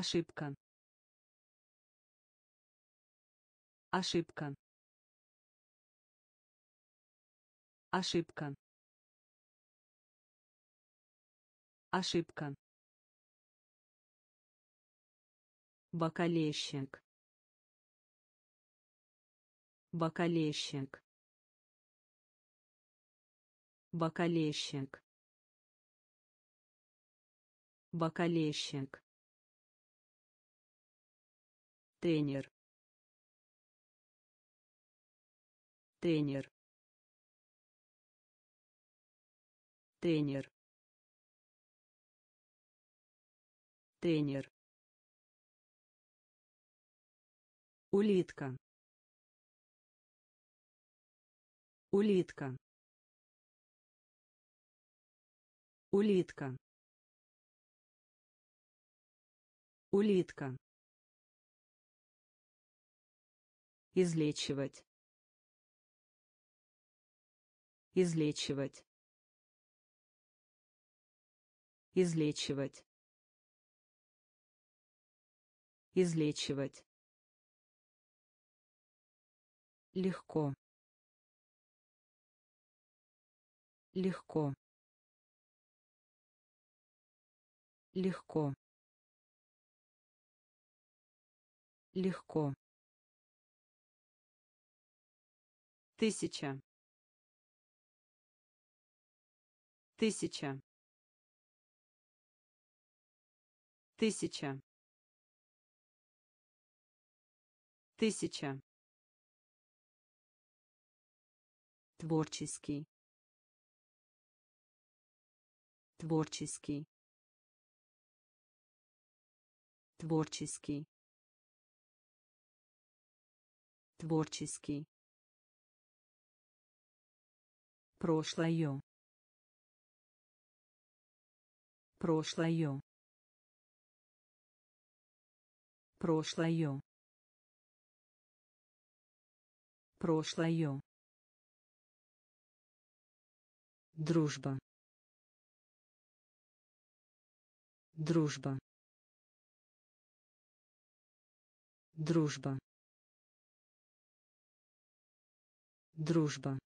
Ошибка. Ошибка. Ошибка. Ошибка. Бакалейщик. Бакалейщик. Бакалейщик. Бакалейщик. Тренер. Тренер. Тренер. Тренер. Улитка. Улитка. Улитка. Улитка. Излечивать. Излечивать. Излечивать. Излечивать. Легко. Легко. Легко. Легко. Тысяча. Тысяча. Тысяча. Тысяча. Творческий. Творческий. Творческий. Творческий. Прошлое. Прошлое. Прошлое. Прошлое. Дружба. Дружба. Дружба. Дружба.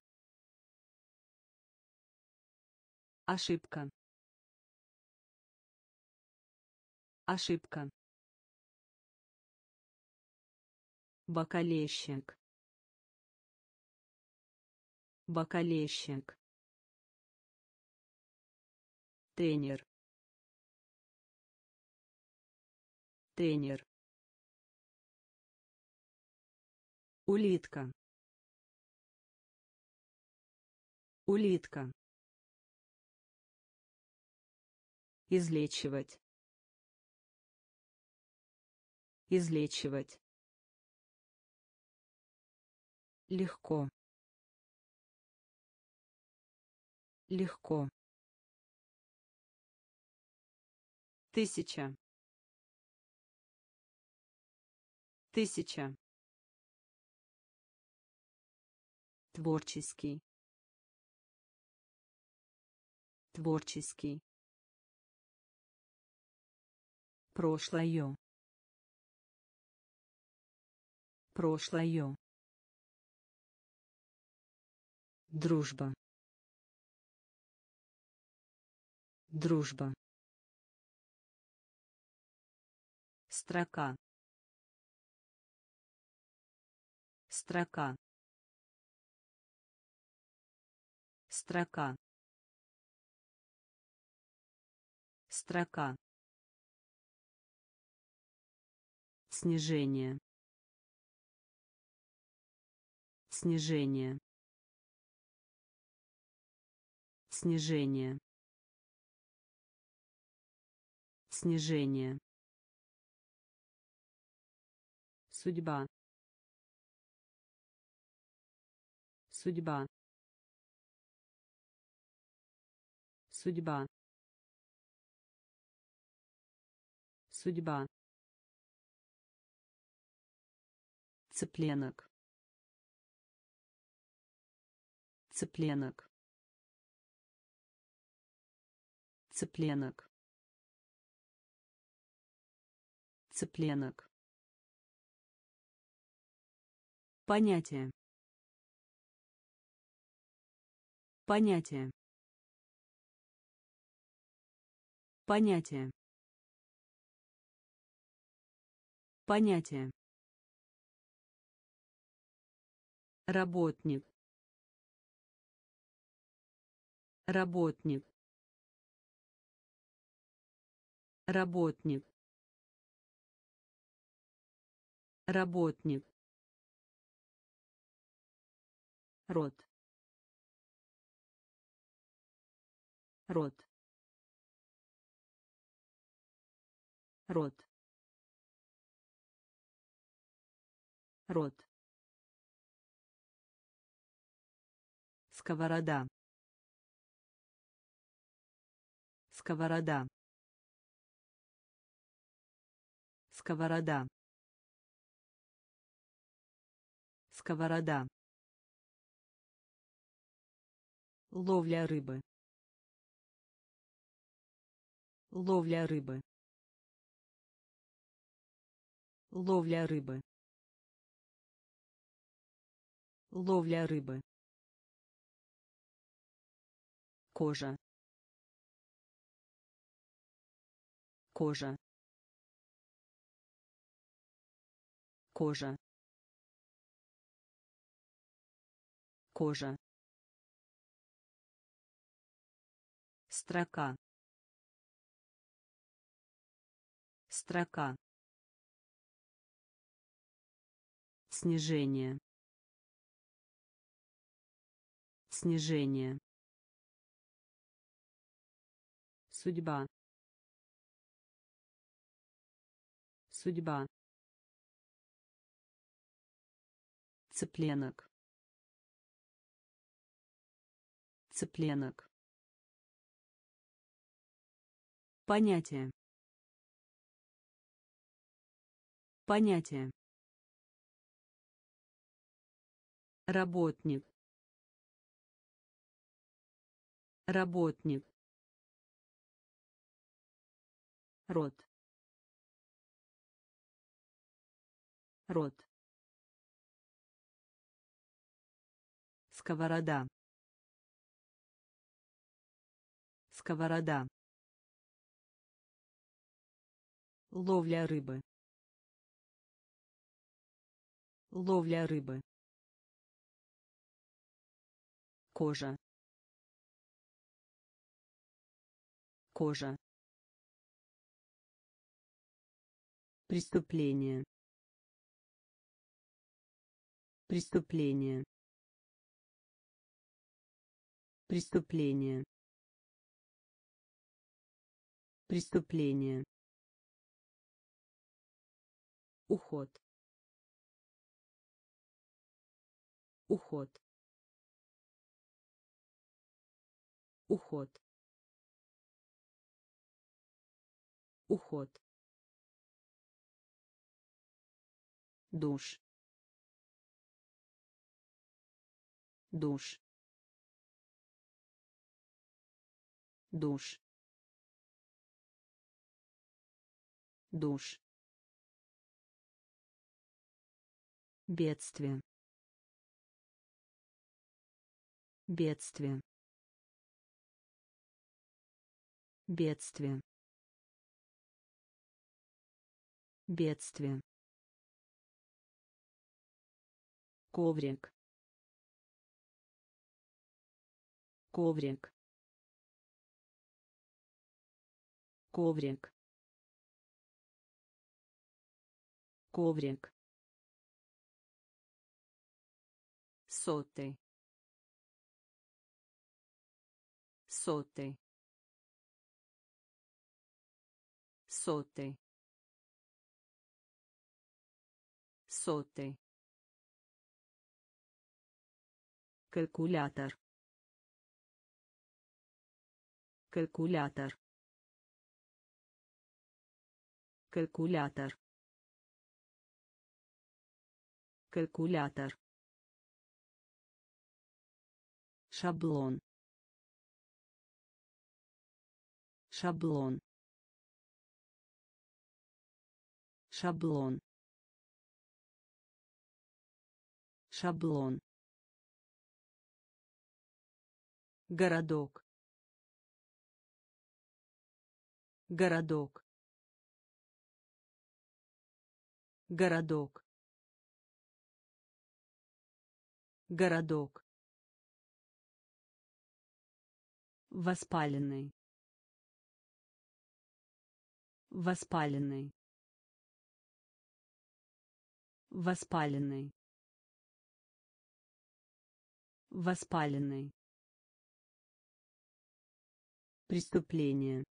Ошибка. Ошибка. Бакалейщик. Бакалейщик. Тренер. Тренер. Улитка. Улитка. Излечивать. Излечивать. Легко. Легко. Тысяча. Тысяча. Творческий. Творческий. Прошлое. Прошлое. Дружба. Дружба. Строка. Строка. Строка. Строка. Снижение. Снижение. Снижение. Снижение. Судьба. Судьба. Судьба. Судьба. Цыпленок. Цыпленок. Цыпленок. цыпленок понятие понятие понятие понятие работник. Работник. Работник. Работник. Рот. Рот. Рот. Рот сковорода. Сковорода. Сковорода. Сковорода. Ловля рыбы. Ловля рыбы. Ловля рыбы. Ловля рыбы кожа кожа кожа кожа. Строка. Строка. Снижение. Снижение судьба. Судьба. Цыпленок. Цыпленок. Понятие. Понятие. Работник. Работник рот. Рот. Сковорода. Сковорода. Ловля рыбы. Ловля рыбы. Кожа. Кожа преступление. Преступление. Преступление. Преступление. Уход. Уход. Уход. Уход душ. Душ. Душ. Душ. Бедствие. Бедствие. Бедствие. Бедствие коврик. Коврик. Коврик. Коврик. Сотый сотый сотый сотый калькулятор. Калькулятор. Калькулятор. Калькулятор. Шаблон. Шаблон. Шаблон. Шаблон городок городок городок городок Воспаленный. Воспаленный. Воспаленный. Воспаленный. Преступление.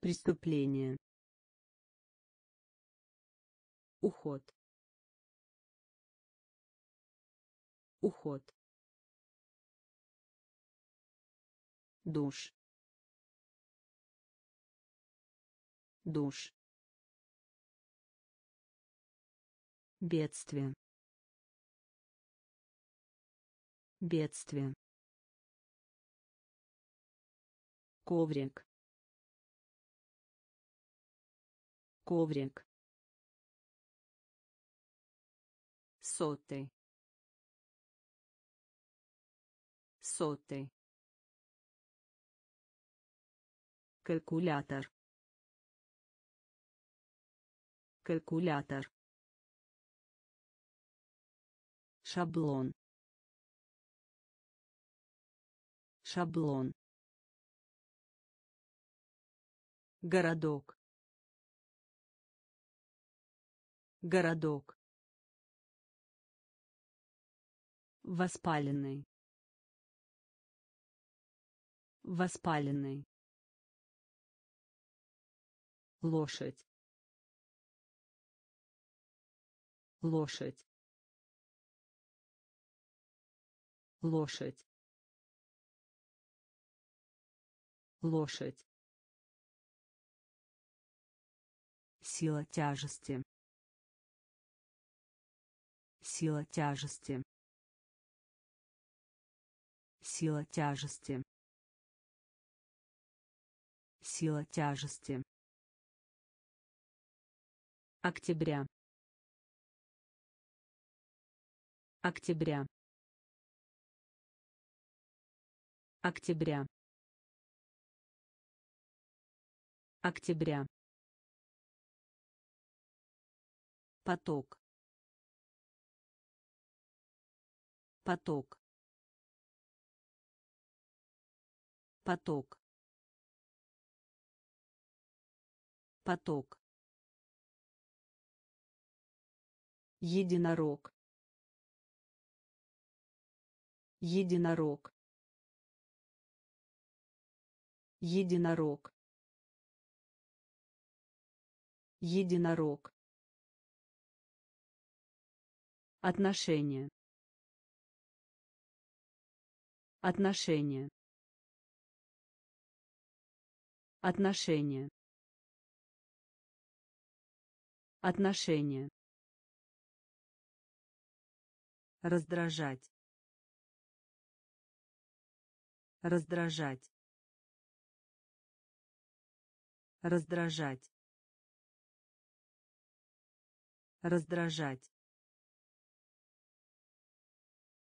Преступление. Уход. Уход. душ душ бедствие бедствие коврик. Коврик. Сотый сотый калькулятор. Калькулятор. Шаблон. Шаблон городок. Городок. Воспаленный. Воспаленный. Лошадь. Лошадь. Лошадь. Лошадь сила тяжести. Сила тяжести. Сила тяжести. Сила тяжести. Октября. Октября. Октября. Октября поток. Поток. Поток. Поток. Единорог. Единорог. Единорог. Единорог отношения. Отношения. Отношения. Отношения. Раздражать. Раздражать. Раздражать. Раздражать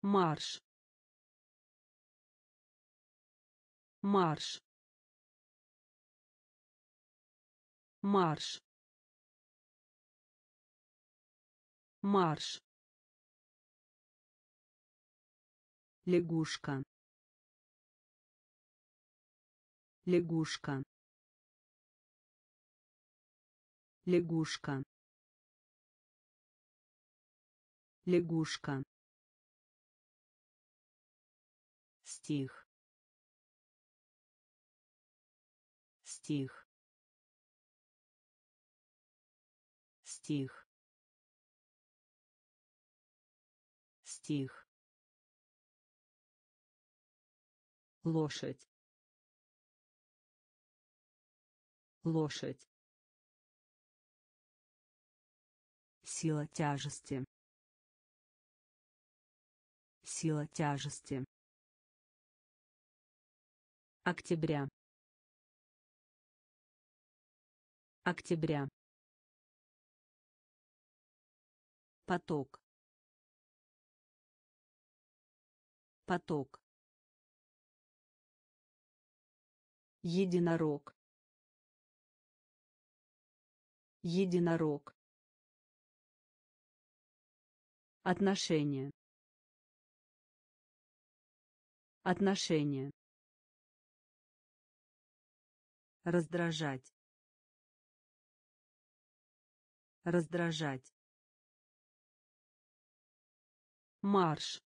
марш. Марш. Марш. Марш. Лягушка. Лягушка. Лягушка. Лягушка стих. Стих. Стих. Стих. Лошадь. Лошадь. Сила тяжести. Сила тяжести октября Октября. Поток. Поток. Единорог. Единорог. Отношения. Отношения. Раздражать. Раздражать. Марш.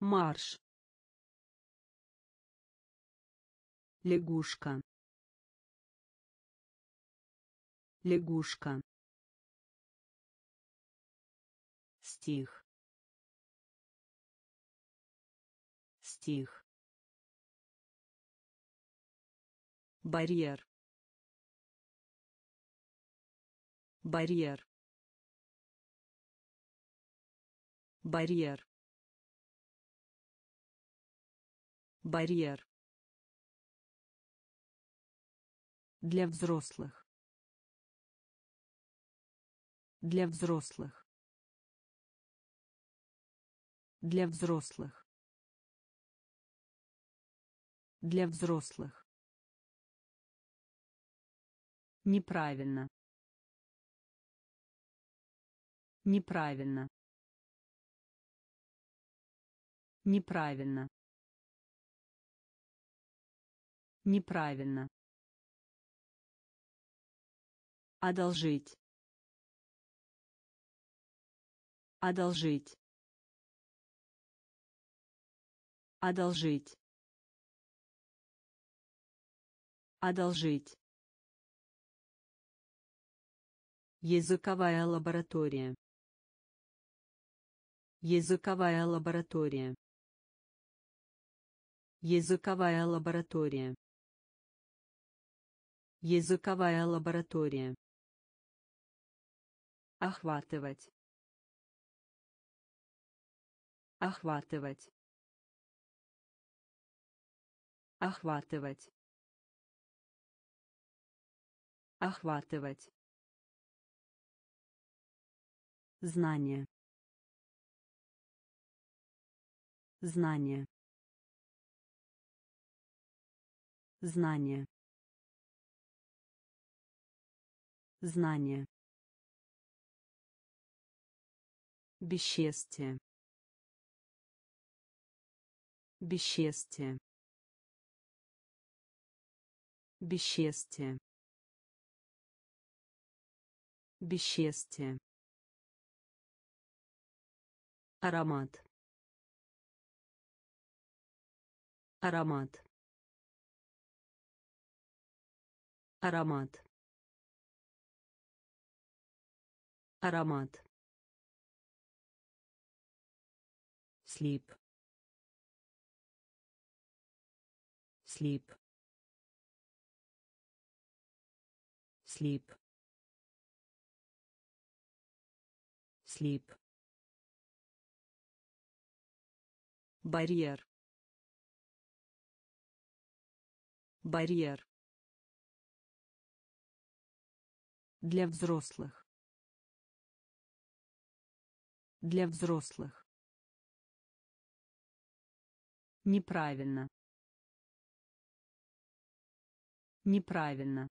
Марш. Лягушка. Лягушка. Стих. Стих. Барьер. Барьер. Барьер. Барьер. Для взрослых. Для взрослых. Для взрослых. Для взрослых. Неправильно. Неправильно. Неправильно. Неправильно. Одолжить. Одолжить. Одолжить. Одолжить. Языковая лаборатория. Языковая лаборатория. Языковая лаборатория. Языковая лаборатория. Охватывать. Охватывать. Охватывать. Охватывать. Знание. Знание. Знание. Знание. Бесчестие. Бесчестие. Бесчестие. Бесчестие. Аромат. Аромат. Аромат. Аромат. Слип. Слип. Слип. Слип. Барьер. Барьер. Для взрослых. Для взрослых. Неправильно. Неправильно.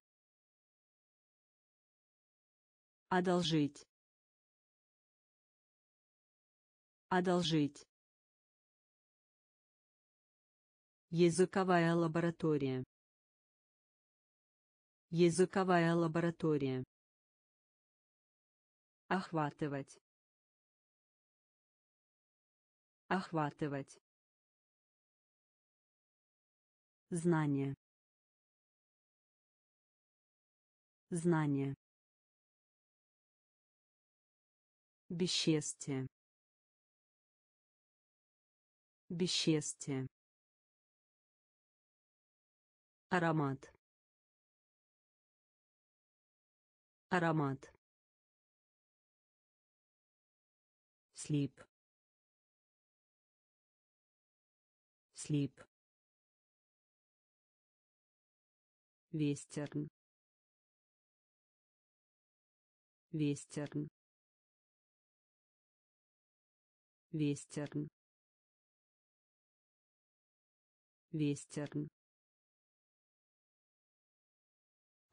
Одолжить. Одолжить. Языковая лаборатория. Языковая лаборатория. Охватывать. Охватывать. Знание. Знание. Бесчестие. Бесчестие. Аромат. Аромат. Слип. Слип. вестерн вестерн вестерн вестерн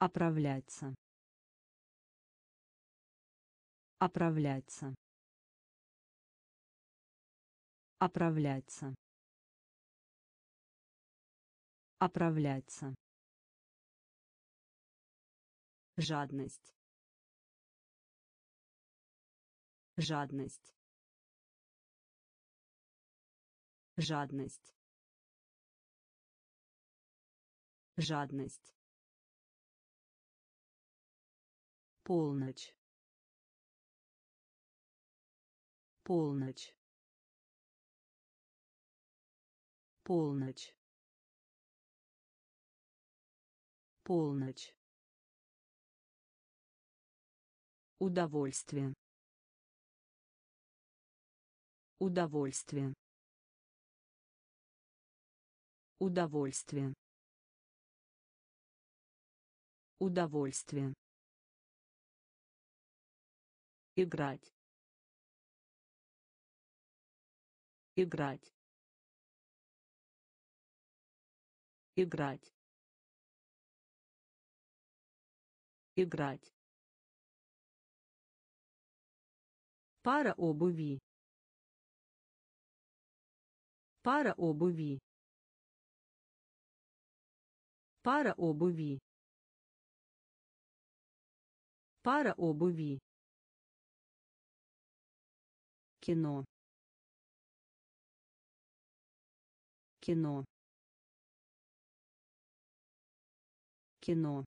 Оправляться. Оправляться. Оправляться. Оправляться. Жадность. Жадность. Жадность. Жадность. Полночь. Полночь. Полночь. Полночь. Удовольствие. Удовольствие. Удовольствие. Удовольствие играть. Играть. Играть. Играть. Пара обуви. Пара обуви. Пара обуви. Пара обуви кино. Кино. Кино.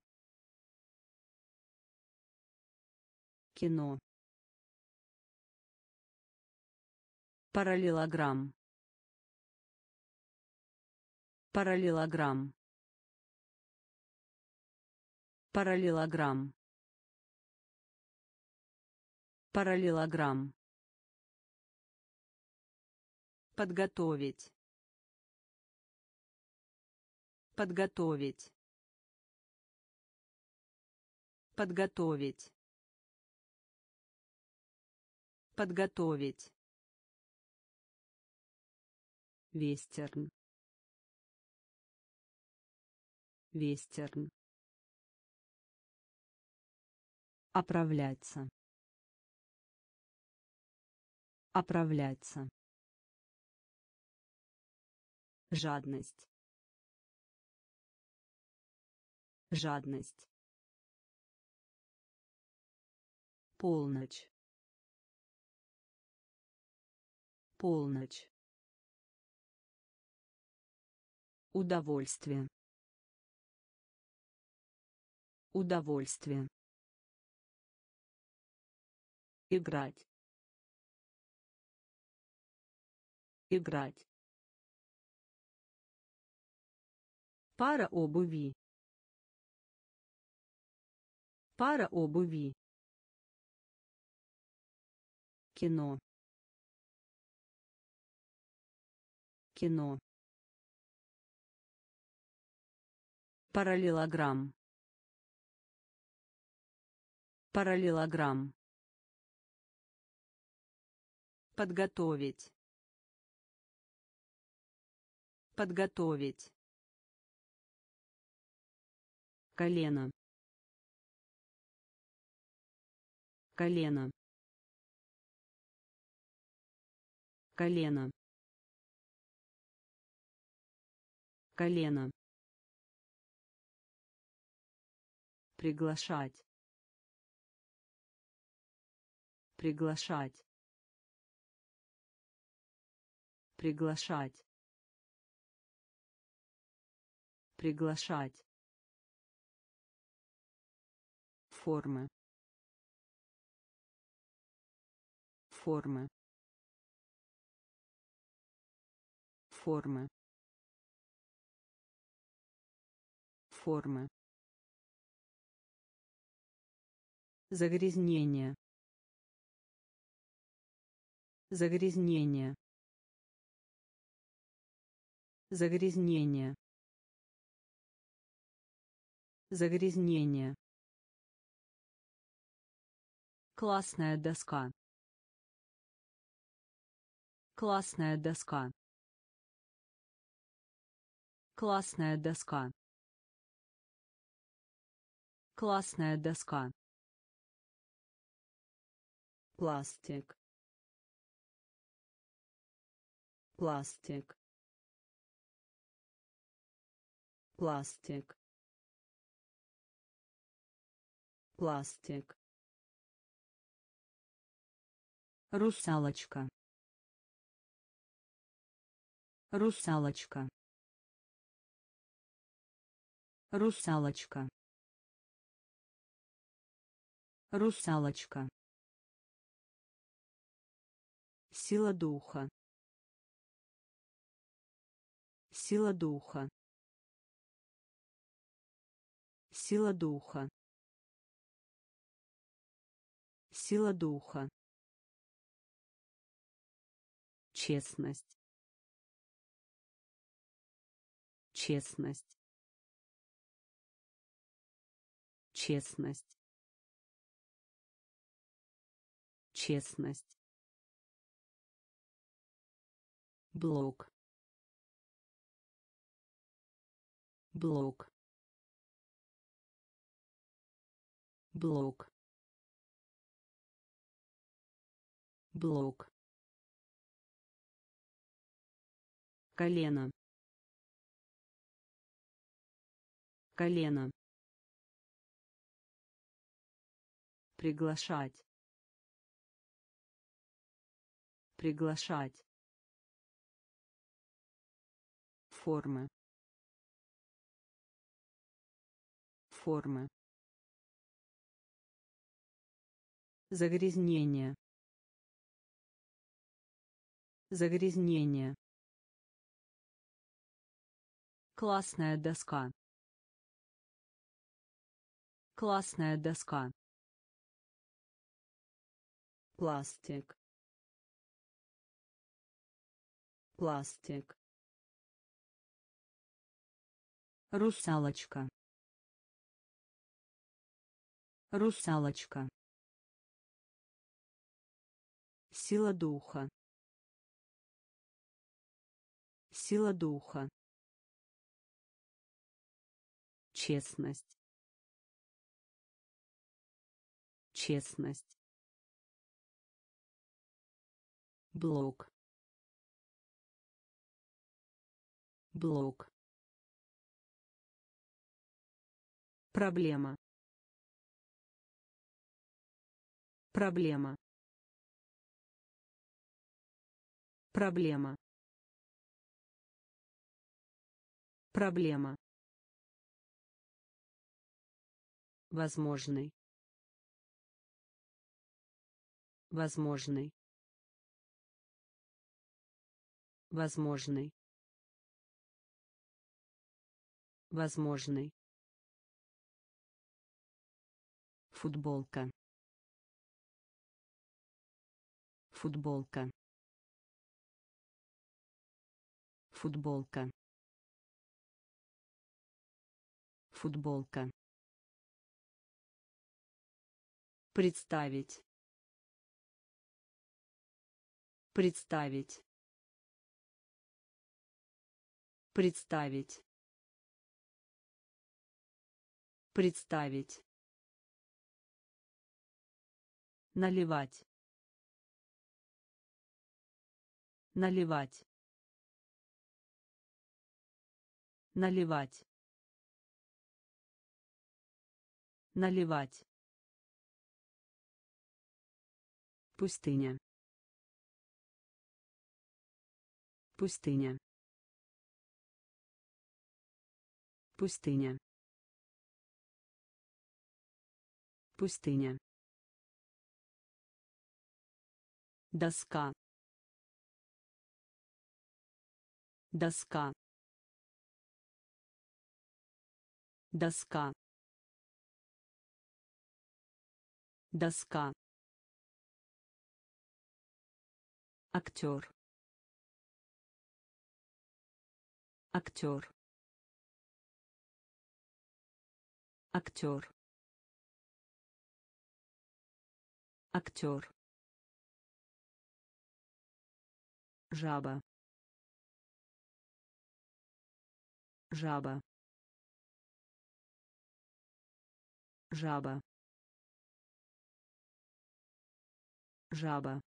Кино. Параллелограмм. Параллелограмм. Параллелограмм. Параллелограмм Подготовить. Подготовить. Подготовить. Подготовить. Вестерн. Вестерн. Оправляться. Оправляться. Жадность. Жадность. Полночь. Полночь. Удовольствие. Удовольствие. Играть. Играть. Пара обуви. Пара обуви. Кино. Кино. Параллелограмм. Параллелограмм. Подготовить. Подготовить колено. Колено. Колено. Колено. Приглашать. Приглашать. Приглашать. Приглашать формы. Формы. Формы. Формы. Загрязнение. Загрязнение. Загрязнение. Загрязнение. Классная доска. Классная доска. Классная доска. Классная доска. Пластик. Пластик. Пластик. Пластик. Русалочка. Русалочка. Русалочка. Русалочка. Сила духа. Сила духа. Сила духа. Сила духа. Честность. Честность. Честность. Честность. блок блок блок блок колено. Колено. Приглашать. Приглашать. Формы. Формы. Загрязнение. Загрязнение классная доска классная доска пластик пластик Русалочка. Русалочка. Сила духа. Сила духа. Честность. Честность. Блок. Блок. Проблема. Проблема. Проблема. Проблема. Возможный. Возможный. Возможный. Возможный. Футболка. Футболка. Футболка. Футболка. Представить. Представить. Представить. Представить. наливать наливать наливать наливать пустыня. Пустыня. Пустыня. Пустыня. Доска. Доска. Доска. Доска актер. Актер. Актер. Актер. Жаба. Жаба. Жаба. Жаба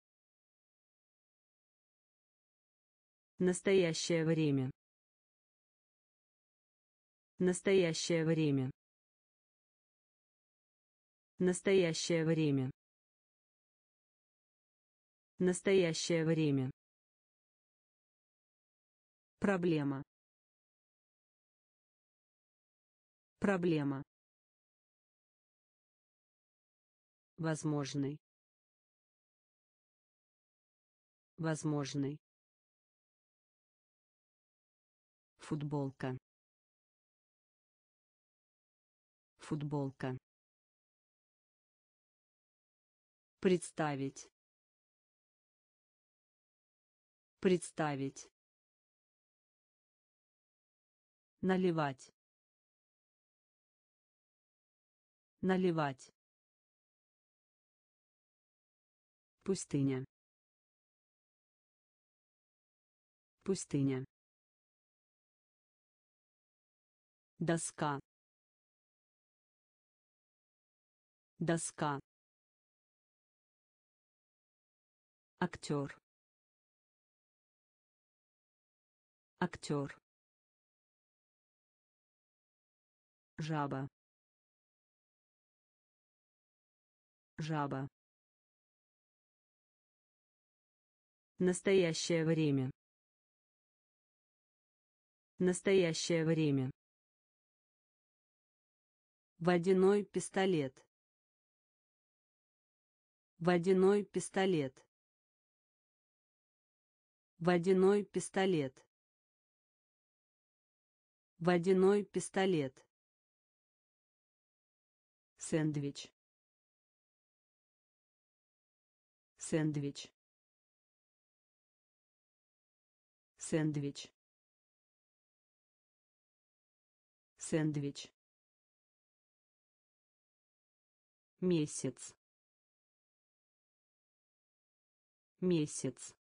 настоящее время настоящее время настоящее время настоящее время Проблема. Проблема. Возможный. Возможный. Футболка. Футболка. Представить. Представить. наливать наливать пустыня пустыня доска. Доска. Актер. Актер. Жаба. Жаба. Настоящее время. Настоящее время водяной пистолет. Водяной пистолет. Водяной пистолет. Водяной пистолет. Сэндвич. Сэндвич. Сэндвич. Сэндвич месяц месяц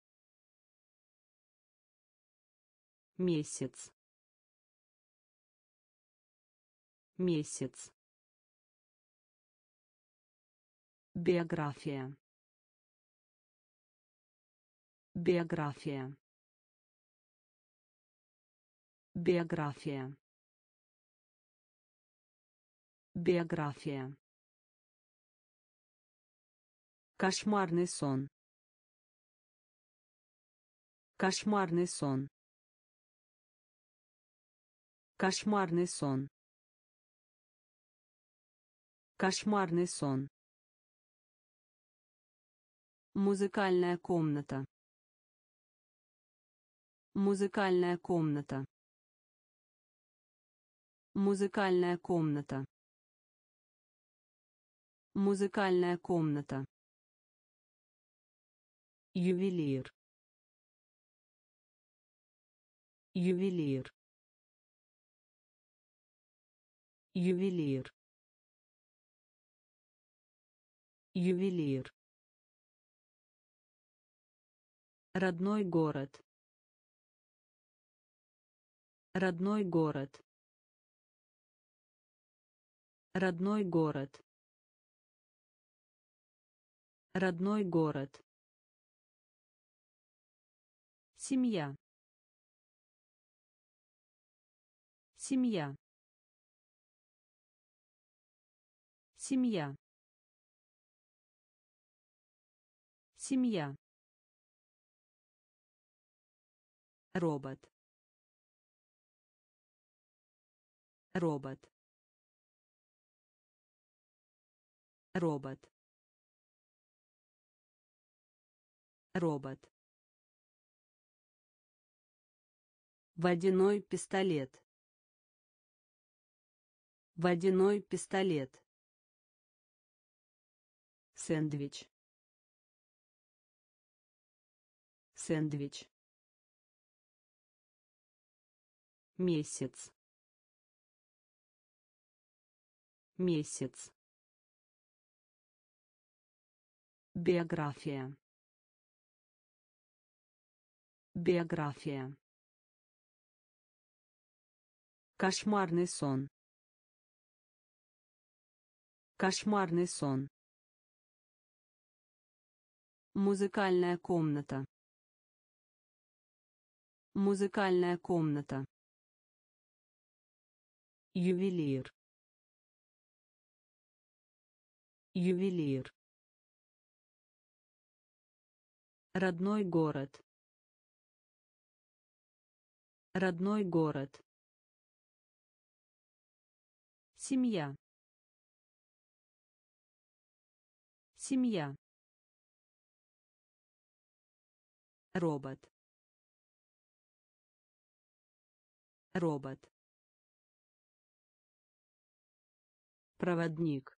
месяц месяц Биография. Биография. Биография. Биография. Кошмарный сон. Кошмарный сон. Кошмарный сон. Кошмарный сон. Музыкальная комната. Музыкальная комната. Музыкальная комната. Музыкальная комната. Ювелир. Ювелир. Ювелир. Ювелир. Родной город. Родной город. Родной город. Родной город. Семья. Семья. Семья. Семья. робот робот робот робот водяной пистолет. Водяной пистолет. Сэндвич. Сэндвич. Месяц. Месяц. Биография. Биография кошмарный сон кошмарный сон Музыкальная комната. Музыкальная комната. Ювелир. Ювелир. Родной город. Родной город. Семья. Семья. робот. Робот. Проводник.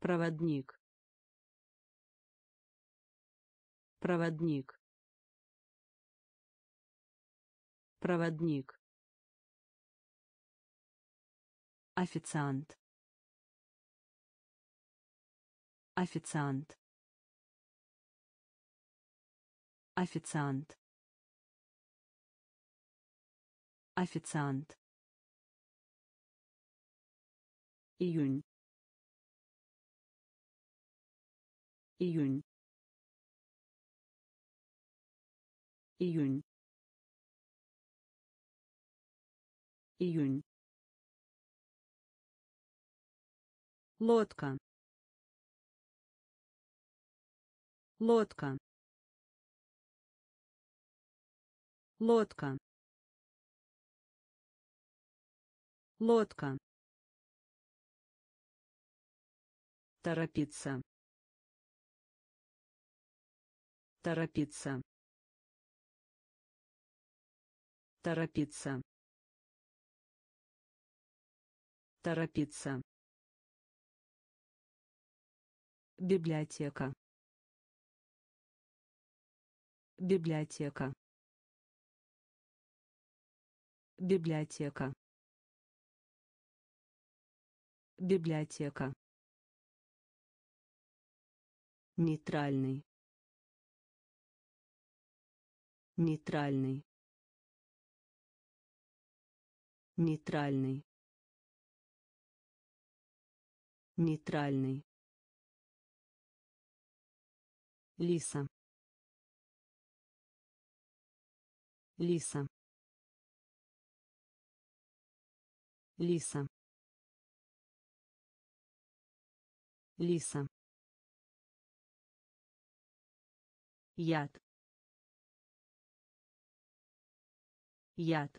Проводник. Проводник. Проводник официант. Официант. Официант. Официант. Июнь. Июнь. Июнь. Июнь лодка лодка лодка лодка. Торопиться. Торопиться. Торопиться. Торопиться библиотека. Библиотека. Библиотека. Библиотека. Нейтральный. Нейтральный. Нейтральный. Нейтральный лиса. Лиса. Лиса. Лиса. Яд. Яд.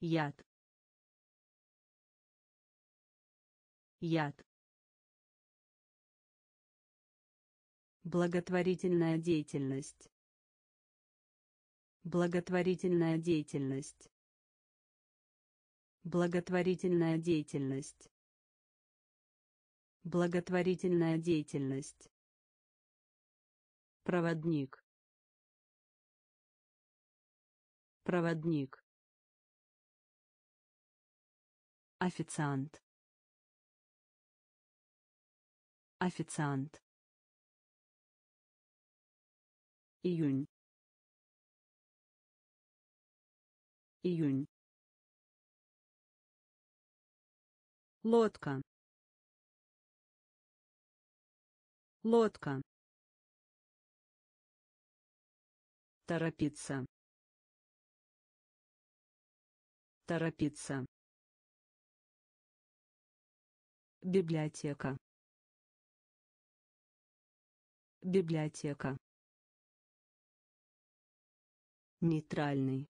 Яд. Яд благотворительная деятельность Благотворительная деятельность. Благотворительная деятельность. Благотворительная деятельность. Проводник. Проводник. Официант. Официант. Июнь. июнь. Лодка. Лодка. Торопиться. Торопиться. Библиотека. Библиотека нейтральный.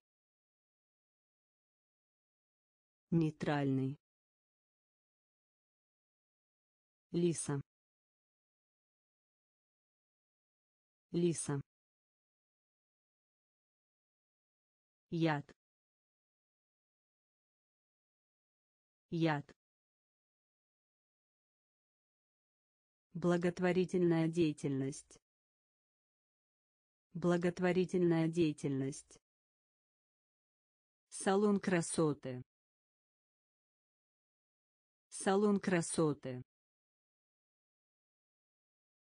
Нейтральный. Лиса. Лиса. Яд. Яд. Благотворительная деятельность благотворительная деятельность Салон красоты. Салон красоты.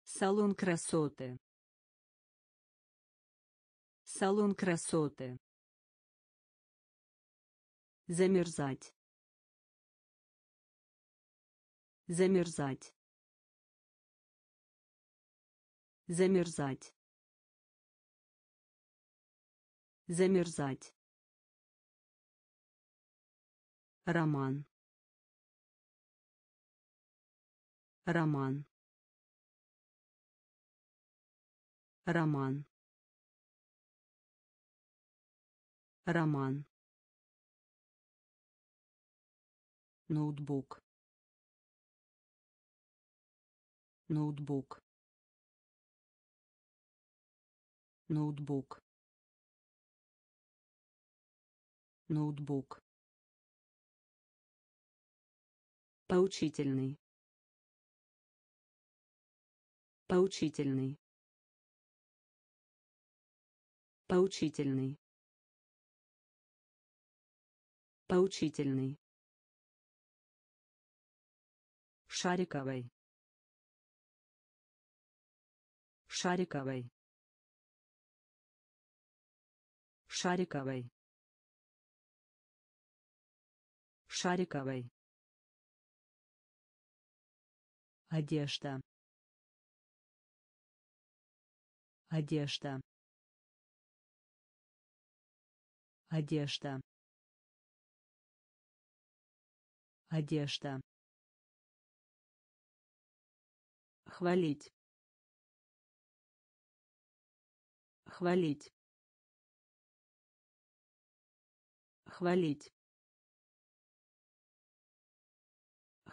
Салон красоты. Салон красоты. Замерзать. Замерзать. Замерзать. Замерзать. Роман. Роман. Роман. Роман. ноутбук ноутбук ноутбук ноутбук. Поучительный. Поучительный. Поучительный. Поучительный. Шариковой шариковой шариковой шариковой. Одежда. Одежда. Одежда. Одежда. Хвалить. Хвалить. Хвалить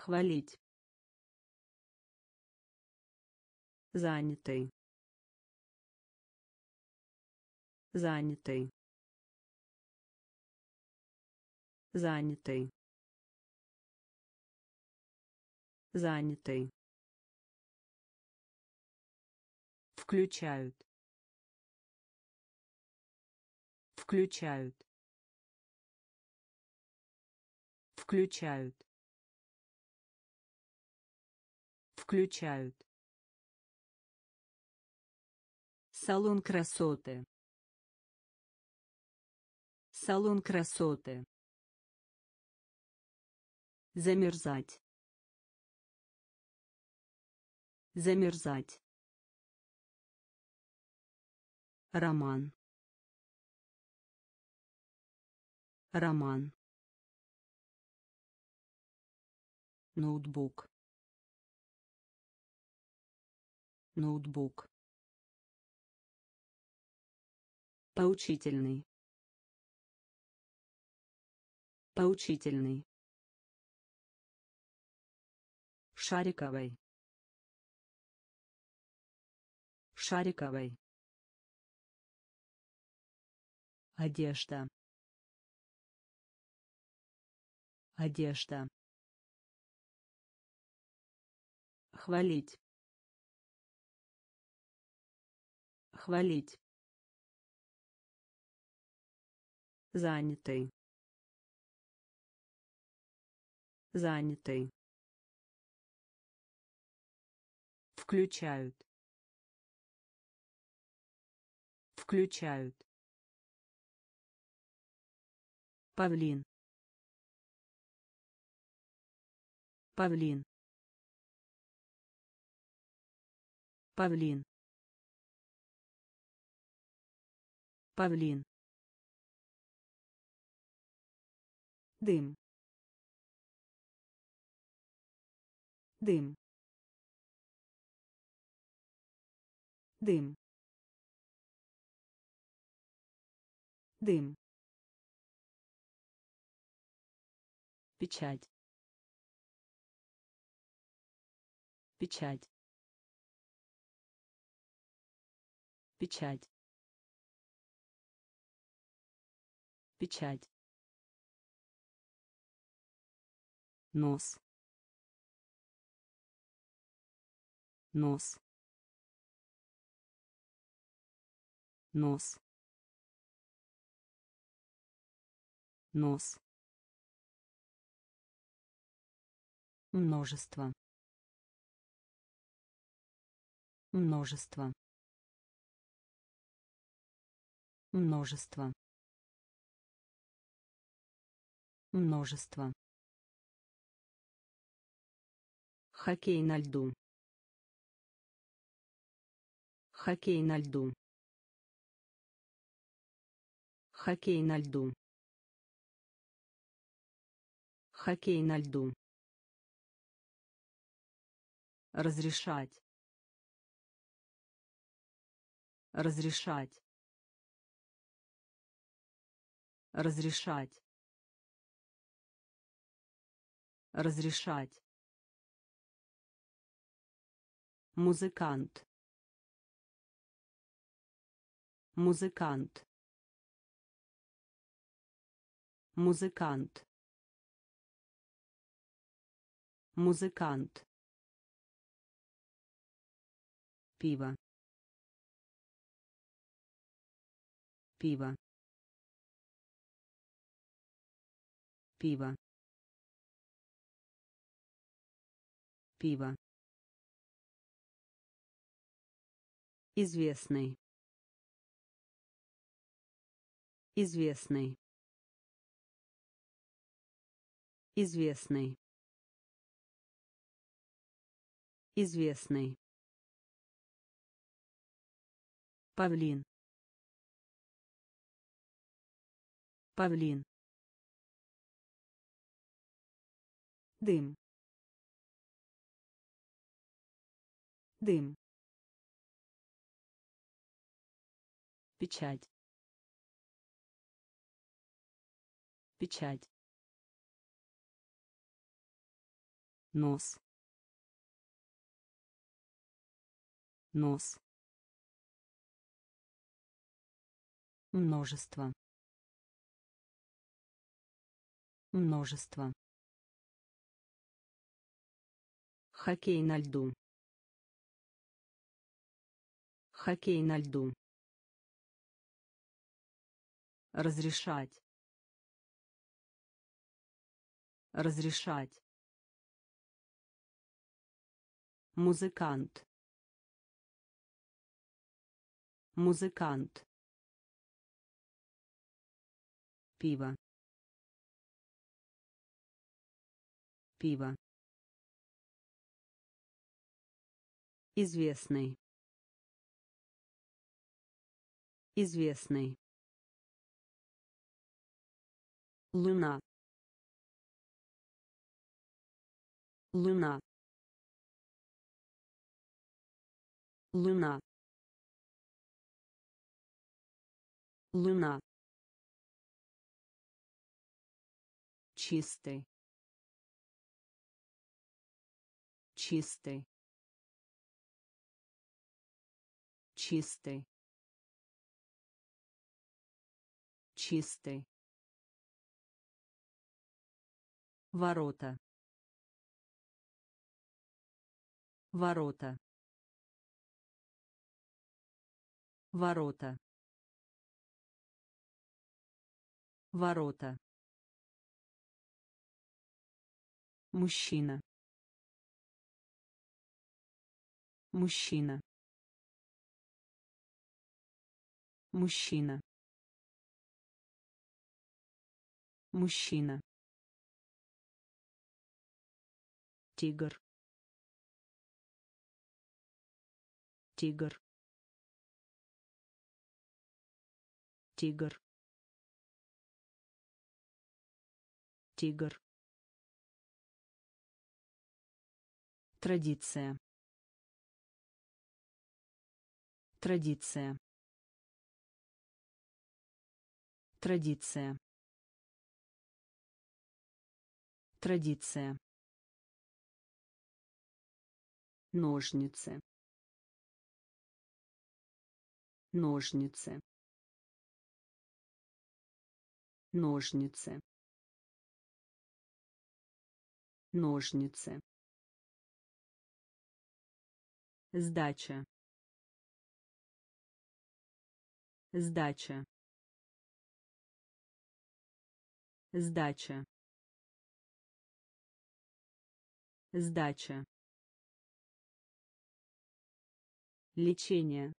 хвалить. Занятый. Занятый. Занятый. Занятый. Включают. Включают. Включают включают. Салон красоты. Салон красоты. Замерзать. Замерзать. Роман. Роман. Ноутбук ноутбук. Поучительный. Поучительный. Шариковой шариковой одежда. Одежда. Хвалить хвалить. Занятый. Занятый. Включают. Включают. Павлин. Павлин. Павлин павлин дым. Дым. Дым. Дым. Печать. Печать. Печать печать. Нос. Нос. Нос. Нос. Множество. Множество. Множество множество. Хоккей на льду. Хоккей на льду. Хоккей на льду. Хоккей на льду. Разрешать. Разрешать. Разрешать разрешать. Музыкант. Музыкант. Музыкант. Музыкант. Пиво. Пиво. Пиво пиво. Известный. Известный. Известный. Известный. Павлин. Павлин. Дым дым печать печать нос нос множество множество хоккей на льду хоккей на льду. Разрешать. Разрешать. Музыкант. Музыкант. Пиво. Пиво. Известный известный. Луна. Луна. Луна. Луна. Чистый. Чистый. Чистый чистый ворота. Ворота. Ворота. Ворота. Мужчина. Мужчина. Мужчина мужчина тигр тигр тигр тигр Традиция. Традиция. Традиция. Традиция. Ножницы. Ножницы. Ножницы. Ножницы. Сдача. Сдача. Сдача. Сдача. Лечение.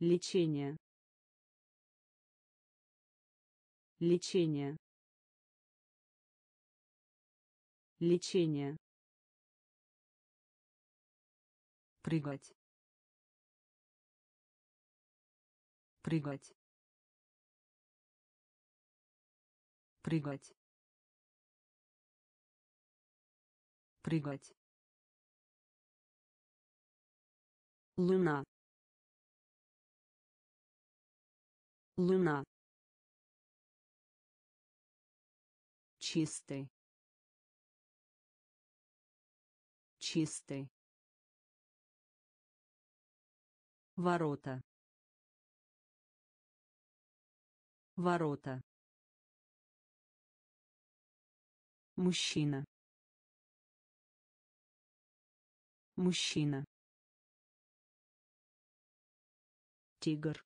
Лечение. Лечение. Лечение. Прыгать. Прыгать. Прыгать. Прыгать. Луна. Луна. Чистый. Чистый. Ворота. Ворота. Мужчина. Мужчина. Тигр.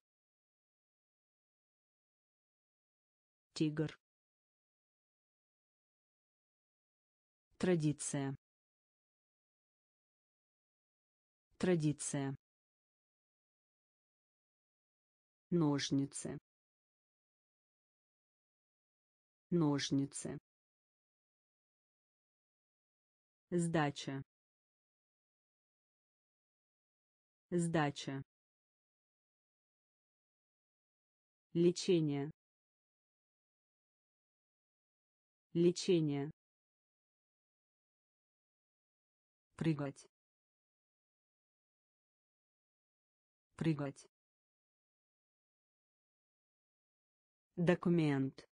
Тигр. Традиция. Традиция. Ножницы. Ножницы. Сдача. Сдача. Лечение. Лечение. Прыгать. Прыгать. Документ.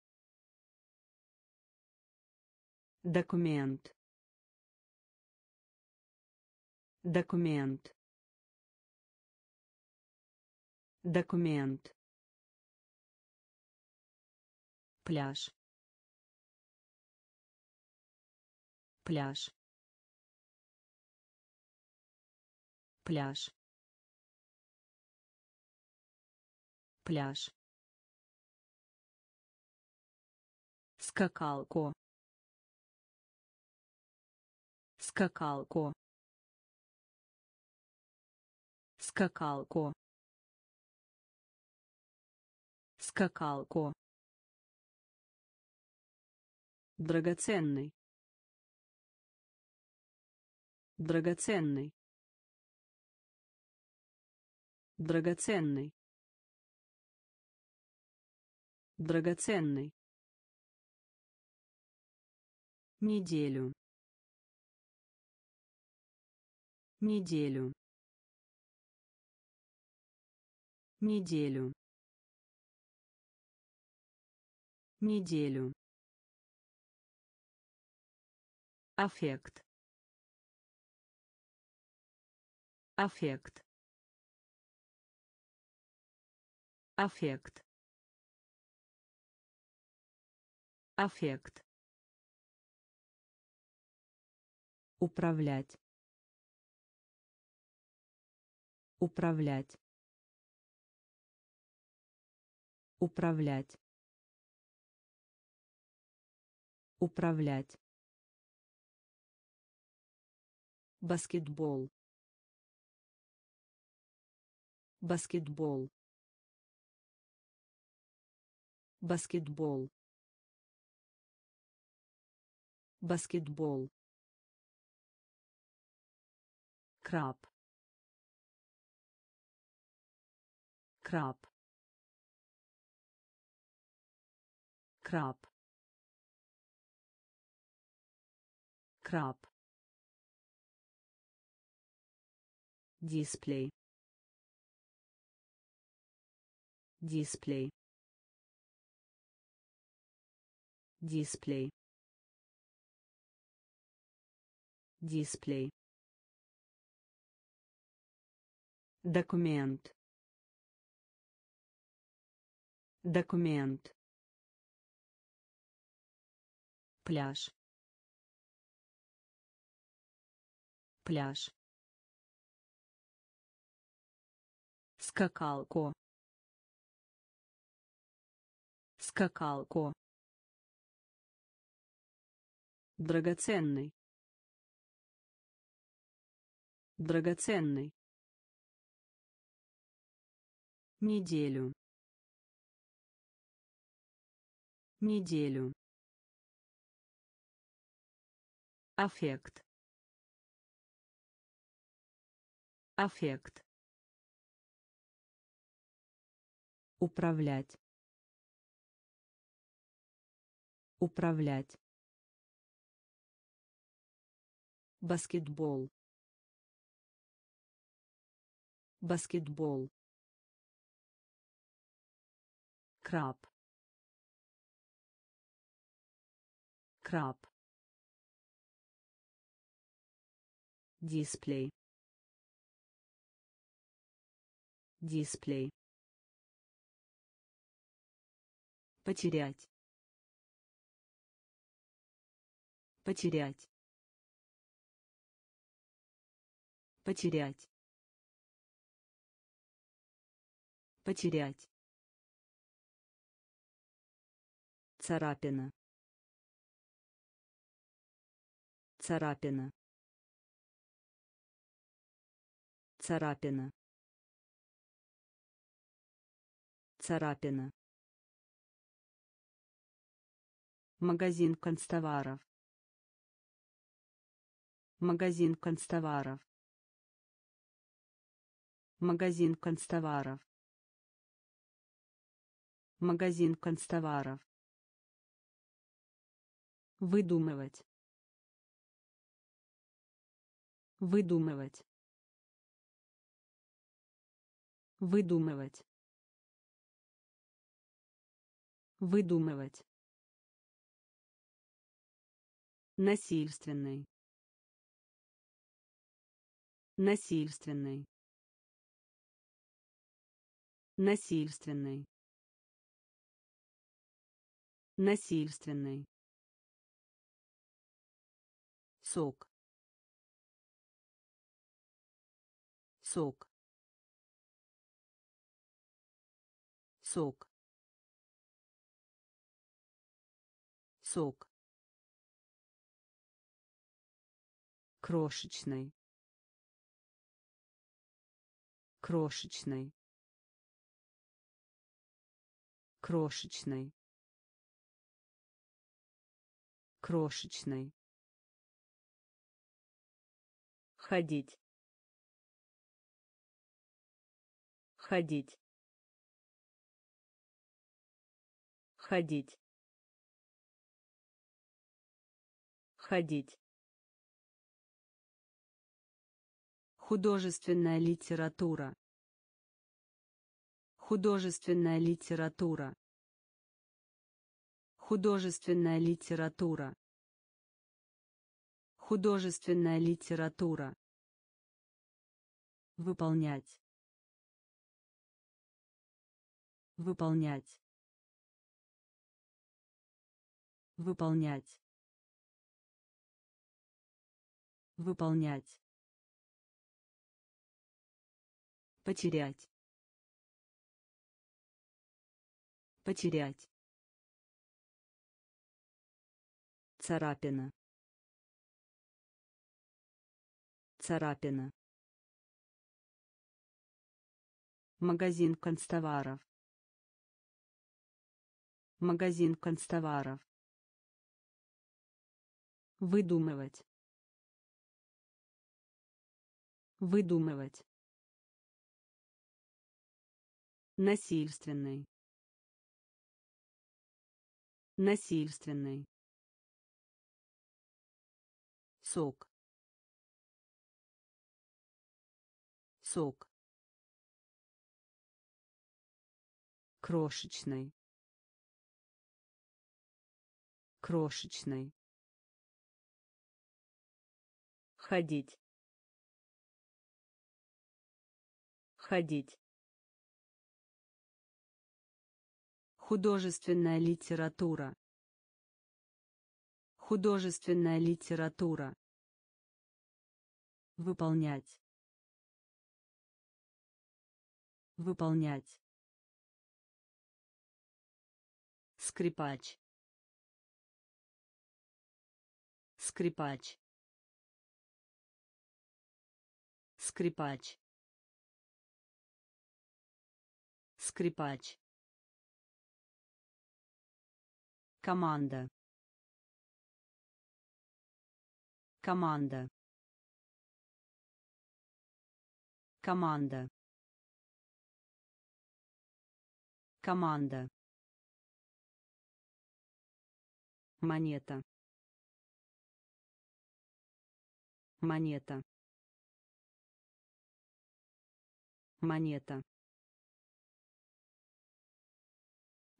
Документ. Документ. Документ. Пляж. Пляж. Пляж. Пляж. Скакалку. Скакалку. Скакалку. Скакалку. Драгоценный. Драгоценный. Драгоценный. Драгоценный. Неделю. Неделю. Неделю. Неделю. Аффект. Аффект. Аффект. Аффект. Управлять. Управлять. Управлять. Управлять. Баскетбол. Баскетбол. Баскетбол. Баскетбол. краб краб краб краб дисплей дисплей дисплей дисплей Документ. Документ. Пляж. Пляж. Скакалку. скакалку. Драгоценный. Драгоценный. Неделю. Неделю. Аффект аффект. Управлять. Управлять. Баскетбол. Баскетбол. Краб. Краб. Дисплей дисплей. Потерять. Потерять. Потерять. Потерять. Царапина. Царапина. Царапина царапина. Магазин констоваров. Магазин констоваров. Магазин констоваров. Магазин констоваров. Выдумывать. Выдумывать. Выдумывать выдумывать. Насильственный. Насильственный. Насильственный. Насильственный. Сок. Сок. Сок сок. Крошечный. Крошечный. Крошечный. Крошечный. Ходить. Ходить. Ходить ходить художественная литература. Художественная литература. Художественная литература. Художественная литература. Выполнять. Выполнять. Выполнять выполнять. Потерять. Потерять. Царапина. Царапина. Магазин констоваров. Магазин констоваров. Выдумывать выдумывать. Насильственный. Насильственный. Сок. Сок. Крошечный. Крошечный. Ходить ходить художественная литература. Художественная литература. Выполнять. Выполнять. Скрипач. Скрипач. Скрипач скрипач. Команда. Команда. Команда. Команда. Монета. Монета. Монета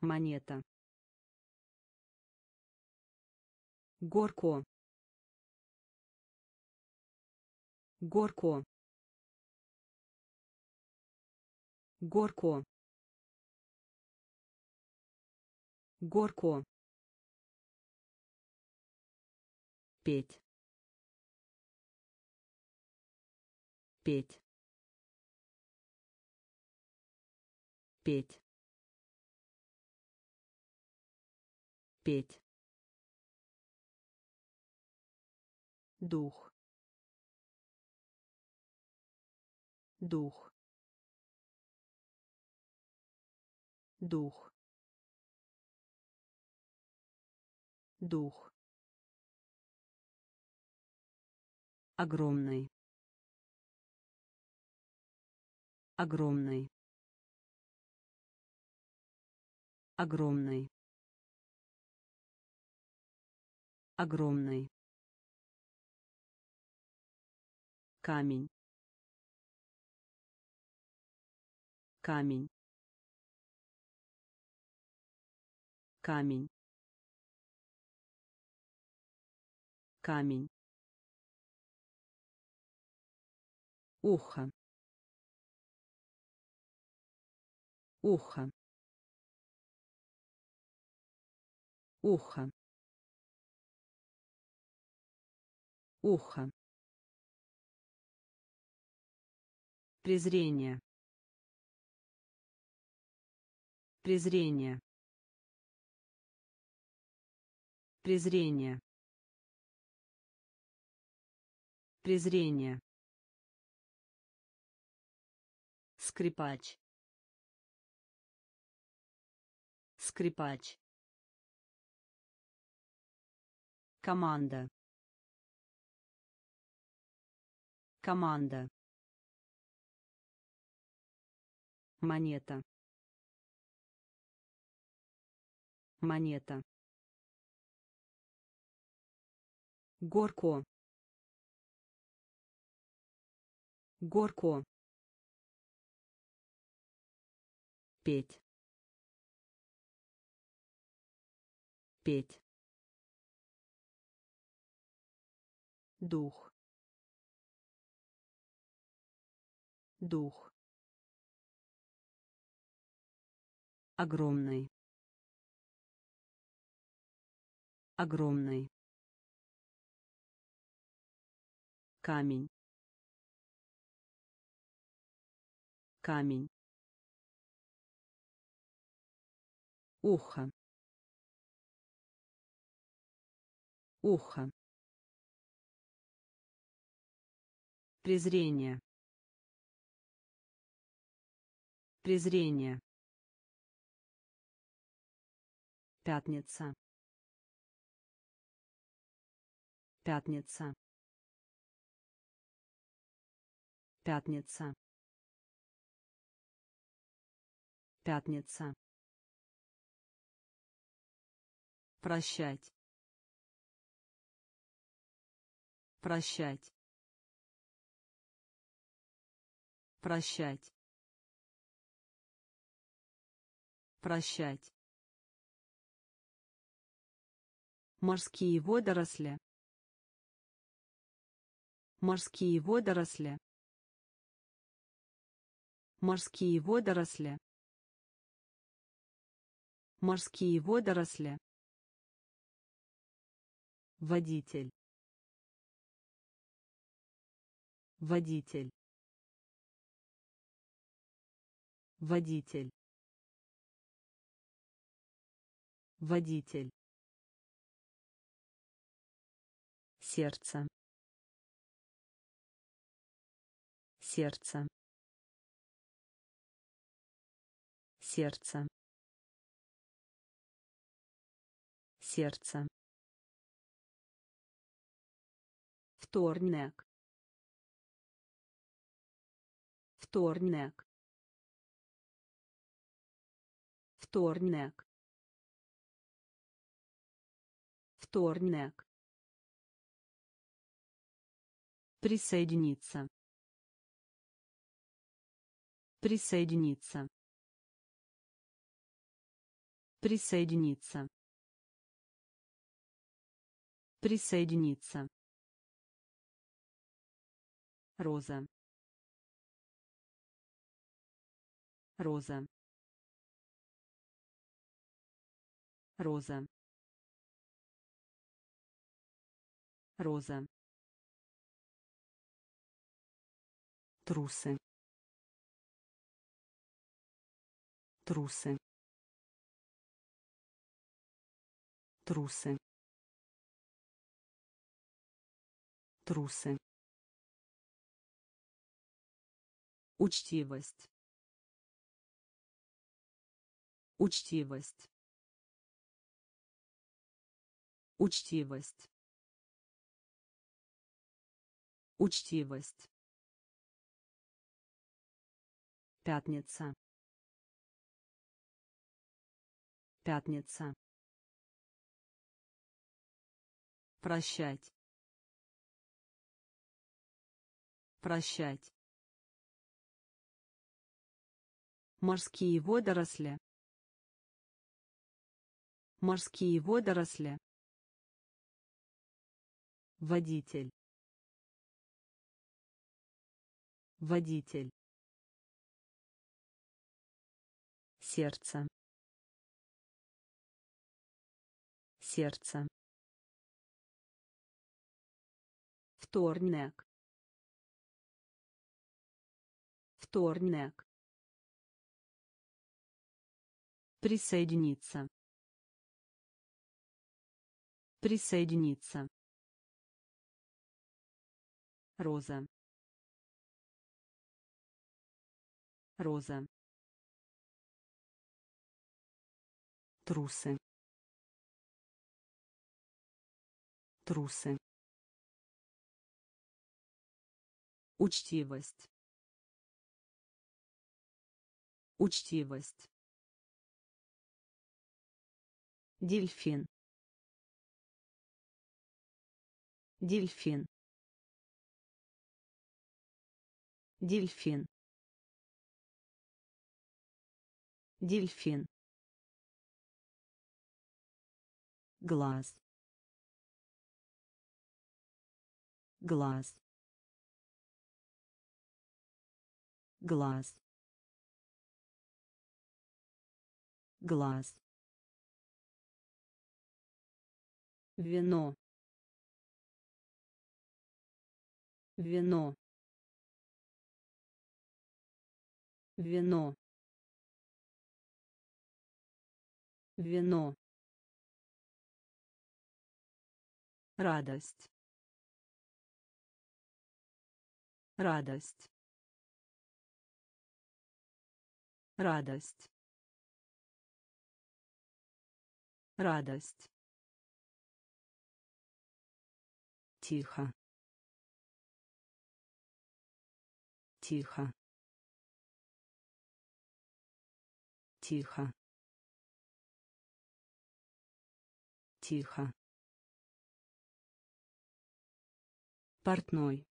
монета. Горко горко горко горко петь. Петь. Петь петь. Дух. Дух. Дух. Дух. Огромный. Огромный. Огромный огромный. Камень. Камень. Камень. Камень. Ухо. Ухо. Ухо ухо. Презрение. Презрение. Презрение. Презрение. Скрипач. Скрипач. Команда команда. Монета. Монета. Горко. Горко. Петь. Петь. Дух дух. Огромный. Огромный. Камень. Камень. Ухо. Ухо. Презрение презрение. Пятница. Пятница. Пятница. Пятница. Прощать. Прощать. Прощать прощать. Морские водоросли. Морские водоросли. Морские водоросли. Морские водоросли. Водитель. Водитель. Водитель Водитель. Сердце. Сердце. Сердце. Сердце. Вторник. Вторник. Вторник. Вторник. Присоединиться. Присоединиться. Присоединиться. Присоединиться. Роза. Роза. Роза. Роза. Трусы. Трусы. Трусы. Трусы. Учтивость. Учтивость. Учтивость. Учтивость. Пятница. Пятница. Прощать. Прощать. Морские водоросли. Морские водоросли. Водитель. Водитель. Сердце. Сердце. Вторник. Вторник. Присоединиться. Присоединиться. Роза. Роза. Трусы. Трусы. Учтивость. Учтивость. Дельфин. Дельфин. Дельфин. Дельфин. глаз. Глаз. Глаз. Глаз. Вино. Вино. Вино вино. Радость. Радость. Радость. Радость. Тихо. Тихо. Тихо тихо. Портной.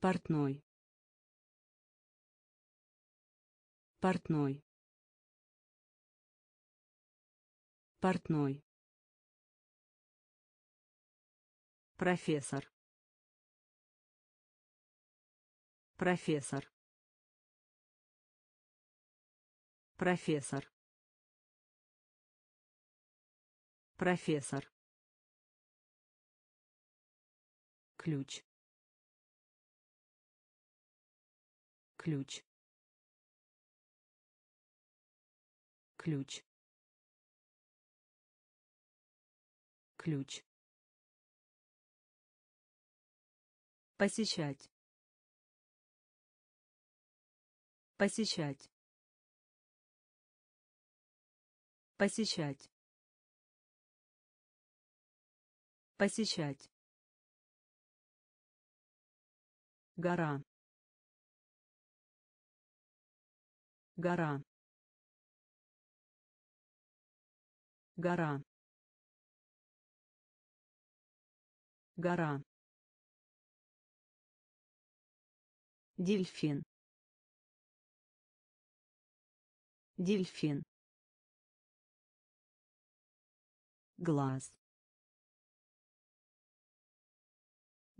Портной. Портной. Портной. Профессор. Профессор. Профессор профессор. Ключ. Ключ. Ключ. Ключ. Посещать. Посещать. Посещать посещать. Гора. Гора. Гора. Гора. Дельфин. Дельфин. Глаз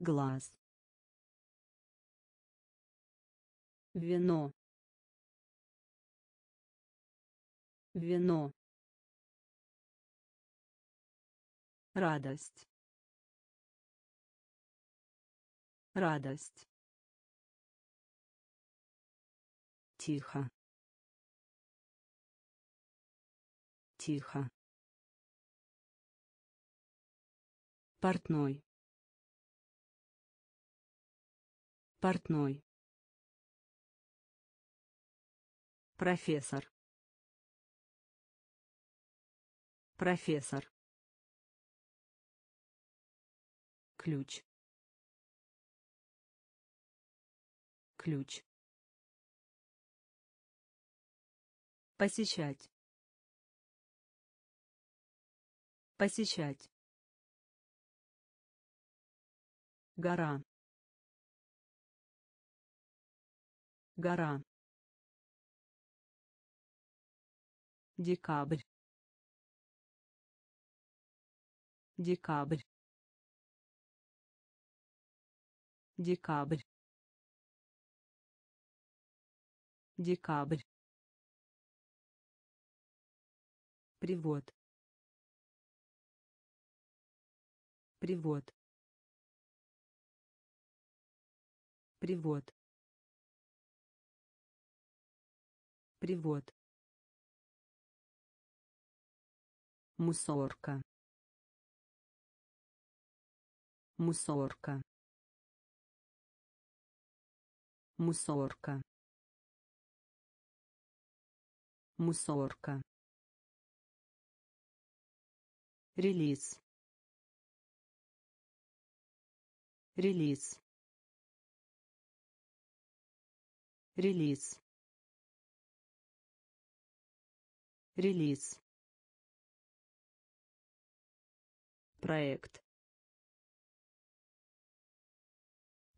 глаз. Вино. Вино. Радость. Радость. Тихо. Тихо. Портной портной. Профессор. Профессор. Ключ. Ключ. Посещать. Посещать. Гора гора. Декабрь. Декабрь. Декабрь. Декабрь. Привод. Привод. Привод привод. Мусорка. Мусорка. Мусорка. Мусорка. Релиз. Релиз. Релиз релиз. Проект.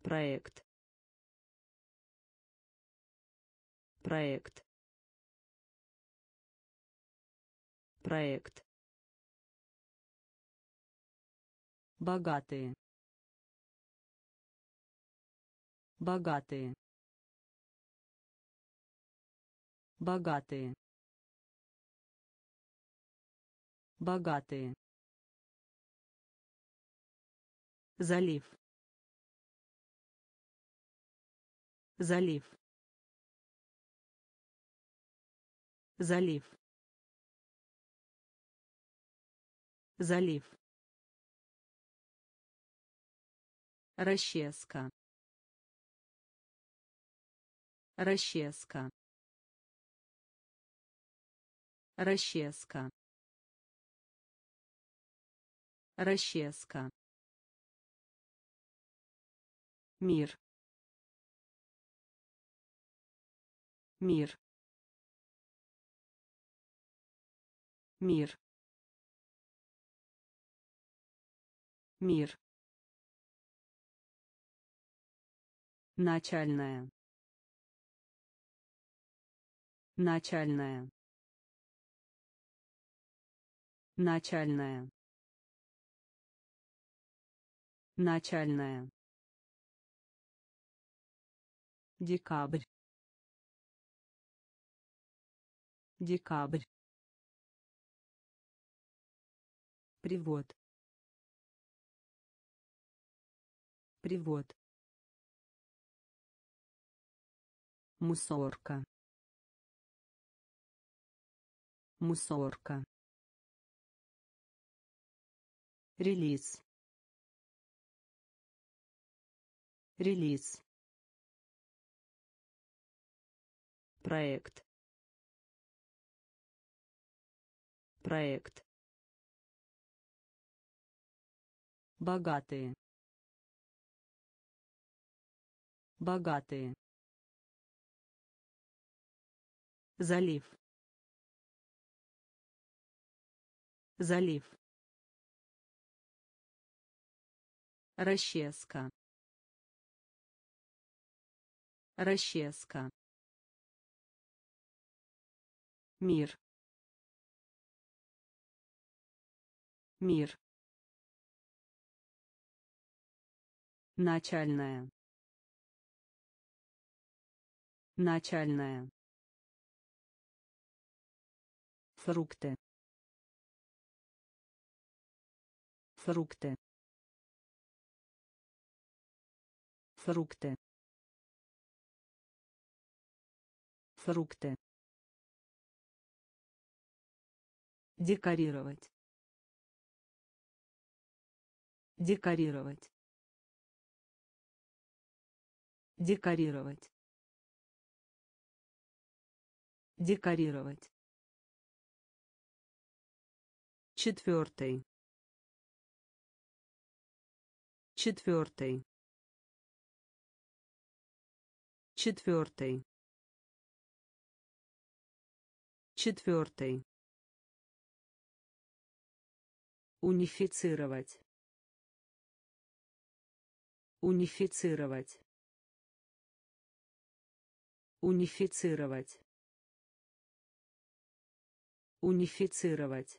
Проект. Проект. Проект. Богатые. Богатые. Богатые богатые. Залив. Залив. Залив. Залив. Расческа. Расческа. Расческа расческа. Мир. Мир. Мир. Мир. Начальная. Начальная. Начальная начальная. Декабрь. Декабрь. Привод. Привод. Мусорка. Мусорка. Релиз. Релиз. Проект. Проект. Богатые. Богатые. Залив. Залив. Расческа. Расческа. Мир. Мир. Начальная. Начальная. Фрукты. Фрукты. Фрукты. Фрукты. Декорировать. Декорировать. Декорировать. Декорировать. Четвертый. Четвертый. Четвертый. Четвертый. Унифицировать. Унифицировать. Унифицировать. Унифицировать.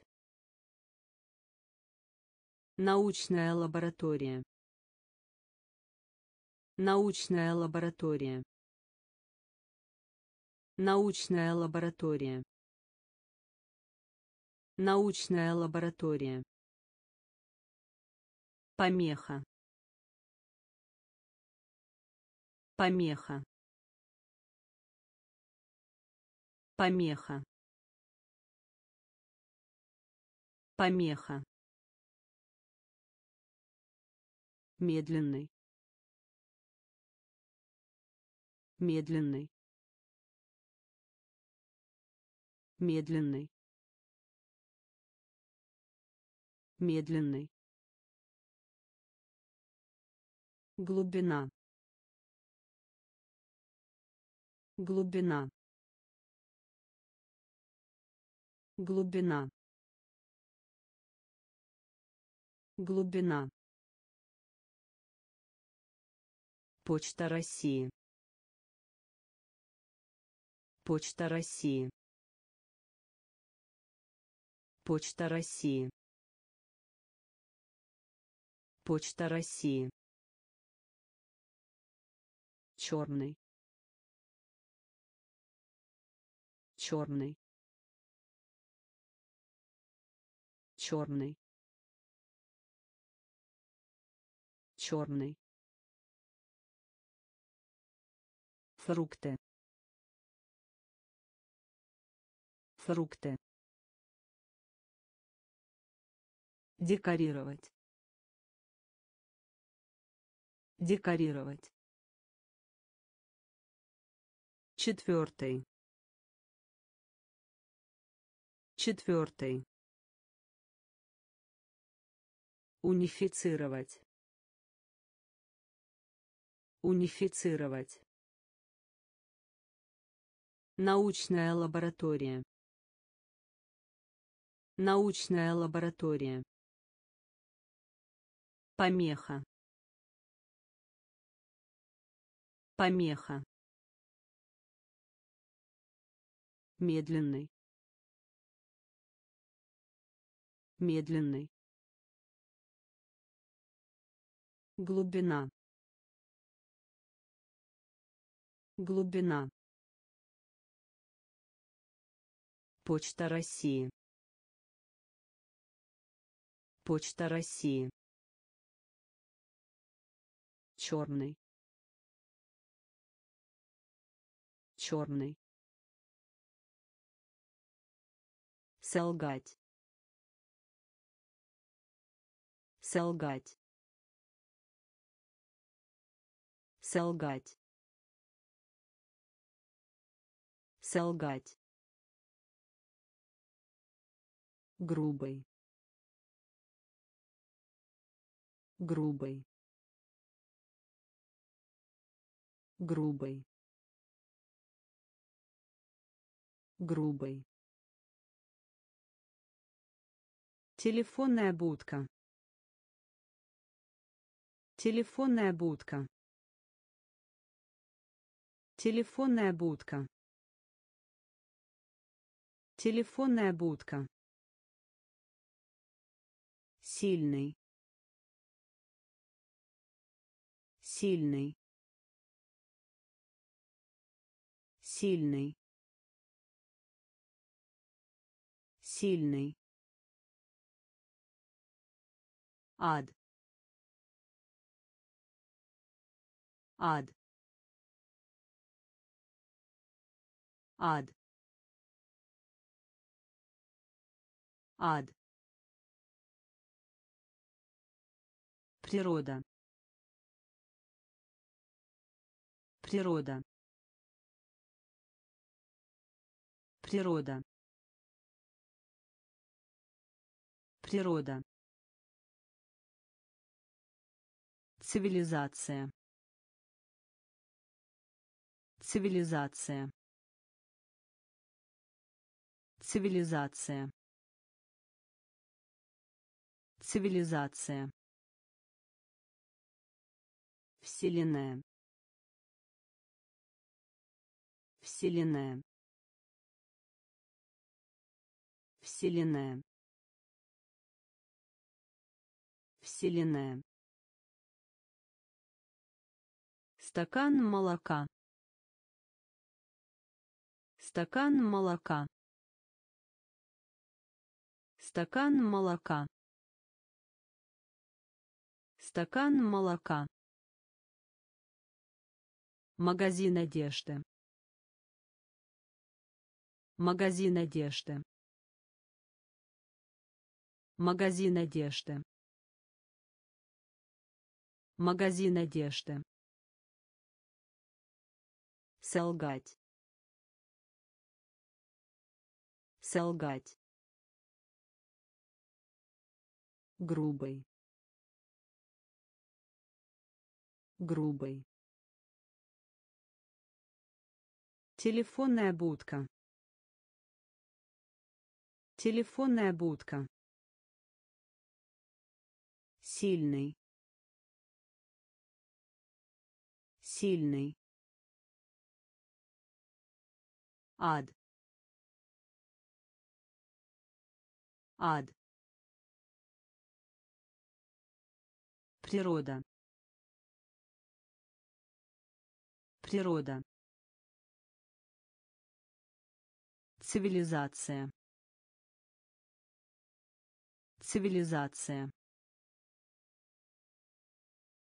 Научная лаборатория. Научная лаборатория. Научная лаборатория. Научная лаборатория. Помеха. Помеха. Помеха. Помеха. Медленный. Медленный. Медленный. Медленный. Глубина. Глубина. Глубина. Глубина. Почта России. Почта России. Почта России. Почта России. Черный. Черный. Черный. Черный. Фрукты. Фрукты. Декорировать декорировать Четвертый. Четвертый. Унифицировать. Унифицировать. Научная лаборатория. Научная лаборатория. Помеха. Помеха. медленный. Медленный. Глубина. Глубина. Почта россии. Почта россии. Черный черный солгать. Солгать. Солгать. Солгать. Грубый. Грубый. Грубый грубый телефонная будка. Телефонная будка. Телефонная будка. Телефонная будка. Сильный. Сильный. Сильный сильный. Ад. Ад. Ад. Ад. Природа. Природа. Природа природа цивилизация цивилизация цивилизация цивилизация Вселенная. Вселенная. Вселенная. Вселенная. Стакан молока. Стакан молока. Стакан молока. Стакан молока. Магазин одежды. Магазин одежды. Магазин одежды. Магазин одежды. Солгать. Солгать. Грубый. Грубый. Телефонная будка. Телефонная будка. Сильный. Сильный. Ад. Ад. Природа. Природа. Цивилизация. Цивилизация.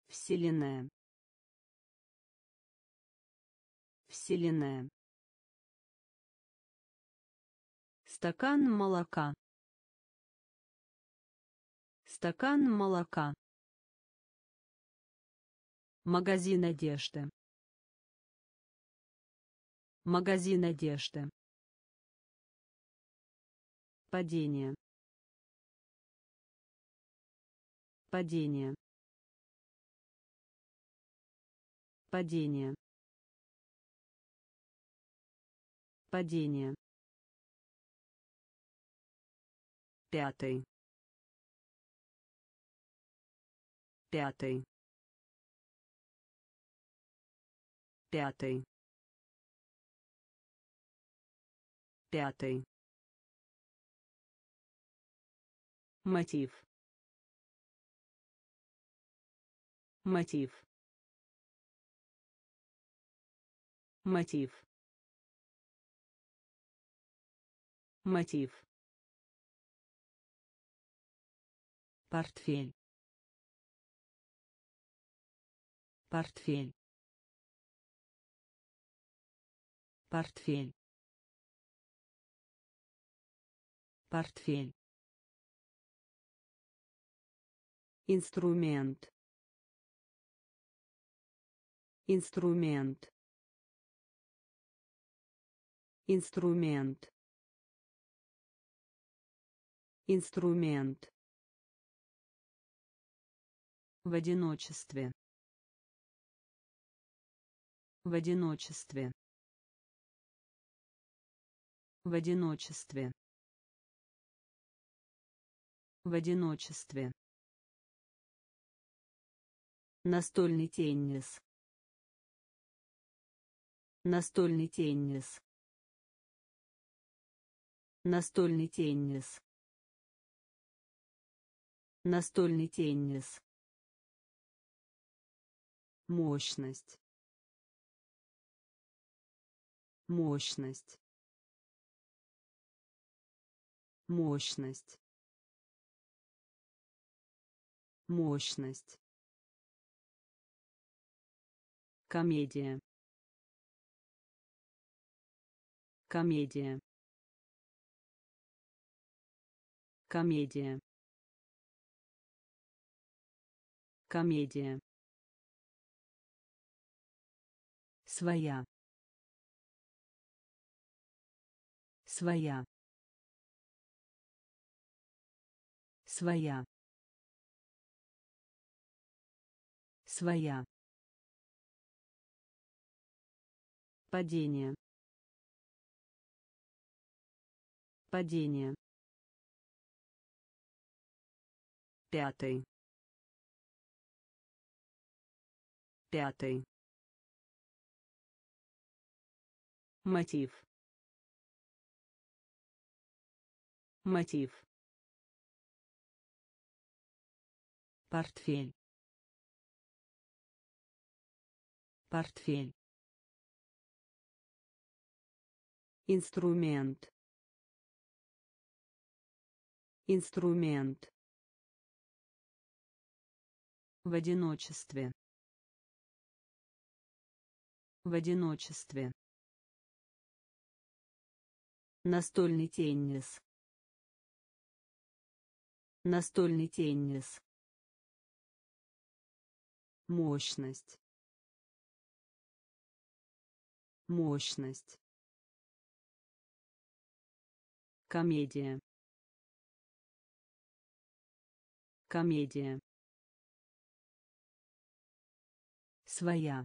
Вселенная. Вселенная. Стакан молока. Стакан молока. Магазин одежды. Магазин одежды. Падение. Падение. Падение. Падение. Пятый. Пятый. Пятый. Пятый. Мотив. Мотив. Мотив. Мотив. Портфель. Портфель. Портфель. портфель инструмент инструмент инструмент инструмент. В одиночестве. В одиночестве. В одиночестве. В одиночестве. Настольный теннис. Настольный теннис. Настольный теннис настольный теннис. Мощность. Мощность. Мощность. Мощность. Комедия. Комедия. Комедия комедия. Своя. Своя. Своя. Своя. Падение. Падение. Пятый пятый. Мотив. Мотив. Портфель. Портфель. Инструмент. Инструмент. В одиночестве в одиночестве. Настольный теннис. Настольный теннис. Мощность. Мощность. Комедия. Комедия. Своя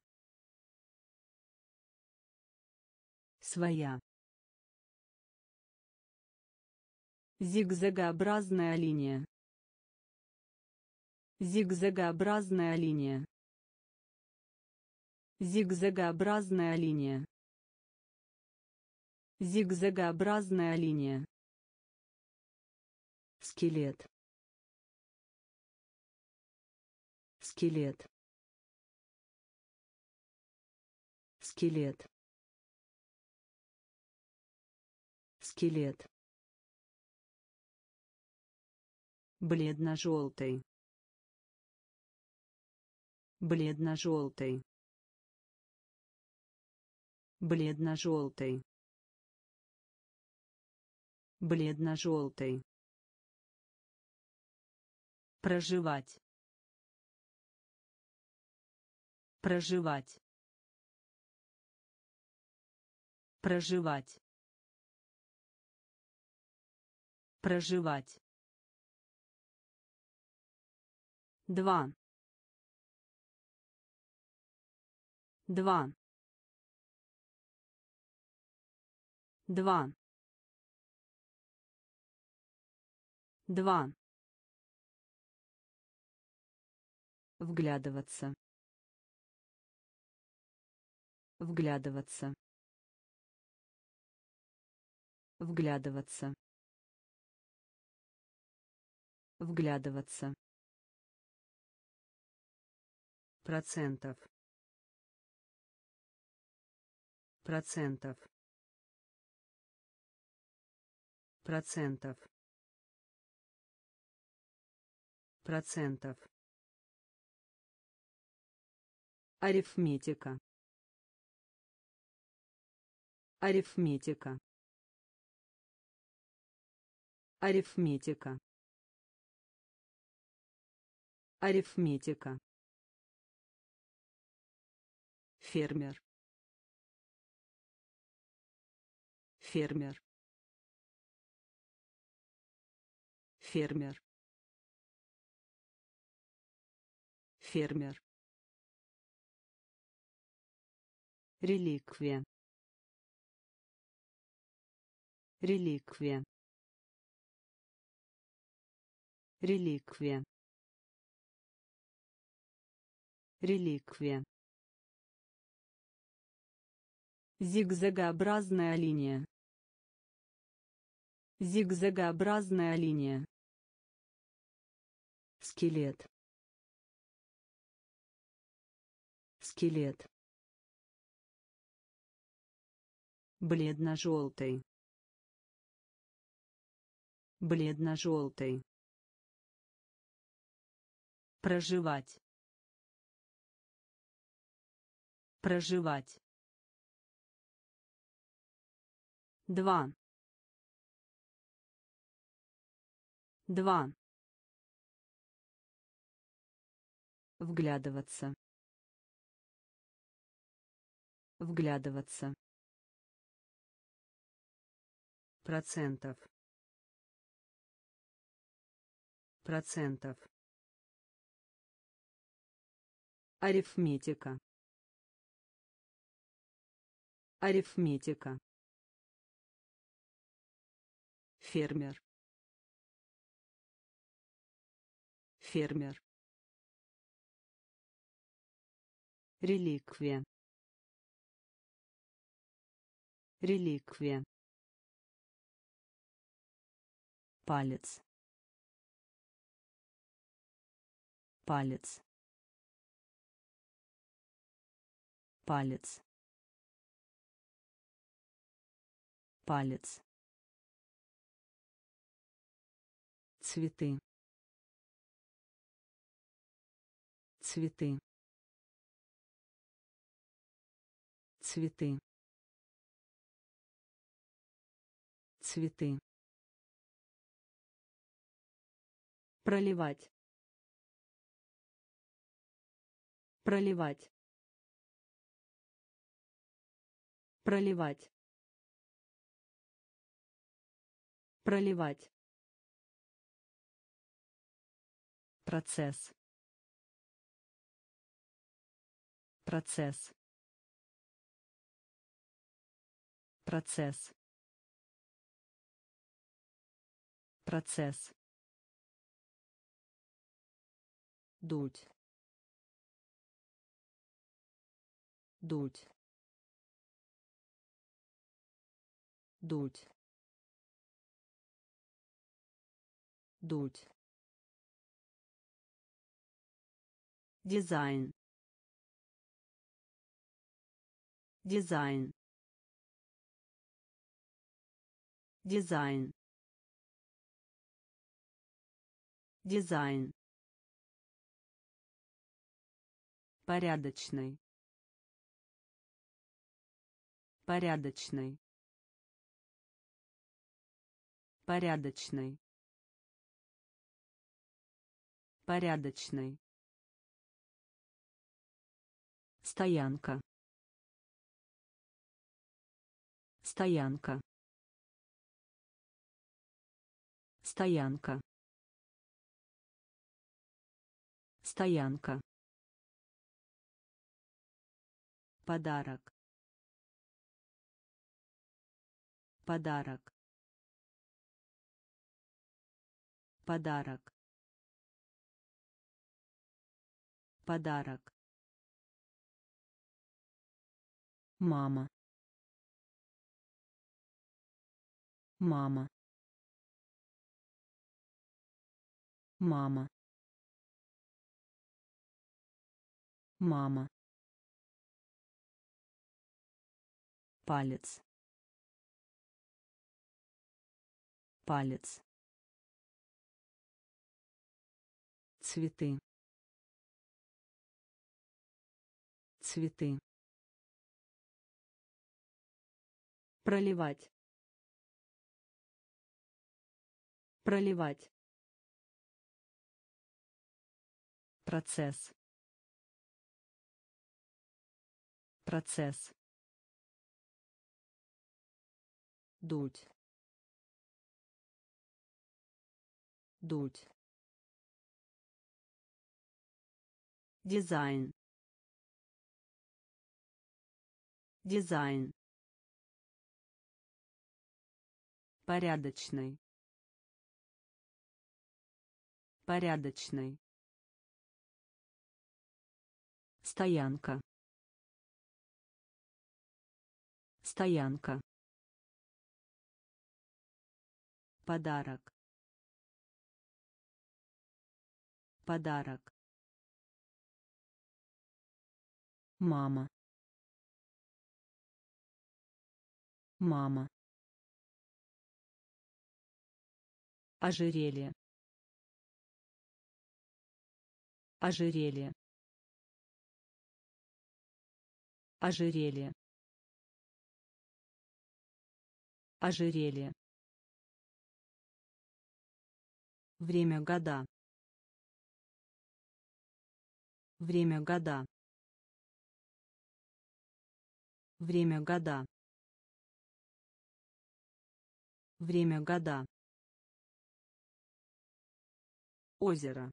своя. Зигзагообразная линия. Зигзагообразная линия. Зигзагообразная линия. Зигзагообразная линия. Скелет. Скелет. Скелет скелет. Бледно-желтый. Бледно-желтый. Бледно-желтый. Бледно-желтый. Проживать. Проживать. Проживать проживать. Два. Два. Два. Два. Вглядываться. Вглядываться. Вглядываться вглядываться. Процентов. Процентов. Процентов. Процентов. Арифметика. Арифметика. Арифметика. Арифметика. Фермер. Фермер. Фермер. Фермер. Реликвия. Реликвия. Реликвия. Реликвия. Зигзагообразная линия. Зигзагообразная линия. Скелет. Скелет. Бледно-желтый. Бледно-желтый. Проживать. Проживать. Два. Два. Вглядываться. Вглядываться. Процентов. Процентов. Арифметика. Арифметика. Фермер. Фермер. Реликвия. Реликвия. Палец. Палец. Палец. Палец. Цветы. Цветы. Цветы. Цветы. Проливать. Проливать. Проливать. Проливать. Процесс. Процесс. Процесс. Процесс. Дуть. Дуть. Дуть. Дуть. Дизайн. Дизайн. Дизайн. Дизайн. Порядочный. Порядочный. Порядочный. Порядочный. Стоянка. Стоянка. Стоянка. Стоянка. Подарок. Подарок. Подарок. Подарок. Мама. Мама. Мама. Мама. Палец. Палец. Цветы. Цветы. Проливать. проливать. Процесс. Процесс. Дуть. Дуть. Дизайн дизайн. Порядочный. Порядочный. Стоянка. Стоянка. Подарок. Подарок. Мама мама. Ожерелье. Ожерелье. Ожерелье. Ожерелье. Время года. Время года. Время года время года. Озеро.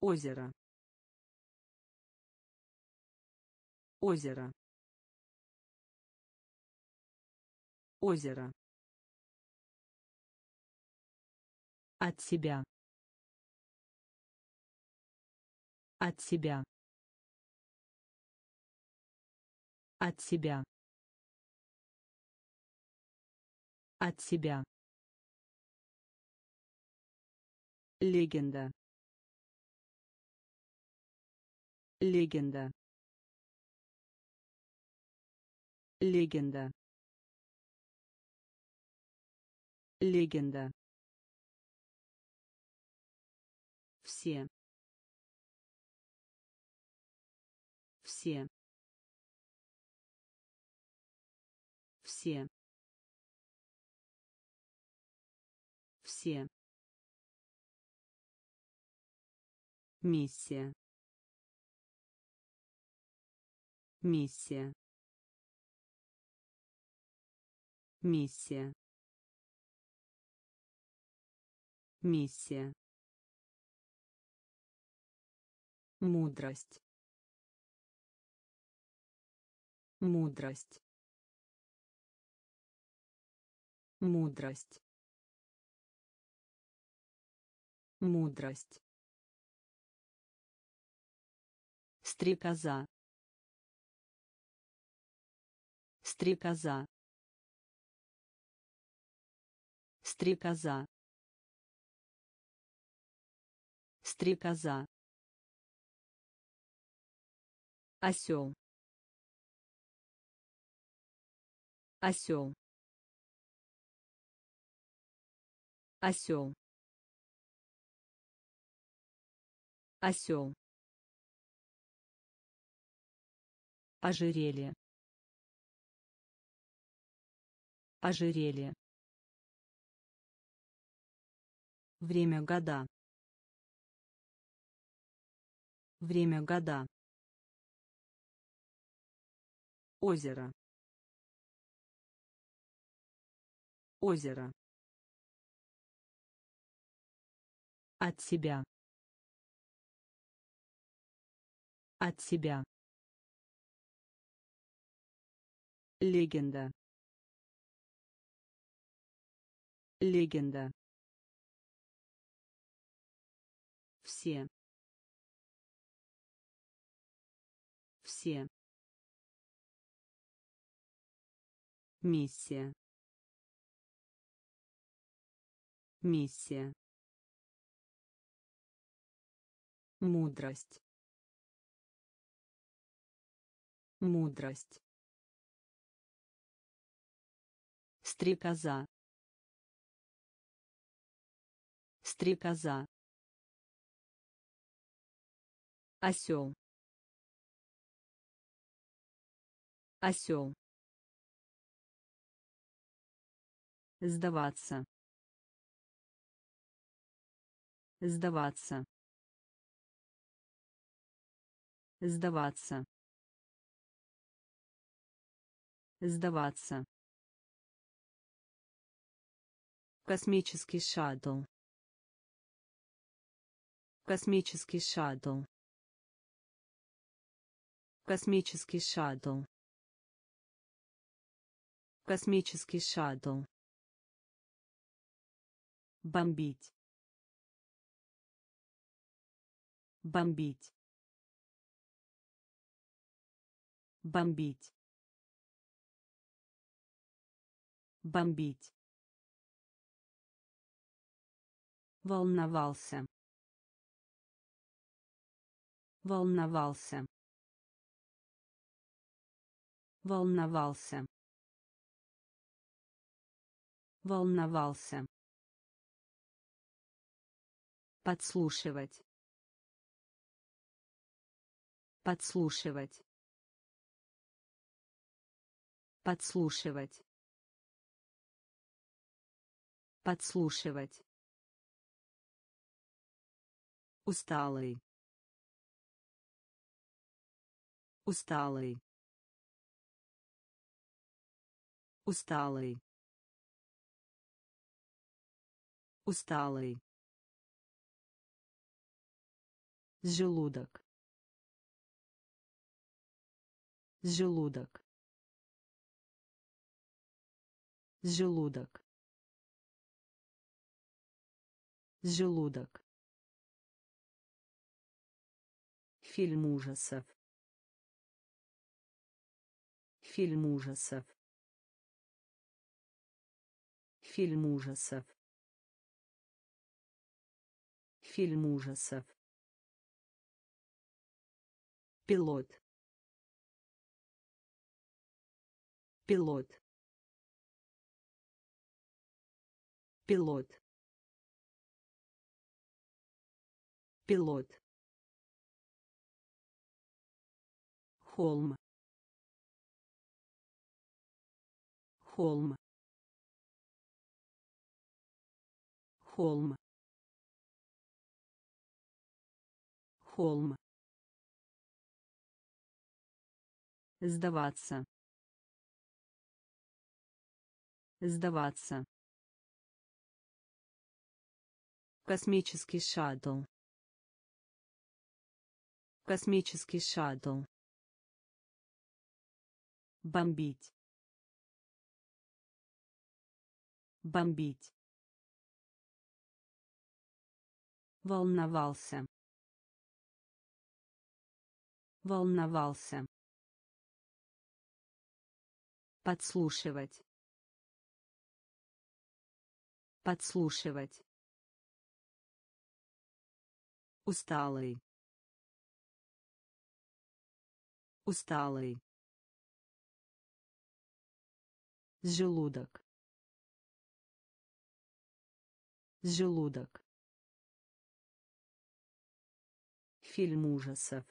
Озеро. Озеро. Озеро. От себя. От себя. От себя от себя. Легенда. Легенда. Легенда. Легенда. Все. Все. Все все миссия. Миссия. Миссия. Миссия. Мудрость. Мудрость. Мудрость мудрость. Стрекоза. Стрекоза. Стрекоза. Стрекоза. Осел осел осел осел ожерелье. Ожерелье. Время года. Время года. Озеро. Озеро. От себя от себя. Легенда. Легенда. Все. Все. Миссия. Миссия. Мудрость мудрость. Стрекоза. Стрекоза. Осел осел сдаваться. Сдаваться. Сдаваться сдаваться. Космический шаттл. Космический шаттл. Космический шаттл. Космический шаттл. Бомбить. Бомбить. Бомбить бомбить. Волновался. Волновался. Волновался. Волновался. Подслушивать. Подслушивать. Подслушивать подслушивать. Усталый. Усталый. Усталый. Усталый. Желудок. Желудок. Желудок желудок. Фильм ужасов. Фильм ужасов. Фильм ужасов. Фильм ужасов. Пилот. Пилот. Пилот пилот. Холм. Холм. Холм. Холм. Сдаваться. Сдаваться. Космический шаттл космический шаттл. Бомбить. Бомбить. Волновался. Волновался. Подслушивать. Подслушивать. Усталый усталый. Желудок. Желудок. Фильм ужасов.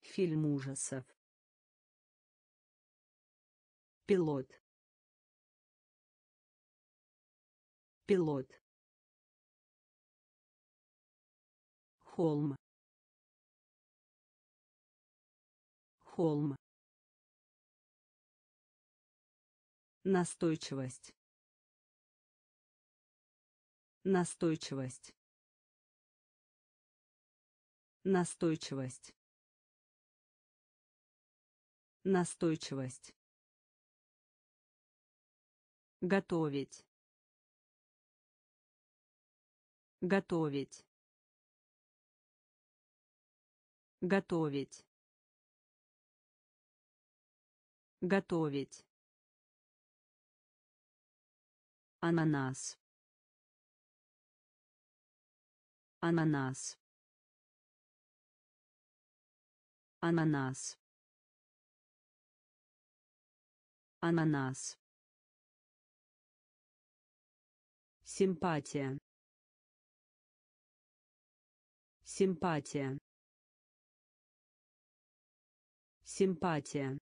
Фильм ужасов. Пилот. Пилот. Холм холм. Настойчивость. Настойчивость. Настойчивость. Настойчивость. Готовить. Готовить. Готовить готовить ананас ананас ананас ананас Симпатия. Симпатия. Симпатия.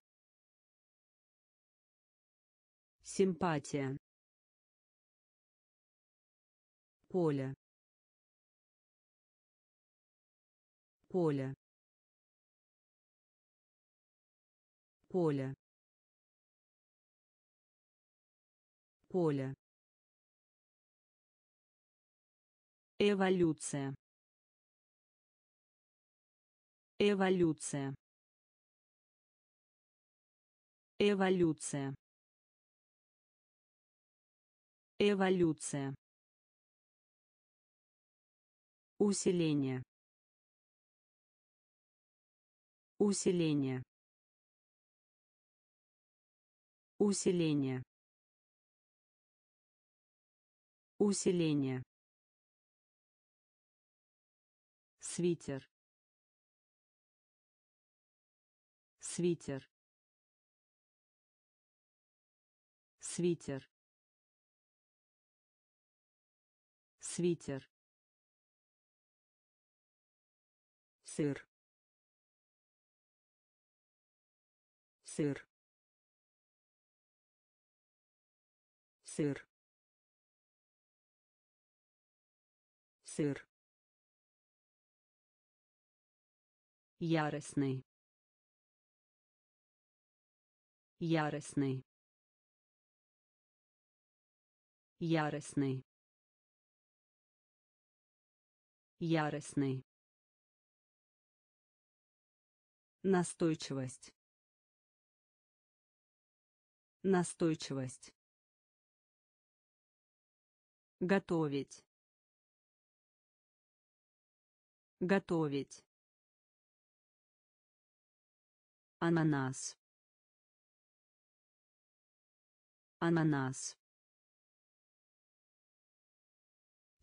Симпатия. Поле. Поле. Поле. Поле. Эволюция. Эволюция. Эволюция. Эволюция. Усиление. Усиление. Усиление. Усиление. Свитер. Свитер. Свитер. Свитер. сыр сыр сыр сыр Яростный. Яростный. Яростный. Яростный. Настойчивость. Настойчивость. Готовить. Готовить. Ананас. Ананас.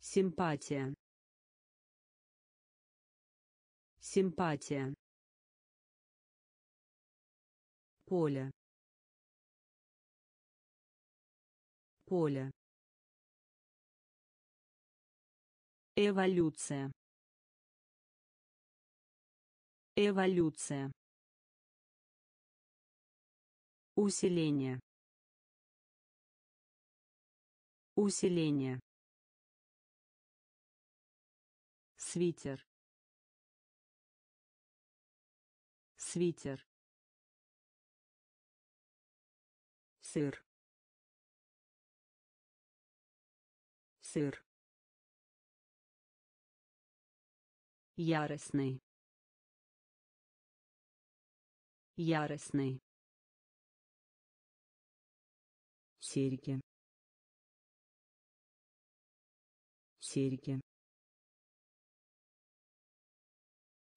Симпатия. Симпатия. Поле. Поле. Эволюция. Эволюция. Усиление. Усиление. Свитер. Свитер. сыр. Сыр. Яростный. Яростный. Серьги. Серьги.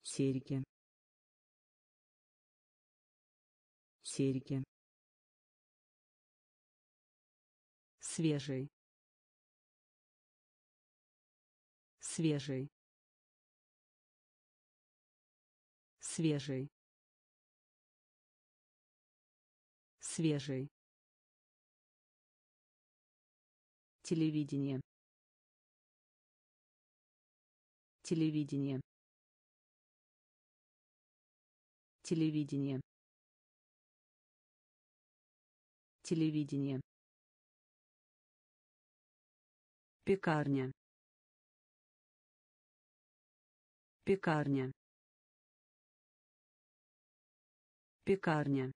Серьги серьги свежий. Свежий. Свежий. Свежий. Телевидение. Телевидение. Телевидение телевидение. Пекарня. Пекарня. Пекарня.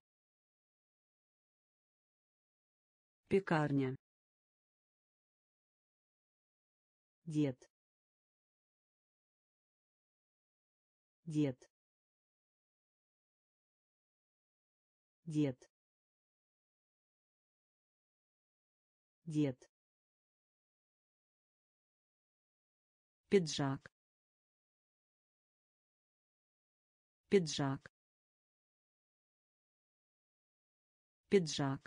Пекарня. Дед. Дед. Дед дед пиджак пиджак пиджак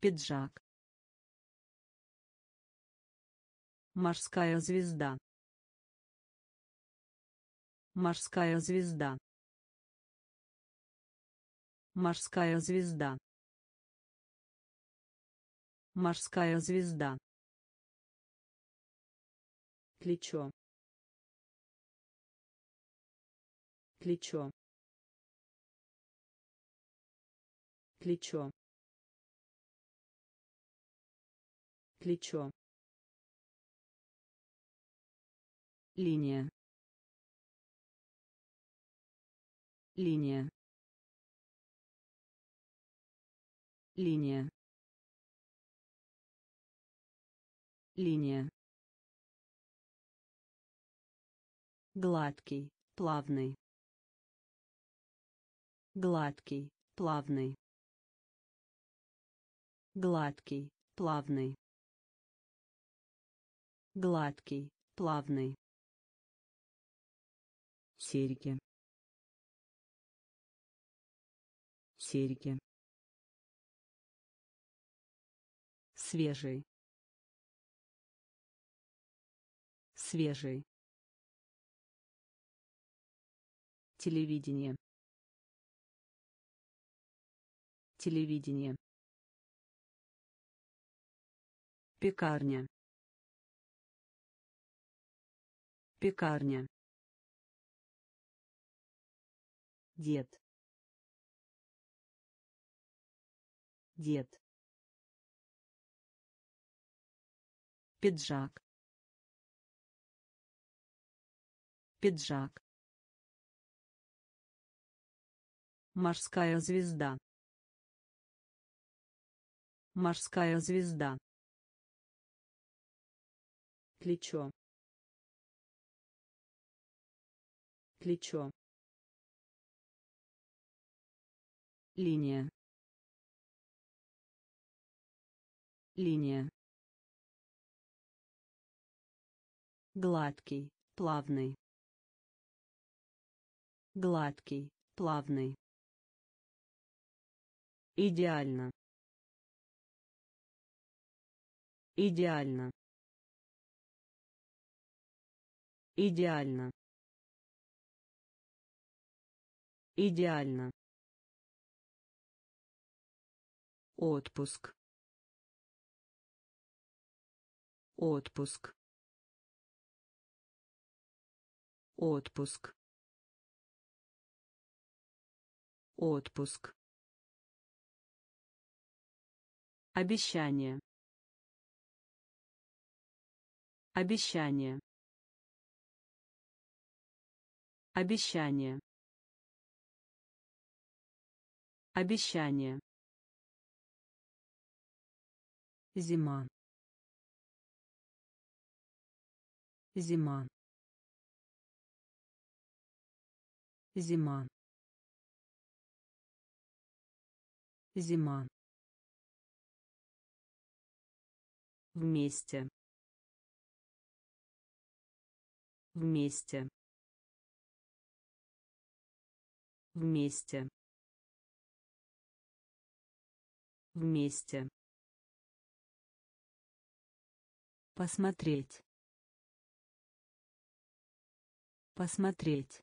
пиджак Морская звезда. Морская звезда. Морская звезда. Морская звезда. Плечо. Плечо. плечо плечо линия линия линия линия. Гладкий плавный. Гладкий плавный. Гладкий плавный. Гладкий плавный. Серьги. Серьги. Свежий свежий. Телевидение. Телевидение. Пекарня. Пекарня. Дед. Дед. Пиджак пиджак. Морская звезда. Морская звезда. Плечо. Плечо. Линия. Линия. Гладкий плавный гладкий плавный. Идеально. Идеально. Идеально. Идеально. Отпуск. Отпуск. Отпуск отпуск. Обещание. Обещание. Обещание. Обещание. Зима. Зима. Зима зима. Вместе. Вместе. Вместе. Вместе. Посмотреть. Посмотреть.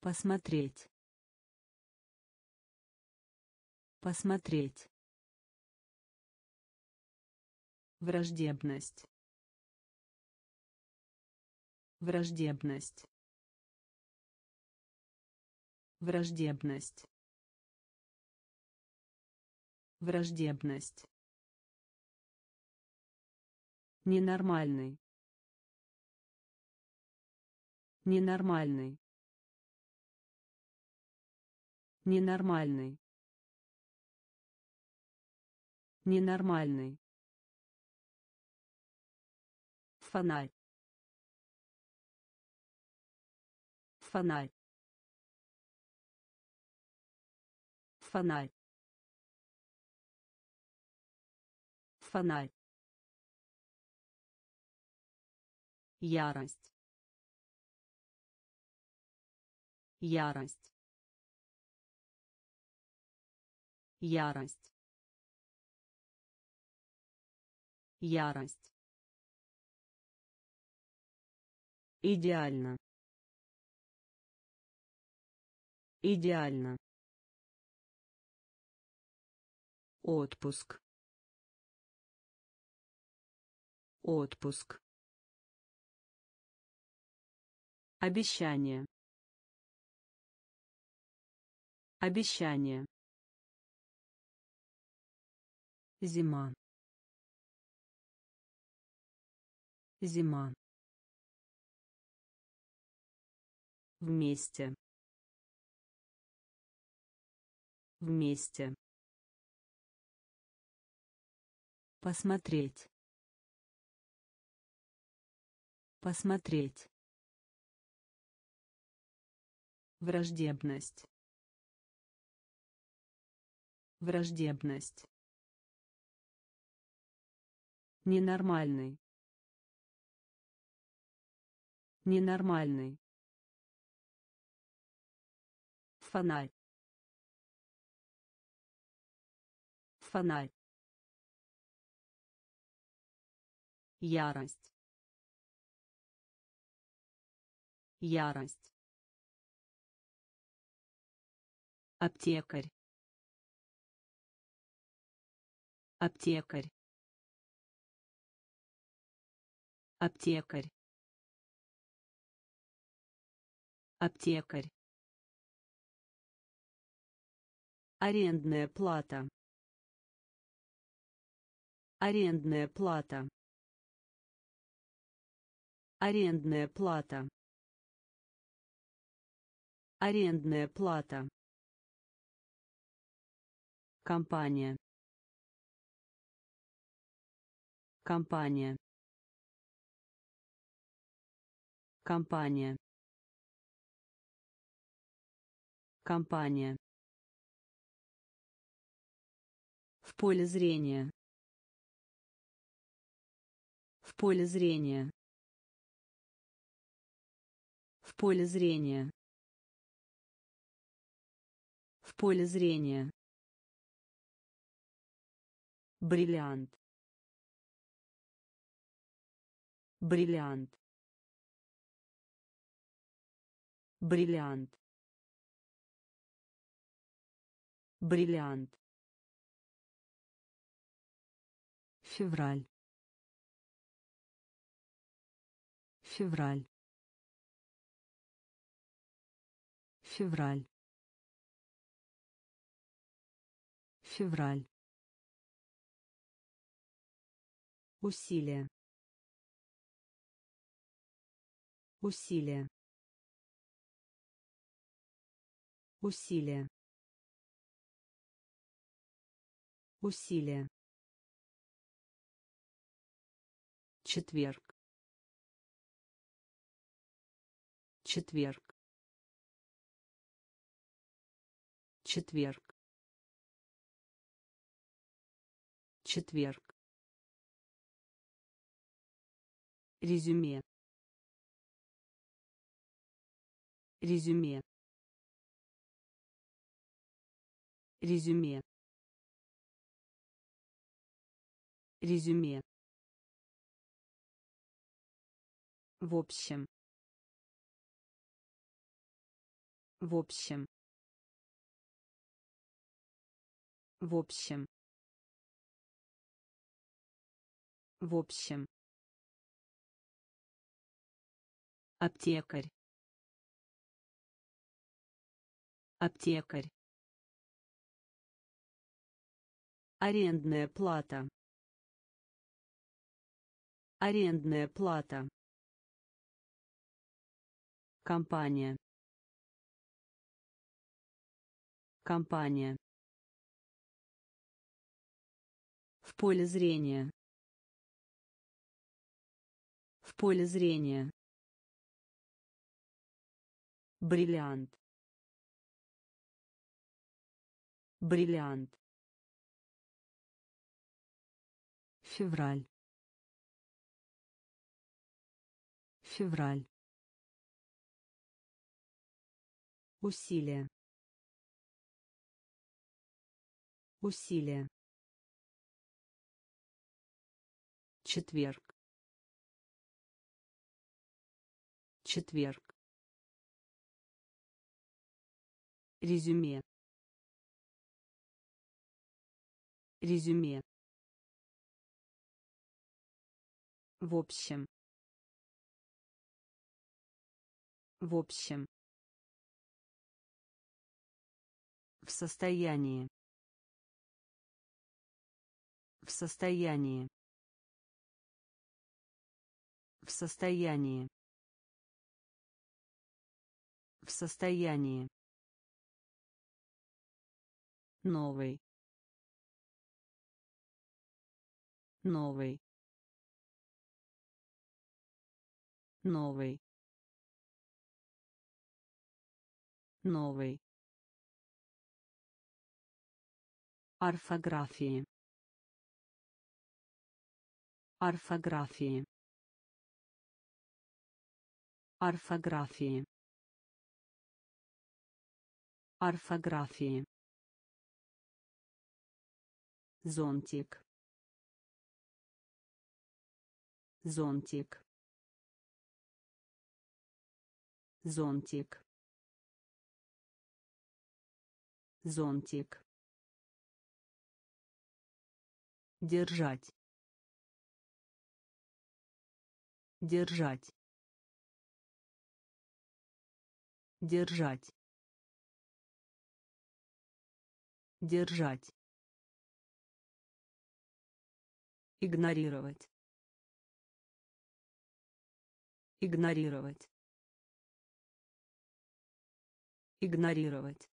Посмотреть посмотреть. Враждебность. Враждебность. Враждебность. Враждебность. Ненормальный. Ненормальный. Ненормальный ненормальный. Фонарь. Фонарь. Фонарь. Фонарь. Ярость. Ярость. Ярость ярость. Идеально. Идеально. Отпуск. Отпуск. Обещание. Обещание. Зима. Зима. Вместе. Вместе. Посмотреть. Посмотреть. Враждебность. Враждебность. Ненормальный. Ненормальный. Фонарь. Фонарь. Ярость. Ярость. Аптекарь. Аптекарь. Аптекарь. Аптекарь. Арендная плата. Арендная плата. Арендная плата. Арендная плата. Компания. Компания. Компания. Компания. В поле зрения. В поле зрения. В поле зрения. В поле зрения. Бриллиант. Бриллиант. Бриллиант. Бриллиант. Февраль. Февраль. Февраль. Февраль. Усилие. Усилие. Усилие. Усилие. Четверг. Четверг. Четверг. Четверг. Резюме. Резюме. Резюме. Резюме. В общем. В общем. В общем. В общем. Аптекарь. Аптекарь. Арендная плата. Арендная плата. Компания. Компания. В поле зрения. В поле зрения. Бриллиант. Бриллиант. Февраль. Февраль. Усилие. Усилие. Четверг. Четверг. Резюме. Резюме. В общем. В общем. В состоянии. В состоянии. В состоянии. В состоянии. Новый. Новый. Новый. Новый. Орфографии. Орфографии. Орфографии. Орфографии. Зонтик. Зонтик. Зонтик. Зонтик. Держать. Держать. Держать. Держать. Игнорировать. Игнорировать. Игнорировать.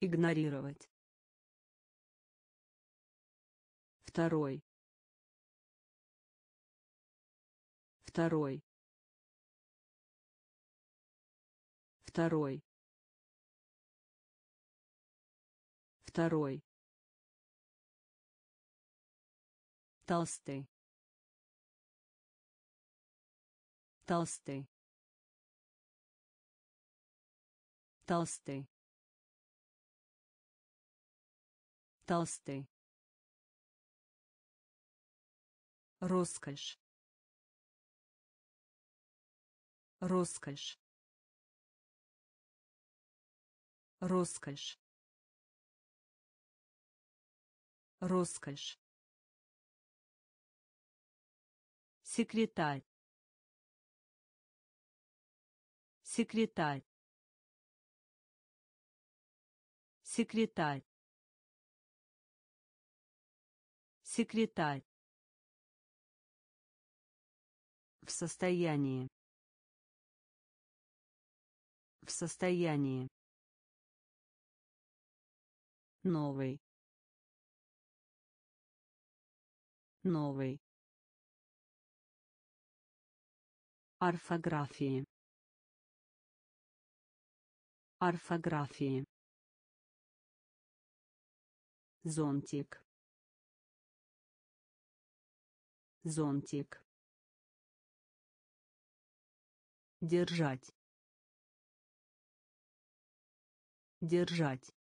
Игнорировать. Второй. Второй. Второй. Второй. Толстый. Толстый. Толстый. Толстый. Роскошь. Роскошь. Роскошь. Роскошь. Секретарь. Секретарь. Секретарь. Секретарь. В состоянии. В состоянии. Новый. Новый. Орфографии. Орфографии. Зонтик. Зонтик. Держать. Держать.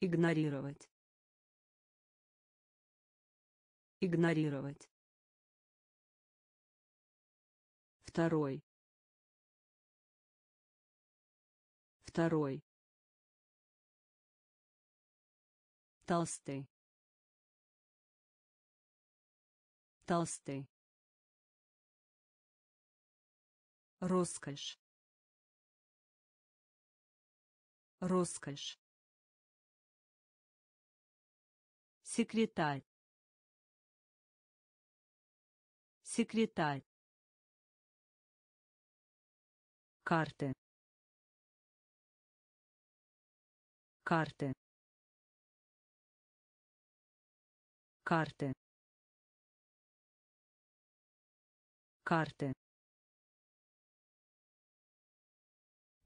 Игнорировать. Игнорировать. Второй. Второй. Толстый. Толстый. Роскошь. Роскошь. Секретарь. Секретарь. карты карты карты карты.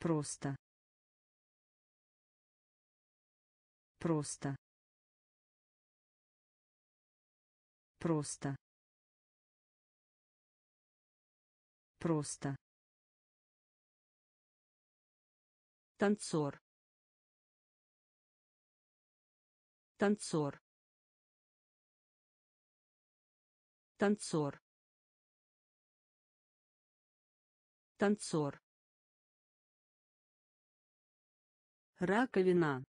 Просто. Просто. Просто. Просто. Танцор. Танцор. Танцор танцор. Раковина.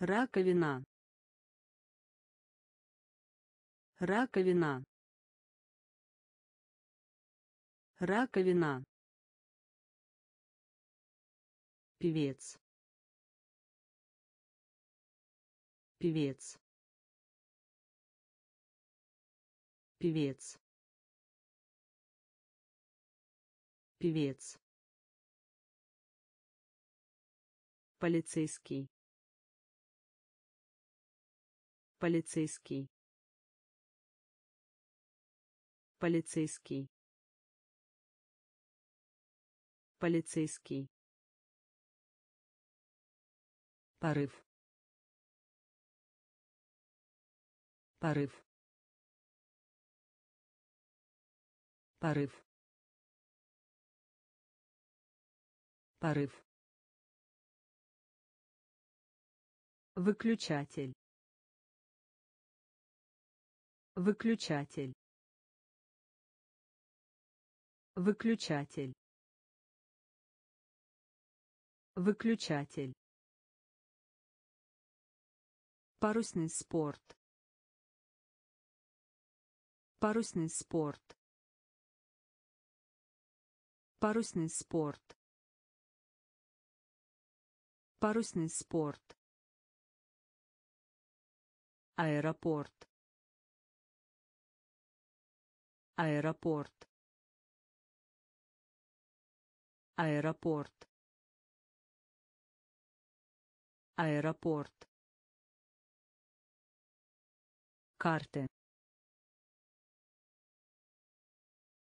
Раковина. Раковина. Раковина. Певец. Певец. Певец певец. Полицейский. Полицейский. Полицейский. Полицейский. Порыв. Порыв. Порыв порыв. Выключатель. Выключатель. Выключатель. Выключатель. Парусный спорт. Парусный спорт. Парусный спорт парусный спорт. Аэропорт. Аэропорт. Аэропорт. Аэропорт. Карты.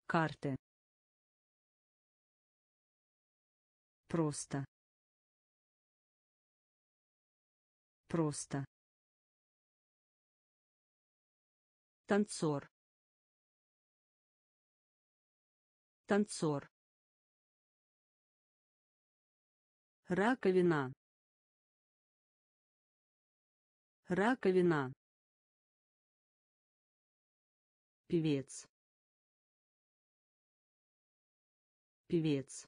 Карты. Просто просто. Танцор. Танцор. Раковина. Раковина. Певец. Певец.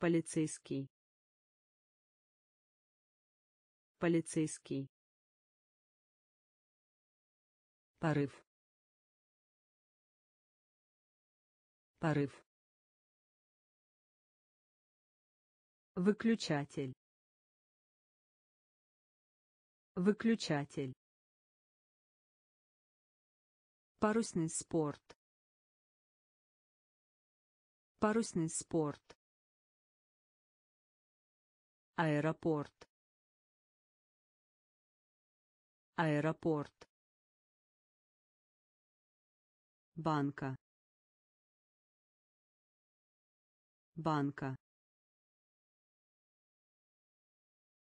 Полицейский полицейский. Порыв. Порыв. Выключатель. Выключатель. Парусный спорт. Парусный спорт. Аэропорт аэропорт. Банка. Банка.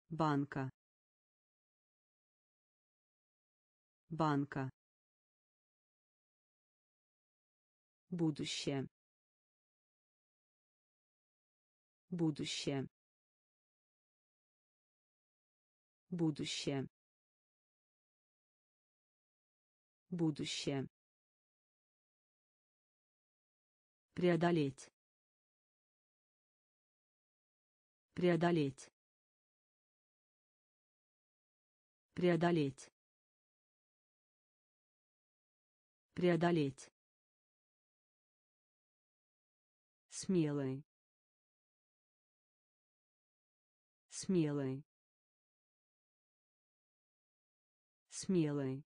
Банка. Банка. Будущее. Будущее. Будущее будущее. Преодолеть. Преодолеть. Преодолеть. Преодолеть. Смелый смелый смелый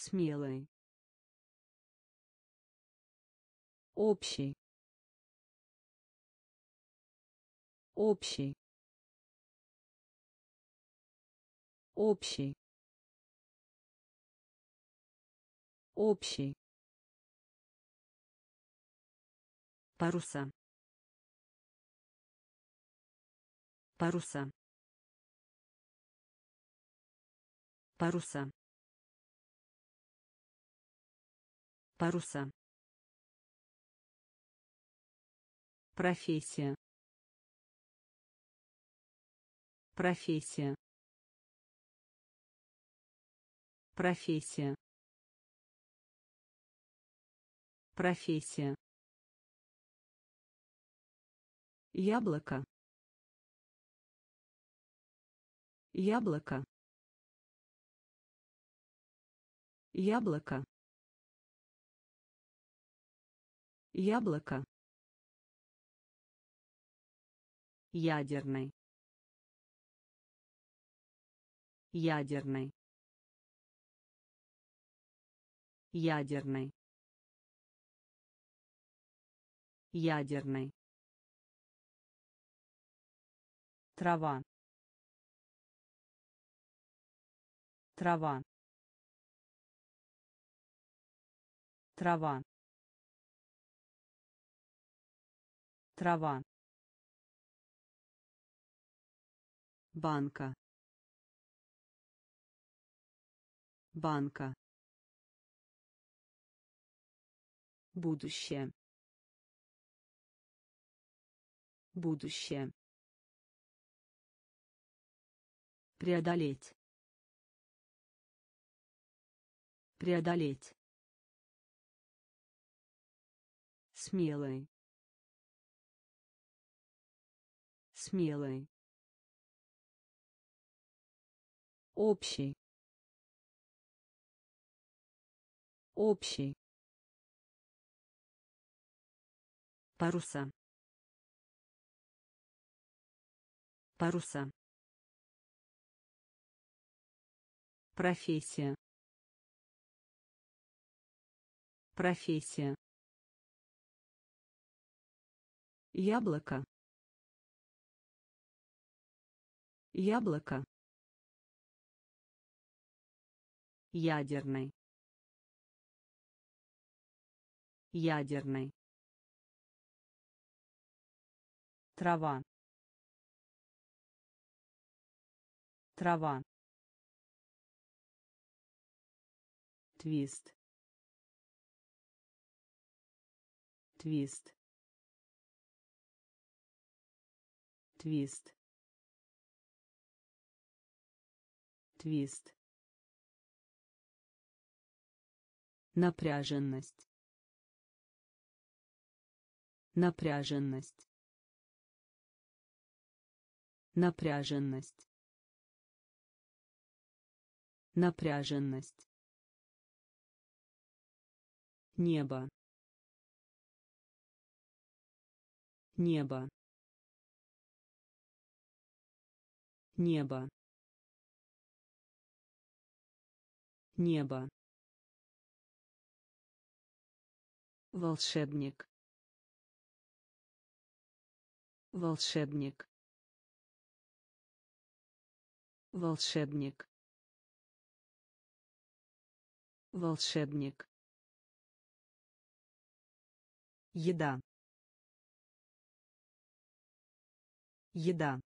смелый общий. Общий. Общий. Общий. Паруса. Паруса. Паруса паруса. Профессия. Профессия. Профессия. Профессия. Яблоко. Яблоко. Яблоко яблоко. Ядерный. Ядерный. Ядерный. Ядерный. Трава. Трава. Трава трава. Банка. Банка. Будущее. Будущее. Преодолеть. Преодолеть. Смелый смелый общий. Общий. Паруса. Паруса. Профессия. Профессия. Яблоко яблоко. Ядерный. Ядерный. Трава. Трава. Твист. Твист. Твист твист. Напряженность. Напряженность. Напряженность. Напряженность. Небо. Небо. Небо небо. Волшебник. Волшебник. Волшебник. Волшебник. Еда. Еда.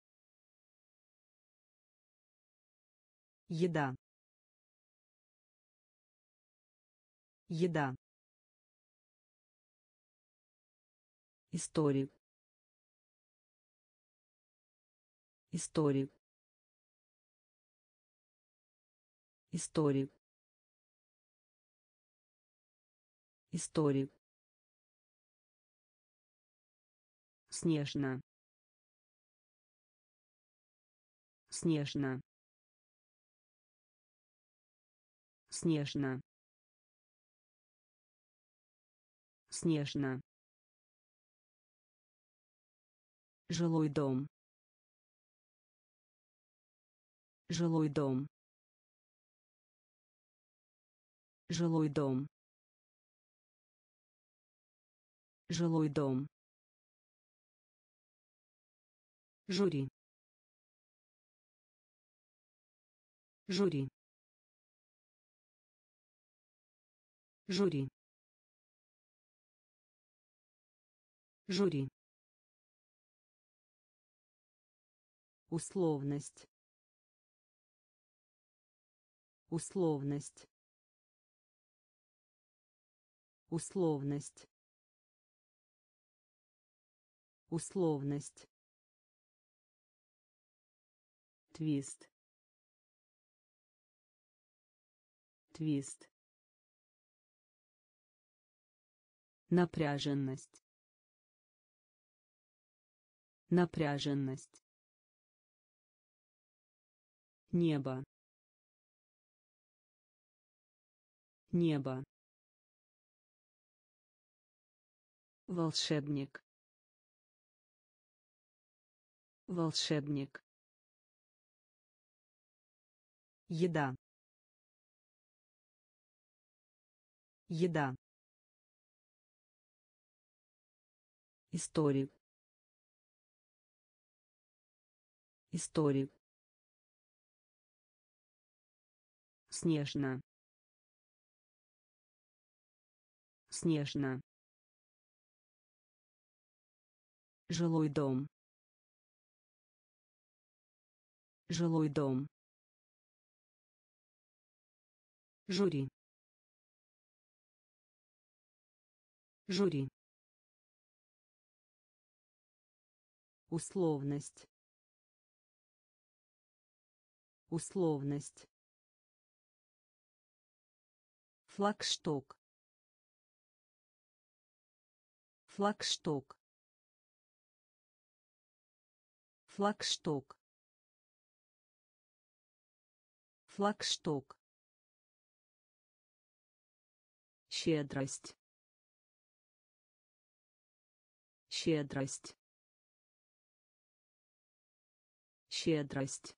Еда еда. Историк. Историк. Историк. Историк. Снежно. Снежно. Снежно снежно. Жилой дом. Жилой дом. Жилой дом. Жилой дом. Жюри. Жюри. Жюри жюри. Условность. Условность. Условность. Условность. Твист. Твист. Напряженность напряженность небо Небо. Волшебник. Волшебник. Еда. Еда. Историк. Историк. Снежно. Снежно. Жилой дом. Жилой дом. Жюри. Жюри. Условность. Условность. Флагшток. Флагшток. Флагшток. Флагшток. щедрость щедрость щедрость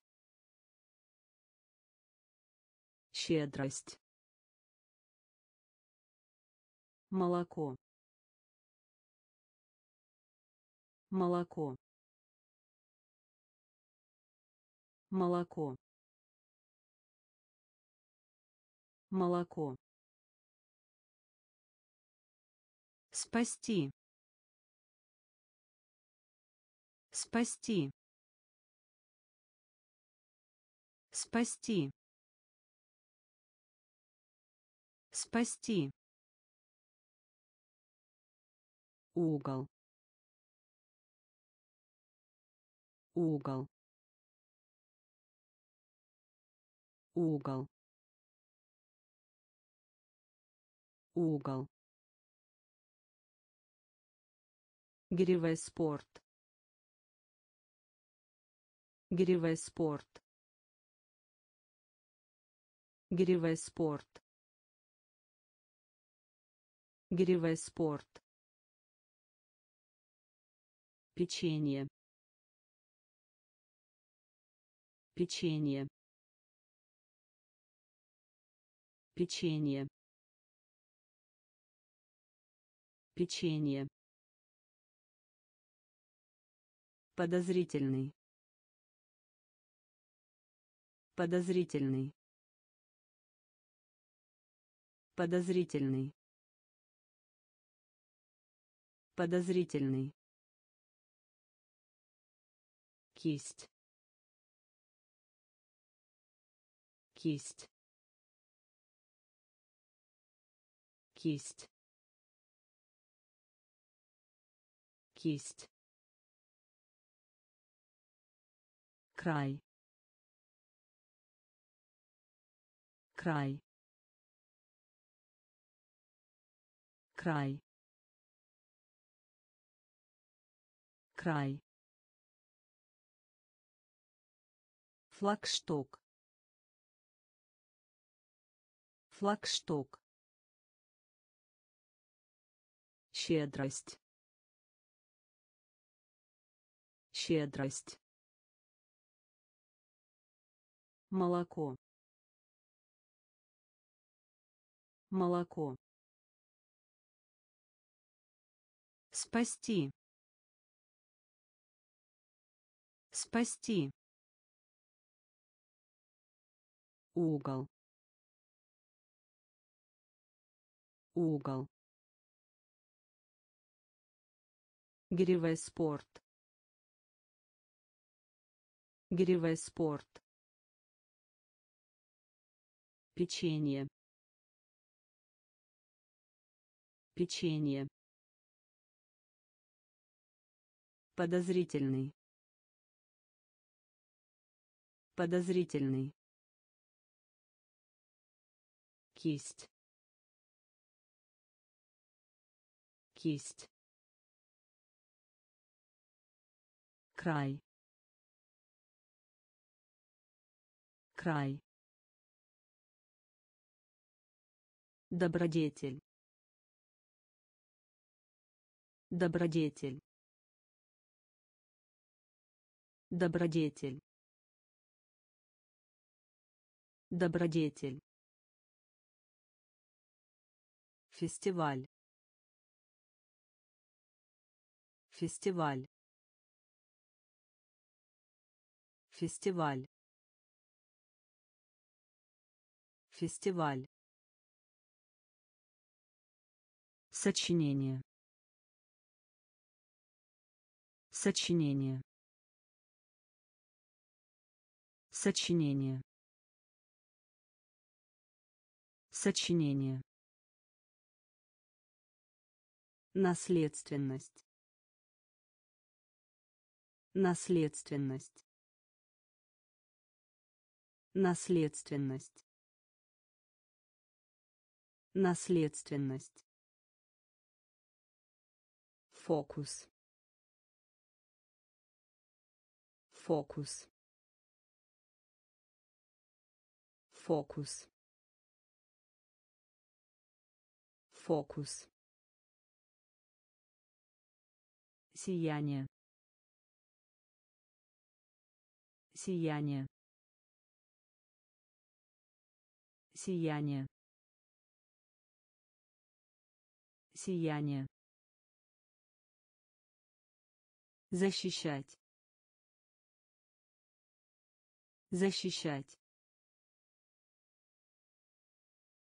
щедрость. Молоко. Молоко. Молоко. Молоко. Спасти. Спасти. Спасти спасти угол угол угол угол Гиревой спорт. Гиревой спорт. Гиревой спорт. Гиревой спорт. Печенье. Печенье. Печенье. Печенье. Подозрительный. Подозрительный. Подозрительный. Подозрительный. Кисть. Кисть. Кисть. Кисть. край край край край. Флагшток. Флагшток. Щедрость. Щедрость. Молоко. Молоко. Спасти спасти. Угол. Угол. Гиревой спорт. Гиревой спорт. Печенье. Печенье. Подозрительный подозрительный кисть кисть край край Добродетель. Добродетель. Добродетель. Добродетель. Фестиваль. Фестиваль. Фестиваль. Фестиваль. Сочинение. Сочинение. Сочинение. Сочинение. Наследственность. Наследственность. Наследственность. Наследственность. Фокус. Фокус. Фокус. Фокус. Сияние. Сияние. Сияние. Сияние. Защищать. Защищать.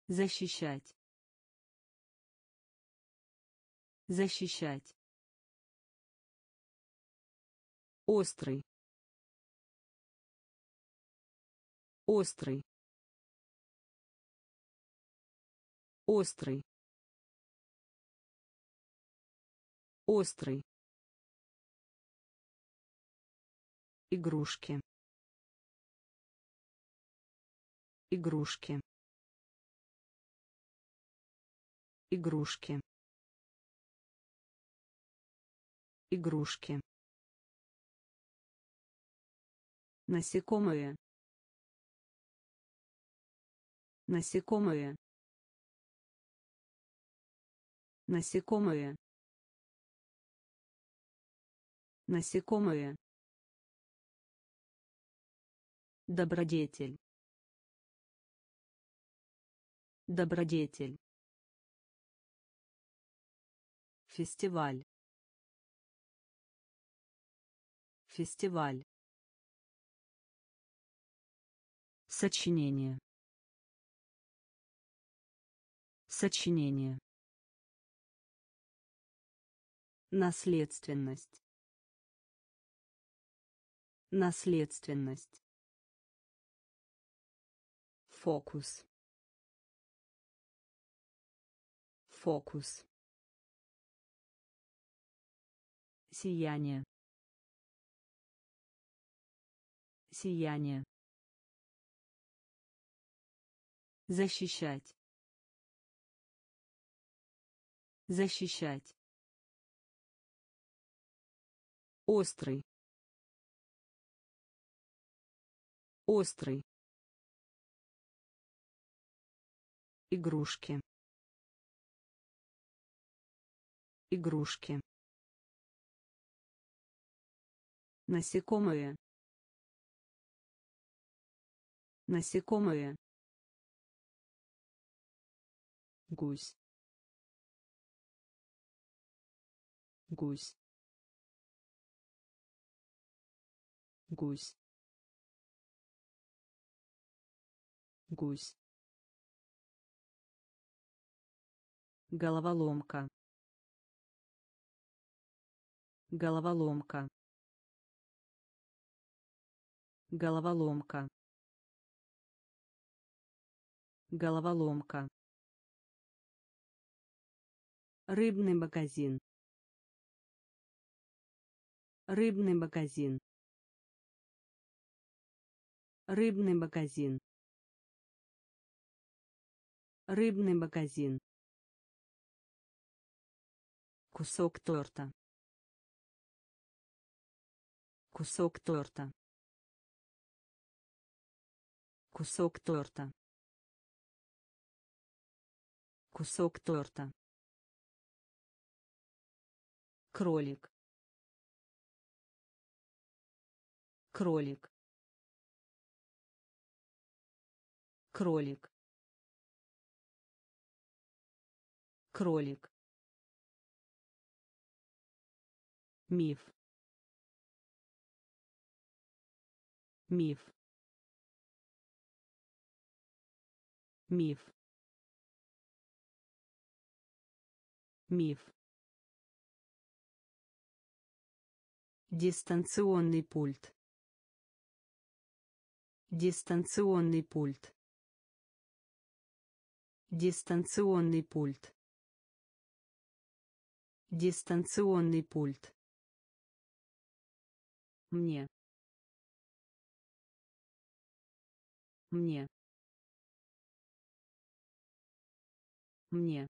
Защищать. Защищать. Острый. Острый. Острый. Острый. Игрушки. Игрушки. Игрушки. Игрушки. Насекомые. Насекомые. Насекомые. Насекомые. Добродетель. Добродетель. Фестиваль. Фестиваль. Сочинение. Сочинение. Наследственность. Наследственность. Фокус. Фокус. Сияние. Сияние. Защищать. Защищать. Острый. Острый. Игрушки. Игрушки. Насекомые. Насекомые. Гусь. Гусь. Гусь. Гусь. Головоломка. Головоломка. Головоломка. Головоломка. Рыбный магазин. Рыбный магазин. Рыбный магазин. Рыбный магазин. Кусок торта. Кусок торта. Кусок торта. Кусок торта. Кролик. Кролик. Кролик. Кролик. Миф. Миф. Миф. Миф. Дистанционный пульт. Дистанционный пульт. Дистанционный пульт. Дистанционный пульт. Мне. Мне. Мне.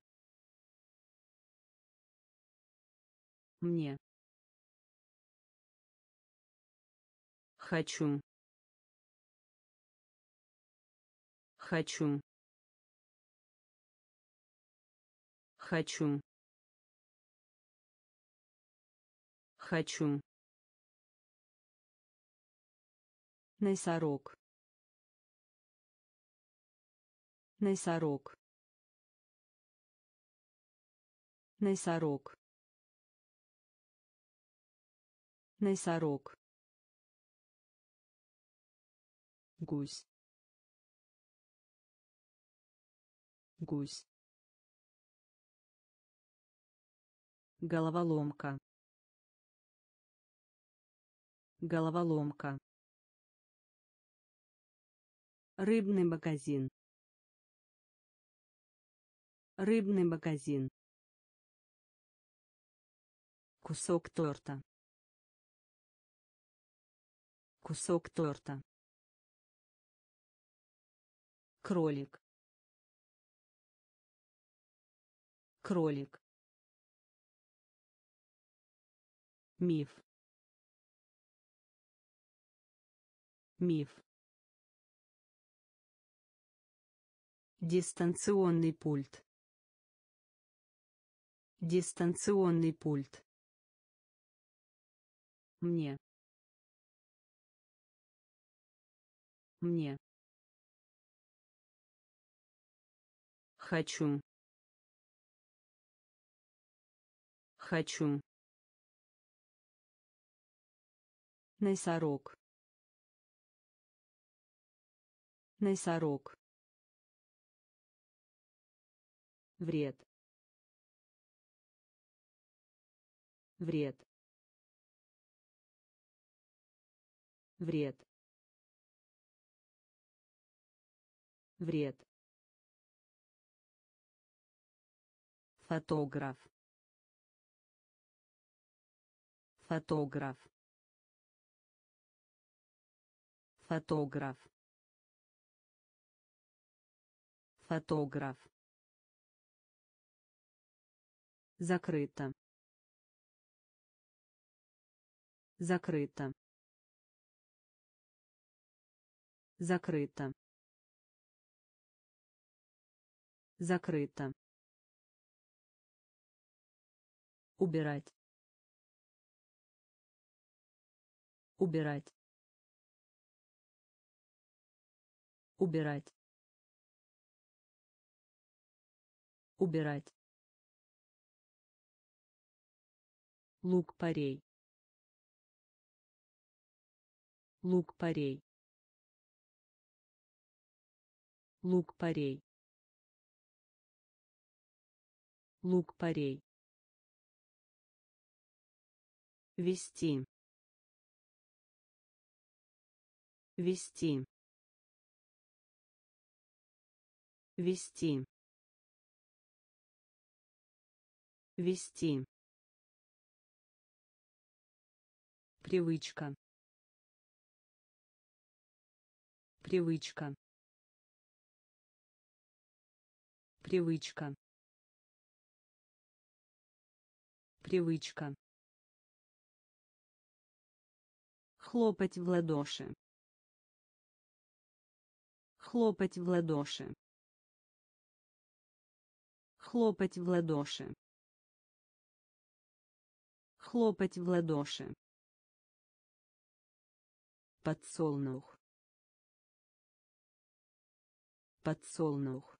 Мне. Хочу. Хочу. Хочу. Хочу. Носорог. Носорог. Носорог. Носорог. гусь. Гусь. Головоломка. Головоломка. Рыбный магазин. Рыбный магазин. Кусок торта кусок торта. Кролик. Кролик. Миф. Миф. Дистанционный пульт. Дистанционный пульт. Мне мне Хочу. Хочу. Носорог. Носорог. Вред. Вред. Вред. Вред. Фотограф. Фотограф. Фотограф. Фотограф. Закрыто. Закрыто. Закрыто. Закрыто. убирать. Убирать. Убирать. Убирать. Лук-порей лук-порей лук-порей лук-порей Вести. Вести. Вести. Вести. Привычка. Привычка. Привычка. Привычка. Хлопать в ладоши. Хлопать в ладоши. Хлопать в ладоши. Хлопать в ладоши. Подсолнух. Подсолнух.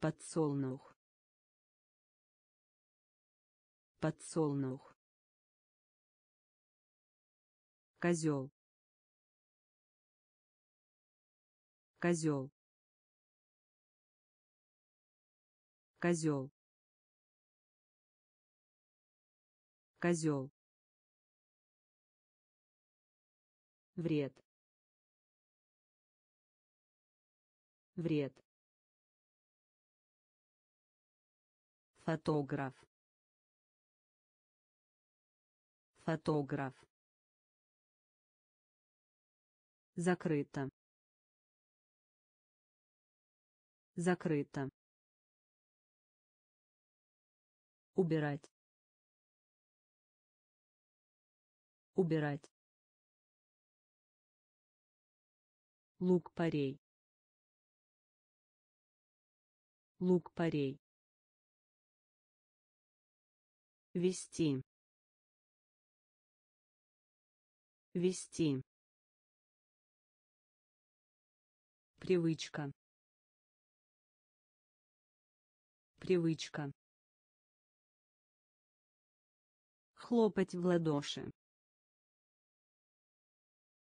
Подсолнух. Подсолнух. Козел. Козел. Козел. Козел. вред вред фотограф фотограф. Закрыто. Закрыто. Убирать. Убирать. Лук-порей лук-порей вести вести. Привычка. Привычка. Хлопать в ладоши.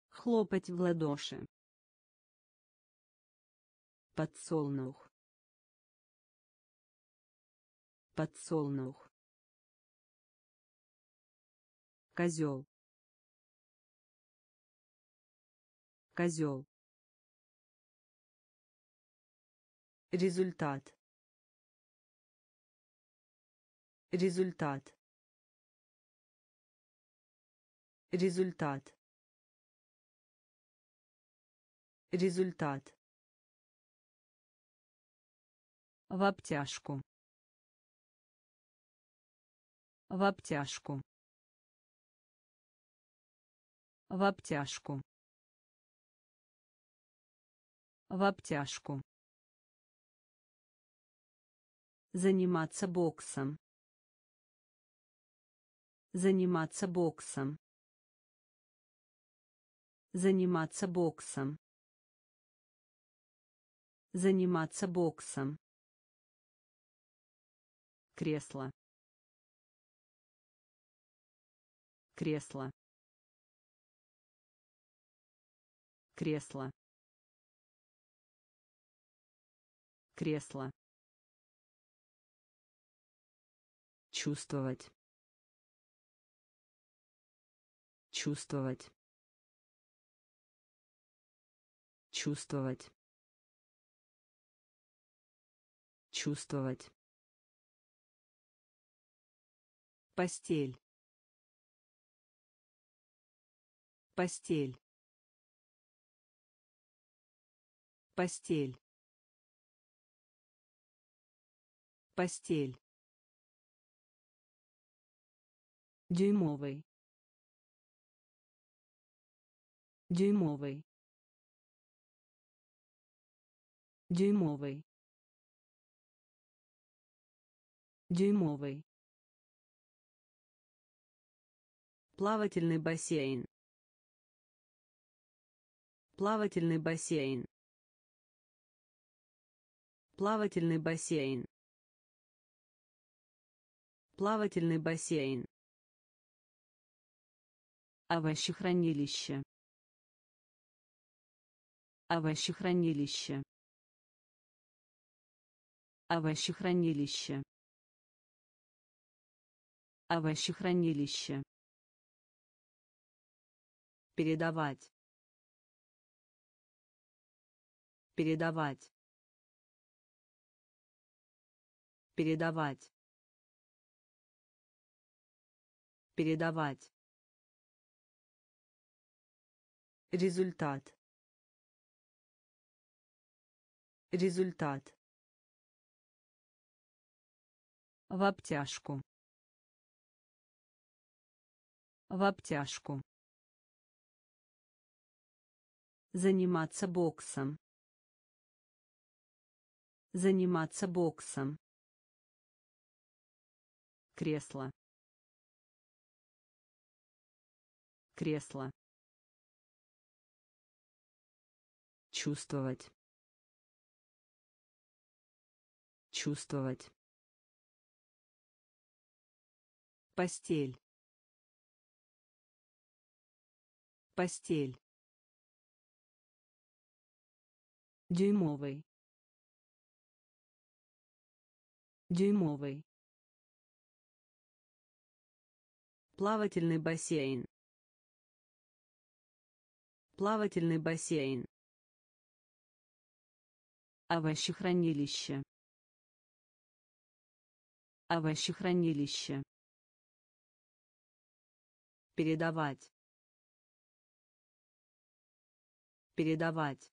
Хлопать в ладоши. Подсолнух. Подсолнух. Козел козел. Результат. Результат. Результат. Результат. В обтяжку. В обтяжку. В обтяжку в обтяжку. Заниматься боксом. Заниматься боксом. Заниматься боксом. Заниматься боксом. Кресло. Кресло. Кресло кресло. Чувствовать. Чувствовать. Чувствовать. Чувствовать. Постель. Постель. Постель постель. Дюймовый. Дюймовый. Дюймовый. Дюймовый. Плавательный бассейн. Плавательный бассейн. Плавательный бассейн плавательный бассейн. Овощехранилище. Овощехранилище. Овощехранилище. Овощехранилище. Передавать. Передавать. Передавать передавать. Результат. Результат. В обтяжку. В обтяжку. Заниматься боксом. Заниматься боксом. Кресло. Кресло. Чувствовать. Чувствовать. Постель. Постель. Дюймовый. Дюймовый. Плавательный бассейн. Плавательный бассейн. Овощехранилище. Овощехранилище. Передавать. Передавать.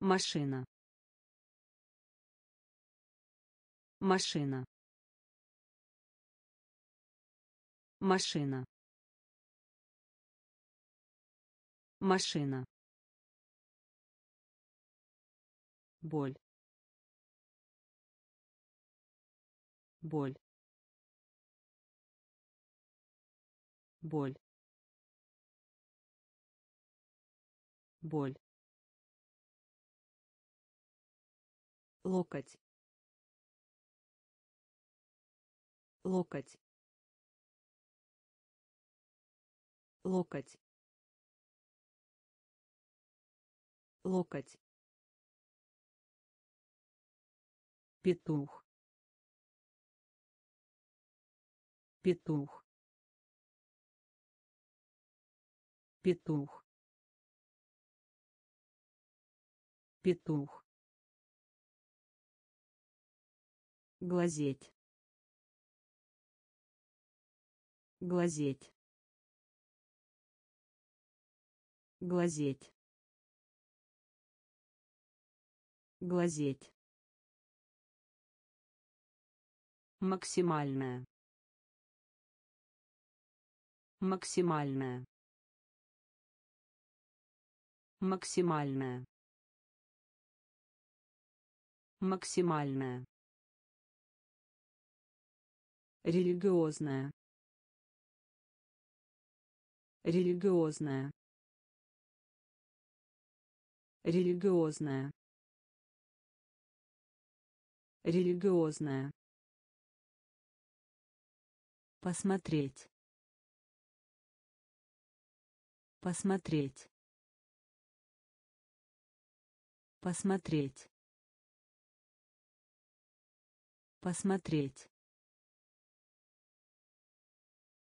Машина. Машина. Машина. Машина. боль. Боль. Боль. Боль. Локоть. Локоть. Локоть локоть. Петух. Петух. Петух. Петух. Глазеть. Глазеть. Глазеть глазеть. Максимальная. Максимальная. Максимальная. Максимальная. Религиозная. Религиозная. Религиозная религиозная. Посмотреть. Посмотреть. Посмотреть. Посмотреть.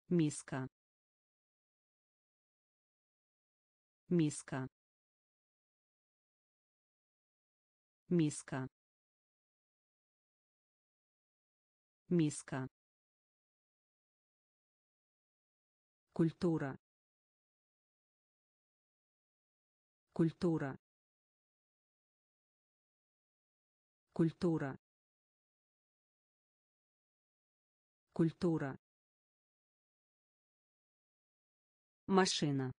Миска. Миска. Миска миска. Культура. Культура. Культура. Культура. Машина.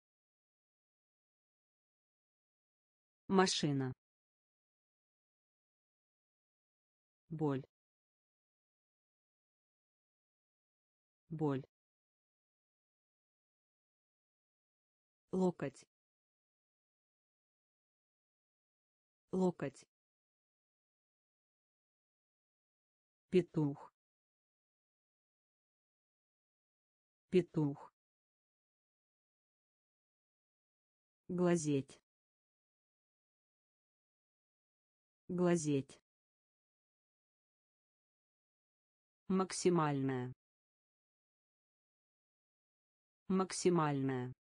Машина. Боль боль. Локоть. Локоть. Петух. Петух. Глазеть. Глазеть. Максимальная максимальная.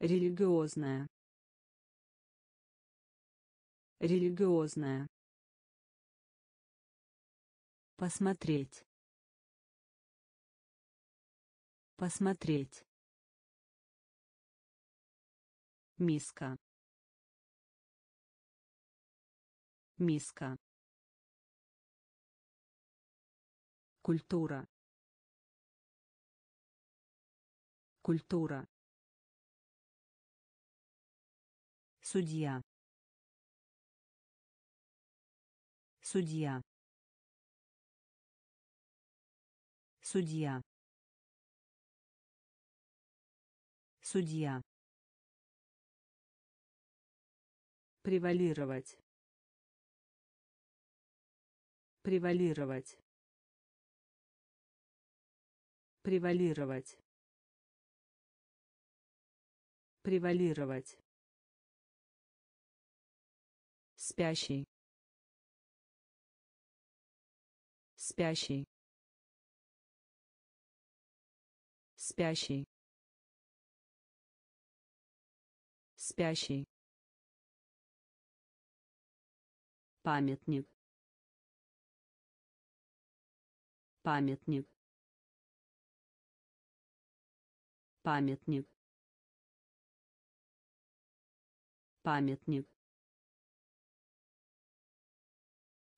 Религиозная. Религиозная. Посмотреть. Посмотреть. Миска. Миска. Культура культура Судья. Судья. Судья. Судья. Превалировать. Превалировать. Превалировать. Превалировать. Спящий. Спящий. Спящий. Спящий. Памятник. Памятник. Памятник. Памятник.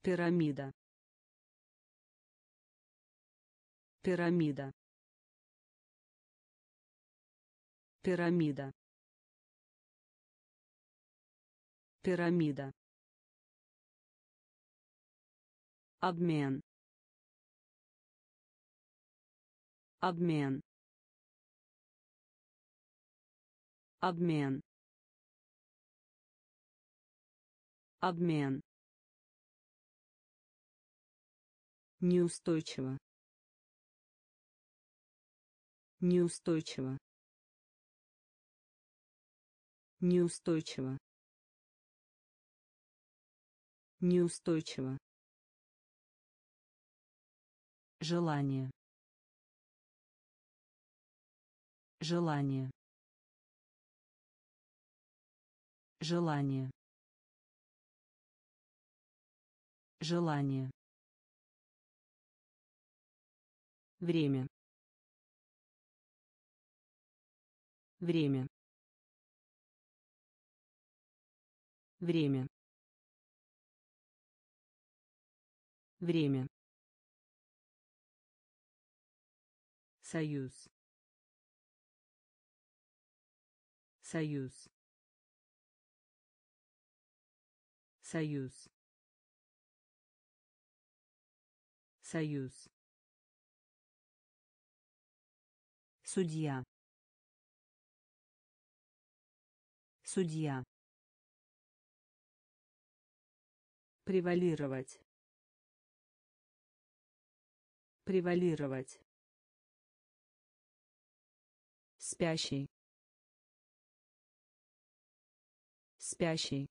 Пирамида. Пирамида. Пирамида. Пирамида. Обмен. Обмен. Обмен. Обмен. Неустойчиво. Неустойчиво. Неустойчиво. Неустойчиво. Желание. Желание. Желание. Желание. Время. Время. Время. Время. Союз. Союз. Союз. Союз. Судья. Судья. Превалировать. Превалировать. Спящий. Спящий.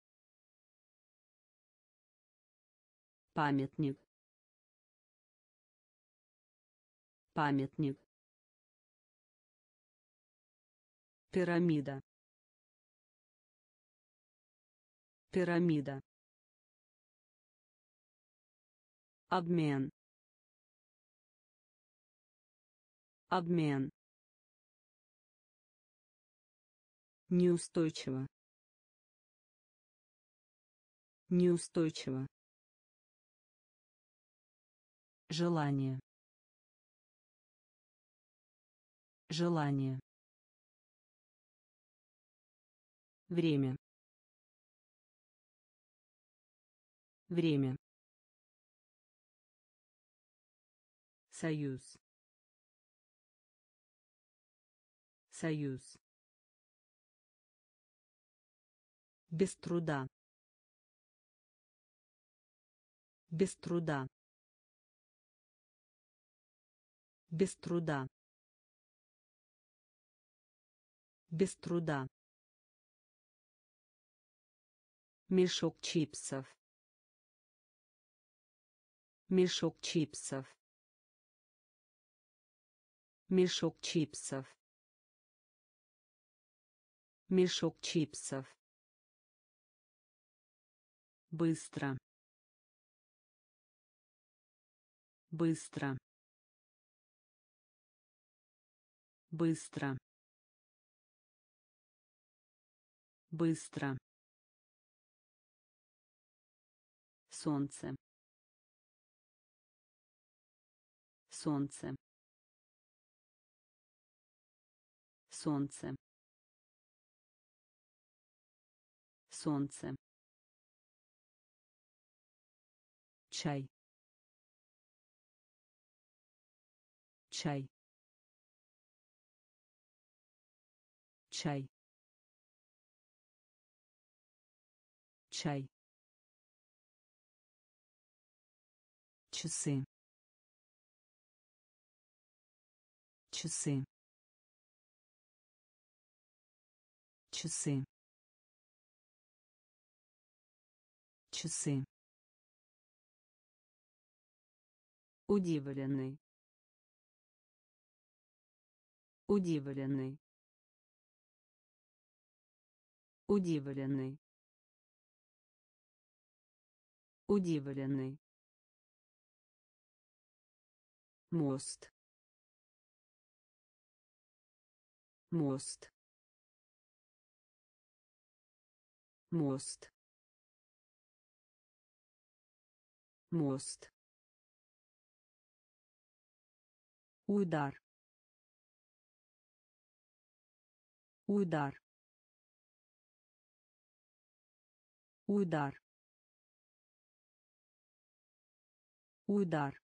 Памятник. Памятник. Пирамида. Пирамида. Обмен. Обмен. Неустойчиво. Неустойчиво. Желание. Желание. Время. Время. Союз. Союз. Без труда. Без труда. Без труда. Без труда. Мешок чипсов. Мешок чипсов. Мешок чипсов. Мешок чипсов. Быстро. Быстро. Быстро. Быстро. Солнце. Солнце. Солнце. солнце чай чай чай чай. Часы. Часы. Часы. Часы. Удивленный. Удивленный. Удивленный удивленный. Мост. Мост. Мост. Мост. Удар. Удар. Удар удар.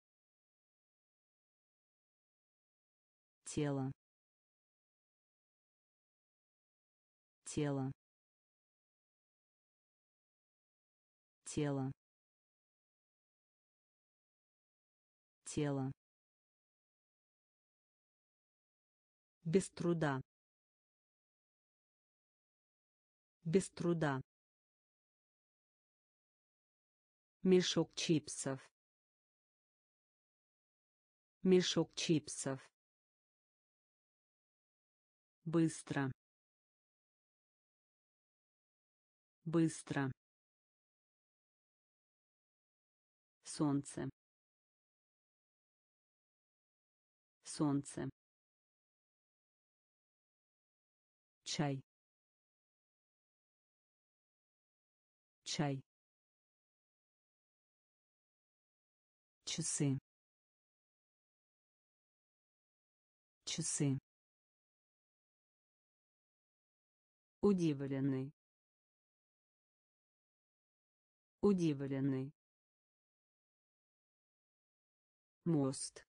Тело. Тело. Тело. Тело. Без труда. Без труда. Мешок чипсов мешок чипсов. Быстро. Быстро. Солнце. Солнце. Чай. Чай. Часы часы. Удивленный. Удивленный. Мост.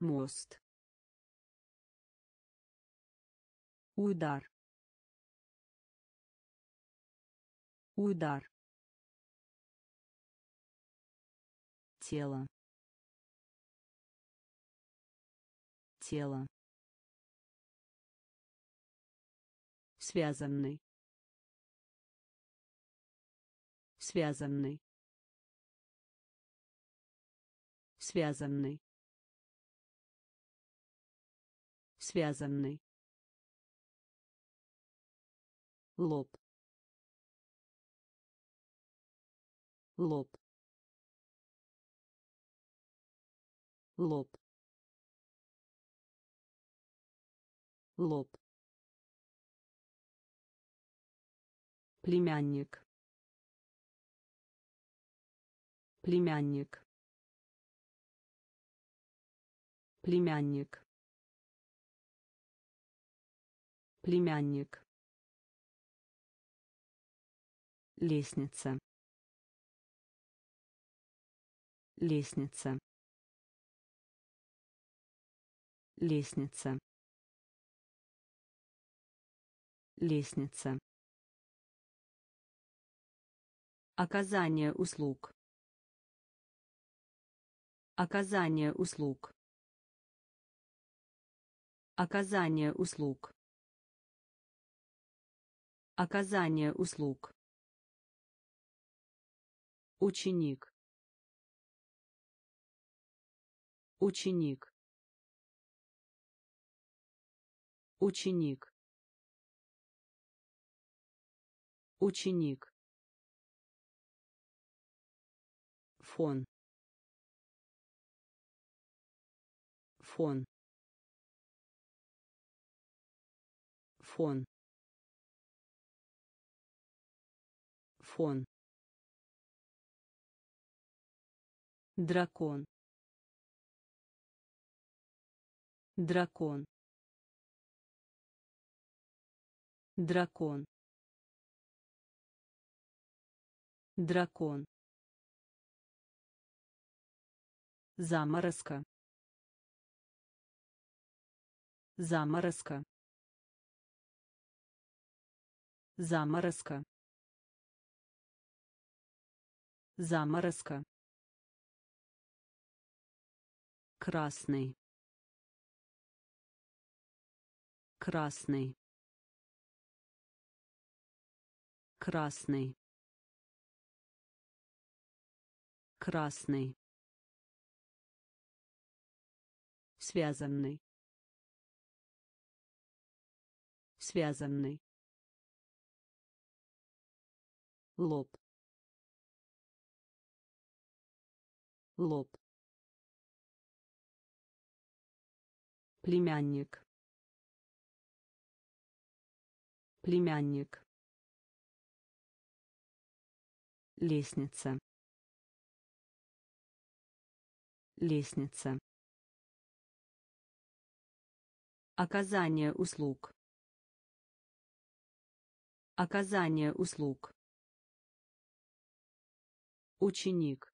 Мост. Удар. Удар. Тело тело. Связанный. Связанный. Связанный. Связанный. Лоб. Лоб. Лоб лоб. Племянник. Племянник. Племянник. Племянник. Лестница. Лестница. Лестница лестница Оказание услуг. Оказание услуг. Оказание услуг. Оказание услуг. Ученик. Ученик. Ученик. Ученик. фон. Фон. Фон. Фон. Дракон. Дракон. Дракон дракон заморозка заморозка заморозка заморозка. Красный красный красный красный. Связанный. Связанный. Лоб. Лоб. Племянник. Племянник. Лестница лестница Оказание услуг. Оказание услуг. Ученик.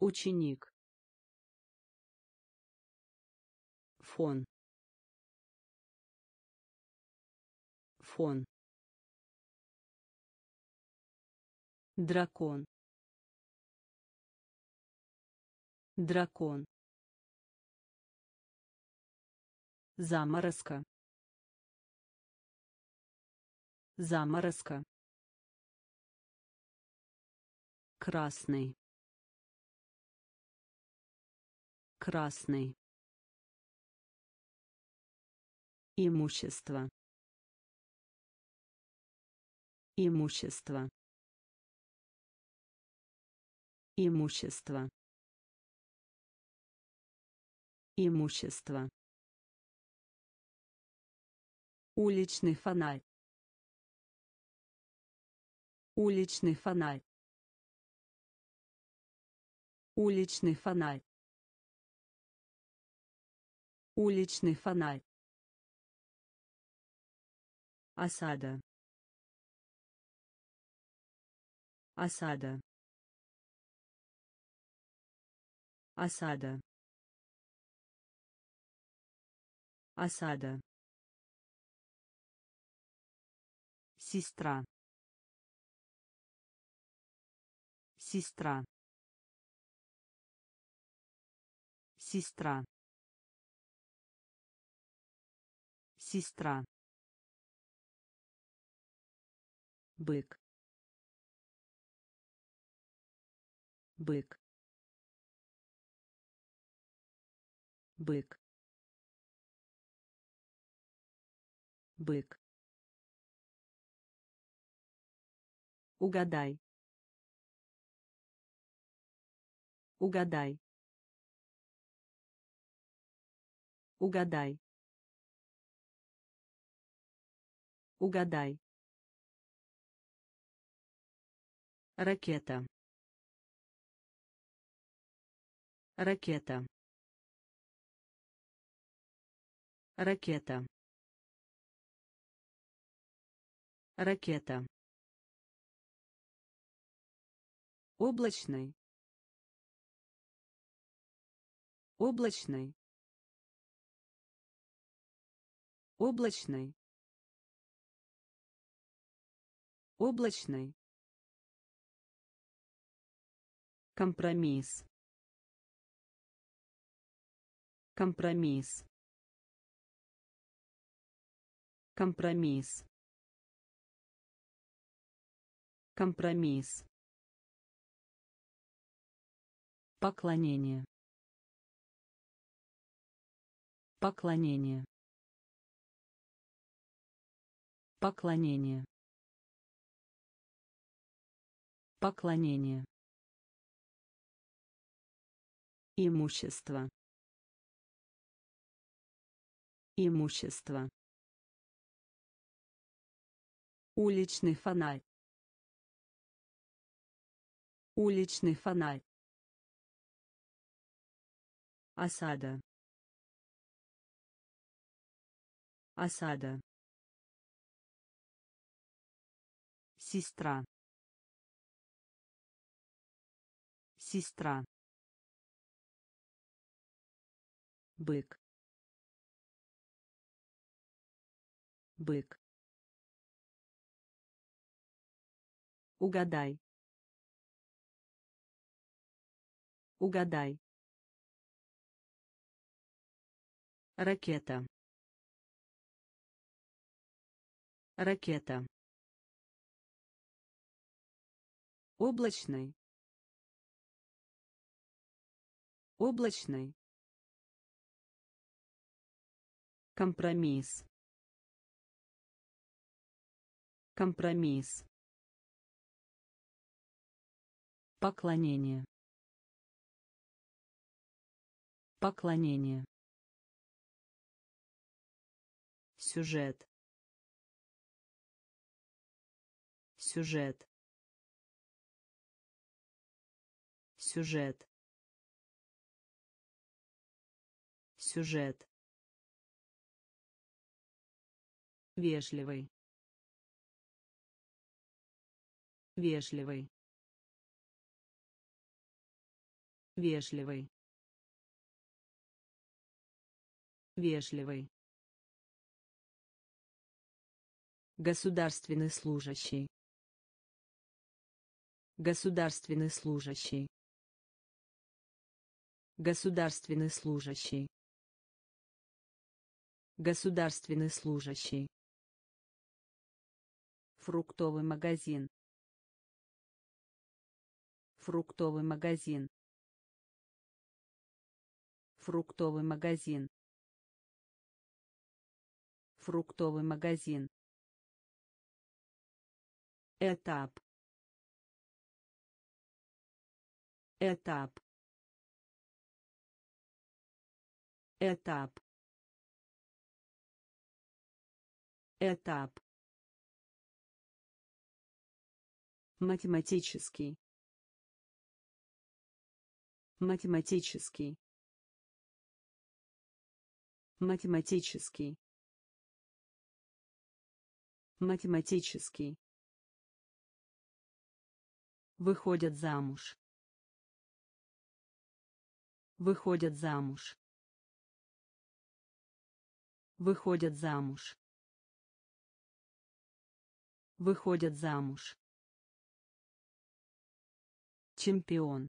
Ученик. Фон. Фон. Дракон. Дракон. Заморозка. Заморозка. Красный. Красный. Имущество. Имущество. Имущество. Имущество. Уличный фонарь. Уличный фонарь. Уличный фонарь. Уличный фонарь. Осада. Осада. Осада. Осада. Сестра. Сестра. Сестра. Сестра. бык бык бык бык Угадай. Угадай. Угадай. Угадай. Ракета. Ракета. Ракета. Ракета. облачный. Облачный. Облачный. Облачный. Компромисс. Компромисс. Компромисс компромисс Поклонение. Поклонение. Поклонение. Поклонение. Имущество. Имущество. Уличный фонарь. Уличный фонарь. Осада. осада. Сестра. Сестра. Бык. Бык. Угадай угадай ракета ракета облачный облачный Компромисс. Компромисс. Поклонение. Поклонение. Сюжет. Сюжет. Сюжет. Сюжет. Вежливый. Вежливый. Вежливый. Вежливый. Государственный служащий. Государственный служащий. Государственный служащий. Государственный служащий. Фруктовый магазин. Фруктовый магазин. Фруктовый магазин. Фруктовый магазин. Этап. Этап. Этап. Этап. математический математический математический математический выходят замуж выходят замуж выходят замуж выходят замуж Чемпион.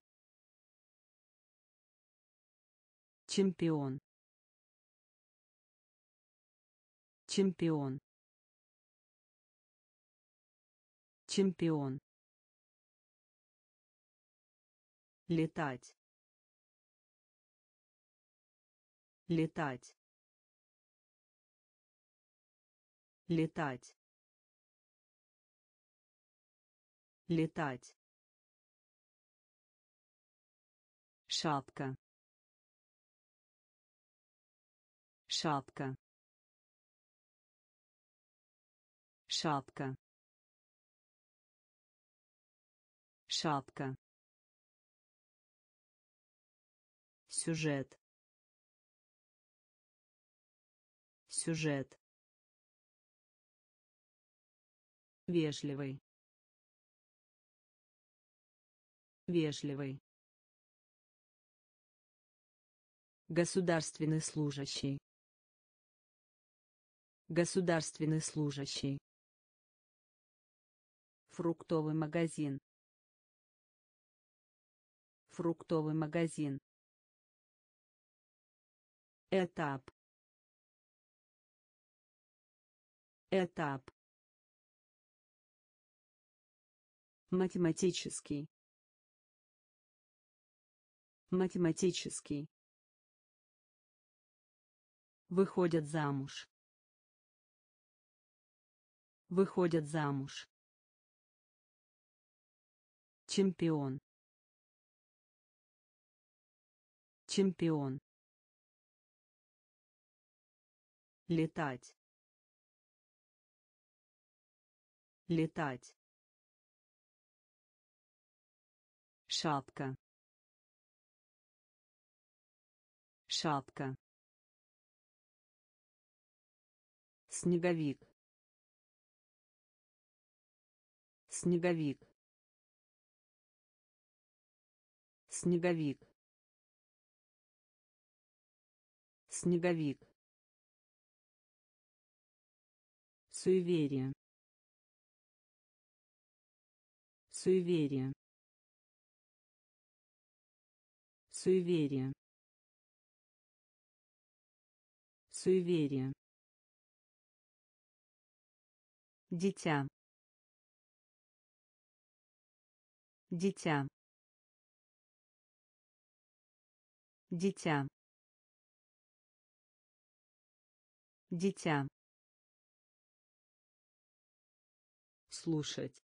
Чемпион. Чемпион. Чемпион. Летать. Летать. Летать. Летать. шапка шапка шапка шапка сюжет сюжет вежливый вежливый Государственный служащий. Государственный служащий. Фруктовый магазин. Фруктовый магазин. Этап. Этап. Математический. Математический. Выходят замуж. Выходят замуж. Чемпион. Чемпион. Летать. Летать. Шапка. Шапка. снеговик снеговик снеговик снеговик. Суеверие. Суеверие. Суеверие. Суеверие. Дитя. Дитя. Дитя дитя. Слушать.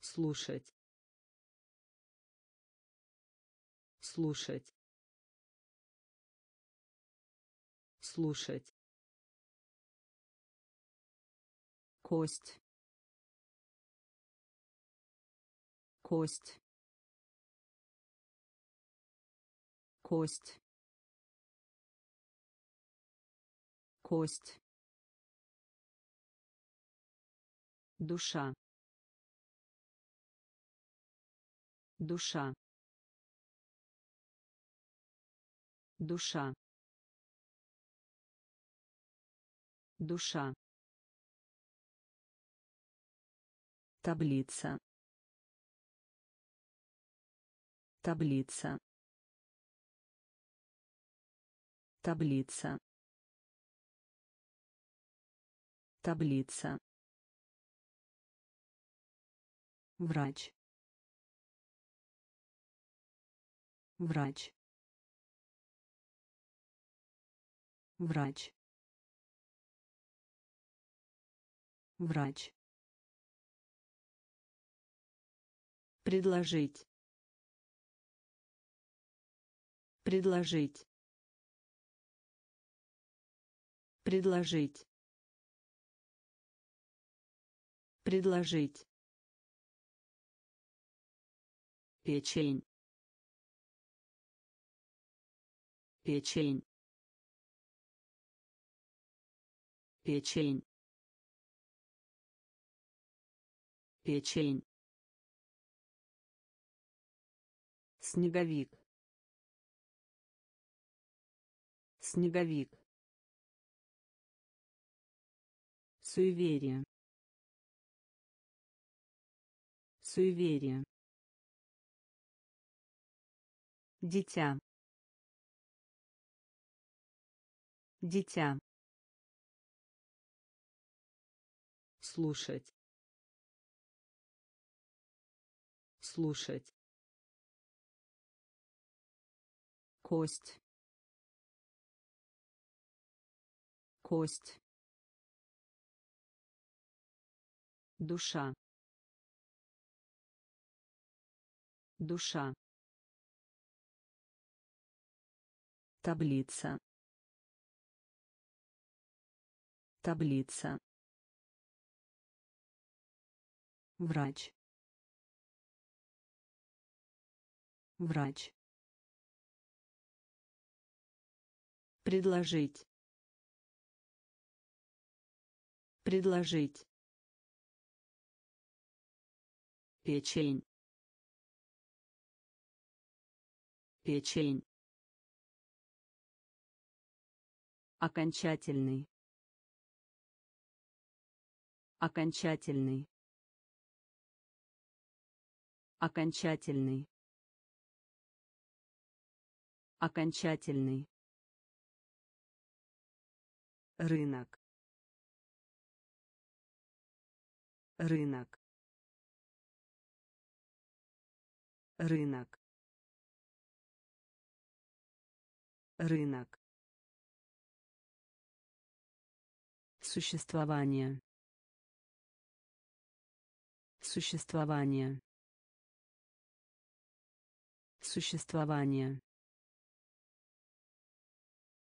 Слушать. Слушать. Слушать. Кость. Кость. Кость кость. Душа. Душа. Душа. Душа. Таблица. Таблица. Таблица таблица. Врач. Врач. Врач. Врач. Предложить. Предложить. Предложить предложить. Печень. Печень. Печень. Печень. Снеговик. Снеговик. Суеверие суеверие дитя. Дитя. Слушать. Слушать. Кость. Кость. Душа душа. Таблица. Таблица. Врач. Врач. Предложить. Предложить. Печень печень. Окончательный. Окончательный. Окончательный. Окончательный. Рынок. Рынок. Рынок рынок. Существование. Существование. Существование.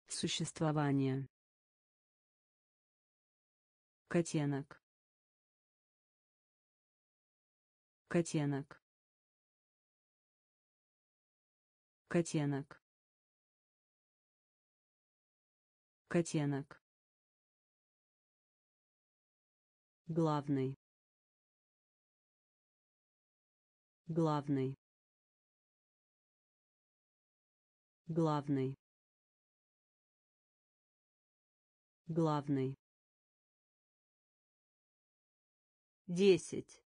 Существование. Котенок. Котенок. Котенок Котенок. Главный. Главный. Главный. Главный. десять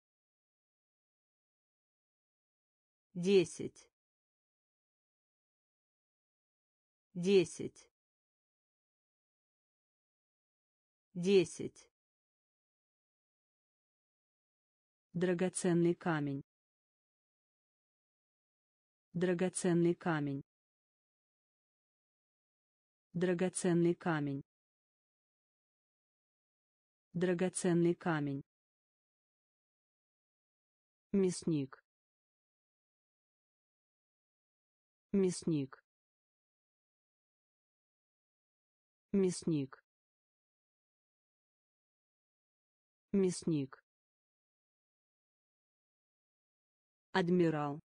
десять десять десять Драгоценный камень. Драгоценный камень. Драгоценный камень. Драгоценный камень. Мясник. Мясник. Мясник. Мясник. Адмирал.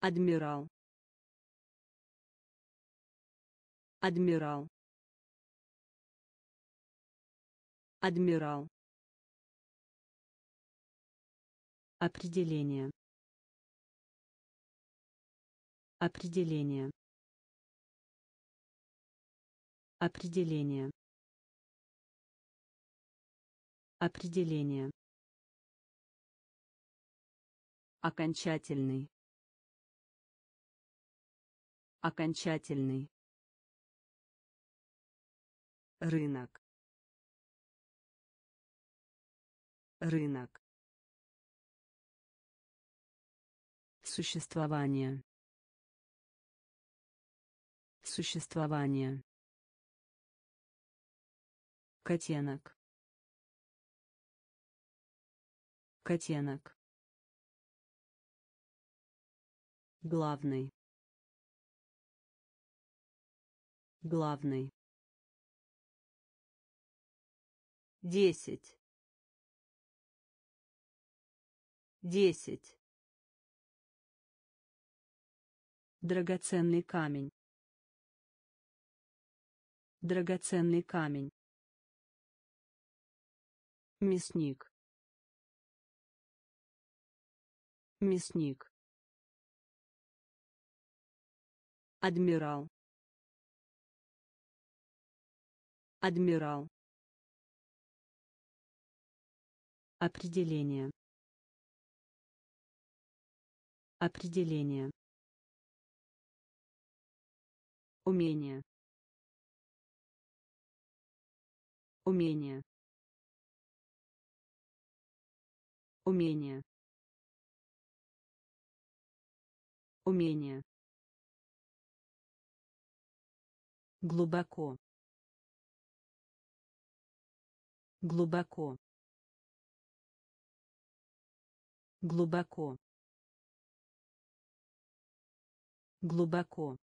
Адмирал. Адмирал. Адмирал. Определение. Определение. Определение. Определение. Окончательный. Окончательный. Рынок. Рынок. Существование. Существование. Котенок. Котенок. Главный. Главный. десять десять Драгоценный камень. Драгоценный камень. Мясник. Мясник. Адмирал. Адмирал. Определение. Определение. Умение. Умение. Умение. Умение. Глубоко. Глубоко. Глубоко. Глубоко.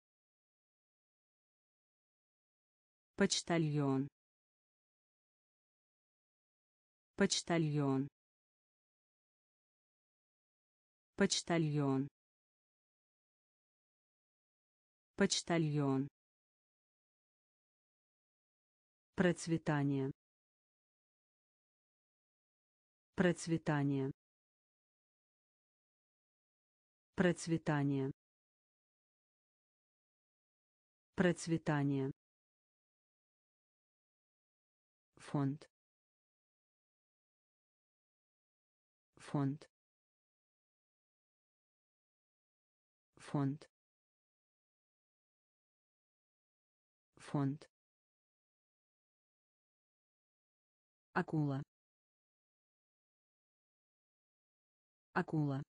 Почтальон. Почтальон. Почтальон. Почтальон. Процветание. Процветание. Процветание. Процветание. фонд фонд фонд фонд. Акула. Акула.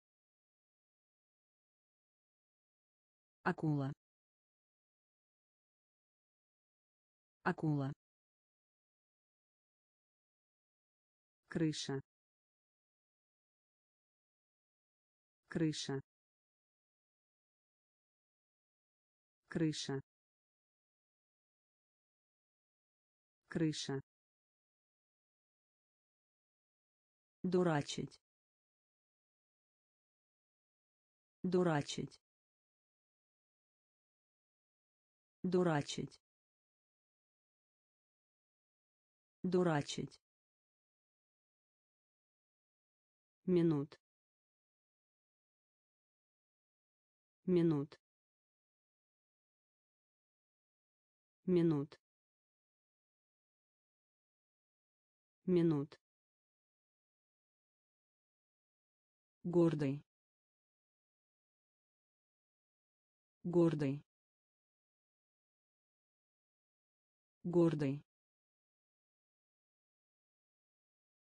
Акула. Акула. Крыша. Крыша. Крыша крыша. Дурачить. Дурачить. Дурачить. Дурачить. Минут. Минут. Минут минут. Гордый. Гордый. Гордый.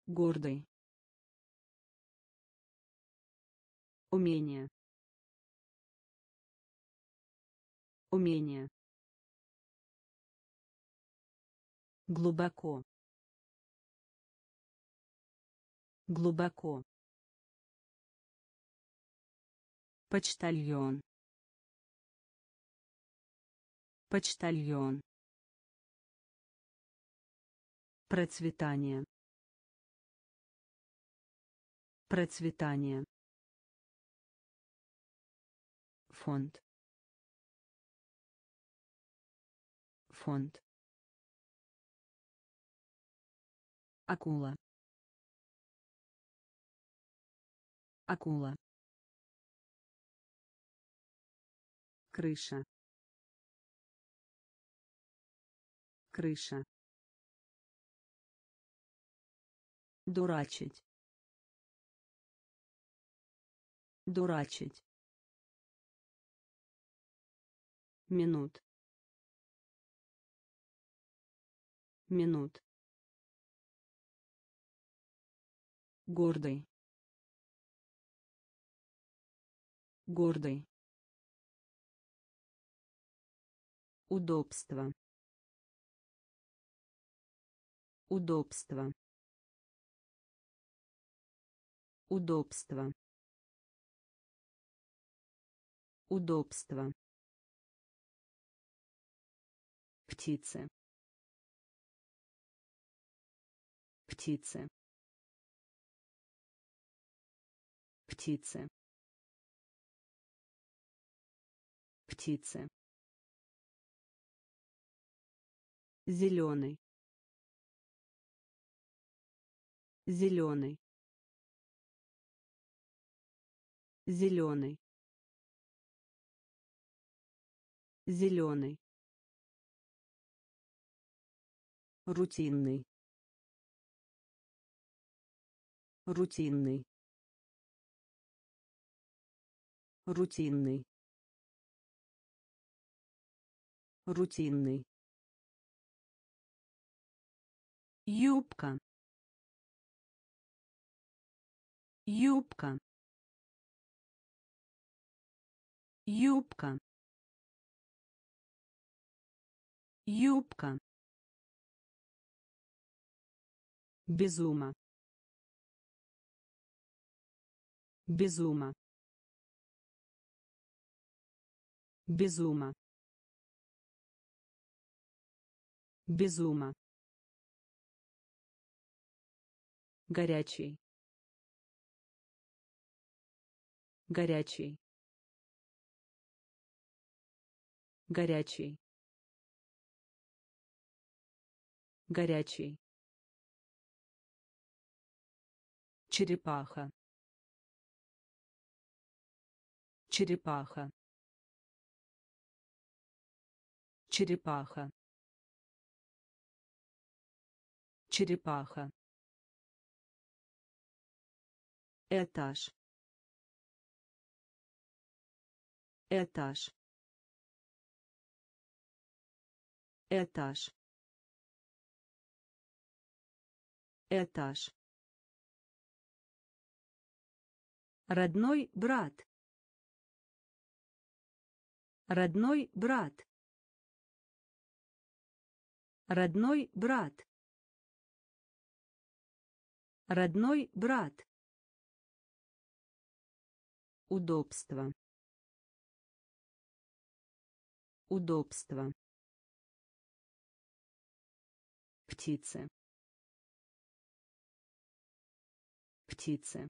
Гордый. Умение. Умение. Глубоко глубоко. Почтальон. Почтальон. Процветание. Процветание. Фонд. Фонд. Акула акула крыша крыша дурачить дурачить минут минут гордый гордый. Удобство. Удобство. Удобство. Удобство. Птицы. Птицы. Птицы птицы. Зеленый зеленый зеленый зеленый рутинный. Рутинный. Рутинный рутинный. Юбка. Юбка. Юбка. Юбка. Безума. Безума. Безума безума горячий. Горячий. Горячий. Горячий. Черепаха. Черепаха. Черепаха черепаха. Этаж. Этаж. Этаж. Этаж. Родной брат. Родной брат. Родной брат родной брат. Удобство. Удобство. Птицы. Птицы.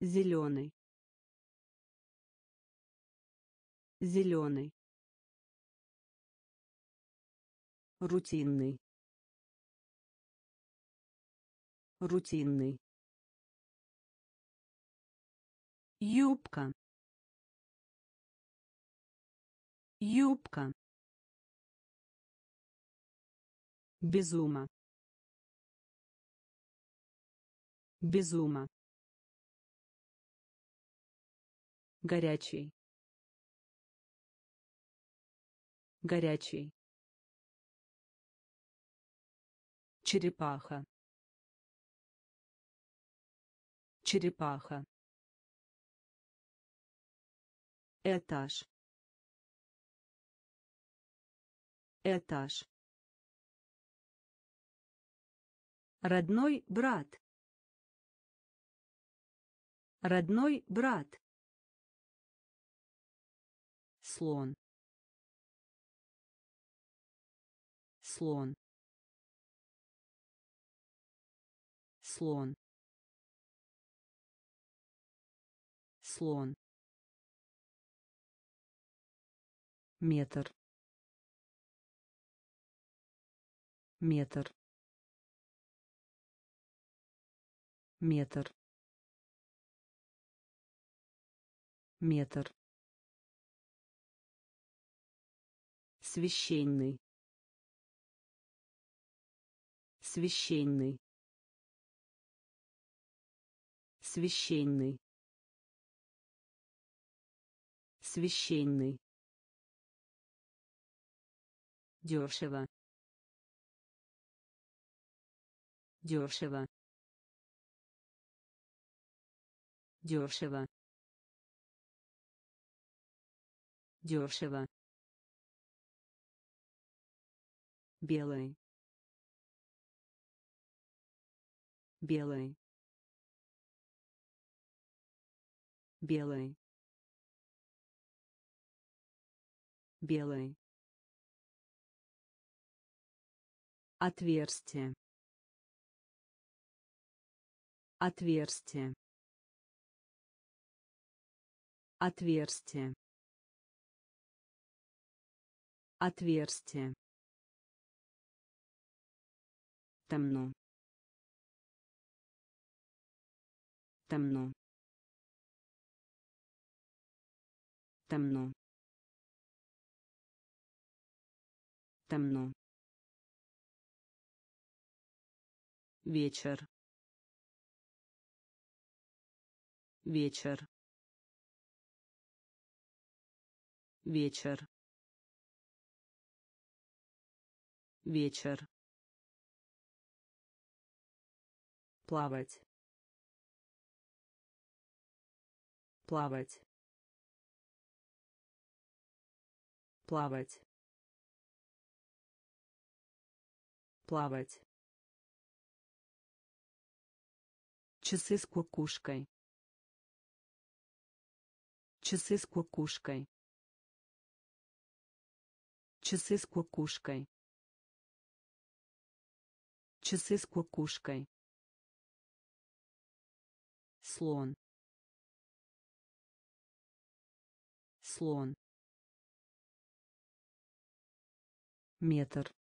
Зеленый. Зеленый. Рутинный рутинный. Юбка. Юбка. Безума. Безума. Горячий. Горячий. Черепаха черепаха. Этаж. Этаж. Родной брат. Родной брат. Слон. Слон. Слон слон. Метр. Метр. Метр. Метр. Священный. Священный. Священный священный. Дешево дешево дешево дешево белый. Белый. Белый белый. Отверстие. Отверстие. Отверстие. Отверстие. Темно. Темно. Темно темно. Вечер. Вечер. Вечер. Вечер. Плавать. Плавать. Плавать плавать. Часы с кукушкой. Часы с кукушкой. Часы с кукушкой. Часы с кукушкой. Слон. Слон. Метр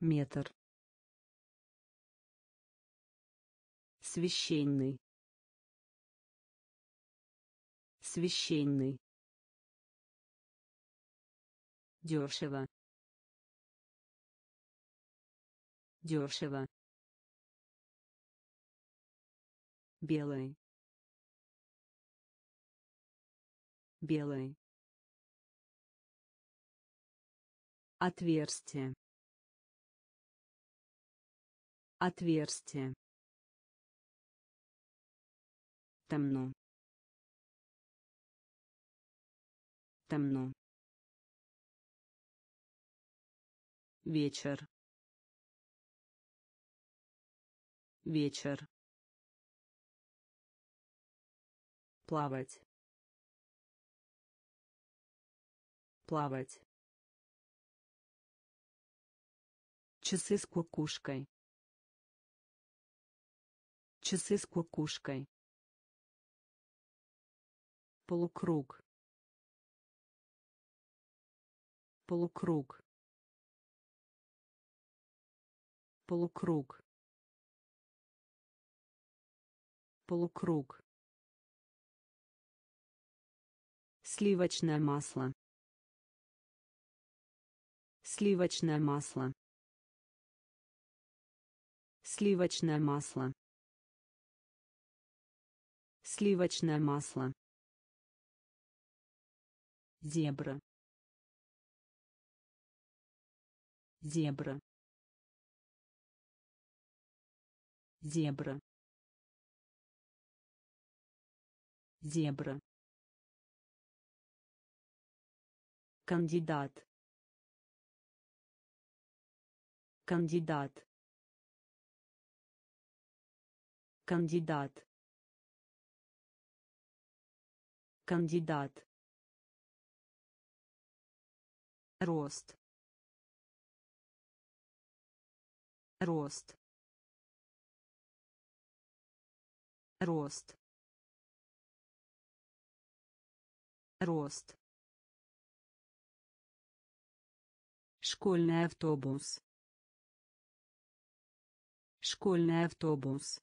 метр. Священный. Священный. Дешево дешево белый. Белый. Отверстие отверстие. Темно. Темно. Вечер. Вечер. Плавать. Плавать. Часы с кукушкой часы с кукушкой. Полукруг. Полукруг. Полукруг. Полукруг. Сливочное масло. Сливочное масло. Сливочное масло сливочное масло. Зебра. Зебра. Зебра. Зебра. Кандидат. Кандидат. Кандидат кандидат. Рост. Рост. Рост. Рост. Школьный автобус. Школьный автобус.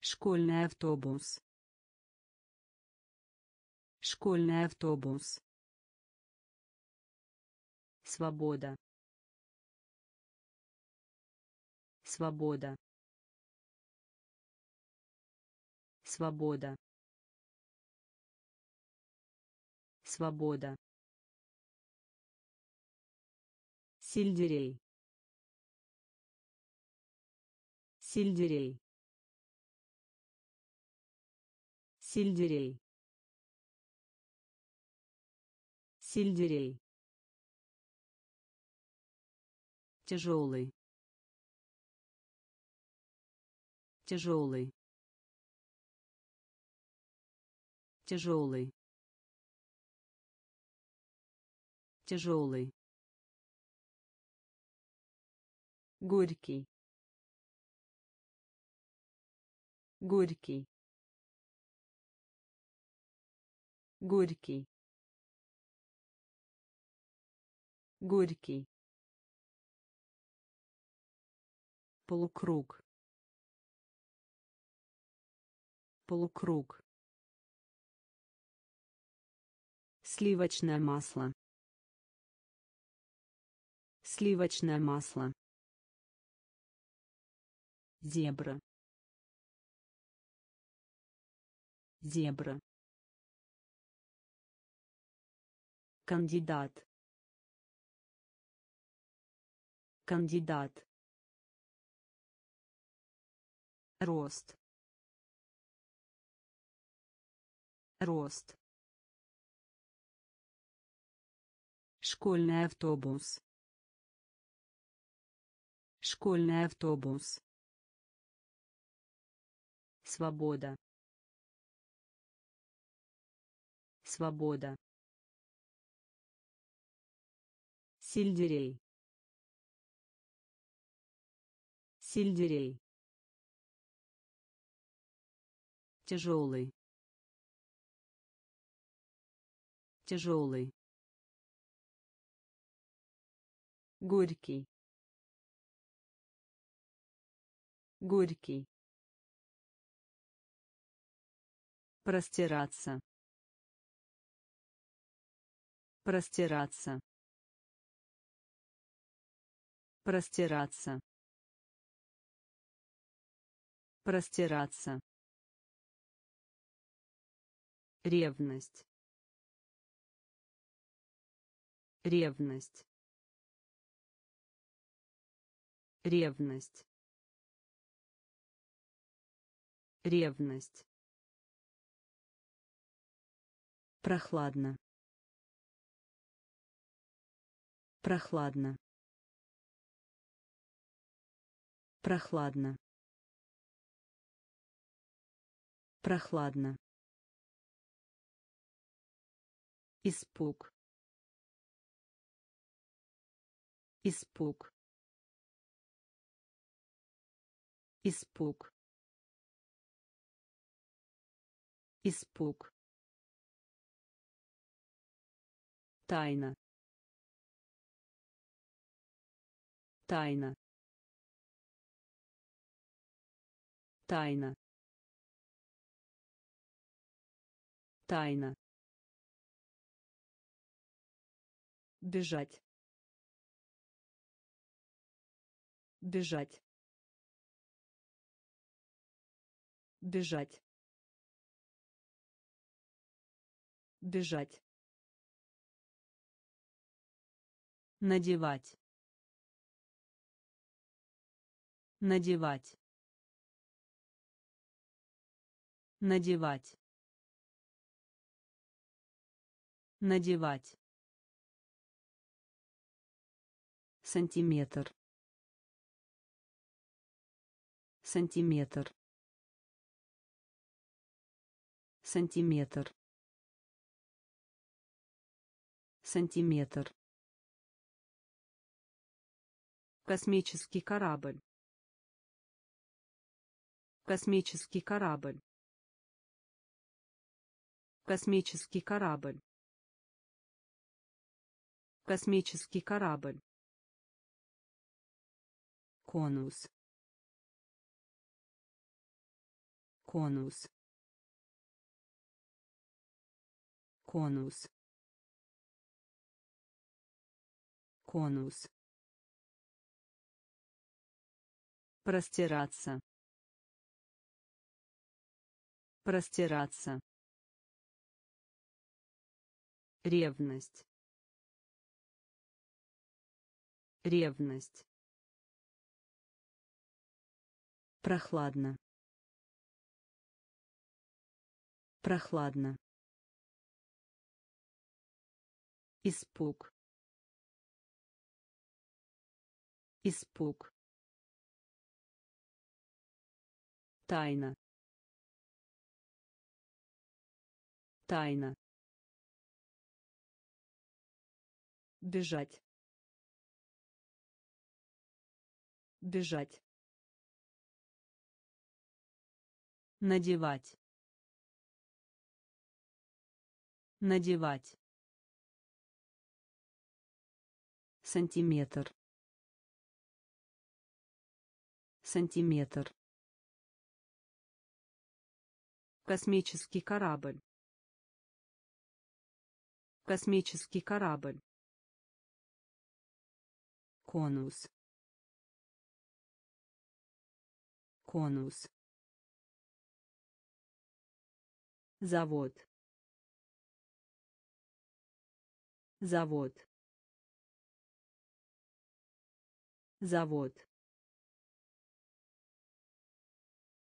Школьный автобус школьный автобус. Свобода. Свобода. Свобода. Свобода. Сельдерей. Сельдерей. Сельдерей сельдерей. Тяжелый тяжелый тяжелый тяжелый горький. Горький. Горький горький. Полукруг. Полукруг. Сливочное масло. Сливочное масло. Зебра. Зебра. Кандидат кандидат. Рост. Рост. Школьный автобус. Школьный автобус. Свобода. Свобода. Сельдерей сельдерей. Тяжелый. Тяжелый. Горький. Горький. Простираться. Простираться. Простираться простираться. Ревность. Ревность. Ревность. Ревность. Прохладно. Прохладно. Прохладно прохладно. Испуг. Испуг. Испуг. Испуг. Тайна. Тайна. Тайна тайна. Бежать. Бежать. Бежать. Бежать. Надевать. Надевать. Надевать надевать. Сантиметр. Сантиметр. Сантиметр. Сантиметр. Космический корабль. Космический корабль. Космический корабль космический корабль. Конус. Конус. Конус. Конус. Простираться. Простираться. Ревность ревность. Прохладно. Прохладно. Испуг. Испуг. Тайна. Тайна. Бежать бежать. Надевать. Надевать. Сантиметр. Сантиметр. Космический корабль. Космический корабль. Конус конус. Завод. Завод. Завод.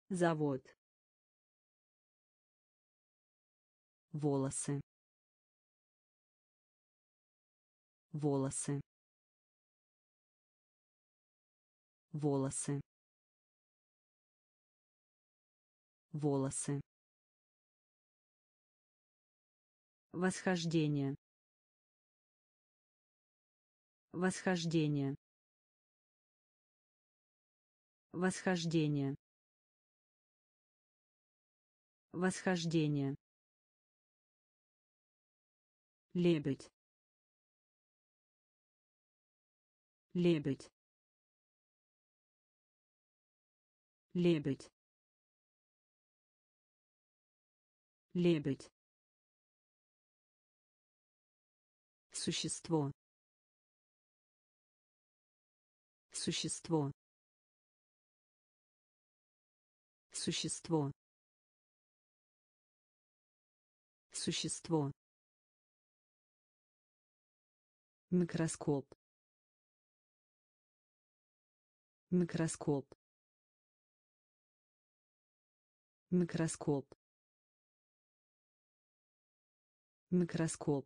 Завод. Волосы. Волосы. Волосы волосы Восхождение. Восхождение. Восхождение. Восхождение. Лебедь. Лебедь. Лебедь. Лебедь. Существо. Существо. Существо. Существо. Микроскоп. Микроскоп. Микроскоп. Микроскоп.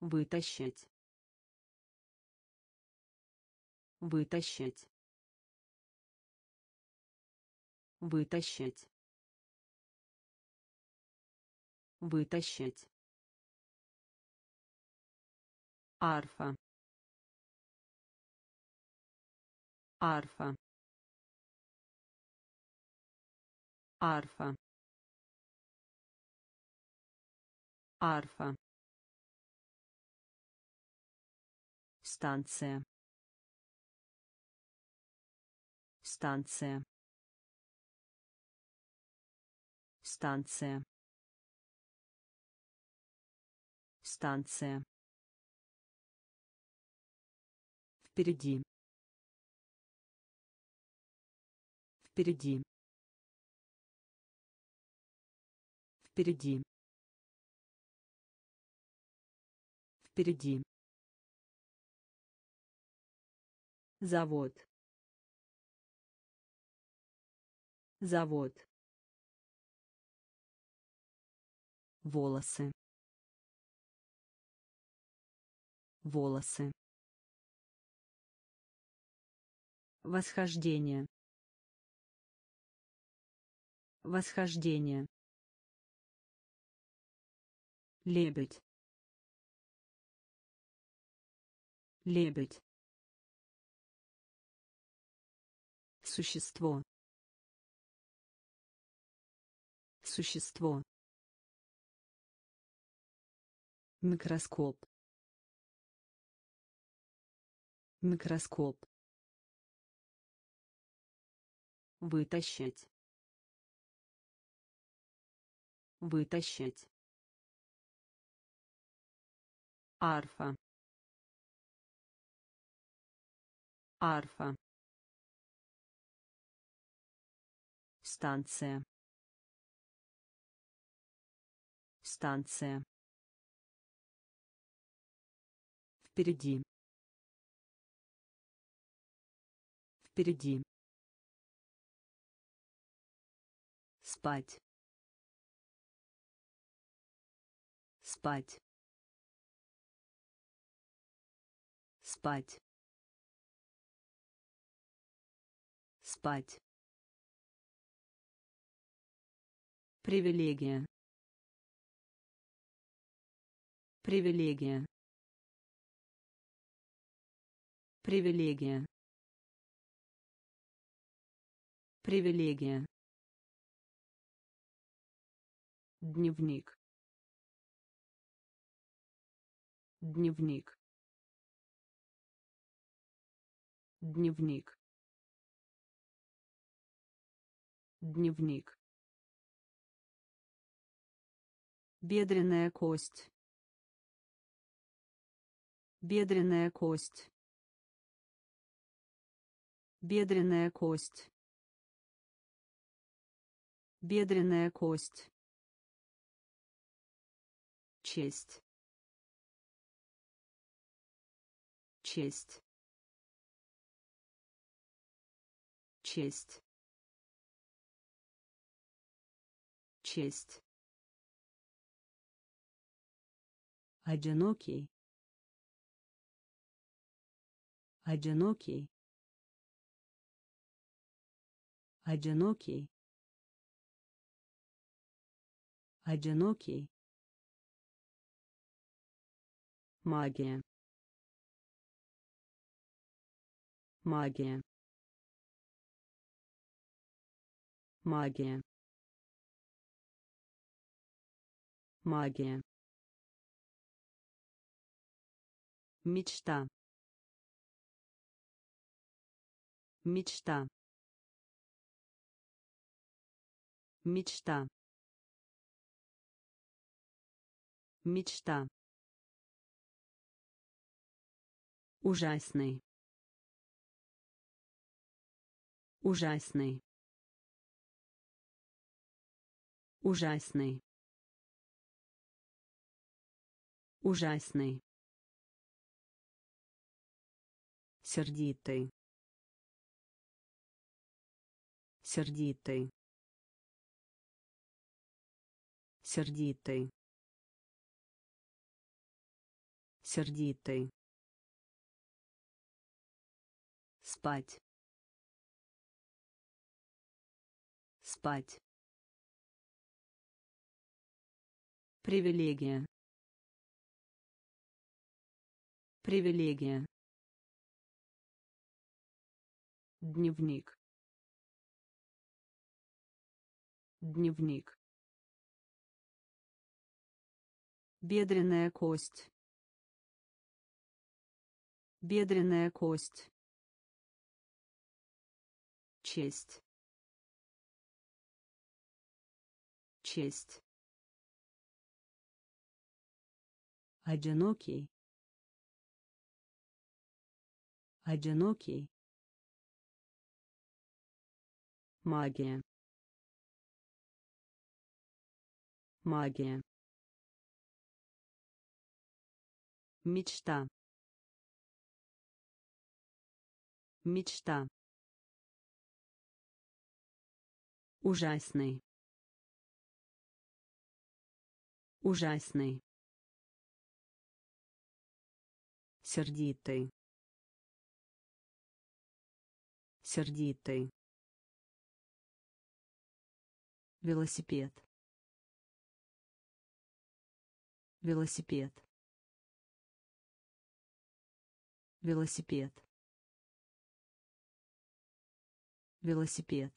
Вытащить. Вытащить. Вытащить. Вытащить. Арфа. Арфа. арфа арфа. Станция. Станция. Станция. Станция. Впереди. Впереди. Впереди впереди. Завод. Завод. Волосы. Волосы. Восхождение. Восхождение. Лебедь лебедь. Существо. Существо. Микроскоп. Микроскоп. Вытащить. Вытащить. Арфа арфа. Станция. Станция. Впереди. Впереди. Спать. Спать. Спать спать. Привилегия. Привилегия. Привилегия. Привилегия. Дневник. Дневник. Дневник дневник. Бедренная кость. Бедренная кость. Бедренная кость. Бедренная кость. Честь. Честь. Честь честь. Одинокий. Одинокий. Одинокий. Одинокий. Магия. Магия. Магия магия. Мечта. Мечта. Мечта. Мечта. Ужасный. Ужасный. Ужасный ужасный. Сердитый. Сердитый. Сердитый. Сердитый. Спать. Спать. Привилегия привилегия дневник Дневник. Бедренная кость. Бедренная кость. Честь. Честь. Одинокий. Одинокий. Магия. Магия. Мечта. Мечта. Ужасный. Ужасный. Сердитый. Сердитый. Велосипед. Велосипед. Велосипед. Велосипед.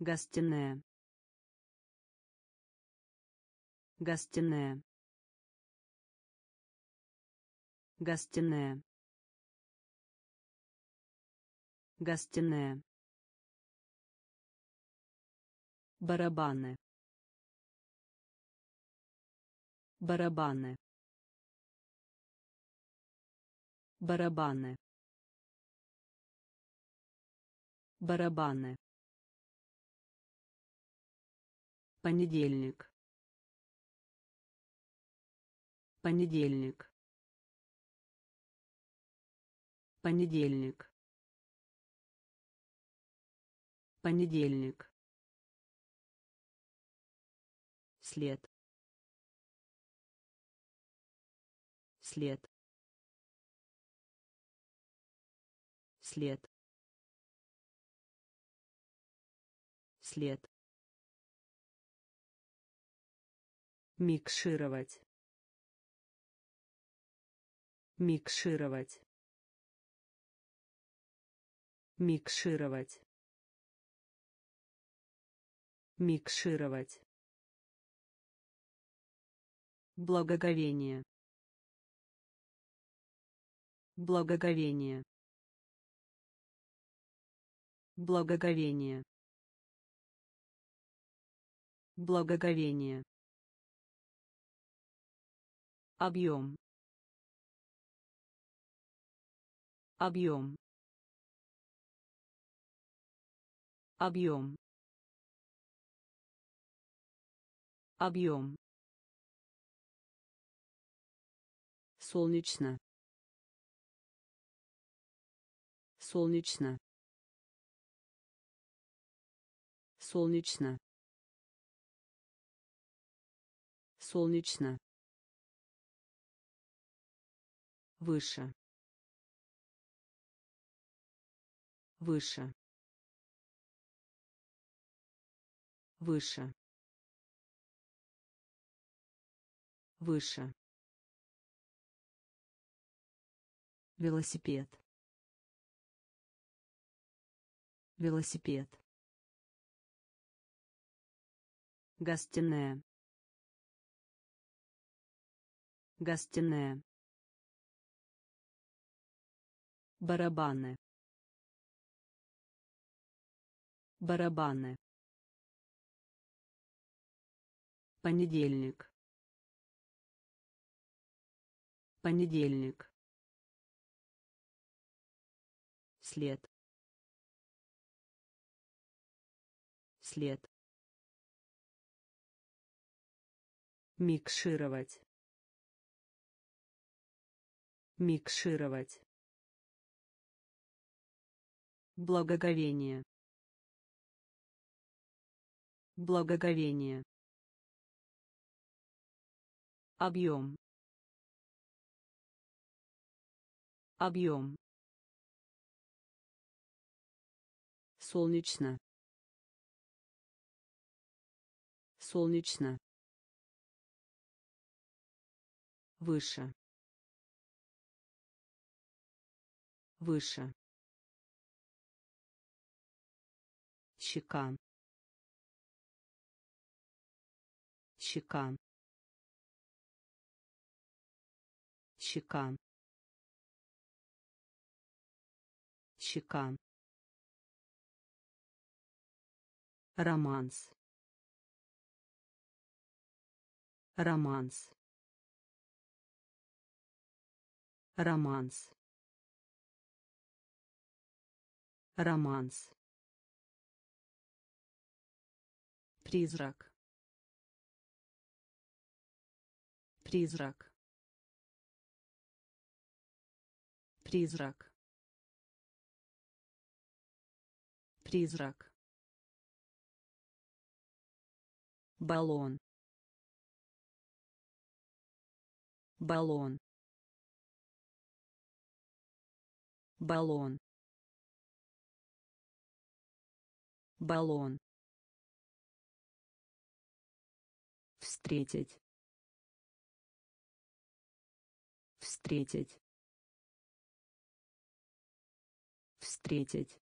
Гостиная. Гостиная. Гостиная. Гостиная. Барабаны. Барабаны. Барабаны. Барабаны. Понедельник. Понедельник. Понедельник. Понедельник. след. След. След. След. Микшировать. Микшировать. Микшировать микшировать Благоговение. Благоговение. Благоговение. Благоговение. Объем. Объем. Объем. Объем. солнечно. Солнечно. Солнечно. Солнечно. Выше. Выше. Выше выше. Велосипед. Велосипед. Гостиная. Гостиная. Барабаны. Барабаны. Понедельник понедельник. След. След. Микшировать. Микшировать. Благоговение. Благоговение. Объем объем. Солнечно. Солнечно. Выше. Выше. Щека. Щека. Щека щека. Романс. Романс. Романс. Романс. Призрак. Призрак. Призрак призрак. Баллон. Баллон. Баллон. Баллон. Встретить. Встретить. Встретить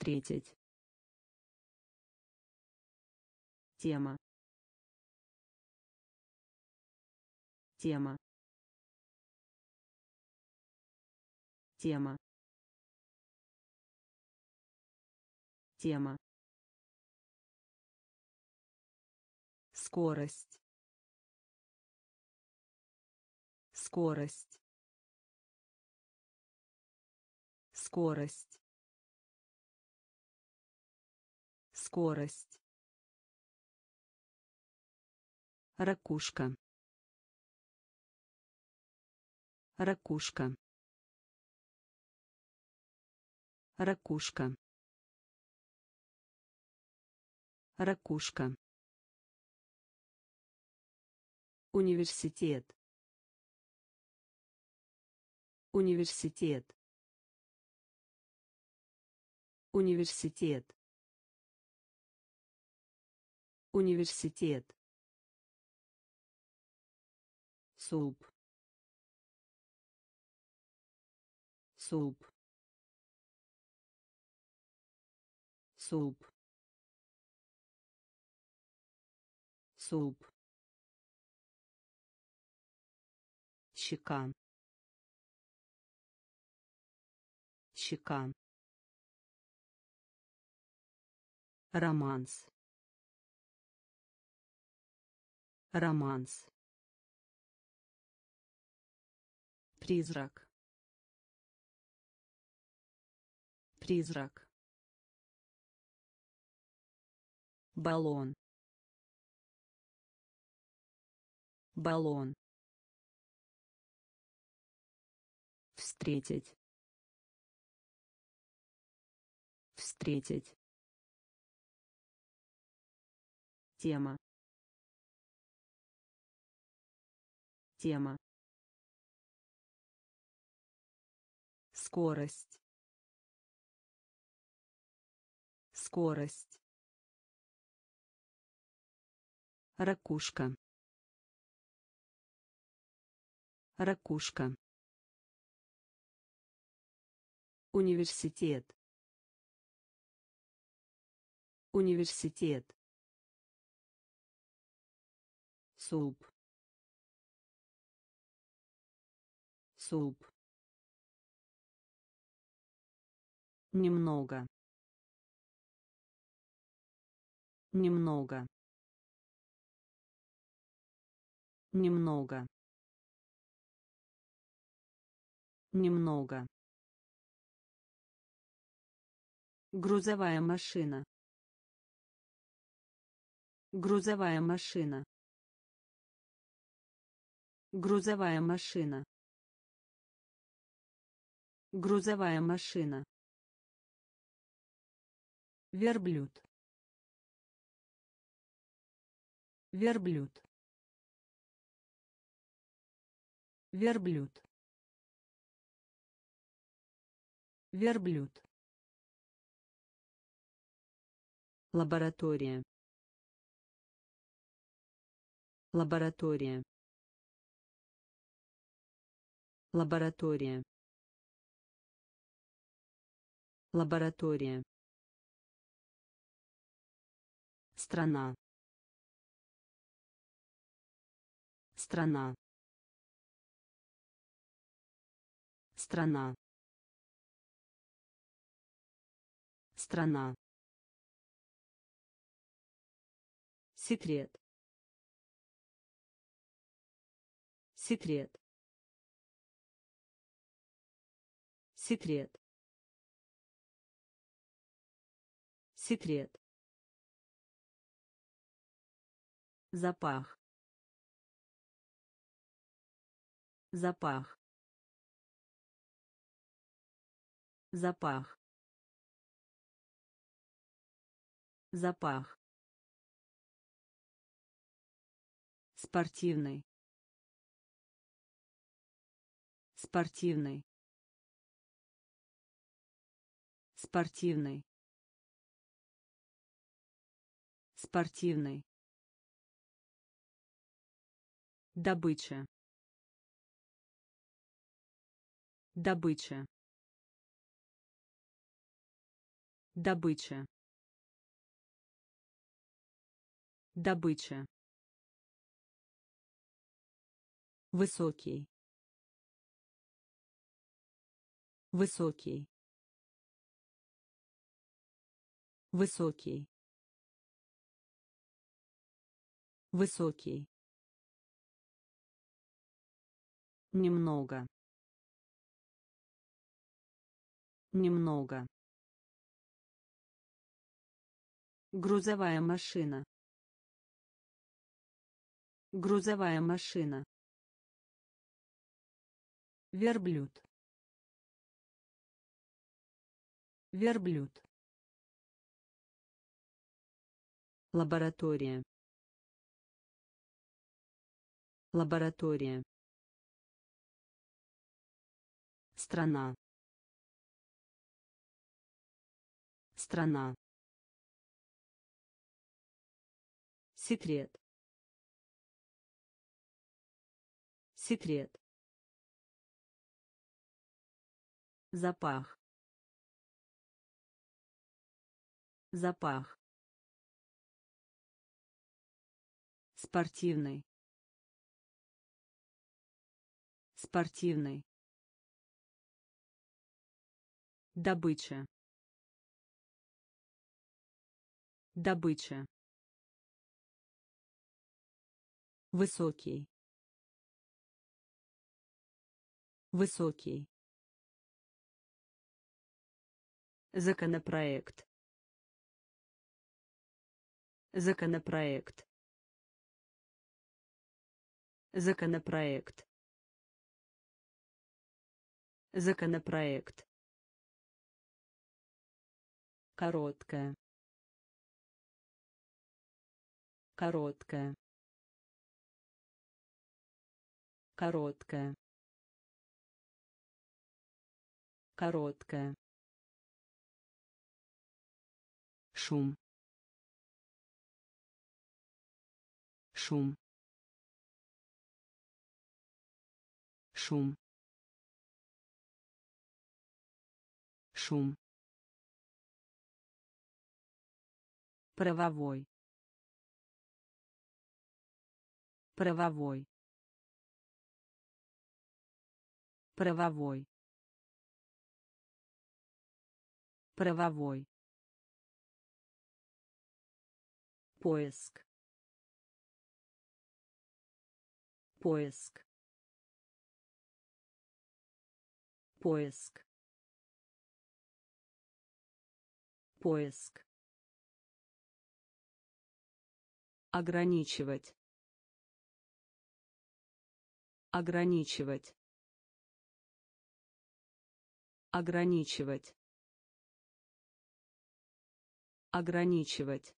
встретить. Тема. Тема. Тема. Тема. Скорость. Скорость. Скорость скорость. Ракушка. Ракушка. Ракушка. Ракушка. Университет. Университет. Университет университет. Суп. Суп. Суп. Суп. Щека щека романс романс. Призрак. Призрак. Баллон. Баллон. Встретить. Встретить. Тема тема скорость. Скорость. Ракушка. Ракушка. Университет. Университет. Суп суп. Немного. Немного. Немного. Немного. Грузовая машина. Грузовая машина. Грузовая машина грузовая машина. Верблюд. Верблюд. Верблюд. Верблюд. Лаборатория. Лаборатория. Лаборатория Лаборатория. Страна. Страна. Страна. Страна. Секрет. Секрет. Секрет. Секрет. Запах. Запах. Запах. Запах. Спортивный. Спортивный. Спортивный. Спортивный. Добыча. Добыча. Добыча. Добыча. Высокий. Высокий. Высокий. Высокий. Немного. Немного. Грузовая машина. Грузовая машина. Верблюд. Верблюд. Лаборатория. Лаборатория. Страна. Страна. Секрет. Секрет. Запах. Запах. Спортивный. Спортивный. Добыча. Добыча. Высокий. Высокий. Законопроект. Законопроект. Законопроект. Законопроект. Короткая. Короткая. Короткая. Короткая. Шум. Шум. Шум. Шум. правовой. Правовой. Правовой. Правовой. Поиск. Поиск. Поиск поиск. Ограничивать. Ограничивать. Ограничивать. Ограничивать.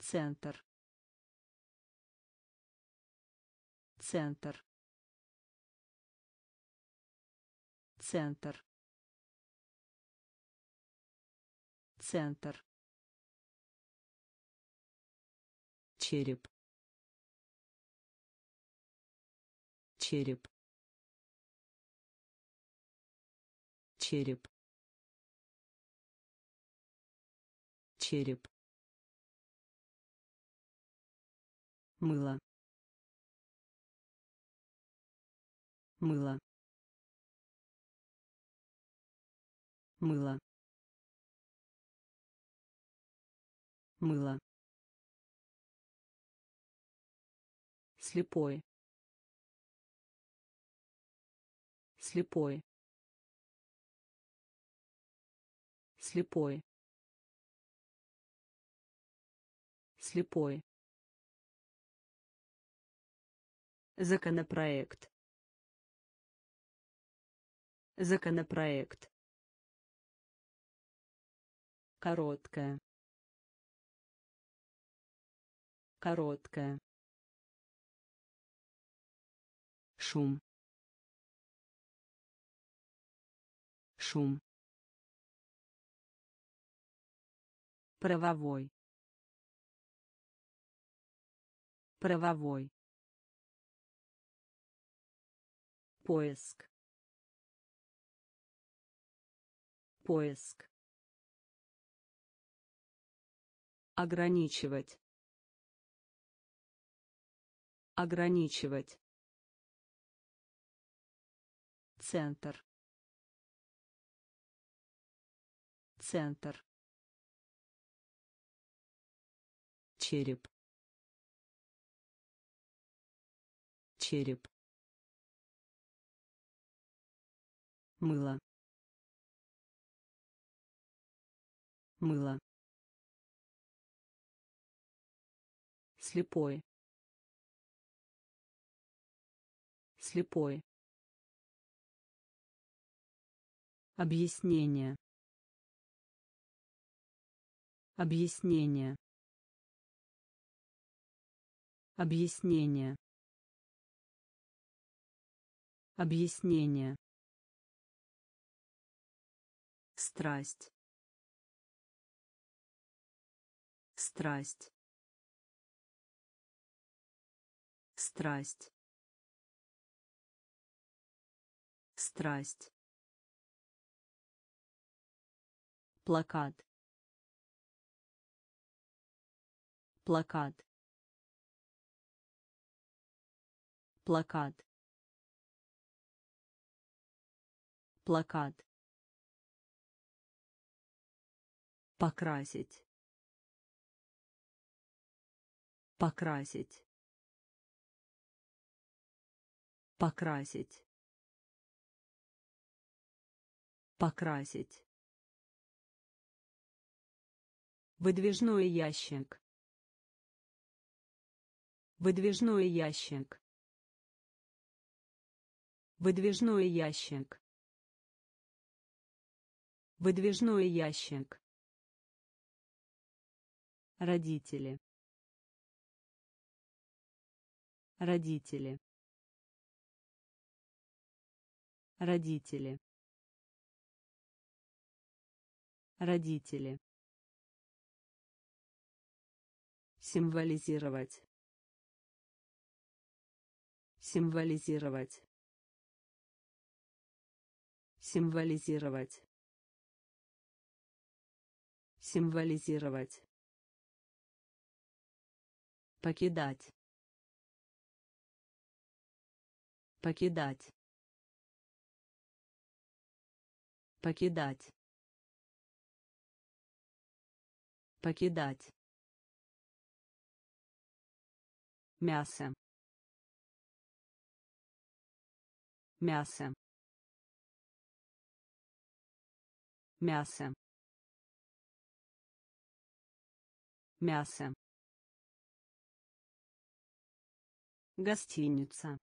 Центр. Центр. Центр центр. Череп. Череп. Череп. Череп. Мыло. Мыло. Мыло мыло. Слепой. Слепой. Слепой. Слепой. Законопроект. Законопроект. Короткая короткая шум. Шум. Правовой. Правовой. Поиск. Поиск. Ограничивать ограничивать. Центр. Центр. Череп. Череп. Мыло. Мыло. Слепой слепой. Объяснение. Объяснение. Объяснение. Объяснение. Страсть. Страсть. Страсть страсть. Плакат. Плакат. Плакат. Плакат. Покрасить. Покрасить. Покрасить покрасить. Выдвижной ящик. Выдвижной ящик. Выдвижной ящик. Выдвижной ящик. Родители. Родители. Родители родители. Символизировать. Символизировать. Символизировать. Символизировать. Покидать. Покидать. Покидать покидать. Мясо. Мясо. Мясо. Мясо. Гостиница.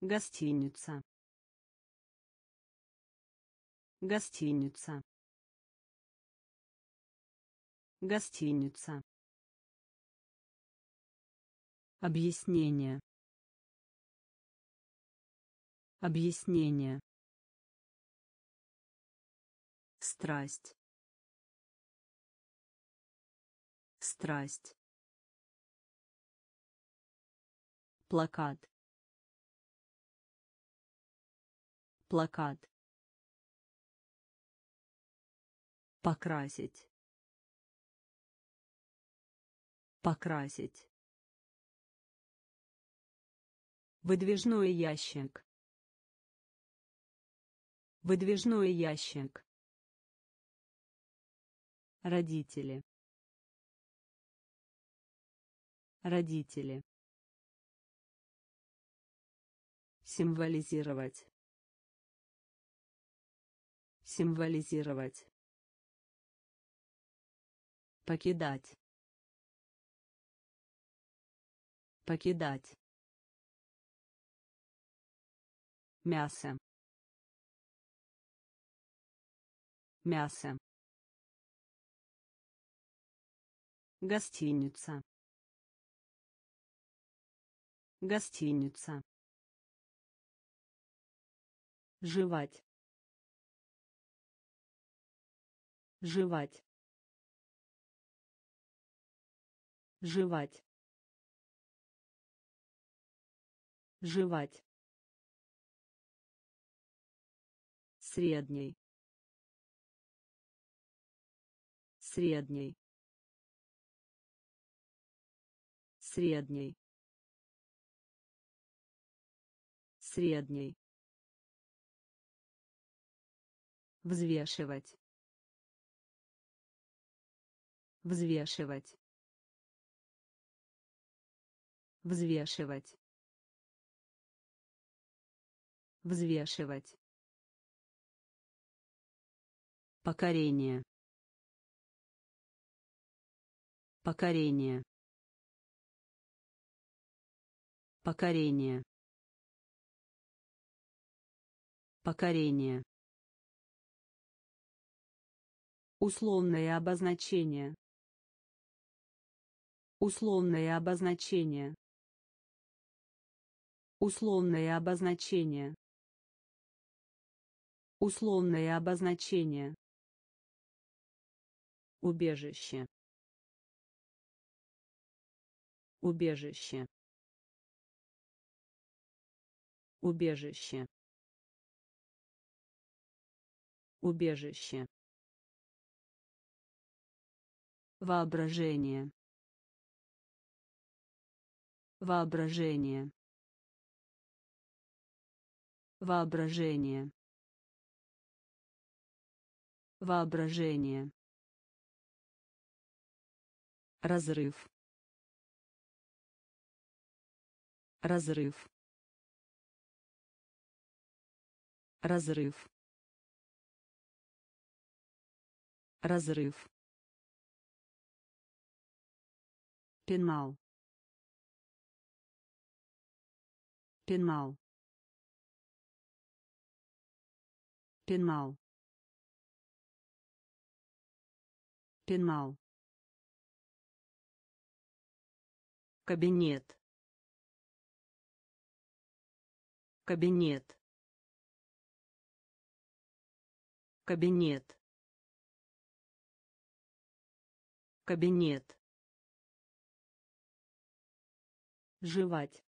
Гостиница. Гостиница гостиница. Объяснение. Объяснение. Страсть. Страсть. Плакат. Плакат. Покрасить покрасить. Выдвижной ящик. Выдвижной ящик. Родители. Родители. Символизировать. Символизировать. Покидать покидать. Мясо. Мясо. Гостиница. Гостиница. Жевать. Жевать. Жевать жевать. Средний. Средний. Средний. Средний. Взвешивать. Взвешивать. Взвешивать взвешивать. Покорение. Покорение. Покорение. Покорение. Условное обозначение. Условное обозначение. Условное обозначение условное обозначение. Убежище. Убежище. Убежище. Убежище. Воображение. Воображение. Воображение воображение. Разрыв. Разрыв. Разрыв. Разрыв. Пенал. Пенал. Пенал пенал. Кабинет. Кабинет. Кабинет. Кабинет. Жевать.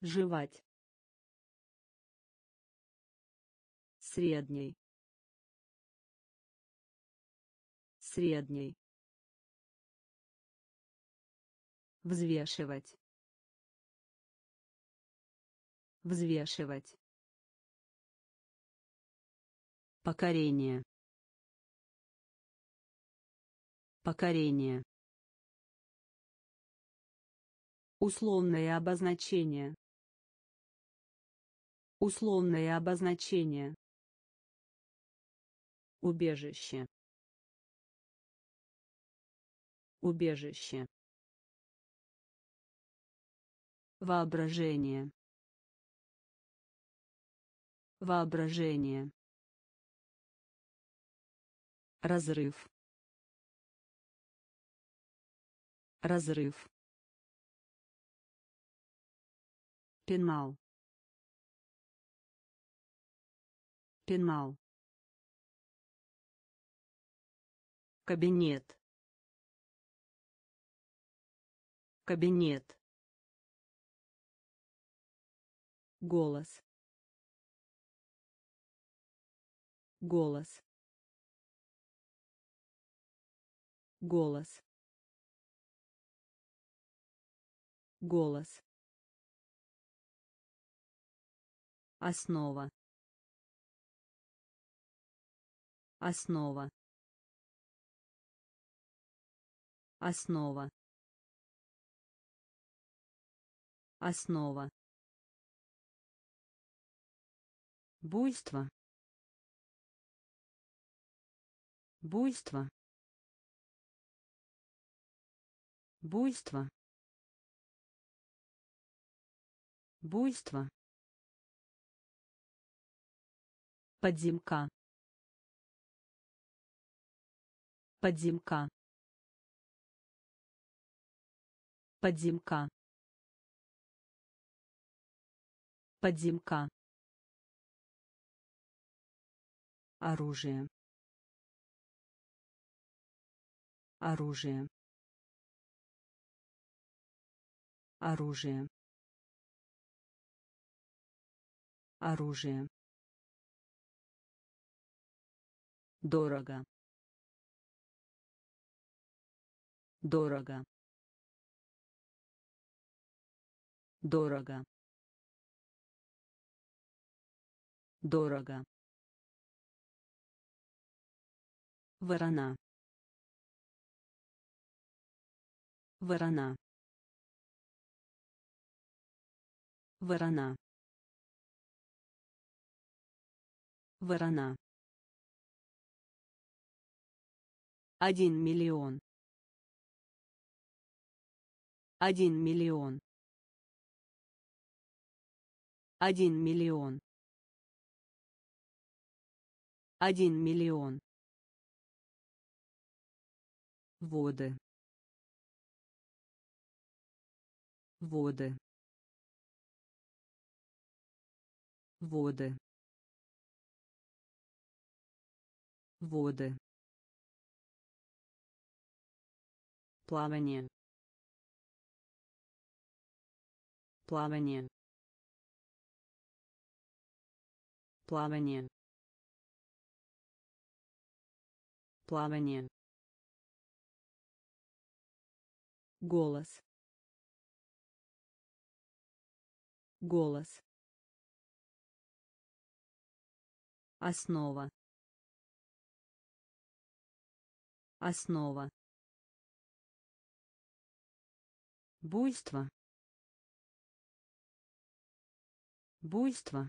Жевать. Средний средний взвешивать. Взвешивать. Покорение. Покорение. Условное обозначение. Условное обозначение. Убежище убежище. Воображение. Воображение. Разрыв. Разрыв. Пенал. Пенал. Кабинет кабинет. Голос. Голос. Голос. Голос. Основа. Основа. Основа основа. Буйство. Буйство. Буйство. Буйство. Подземка. Подземка. Подземка подземка. Оружие. Оружие. Оружие. Оружие. Дорого. Дорого. Дорого дорого. Ворона ворона ворона ворона один миллион. Один миллион. Один миллион один миллион. Воды. Воды. Воды. Воды. Плавание. Плавание. Плавание плавание. Голос. Голос. Основа. Основа. Буйство. Буйство.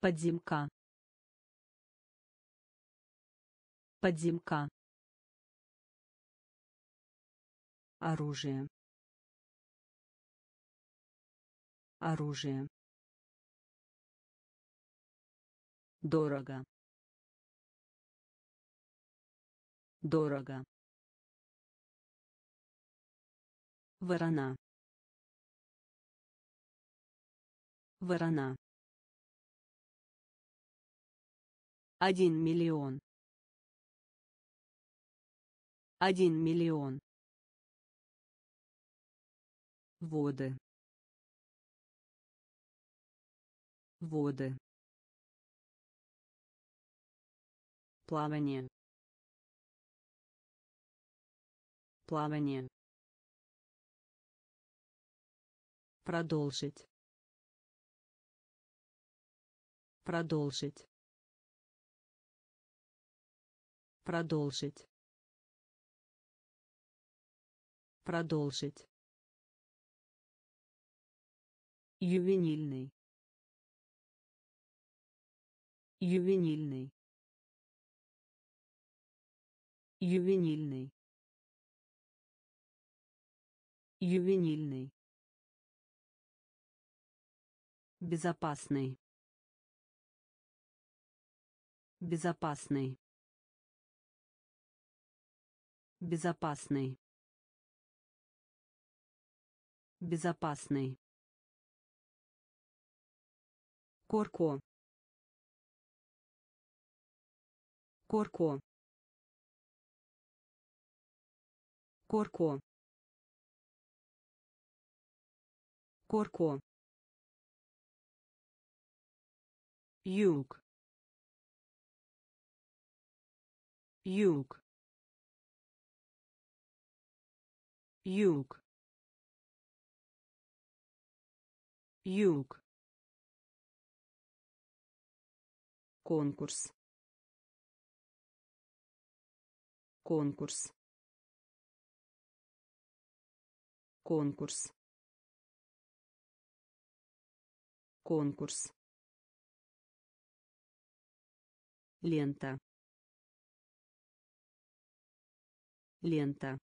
Подземка подземка. Оружие. Оружие. Дорого. Дорого. Ворона. Ворона. Один миллион один миллион. Воды. Воды. Плавание. Плавание. Продолжить. Продолжить. Продолжить продолжить. Ювенильный. Ювенильный. Ювенильный. Ювенильный. Безопасный. Безопасный. Безопасный безопасный Корко. Корко. Корко. Корко. юг юг юг юг конкурс. Конкурс. Конкурс. Конкурс. Лента. Лента.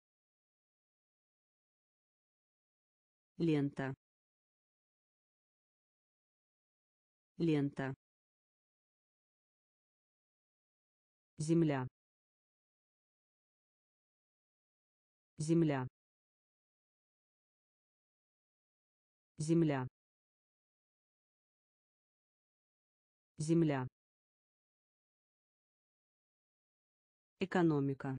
Лента лента. Земля. Земля. Земля. Земля. Экономика.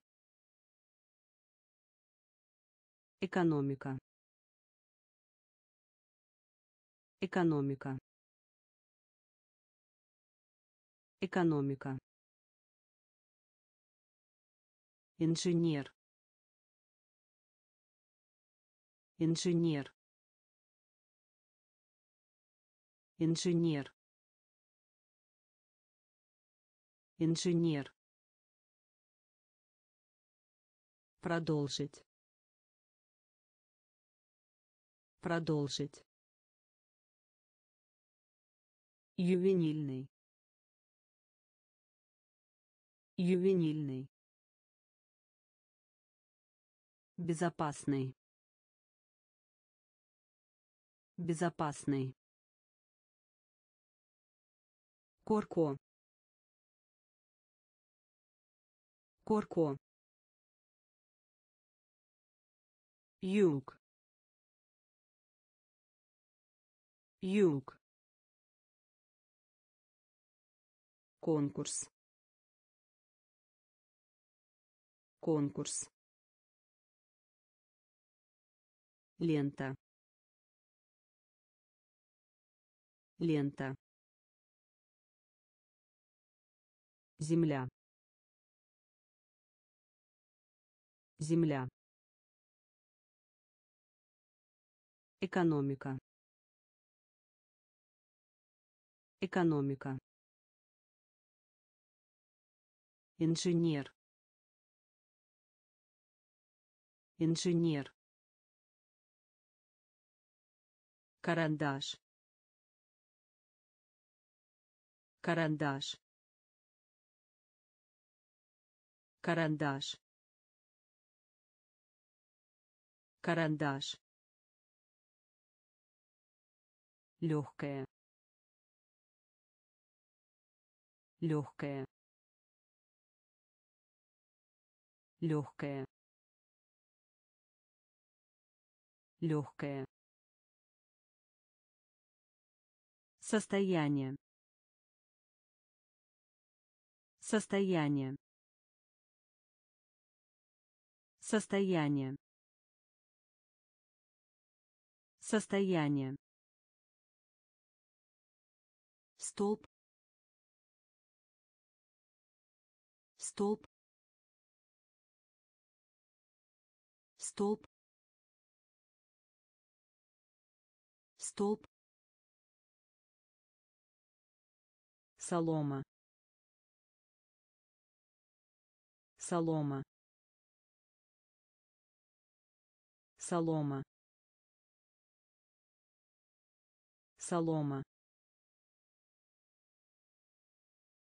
Экономика. Экономика экономика. Инженер. Инженер. Инженер. Инженер. Продолжить. Продолжить. Ювенильный ювенильный. Безопасный. Безопасный. Корко. Корко. юг. Юг. Конкурс конкурс. Лента. Лента. Земля. Земля. Экономика. Экономика. Инженер инженер. Карандаш. Карандаш. Карандаш. Карандаш. Легкая легкая легкая легкая состояние. Состояние. Состояние. Состояние. Столб столб столб столб. Солома. Солома. Солома. Солома.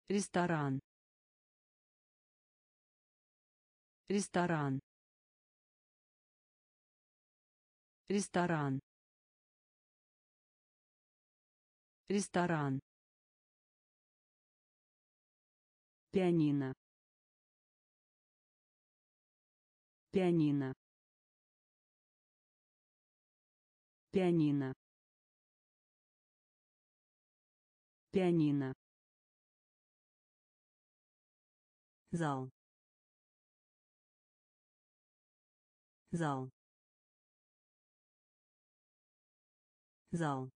Ресторан. Ресторан. Ресторан ресторан. Пианино. Пианино. Пианино. Пианино. Зал. Зал. Зал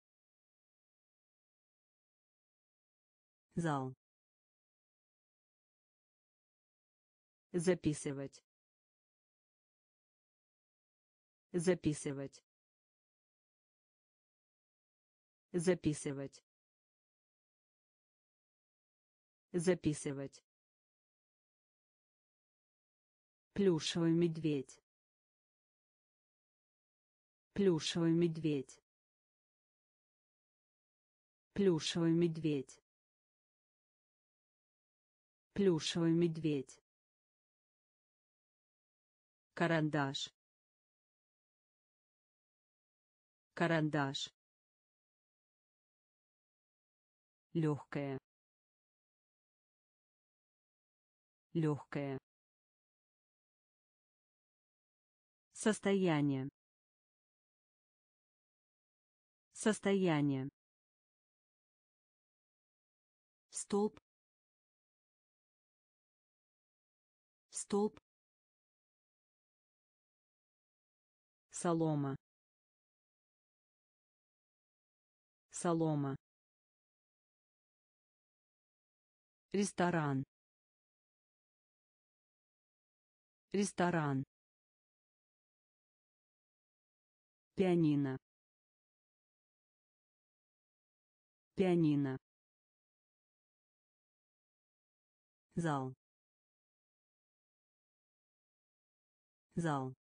зал. Записывать. Записывать. Записывать. Записывать. Плюшевый медведь. Плюшевый медведь. Плюшевый медведь плюшевый медведь. Карандаш. Карандаш. Легкая легкая состояние. Состояние. Столб столб. Солома. Солома. Ресторан. Ресторан. Пианино. Пианино. Зал зал.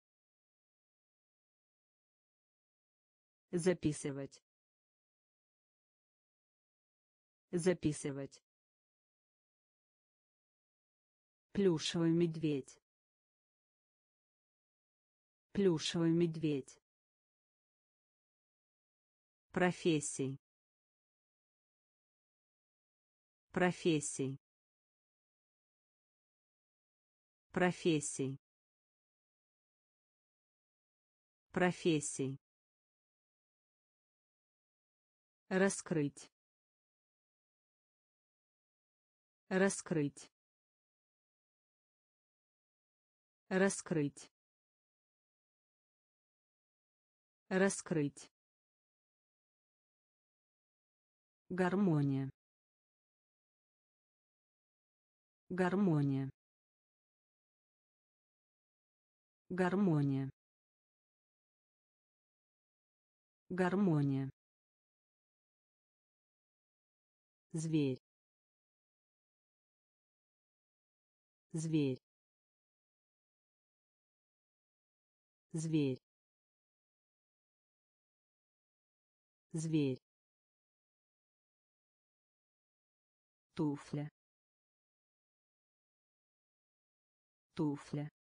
Записывать. Записывать. Плюшевый медведь. Плюшевый медведь. Профессий. Профессий. Профессий профессий. Раскрыть. Раскрыть. Раскрыть. Раскрыть. Гармония. Гармония. Гармония гармония. Зверь. Зверь. Зверь. Зверь. Туфля. Туфля.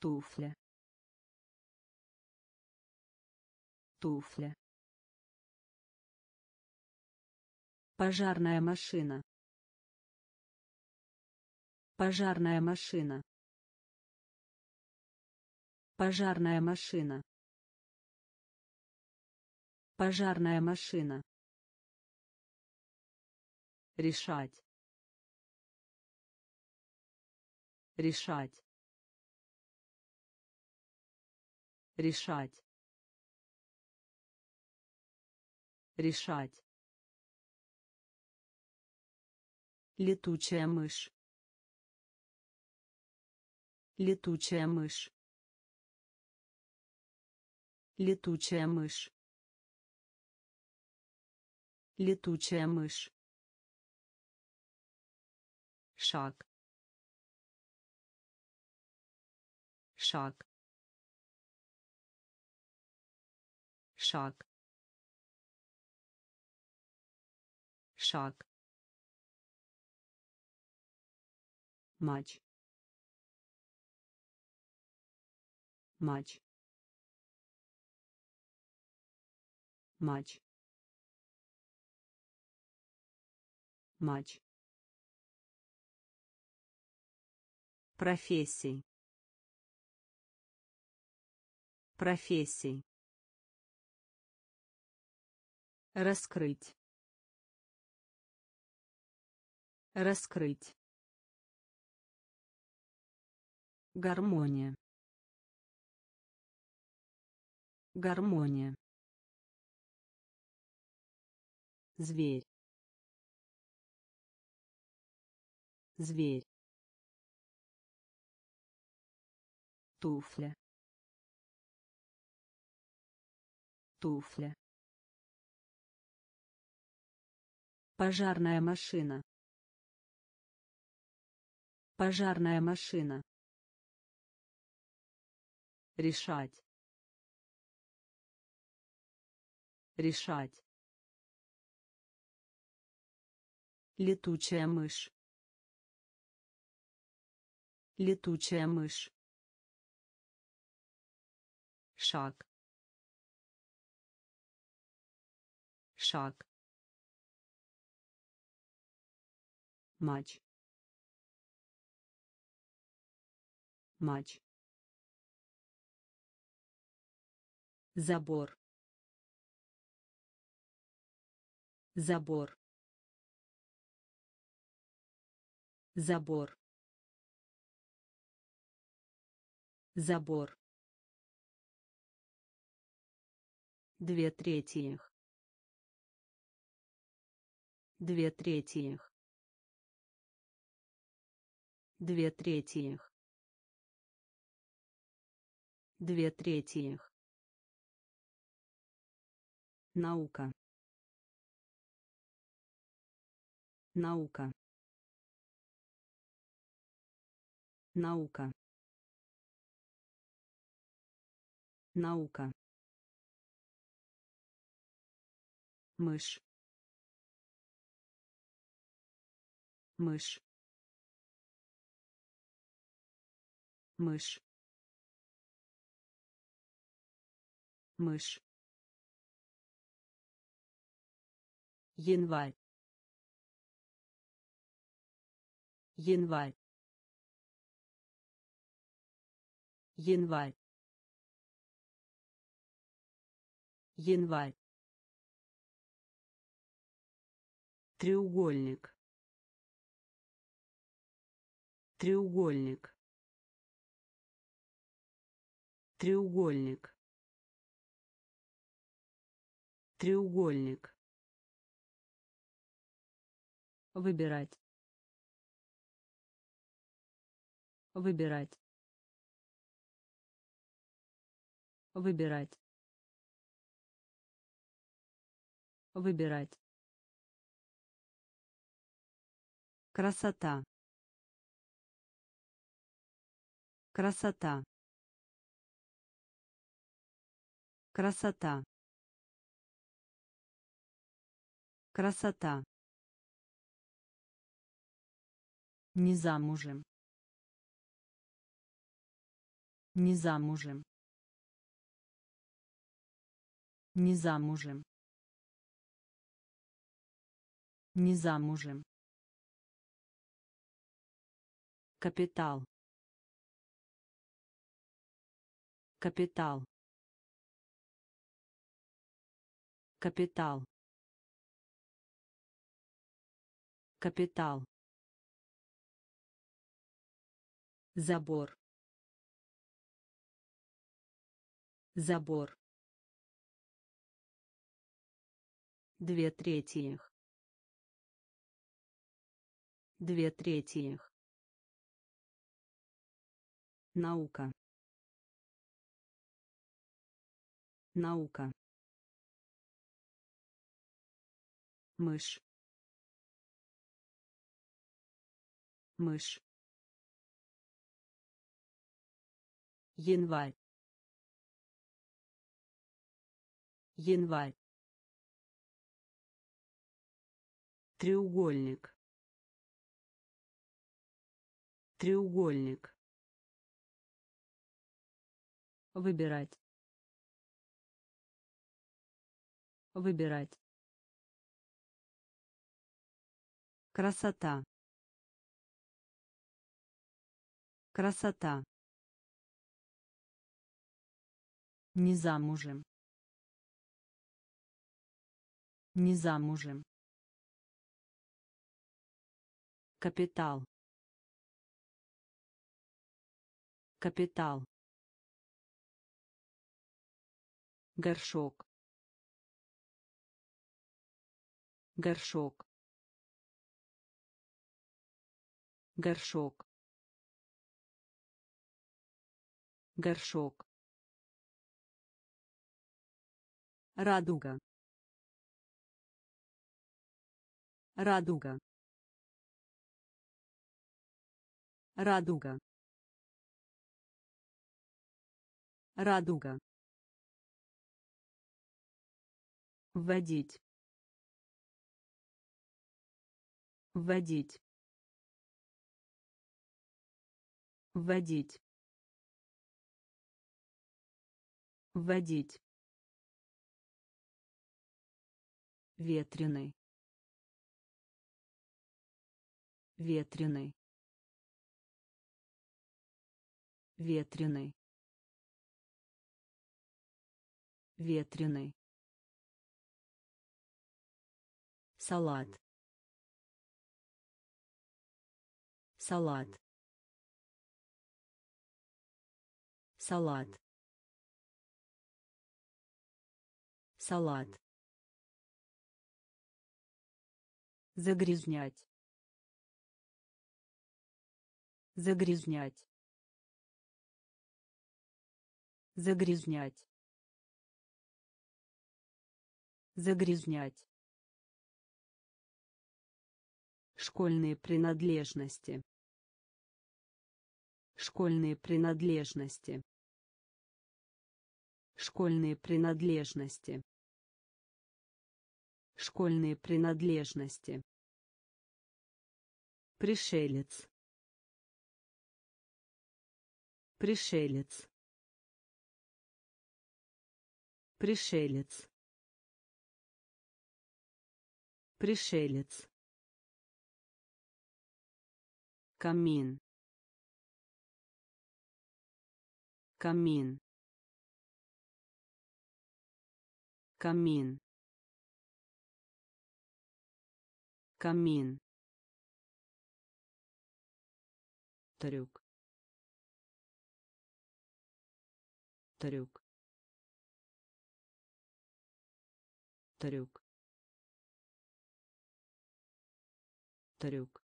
Туфля туфля. Пожарная машина. Пожарная машина. Пожарная машина. Пожарная машина. Решать. Решать. Решать решать. Летучая мышь. Летучая мышь. Летучая мышь. Летучая мышь. Шаг. Шаг. Шаг шаг. Матч. Матч. Матч. Матч. Профессий профессий раскрыть раскрыть гармония Гармония. Зверь. Зверь. туфля туфля пожарная машина пожарная машина. Решать. Решать. Летучая мышь. Летучая мышь. Шаг. Шаг. Матч матч забор забор забор забор Две третьих. Две третьих. Две третьих. Две третьих. Наука. Наука. Наука. Наука. мышь мышь мышь мышь. Январь. Январь. Январь. Январь. Треугольник. Треугольник. Треугольник треугольник выбирать выбирать выбирать выбирать Красота. Красота. Красота. Красота. Не замужем. Не замужем. Не замужем. Не замужем. Капитал. Капитал. Капитал. Капитал. Забор. Забор. Две третьих. Две третьих. Наука. Наука. Мышь. Мышь. Январь. Январь. Треугольник. Треугольник. Выбирать. Выбирать. Красота. Красота. Не замужем. Не замужем. Капитал. Капитал. горшок горшок горшок горшок. Радуга. Радуга. Радуга. Радуга. Вводить. Вводить. Вводить вводить. Ветреный. Ветреный. Ветреный. Ветреный. Салат. Салат. Салат салат. Загрязнять. Загрязнять. Загрязнять. Загрязнять. Школьные принадлежности. Школьные принадлежности. Школьные принадлежности школьные принадлежности. Пришелец. Пришелец. Пришелец. Пришелец. Камин. Камин. Камин камин. Трюк. Трюк. Трюк. Трюк.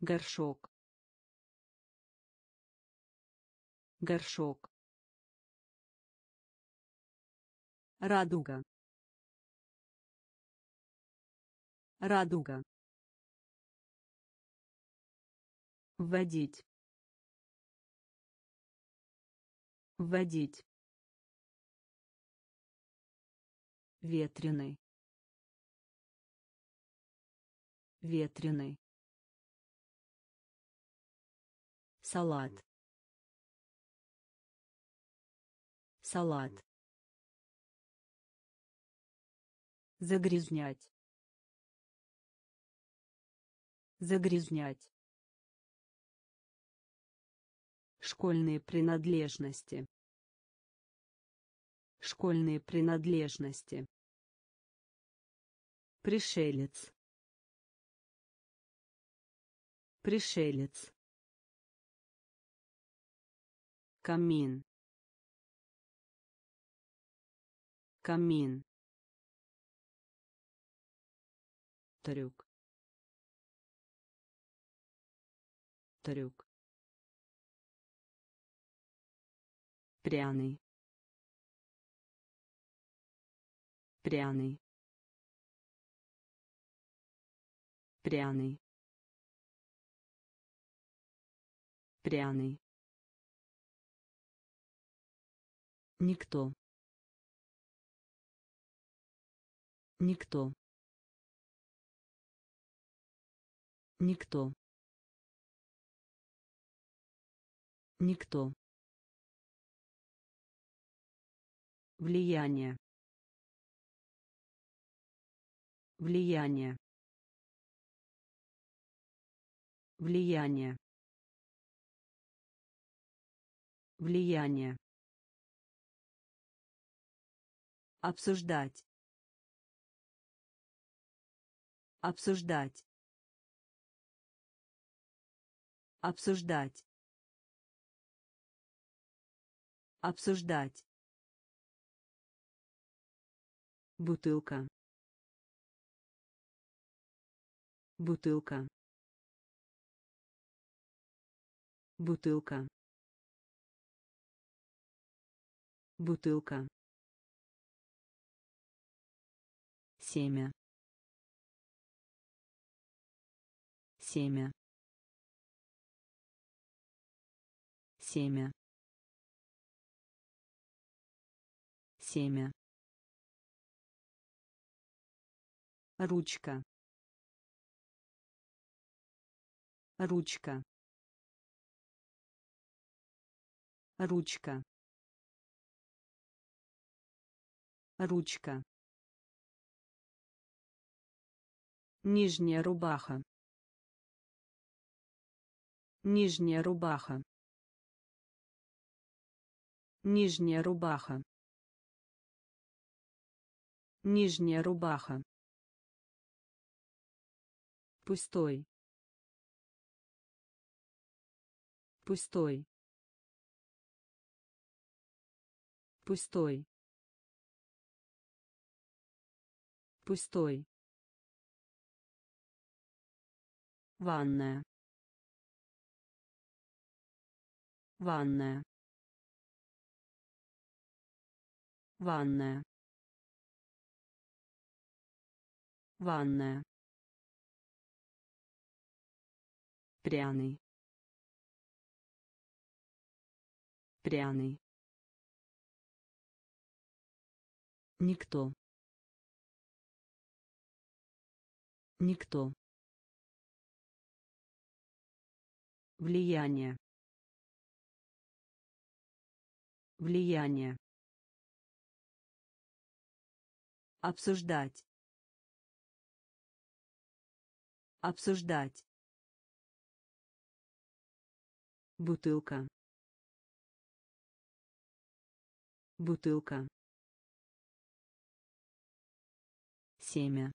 Горшок. Горшок. Радуга радуга. Вводить. Вводить. Ветреный. Ветреный. Салат. Салат. Загрязнять загрязнять. Школьные принадлежности. Школьные принадлежности. Пришелец. Пришелец. Камин. Камин. Трюк трюк пряный пряный пряный пряный Никто. Никто. Никто. Никто. Влияние. Влияние. Влияние. Влияние. Обсуждать. Обсуждать. Обсуждать. Обсуждать. Бутылка. Бутылка. Бутылка. Бутылка. Семя. Семя. Семя. Семя. Ручка. Ручка. Ручка. Ручка. Нижняя рубаха. Нижняя рубаха. Нижняя рубаха. Нижняя рубаха. Пустой. Пустой. Пустой. Пустой. Ванная. Ванная. Ванная. Ванная. пряный. Пряный. Никто. Никто. Влияние. Влияние. Обсуждать обсуждать. Бутылка. Бутылка. Семя.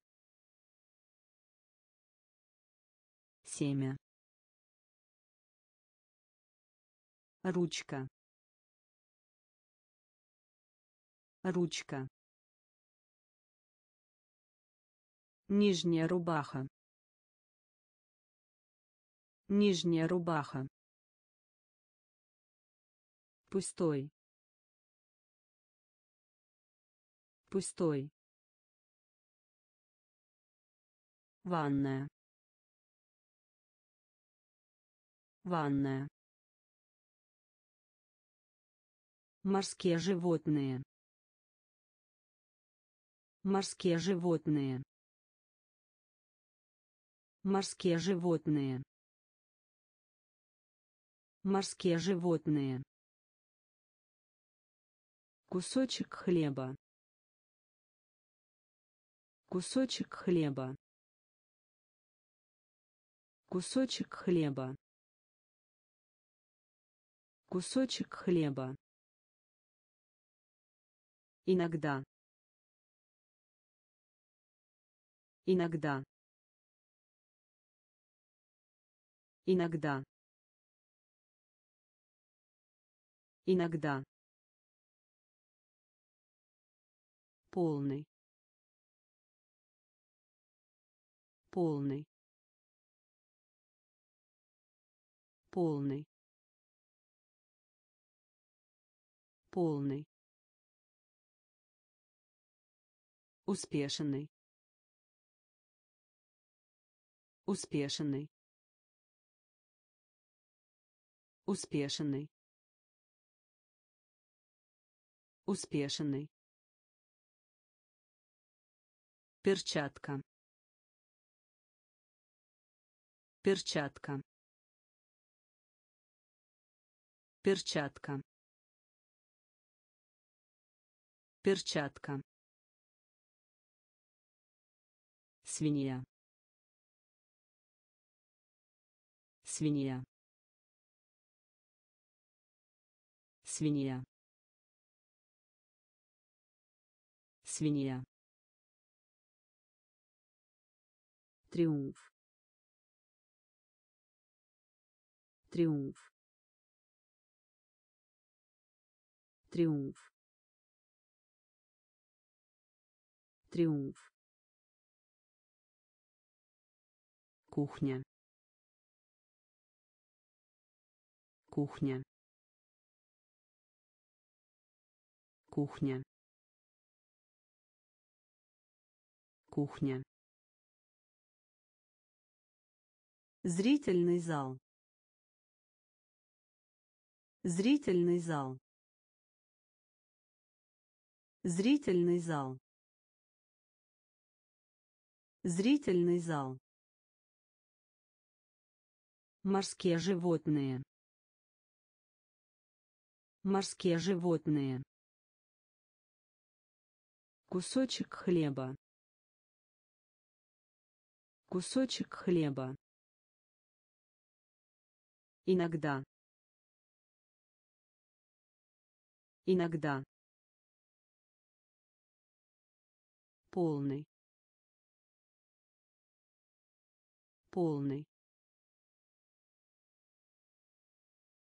Семя. Ручка. Ручка. Нижняя рубаха нижняя рубаха. Пустой. Пустой. Ванная. Ванная. Морские животные. Морские животные. Морские животные морские животные. Кусочек хлеба. Кусочек хлеба. Кусочек хлеба. Кусочек хлеба. Иногда. Иногда. Иногда иногда. Полный. Полный. Полный. Полный. Успешный. Успешный. Успешный успешный. Перчатка. Перчатка. Перчатка. Перчатка. Свинья. Свинья. Свинья свинья. Триумф. Триумф. Триумф. Триумф. Кухня. Кухня. Кухня кухня. Зрительный зал. Зрительный зал. Зрительный зал. Зрительный зал. Морские животные. Морские животные. Кусочек хлеба кусочек хлеба. Иногда. Иногда. Полный. Полный.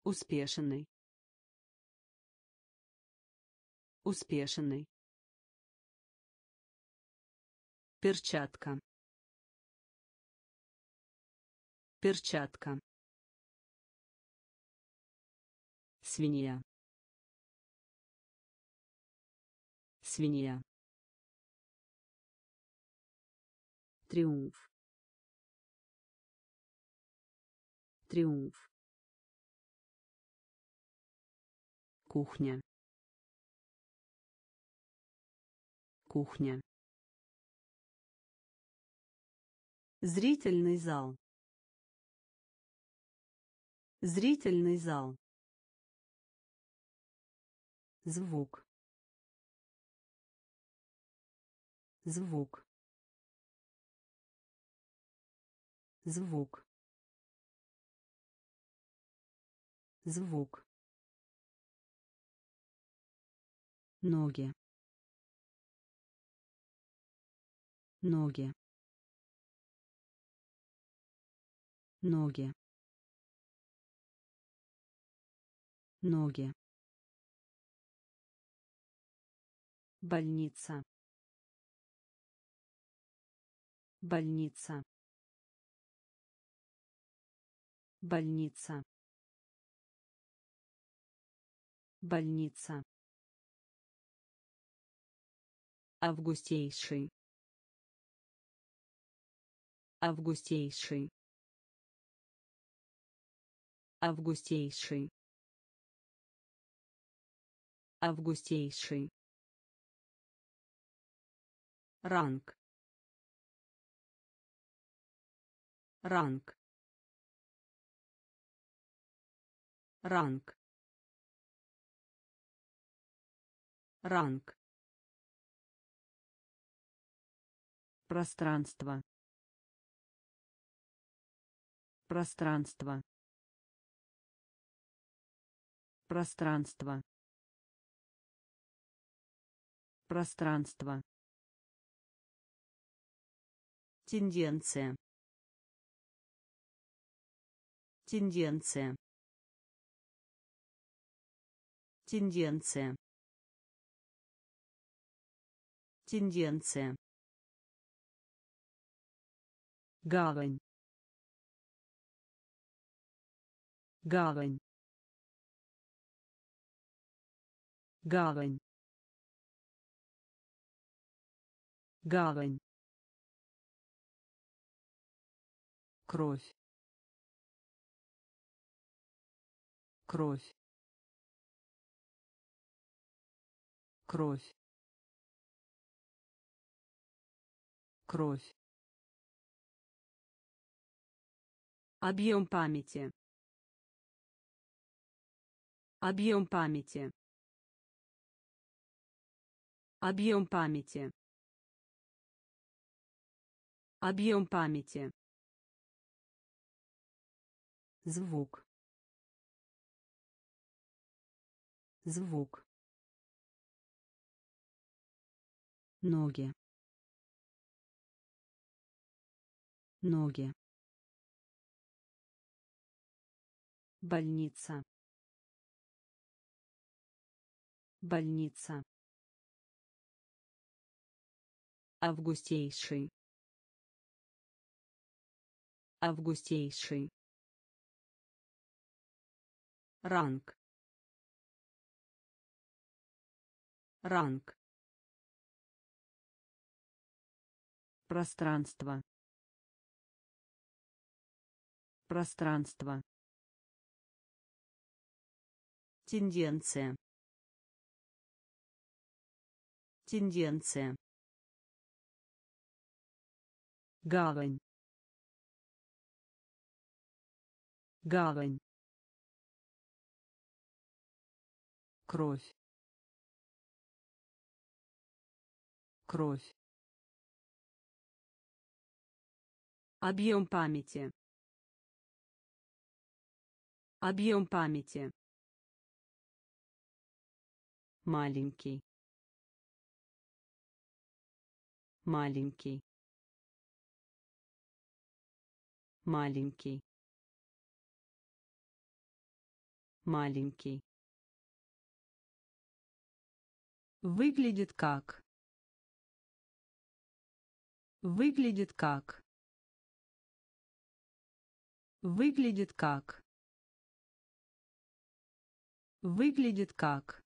Успешный. Успешный. Перчатка перчатка. Свинья. Свинья. Триумф. Триумф. Кухня. Кухня. Зрительный зал зрительный зал. Звук. Звук. Звук. Звук. Ноги. Ноги. Ноги ноги. Больница. Больница. Больница. Больница. Августейший. Августейший. Августейший августейший. Ранг. Ранг. Ранг. Ранг. Пространство. Пространство. Пространство пространство Тенденция. Тенденция. Тенденция. Тенденция. Гавань. Гавань. Гавань. Гавань. кровь. Кровь. Кровь. Кровь. Объем памяти. Объем памяти. Объем памяти объем памяти. Звук. Звук. Ноги. Ноги. Больница. Больница. Августейший августейший. Ранг. Ранг. Пространство. Пространство. Тенденция. Тенденция. Гавань гавань кровь. Кровь. Объем памяти. Объем памяти. Маленький. Маленький. Маленький маленький. Выглядит как? Выглядит как? Выглядит как? Выглядит как?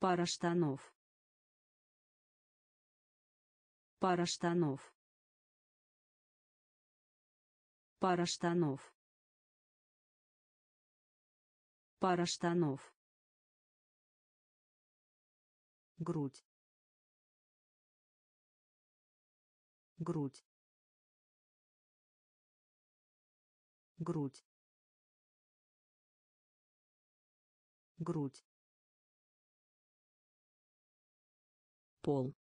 Пара штанов. Пара штанов. Пара штанов пара штанов. Грудь. Грудь. Грудь. Грудь. Пол.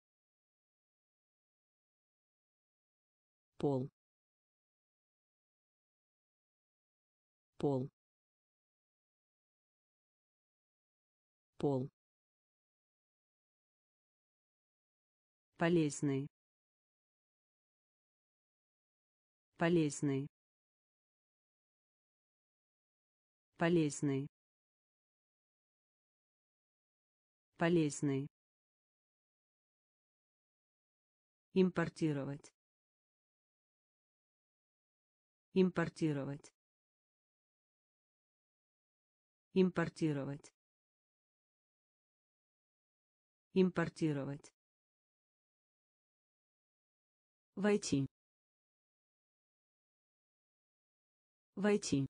Пол. Пол пол. Полезный. Полезный. Полезный. Полезный. Импортировать. Импортировать. Импортировать импортировать. Войти. Войти.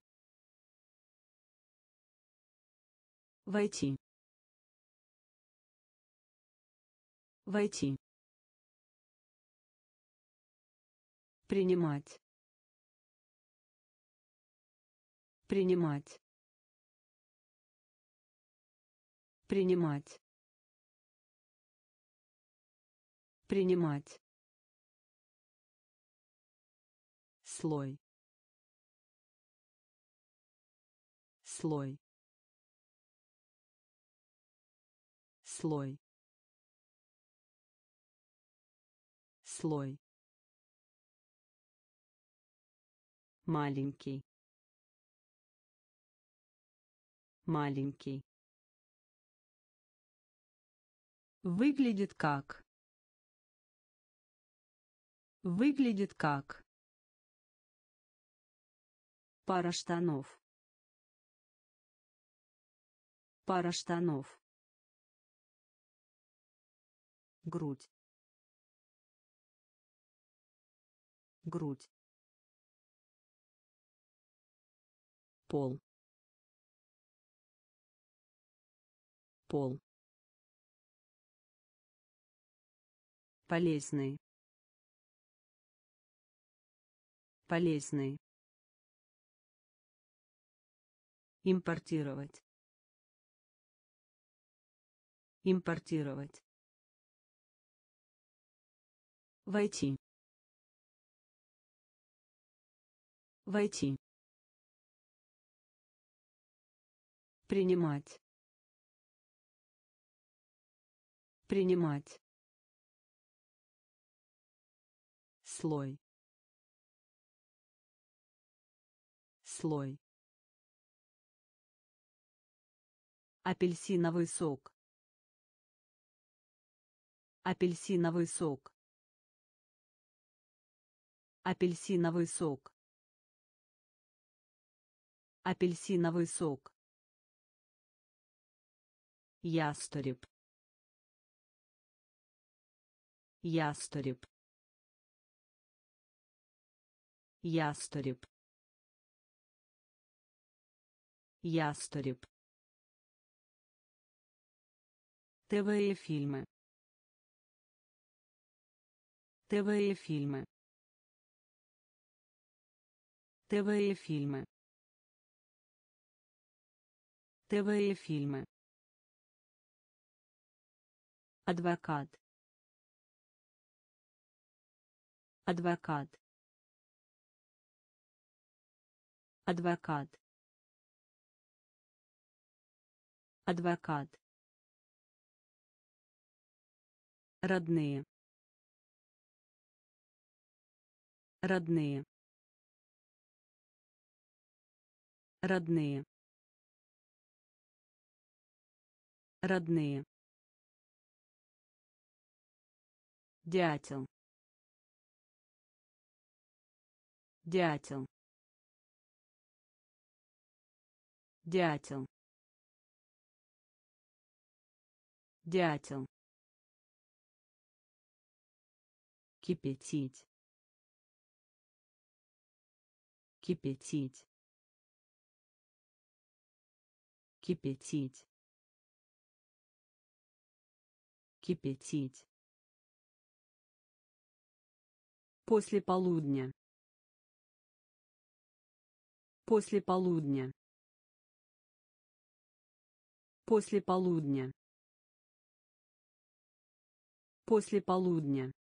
Войти. Войти. Принимать. Принимать. Принимать принимать. Слой. Слой. Слой. Слой. Маленький. Маленький. Выглядит как выглядит как пара штанов. Пара штанов. Грудь. Грудь. Пол. Пол. Полезный полезный импортировать. Импортировать. Войти. Войти. Принимать. Принимать. Слой слой. Апельсиновый сок. Апельсиновый сок. Апельсиновый сок. Апельсиновый сок. Ястреб ястреб ястреб ястреб. ТВ фильмы ТВ фильмы ТВ фильмы ТВ фильмы адвокат. Адвокат. Адвокат адвокат. Родные. Родные. Родные. Родные. Дятел. Дятел. Дятел дятел. Кипятить. Кипятить. Кипятить. Кипятить. После полудня. После полудня. После полудня после полудня.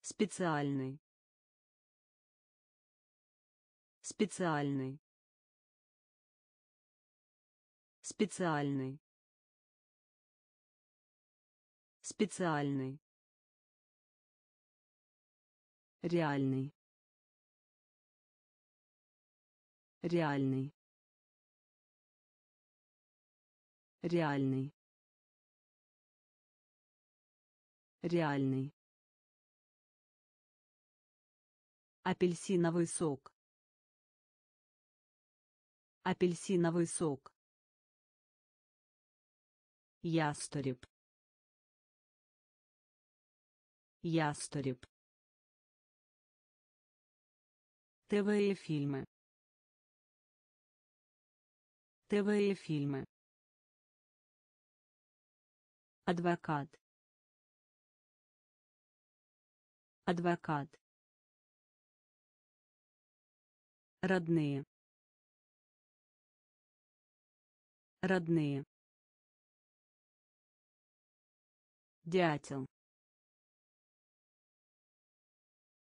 Специальный. Специальный. Специальный. Специальный. Реальный. Реальный. Реальный реальный. Апельсиновый сок. Апельсиновый сок. Ястреб ястреб ТВ фильмы. ТВ фильмы. Адвокат адвокат. Родные. Родные. Дятел.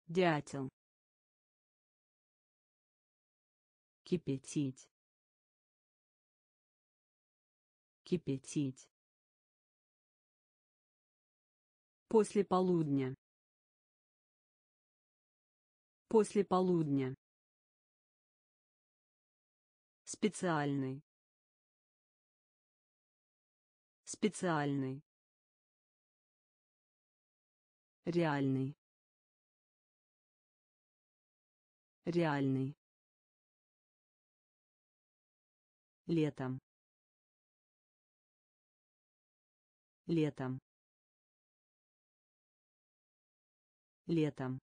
Дятел. Кипятить. Кипятить. После полудня после полудня. Специальный. Специальный. Реальный. Реальный. Летом. Летом. Летом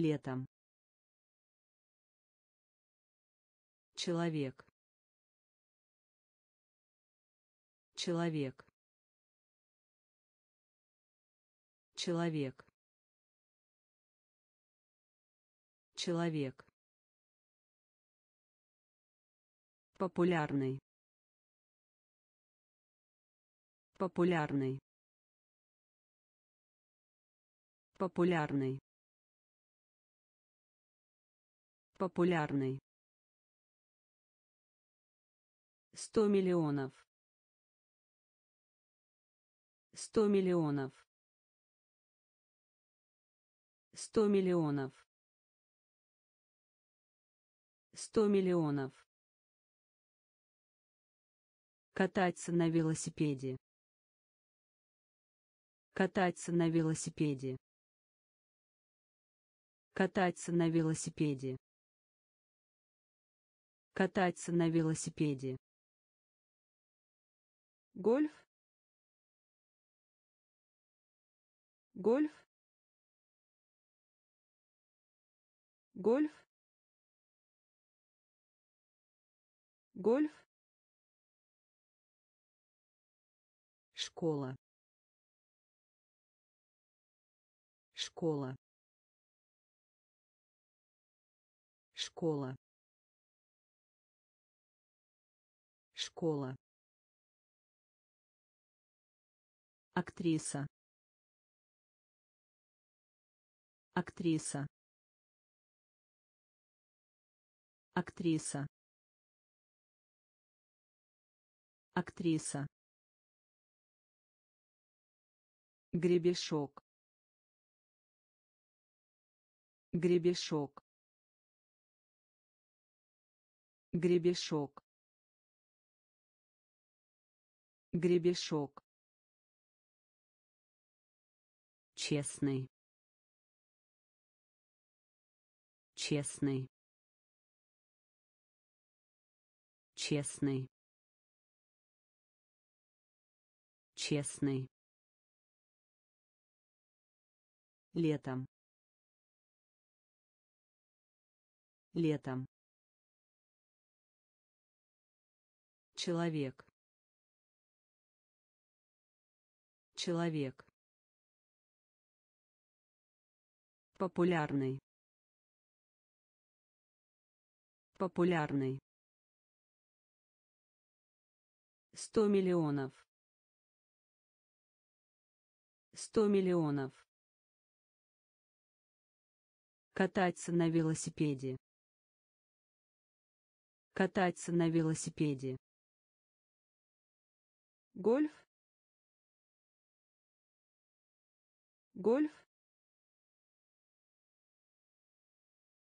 летом. Человек. Человек. Человек. Человек. Популярный. Популярный. Популярный популярный сто миллионов сто миллионов сто миллионов Сто миллионов. Кататься на велосипеде. Кататься на велосипеде. Кататься на велосипеде. Кататься на велосипеде. Гольф. Гольф. Гольф. Гольф. Школа. Школа. Школа. Школа. Актриса. Актриса. Актриса. Актриса. Гребешок. Гребешок. Гребешок. Гребешок. Честный. Честный. Честный. Честный. Летом. Летом. Человек. Человек. Популярный. Популярный. Сто миллионов. Сто миллионов. Кататься на велосипеде. Кататься на велосипеде. Гольф. Гольф.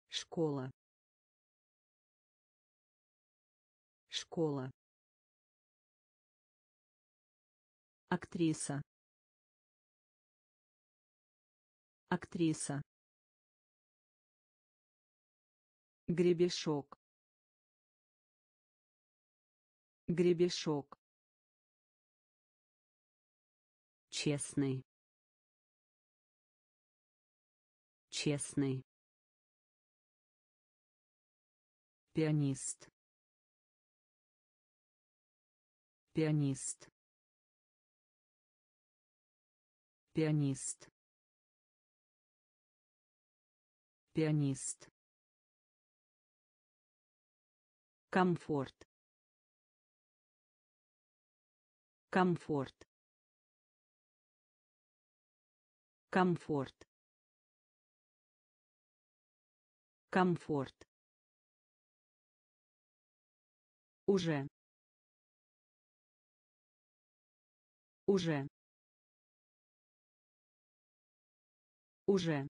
Школа. Школа. Актриса. Актриса. Гребешок. Гребешок. Честный. Честный. Пианист. Пианист. Пианист. Пианист. Комфорт. Комфорт. Комфорт. Комфорт. Уже. Уже. Уже.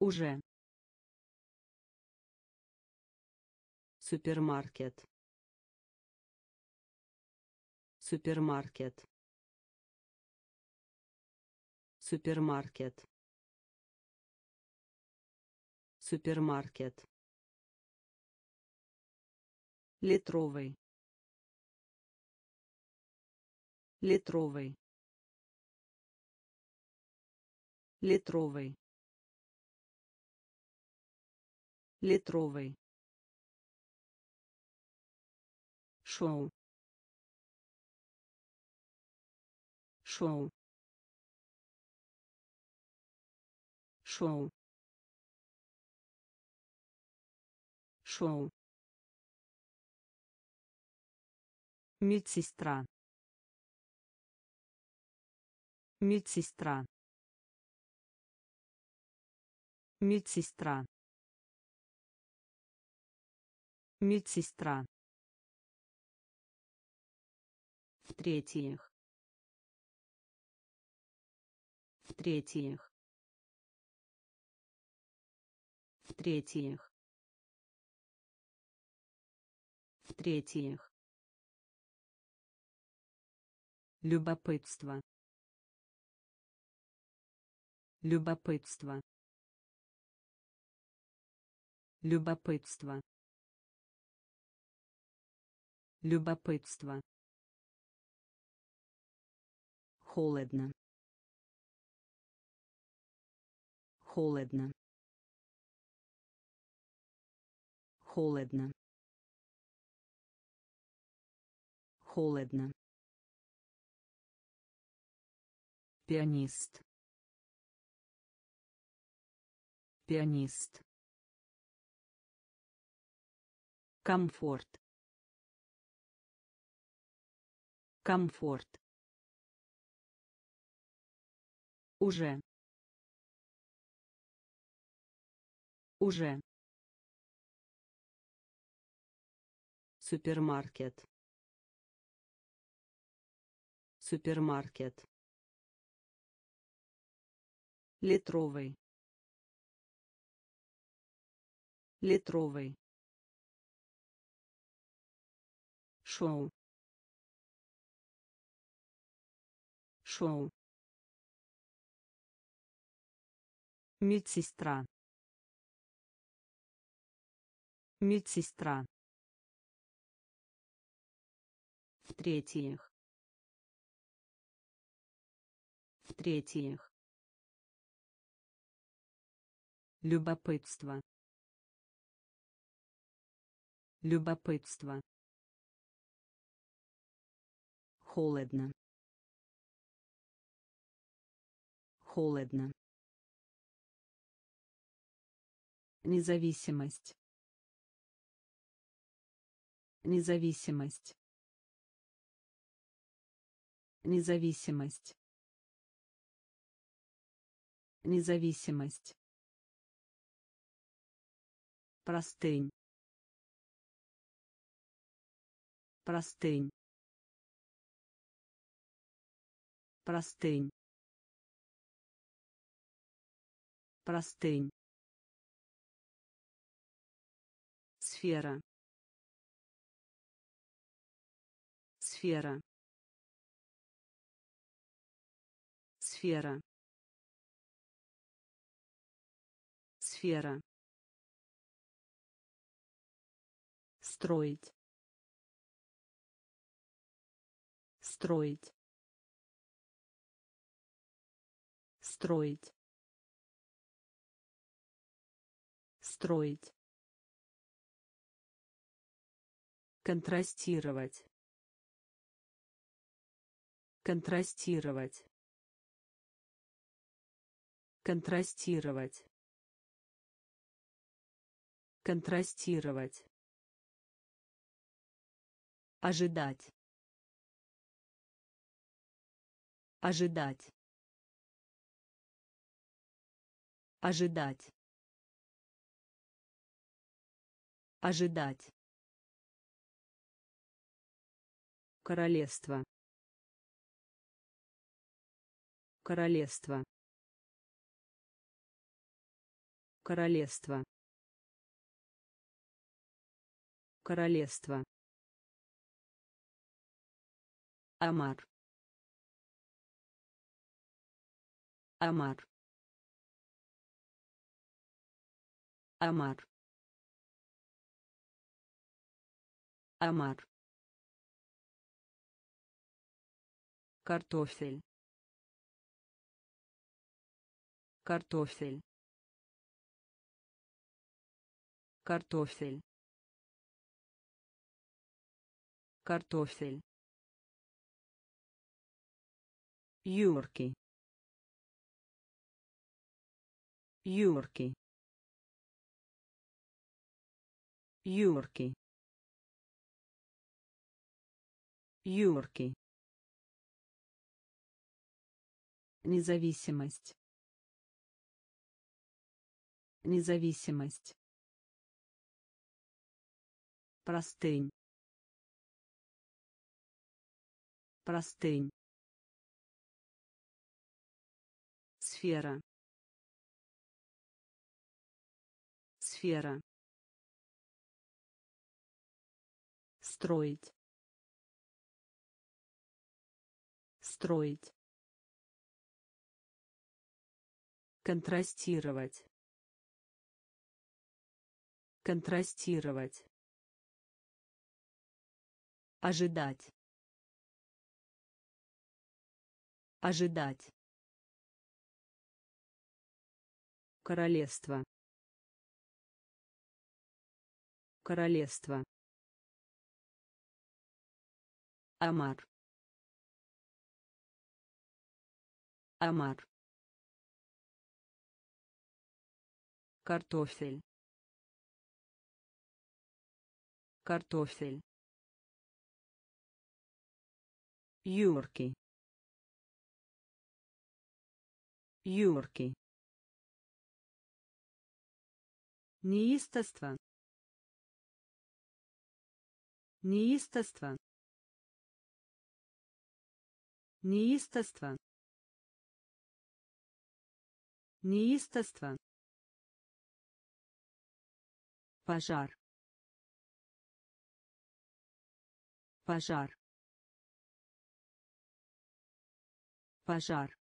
Уже. Супермаркет. Супермаркет. Супермаркет. Супермаркет. Литровый. Литровый. Литровый. Литровый. Шоу. Шоу. Шоу. Шоу. Медсестра. Медсестра. Медсестра. Медсестра. В-третьих. В-третьих. В-третьих. В-третьих. Любопытство. Любопытство. Любопытство. Любопытство. Холодно. Холодно. Холодно. Холодно. Пианист. Пианист. Комфорт. Комфорт. Уже. Уже. Супермаркет. Супермаркет. Литровый. Литровый. Шоу. Шоу. Медсестра. Медсестра. В-третьих. В-третьих. Любопытство. Любопытство. Холодно. Холодно. Независимость. Независимость. Независимость. Независимость. Простынь. Простынь. Простынь. Простынь. Сфера. Сфера. Сфера. Сфера. Строить. Строить. Строить. Строить. Контрастировать. Контрастировать. Контрастировать. Контрастировать. Ожидать. Ожидать. Ожидать. Ожидать. Королевство. Королевство. Королевство. Королевство. Амар. Амар. Амар. Амар. Картофель. Картофель. Картофель. Картофель. Юркий. Юркий. Юркий. Юркий. Независимость. Независимость. Простынь. Простынь. Сфера. Сфера. Строить. Строить. Контрастировать. Контрастировать. Ожидать. Ожидать. Королевство. Королевство. Амар. Амар. Картофель. Картофель. Юркий. Юркий. Неистовство. Неистовство. Неистовство. Неистовство. Пожар. Пожар. Пожар.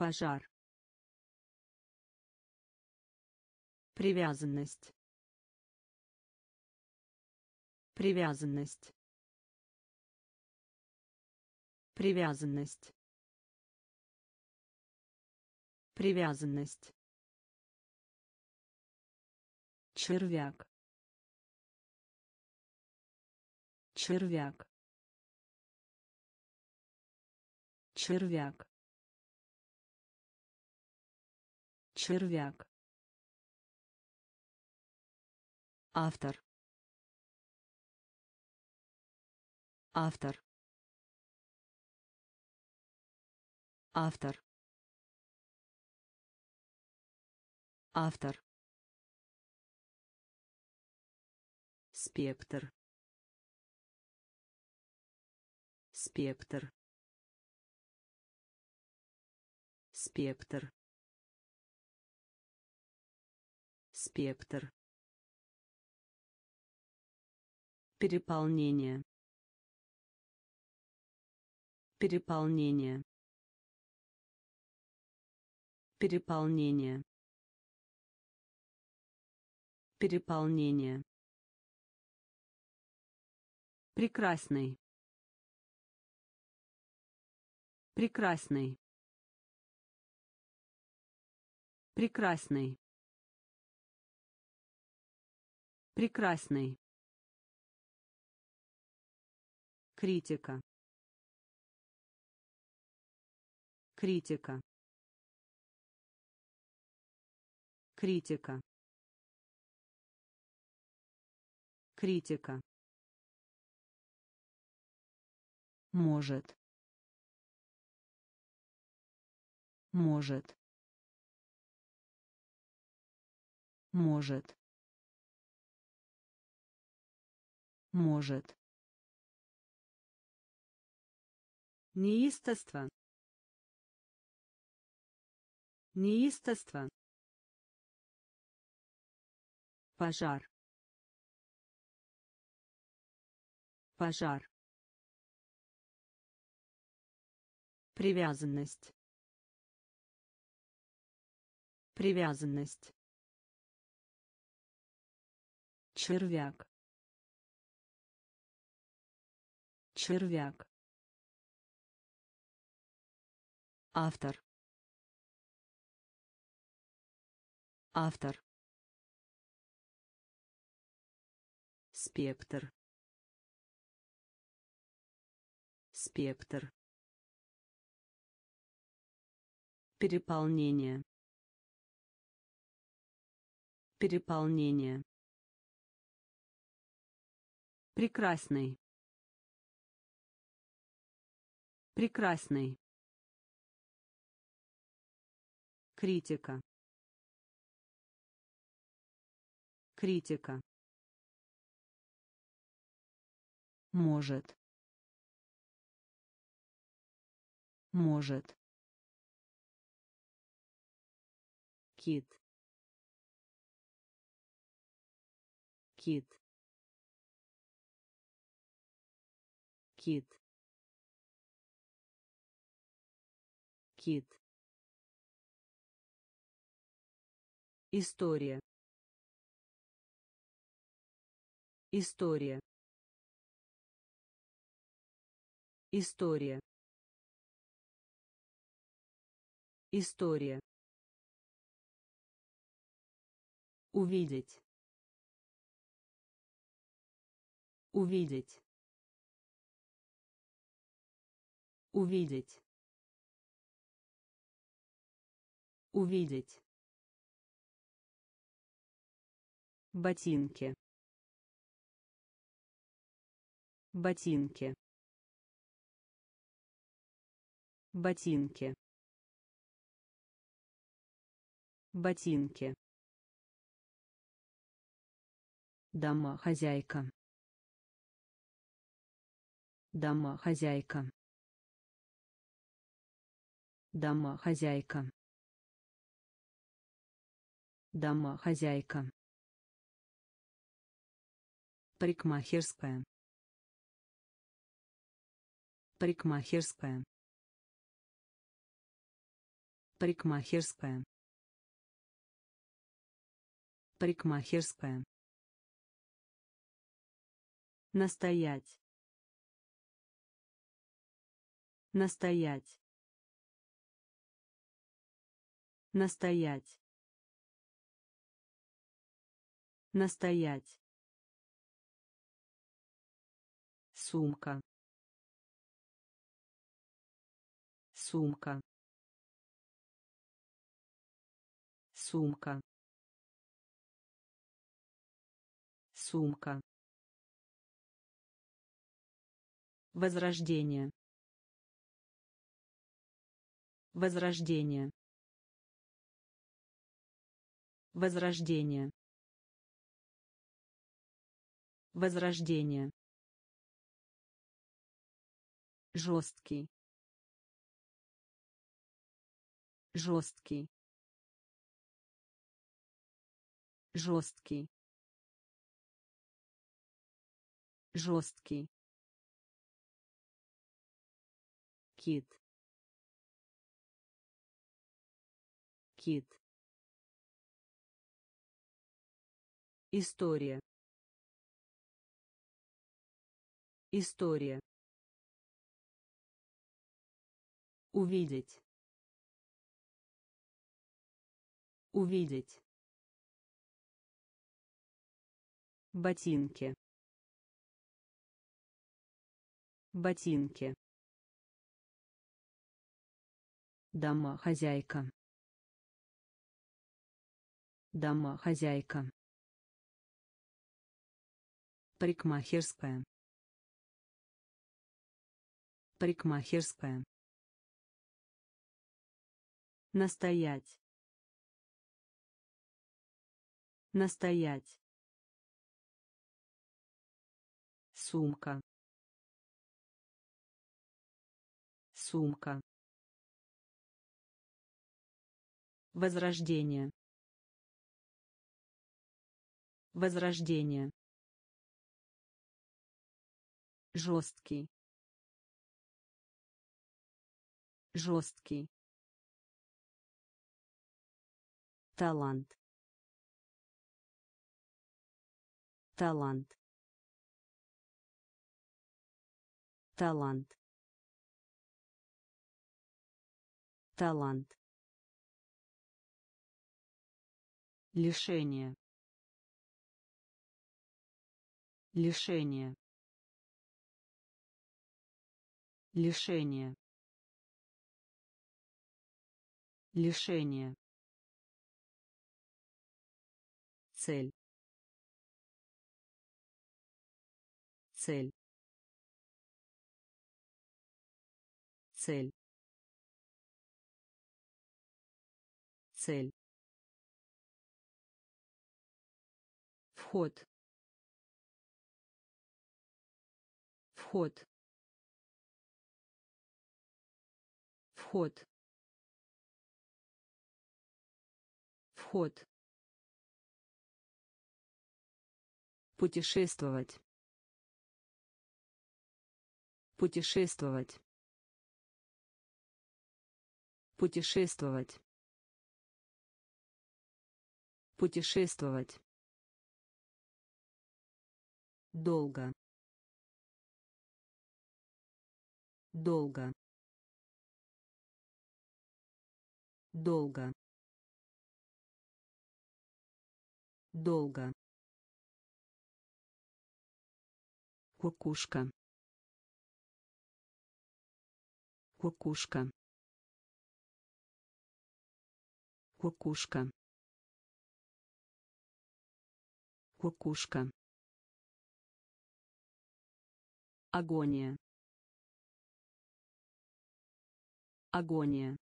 Пожар. Привязанность. Привязанность. Привязанность. Привязанность. Червяк. Червяк. Червяк. Червяк. Автор. Автор. Автор. Автор. Спектр. Спектр. Спектр. Спектр. Переполнение. Переполнение. Переполнение. Переполнение. Прекрасный. Прекрасный. Прекрасный. Прекрасный. Критика. Критика. Критика. Критика. Может. Может. Может. Может. Неистовство. Неистовство. Пожар. Пожар. Привязанность. Привязанность. Червяк. Червяк. Автор. Автор. Спектр. Спектр. Переполнение. Переполнение. Прекрасный. Прекрасный. Критика. Критика. Может. Может. кит кит кит кит История. История. История. История. Увидеть. Увидеть. Увидеть. Увидеть. ботинки. Ботинки. Ботинки. Ботинки. Домохозяйка. Домохозяйка. Домохозяйка домохозяйка. Парикмахерская. Парикмахерская. Парикмахерская. Парикмахерская. Настоять. Настоять. Настоять настоять. Сумка. Сумка. Сумка. Сумка. Возрождение. Возрождение. Возрождение возрождение. Жесткий. Жесткий. Жесткий. Жесткий. Кит. Кит. История история Увидеть. Увидеть. Ботинки. Ботинки. Домохозяйка. Домохозяйка. Парикмахерская. Парикмахерская. Настоять. Настоять. Сумка. Сумка. Возрождение. Возрождение. Жесткий. Жесткий. талант. Талант. Талант. Талант. Лишение. Лишение. Лишение лишение. Цель. Цель. Цель. Цель. Вход. Вход. Вход вход путешествовать. Путешествовать. Путешествовать. Путешествовать. Долго. Долго. Долго долго. Кукушка. Кукушка. Кукушка. Кукушка. Агония. Агония.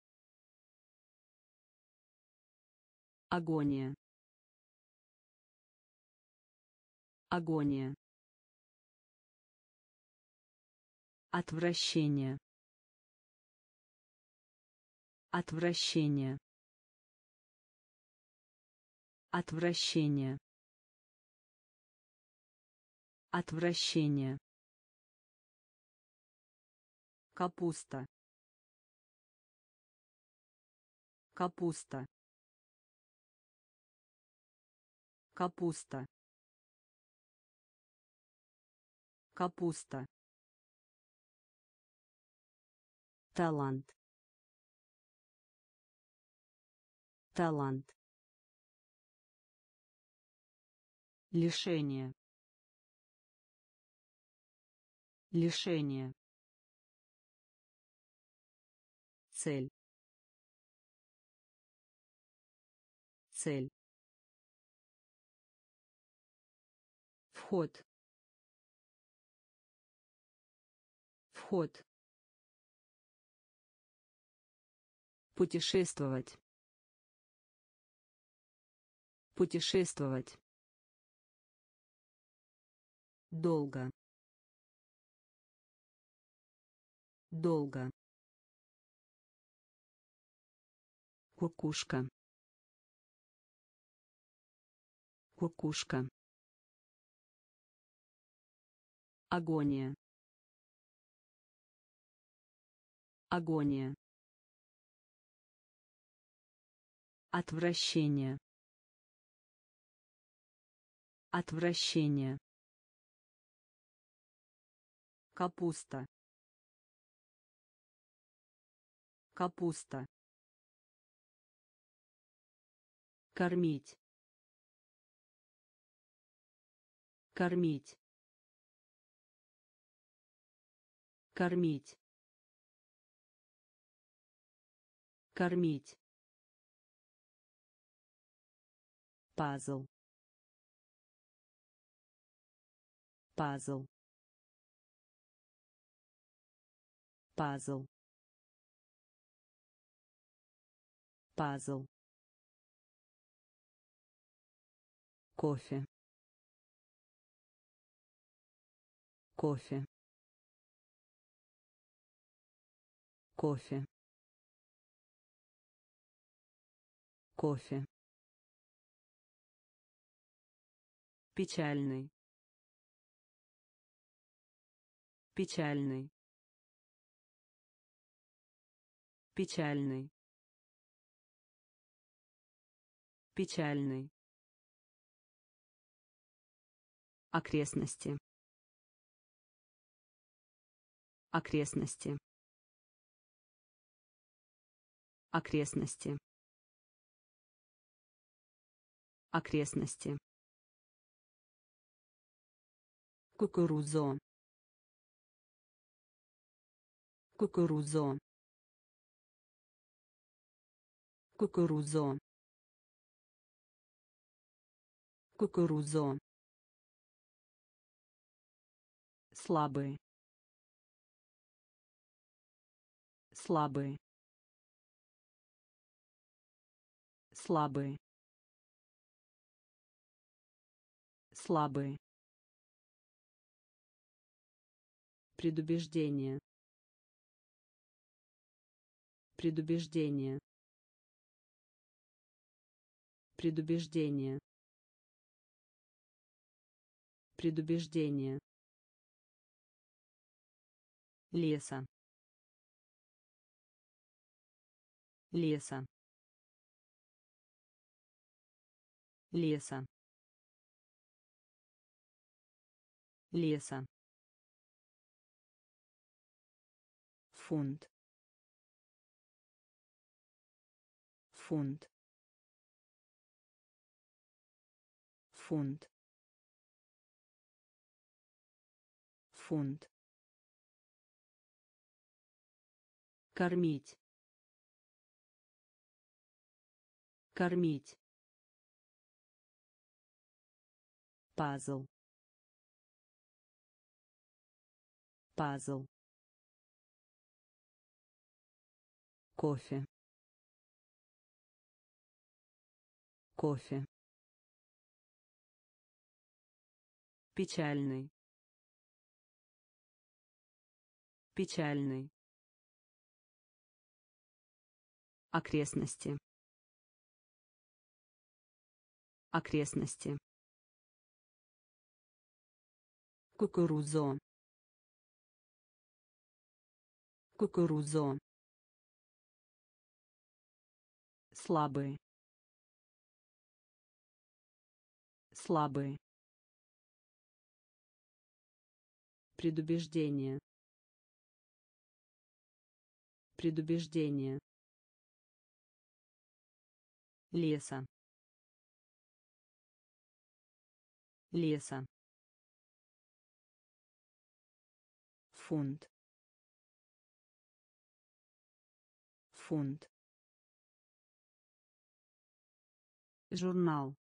Агония агония Отвращение. Отвращение. Отвращение. Отвращение. Капуста. Капуста. Капуста. Капуста. талант. Талант. Лишение. Лишение. Цель. Цель. Вход вход путешествовать. Путешествовать. Долго. Долго. Кукушка. Кукушка. Агония агония Отвращение. Отвращение. Капуста. Капуста. Кормить. Кормить. Кормить. Кормить. пазл. Пазл. Пазл. Пазл. Кофе. Кофе. Кофе кофе. Печальный. Печальный. Печальный. Печальный. Окрестности. Окрестности. Окрестности окрестности. Кукурузо. Кукурузо. Кукурузо. Кукурузо. Слабый. Слабый. Слабый слабый Предубеждение. Предубеждение. Предубеждение. Предубеждение. Леса. Леса. Леса. Леса. фунт. Фунт. Фунт. Фунт. Кормить. Кормить. Пазл пазл. Кофе. Кофе. Печальный. Печальный. Окрестности. Окрестности. Кукурузо кукурузо слабые слабые предубеждение. Предубеждение. Леса. Леса. Фунт фунт журнал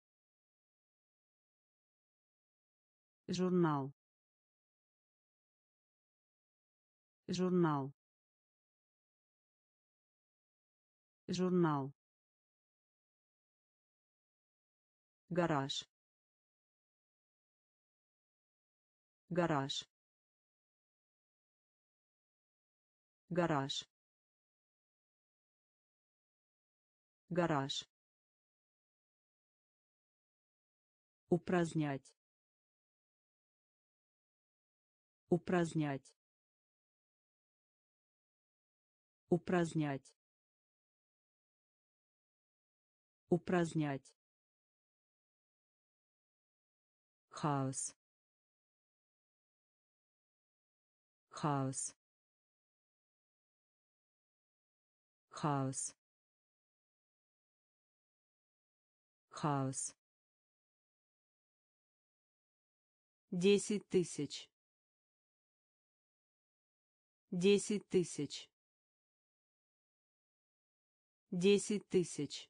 журнал журнал журнал гараж гараж гараж гараж. Упразднять. Упразднять. Упразднять. Упразднять. Хаос. Хаос. Хаос хаос. Десять тысяч. Десять тысяч. Десять тысяч.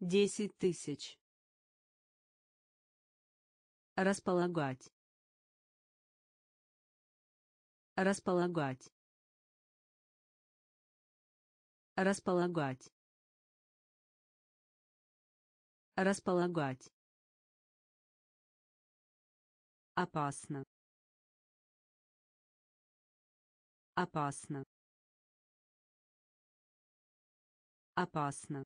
Десять тысяч. Располагать. Располагать. Располагать располагать. Опасно. Опасно. Опасно.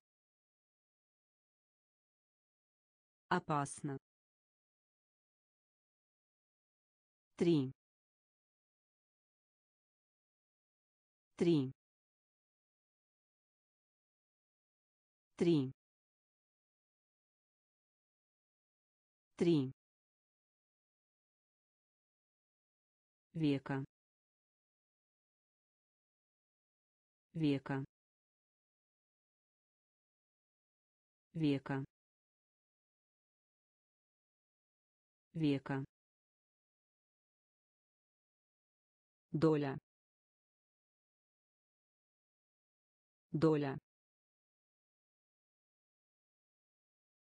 Опасно. Три. Три. Три три. Века. Века. Века. Века. Доля. Доля.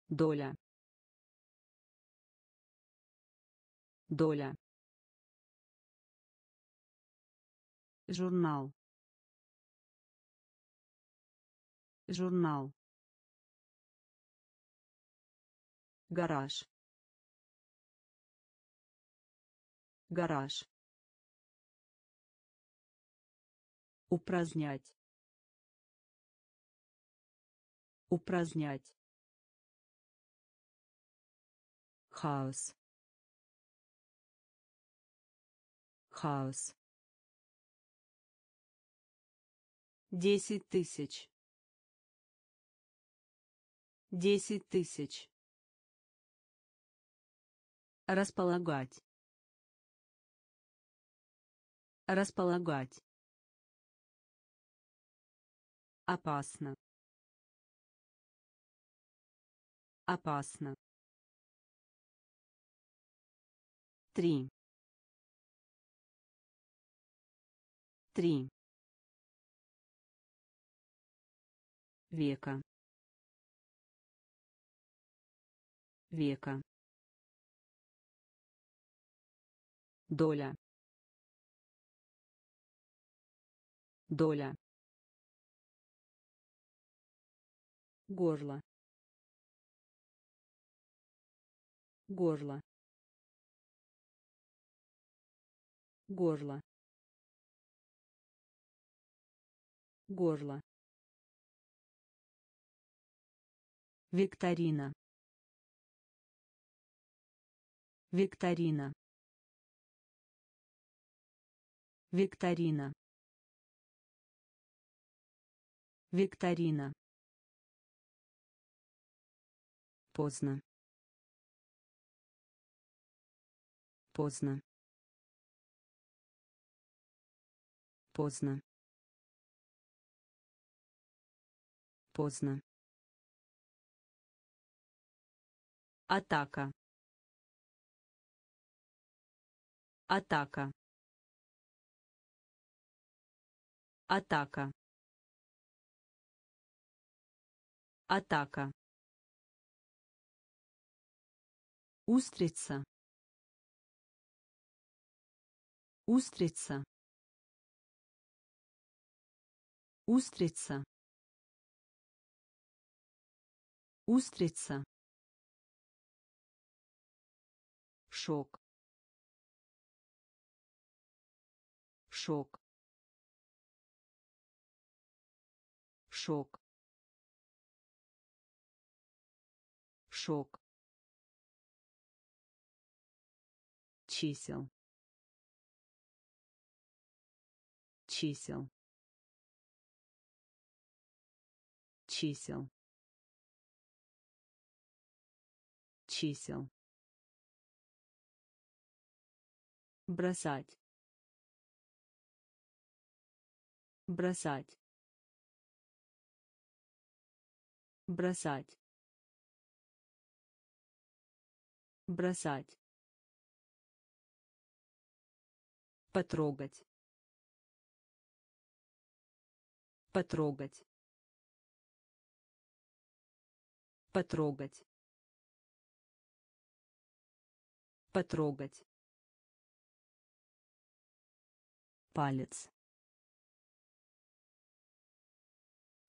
Доля доля. Журнал. Журнал. Гараж. Гараж. Упразднять. Упразднять. Хаос хаос. Десять тысяч. Десять тысяч. Располагать. Располагать. Опасно. Опасно. Три три. Века. Века. Доля. Доля. Горло. Горло. Горло горло. Викторина. Викторина. Викторина. Викторина. Поздно. Поздно. Поздно поздно. Атака. Атака. Атака. Атака. Устрица. Устрица. Устрица устрица шок шок шок шок. Чисел чисел чисел чисел. Бросать. Бросать. Бросать. Бросать. Потрогать. Потрогать. Потрогать потрогать. Палец.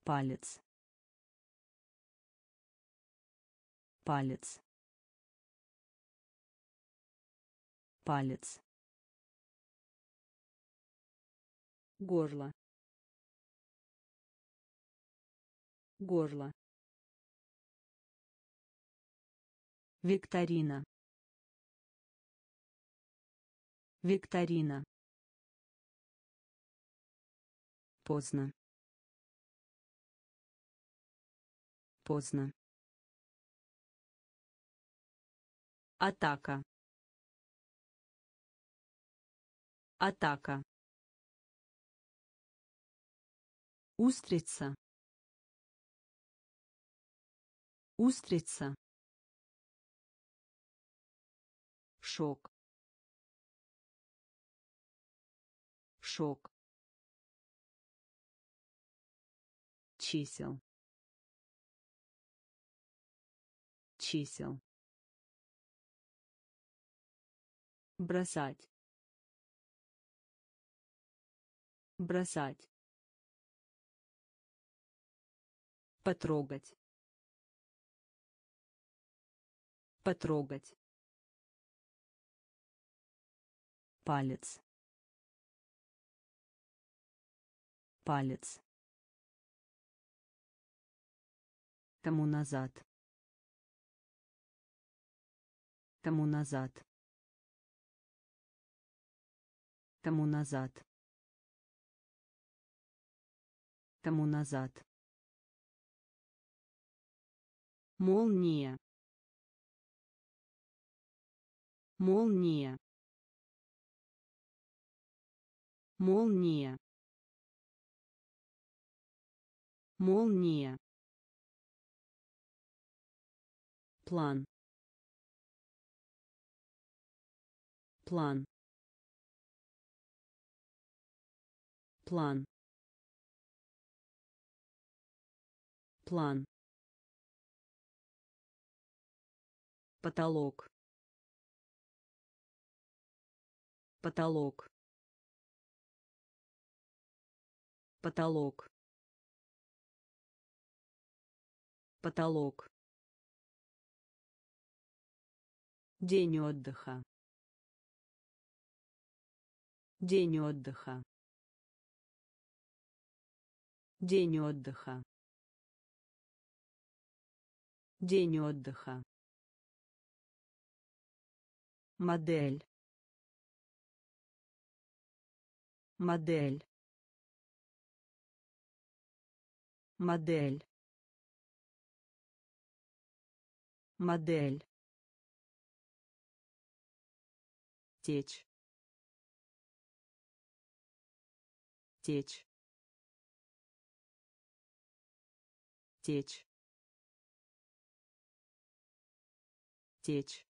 Палец. Палец. Палец. Горло. Горло. Викторина викторина. Поздно. Поздно. Атака. Атака. Устрица. Устрица. Шок шок чисел. Чисел. Бросать. Бросать. Потрогать. Потрогать. Палец палец Тому назад. Тому назад. Тому назад. Тому назад. Молния. Молния. Молния. Молния. План. План. План. План. Потолок. Потолок. Потолок. Потолок. День отдыха. День отдыха. День отдыха. День отдыха. Модель. Модель. Модель. Модель. течь течь течь течь.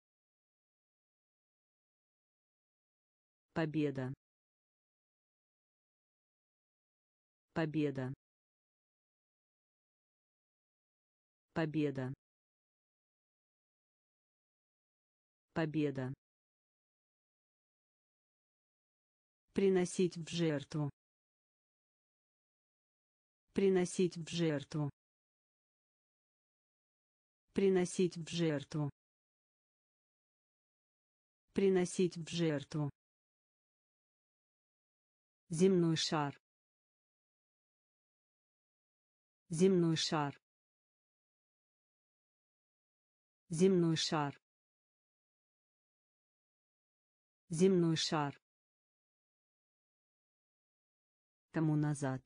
Победа. Победа. Победа победа Приносить в жертву. Приносить в жертву. Приносить в жертву. Приносить в жертву. Земной шар. Земной шар. Земной шар. Земной шар. Тому назад.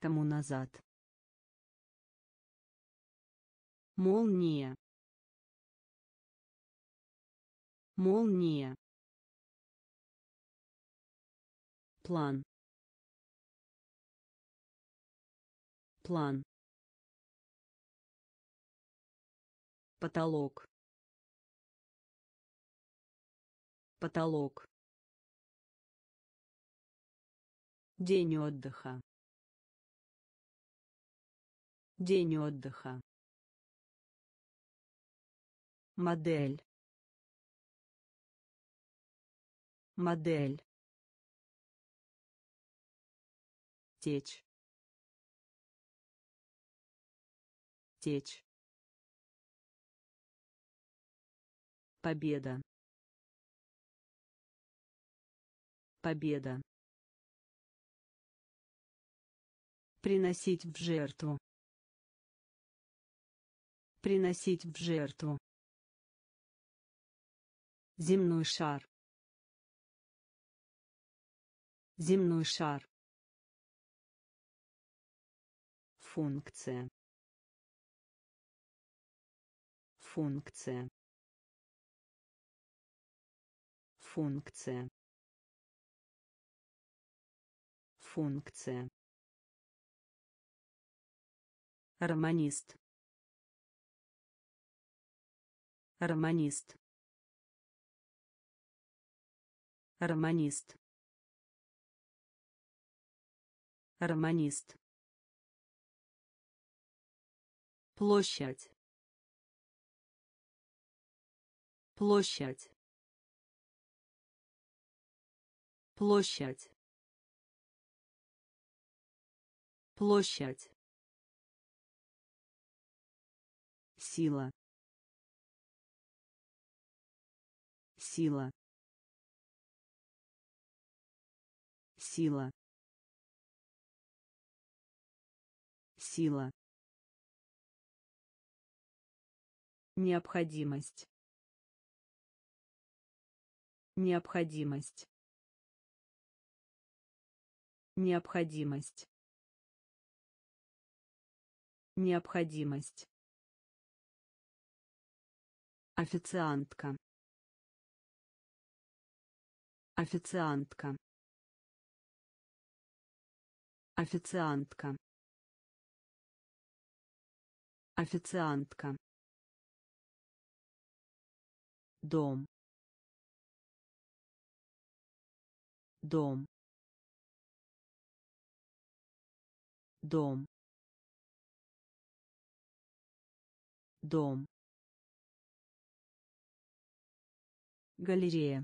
Тому назад. Молния. Молния. План. План. Потолок. Потолок. День отдыха. День отдыха. Модель. Модель. Течь. Течь. Победа. Победа. Приносить в жертву. Приносить в жертву. Земной шар. Земной шар. Функция. Функция. Функция. Функция. Романист. Романист. Романист. Романист. Площадь. Площадь. Площадь. Площадь. сила сила сила Сила. Необходимость. Необходимость. Необходимость. Необходимость. Официантка. Официантка. Официантка. Официантка. Дом. Дом. Дом. Дом. Галерея.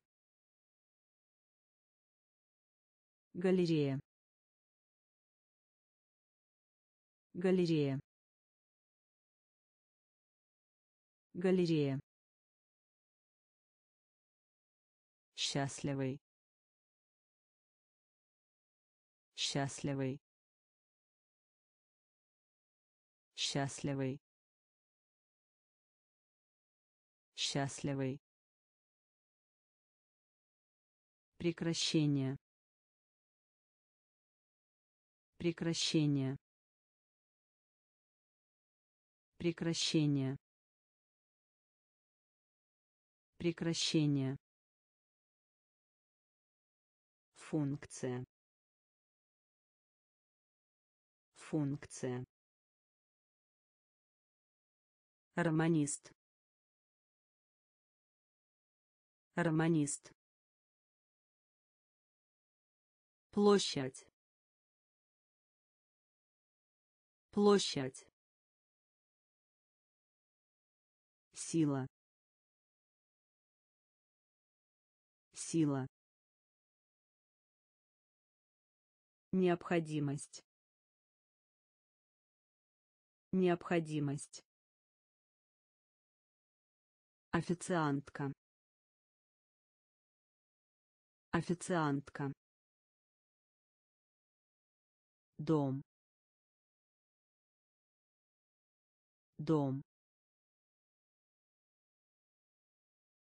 Галерея. Галерея. Галерея. Счастливый. Счастливый. Счастливый. Счастливый. Прекращение. Прекращение. Прекращение. Прекращение. Функция. Функция. Романист. Романист. Площадь. Площадь. Сила. Сила. Необходимость. Необходимость. Официантка. Официантка. Дом. Дом.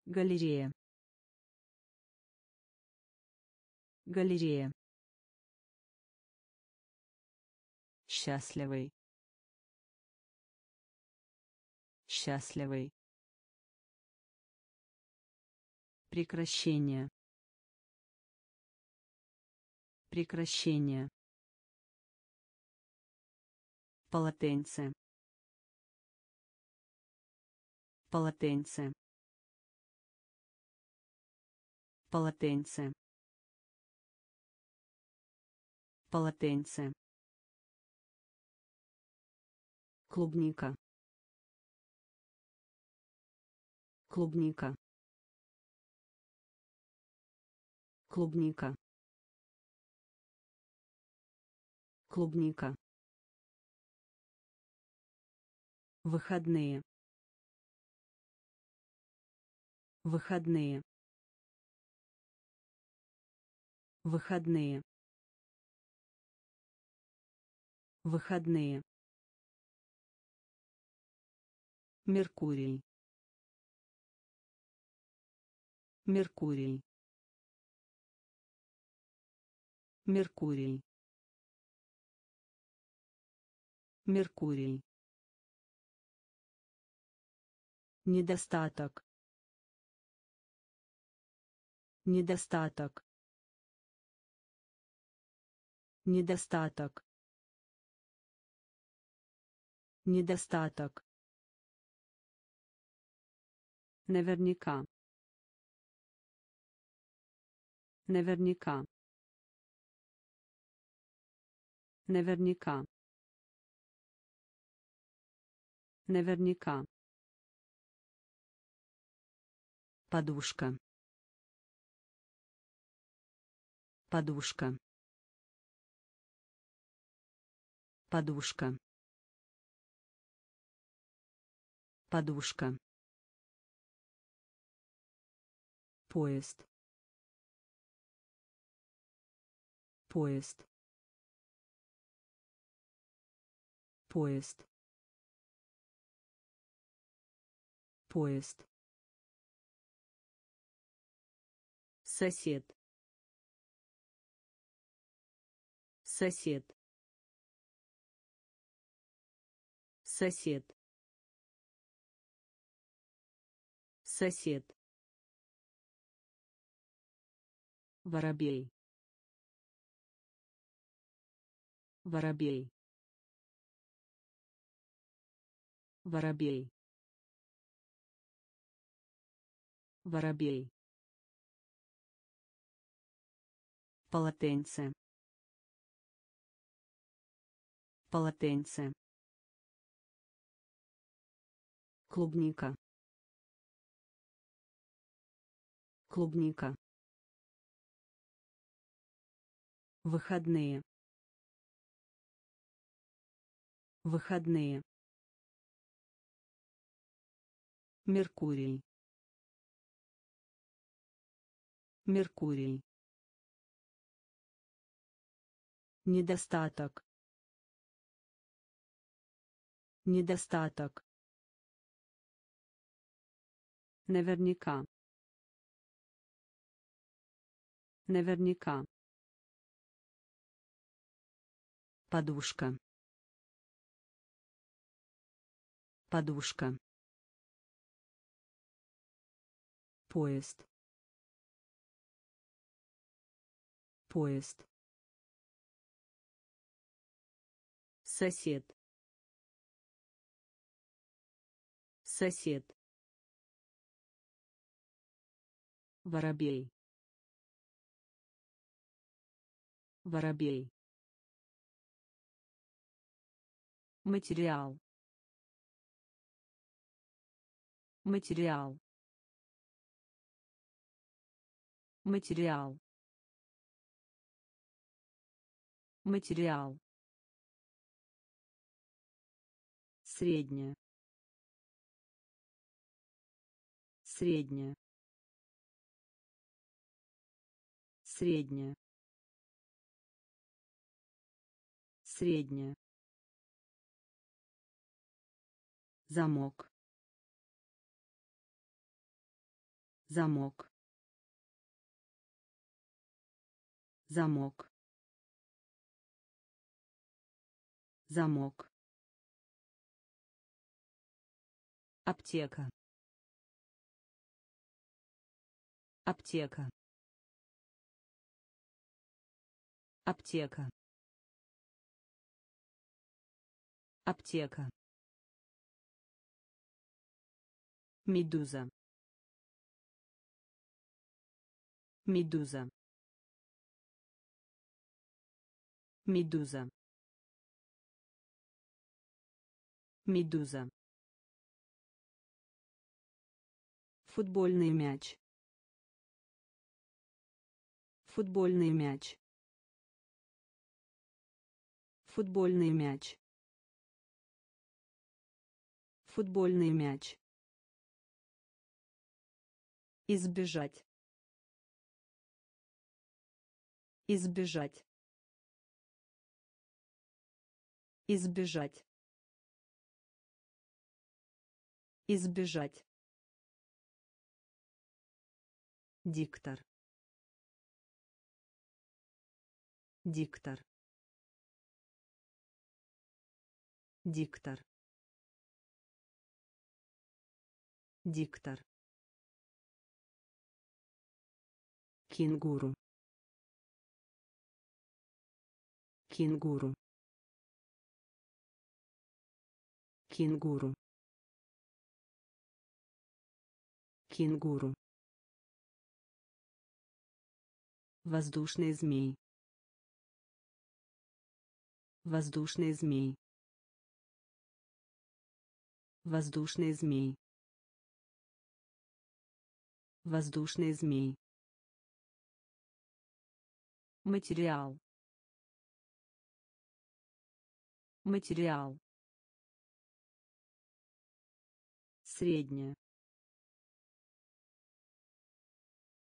Галерея. Галерея. Счастливый. Счастливый. Прекращение. Прекращение. Полотенце. Полотенце. Полотенце. Полотенце. Клубника. Клубника. Клубника. Клубника. Выходные. Выходные. Выходные. Выходные. Меркурий. Меркурий. Меркурий. Меркурий. Недостаток. Недостаток. Недостаток. Недостаток. Наверняка. Наверняка. Наверняка. Наверняка. Подушка. Подушка. Подушка. Подушка. Поезд. Поезд. поезд поезд. Сосед. Сосед. Сосед. Сосед. Воробей. Воробей. Воробей воробей. Полотенце. Полотенце. Клубника. Клубника. Выходные. Выходные. Меркурий меркурий. Недостаток. Недостаток. Наверняка. Наверняка. Подушка. Подушка. Поезд поезд. Сосед. Сосед. Воробей. Воробей. Материал. Материал. Материал материал. Средняя средняя средняя средняя замок. Замок. Замок замок. Аптека. Аптека. Аптека. Аптека. Медуза. Медуза. Медуза медуза. Футбольный мяч. Футбольный мяч. Футбольный мяч. Футбольный мяч. Избежать. Избежать. Избежать избежать. Диктор. Диктор. Диктор. Диктор. Кенгуру. Кенгуру. Кенгуру кенгуру. Воздушный змей. Воздушный змей. Воздушный змей. Воздушный змей. Материал. Материал. Средняя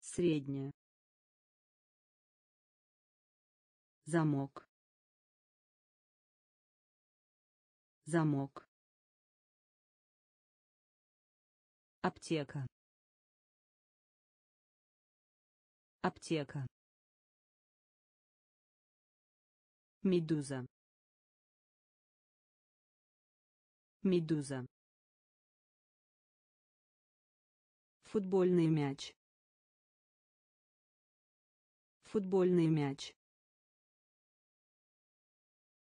средняя. Замок. Замок. Аптека. Аптека. Медуза. Медуза. Футбольный мяч футбольный мяч.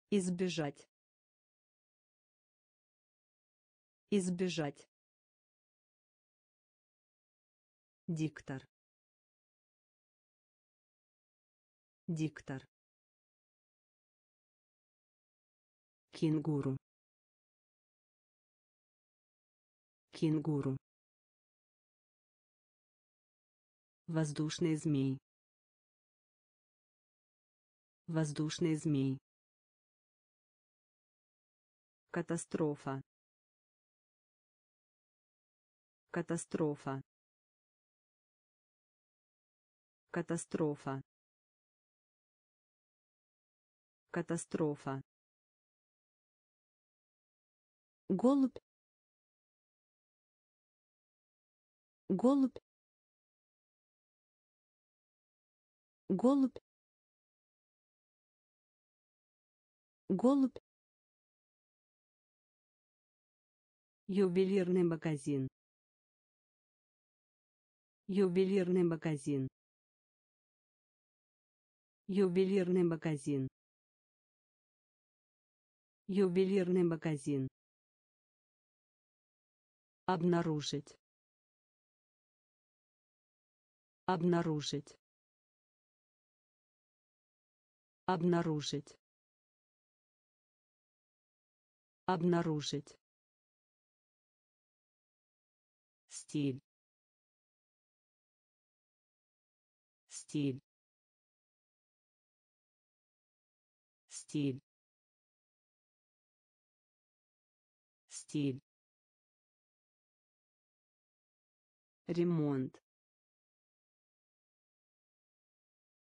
Избежать. Избежать. Диктор. Диктор. Кенгуру. Кенгуру. Воздушный змей воздушный змей. Катастрофа. Катастрофа. Катастрофа. Катастрофа. Голубь. Голубь. Голубь голубь. Ювелирный магазин. Ювелирный магазин. Ювелирный магазин. Ювелирный магазин. Обнаружить. Обнаружить. Обнаружить обнаружить. Стиль. Стиль. Стиль. Стиль. Ремонт.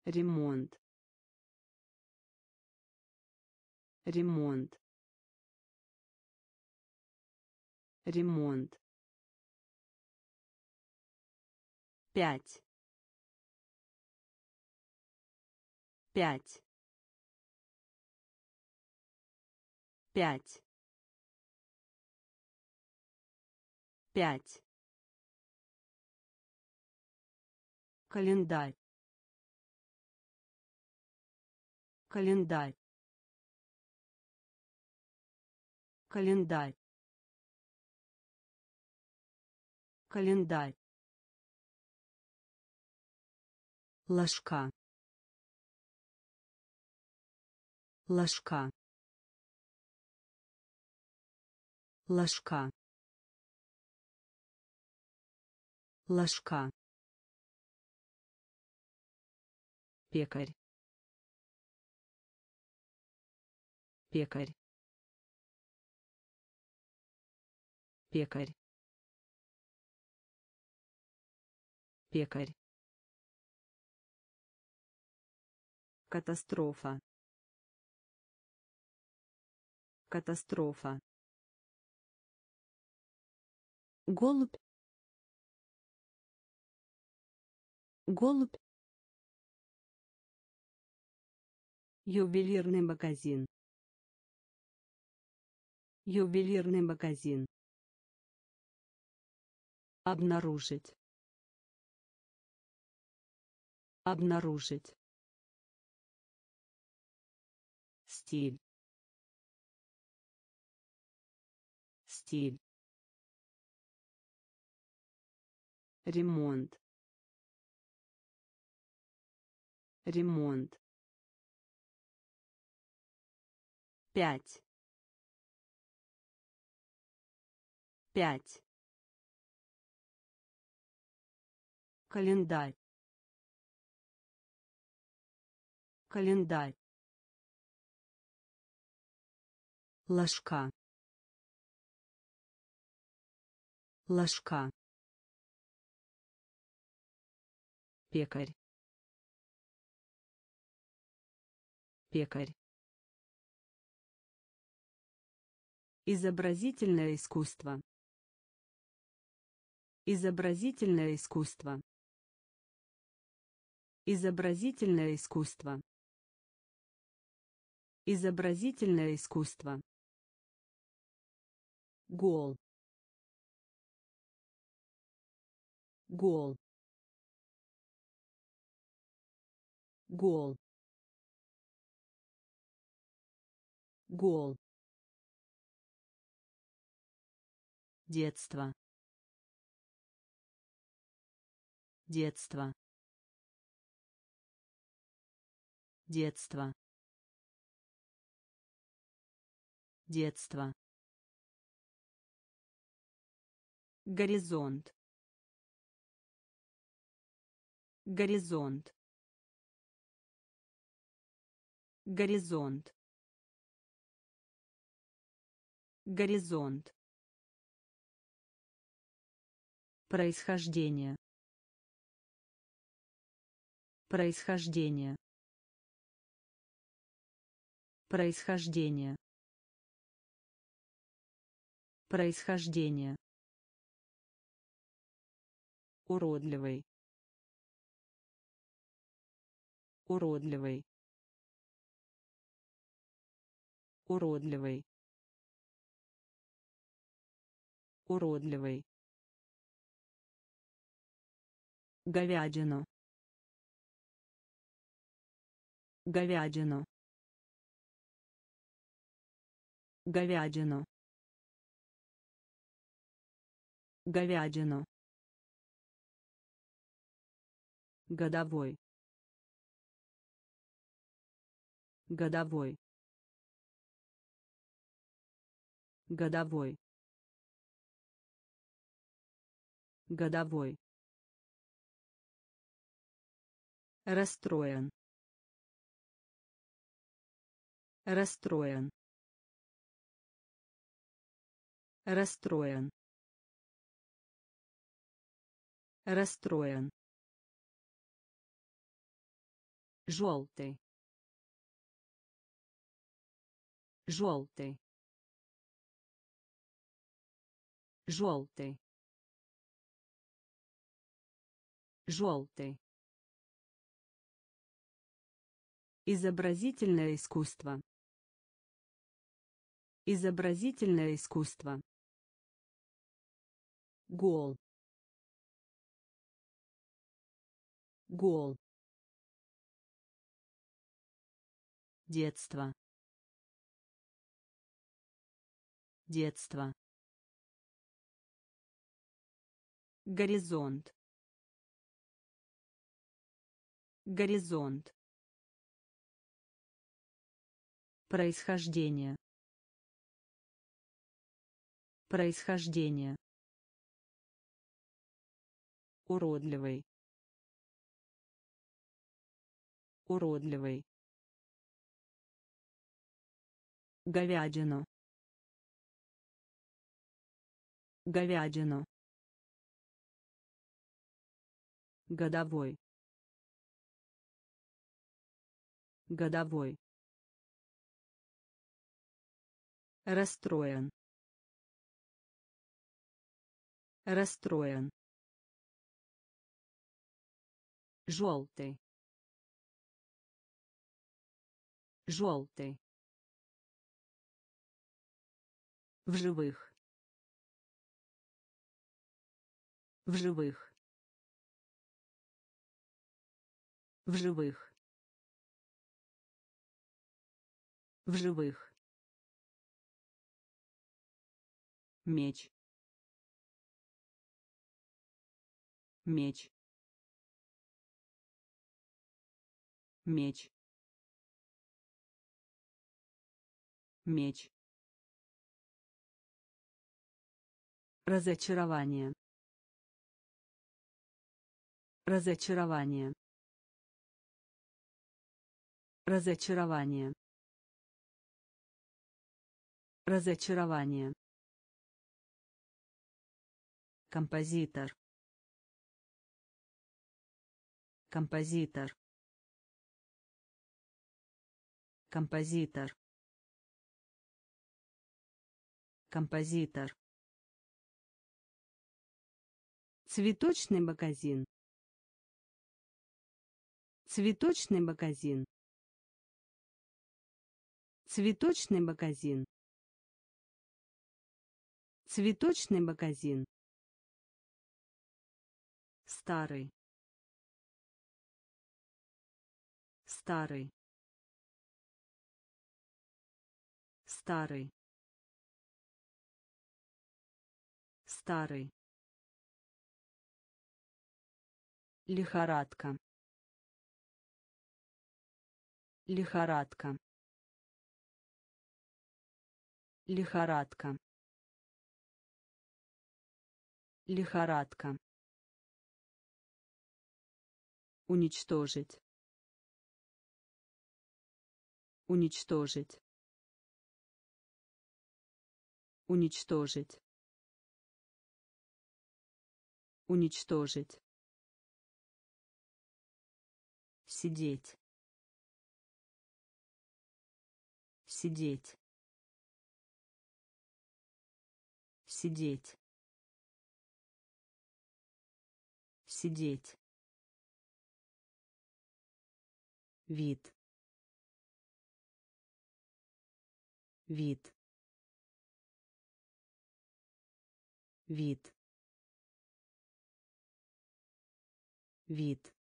Ремонт. Ремонт ремонт. Пять. Пять. Пять. Пять. Календарь. Календарь. Календарь календарь. Ложка. Ложка. Ложка. Ложка. Пекарь. Пекарь. Пекарь пекарь. Катастрофа. Катастрофа. Голубь. Голубь. Ювелирный магазин. Ювелирный магазин. Обнаружить обнаружить. Стиль. Стиль. Ремонт. Ремонт. Пять. Пять. Календарь календарь ложка ложка пекарь пекарь Изобразительное искусство. Изобразительное искусство. Изобразительное искусство. Изобразительное искусство. Гол. Гол. Гол. Гол. Детство. Детство. Детство. Детство. Горизонт. Горизонт. Горизонт. Горизонт. Происхождение. Происхождение. Происхождение. Происхождение. Уродливый. Уродливый. Уродливый. Уродливый. Говядину. Говядину. Говядину. Говядину. Годовой. Годовой. Годовой. Годовой. Расстроен. Расстроен. Расстроен. Расстроен. Желтый. Желтый. Желтый. Желтый. Изобразительное искусство. Изобразительное искусство. Гол. Гол. Детство. Детство. Горизонт. Горизонт. Происхождение. Происхождение. Уродливый. Уродливый. Говядину. Говядину. Годовой. Годовой. Расстроен. Расстроен. Желтый. Желтый. В живых. В живых. В живых. В живых. меч меч меч меч. Разочарование. Разочарование. Разочарование. Разочарование. Композитор. Композитор. Композитор Композитор. Цветочный магазин. Цветочный магазин. Цветочный магазин. Цветочный магазин. Старый. Старый. Старый. Старый. Лихорадка. Лихорадка. Лихорадка. Лихорадка. Уничтожить. Уничтожить. Уничтожить. Уничтожить. Сидеть. Сидеть. Сидеть. Сидеть. Вид. Вид. Вид. Вид.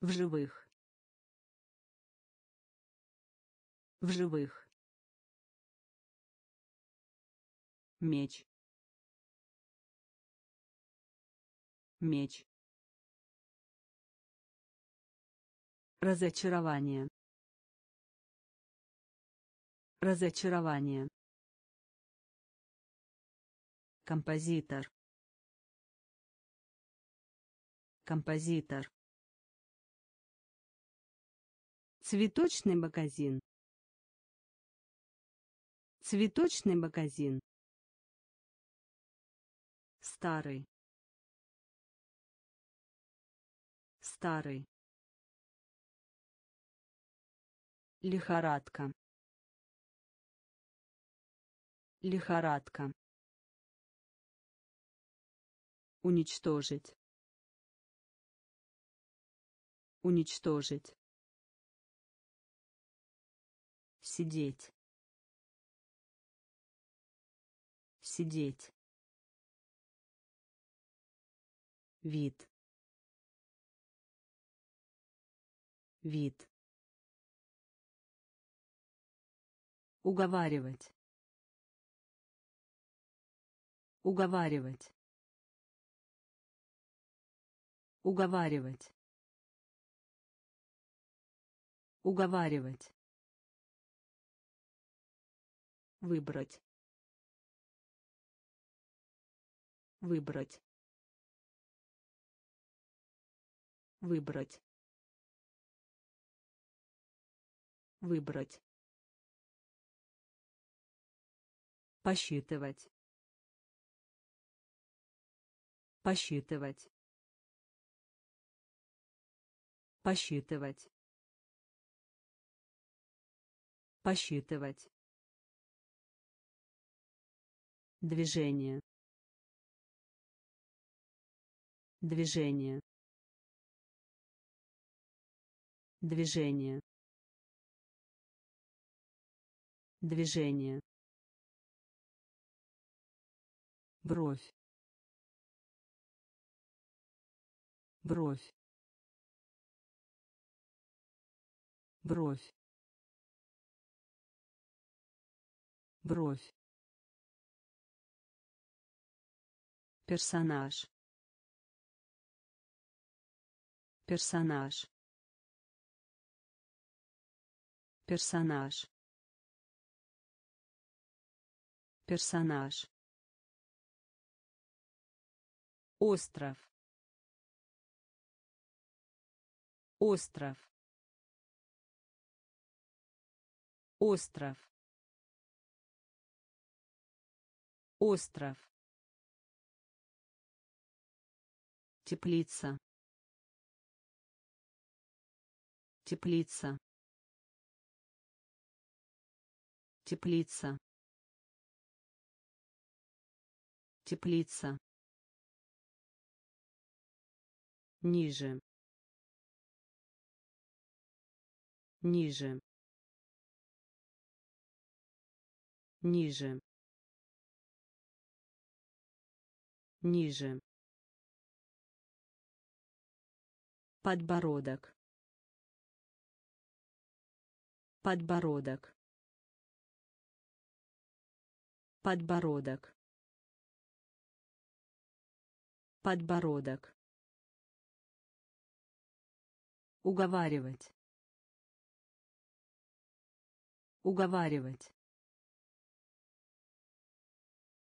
В живых. В живых. Меч. Меч. Разочарование. Разочарование. Композитор. Композитор. Цветочный магазин. Цветочный магазин. Старый. Старый. Лихорадка. Лихорадка. Уничтожить. Уничтожить. Сидеть. Сидеть. Вид. Вид. Уговаривать. Уговаривать. Уговаривать. Уговаривать. Выбрать. Выбрать. Выбрать. Выбрать. Посчитывать. Посчитывать. Посчитывать. Посчитывать. Движение. Движение. Движение. Движение. Бровь. Бровь. Бровь. Бровь. Персонаж. Персонаж. Персонаж. Персонаж. Остров. Остров. Остров. Остров. Теплица. Теплица. Теплица. Теплица. ниже ниже ниже ниже. Подбородок. Подбородок. Подбородок. Подбородок. Уговаривать. Уговаривать.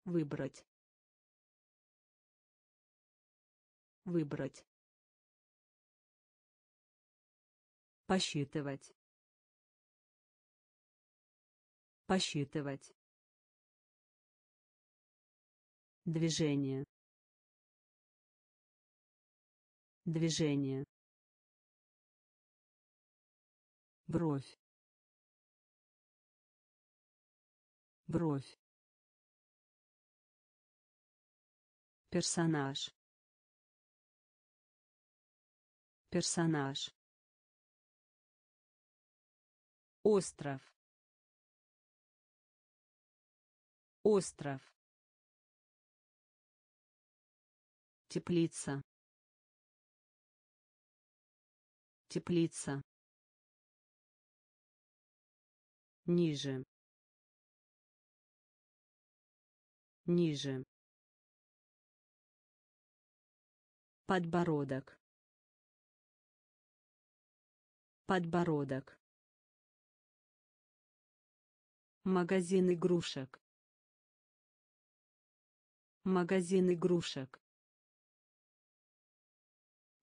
Выбрать выбрать. Посчитывать. Посчитывать. Движение. Движение. Бровь. Бровь. Персонаж персонаж. Остров. Остров. Теплица. Теплица. Ниже. Ниже. Подбородок подбородок. Магазин игрушек. Магазин игрушек.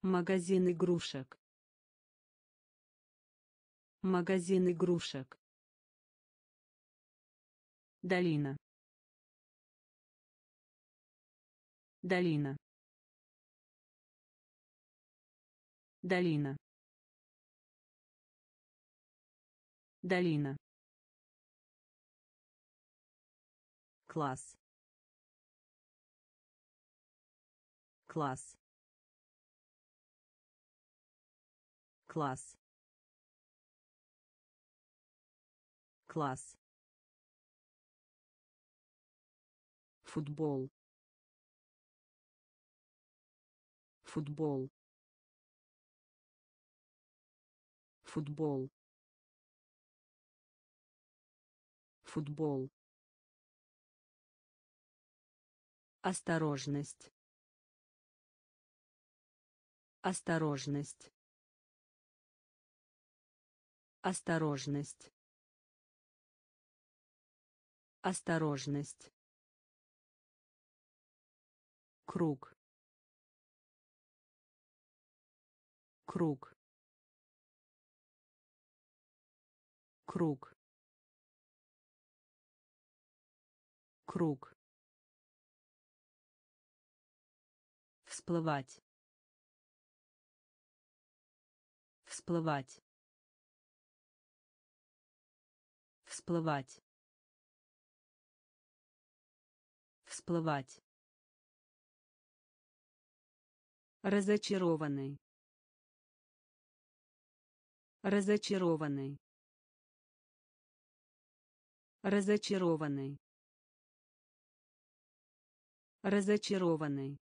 Магазин игрушек. Магазин игрушек. Долина. Долина. Долина долина. Класс. Класс. Класс. Класс. Футбол. Футбол. Футбол футбол. Осторожность. Осторожность. Осторожность. Осторожность. Круг. Круг. Круг круг. Всплывать. Всплывать. Всплывать. Всплывать. Разочарованный. Разочарованный. Разочарованный разочарованный.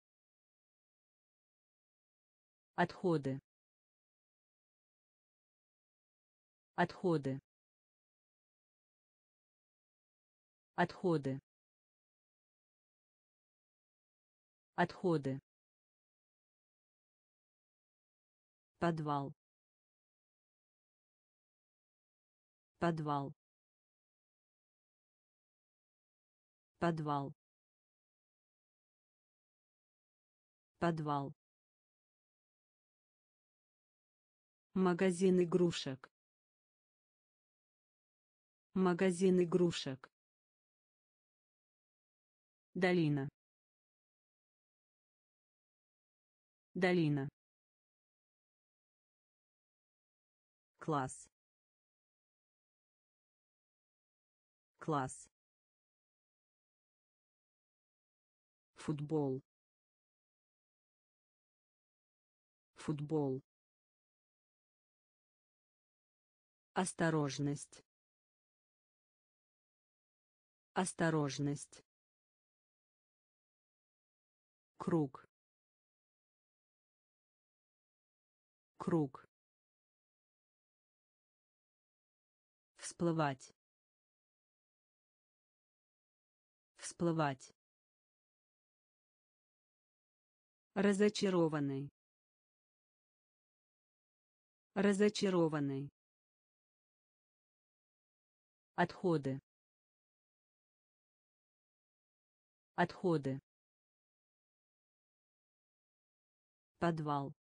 Отходы. Отходы. Отходы. Отходы. Подвал. Подвал. Подвал подвал. Магазин игрушек. Магазин игрушек. Долина. Долина. Класс. Класс. Футбол футбол. Осторожность. Осторожность. Круг. Круг. Всплывать. Всплывать. Разочарованный разочарованный. Отходы. Отходы. Подвал.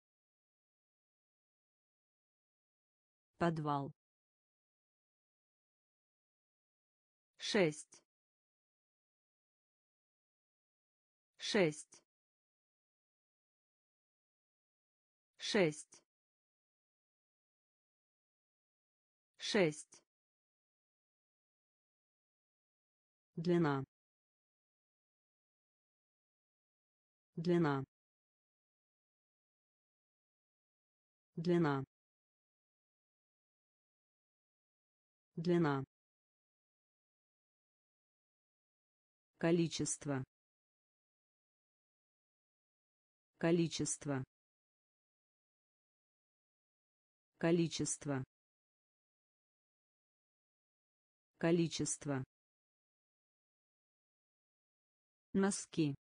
Подвал. Шесть. Шесть. Шесть шесть. Длина. Длина. Длина. Длина. Количество. Количество. Количество количество. Носки.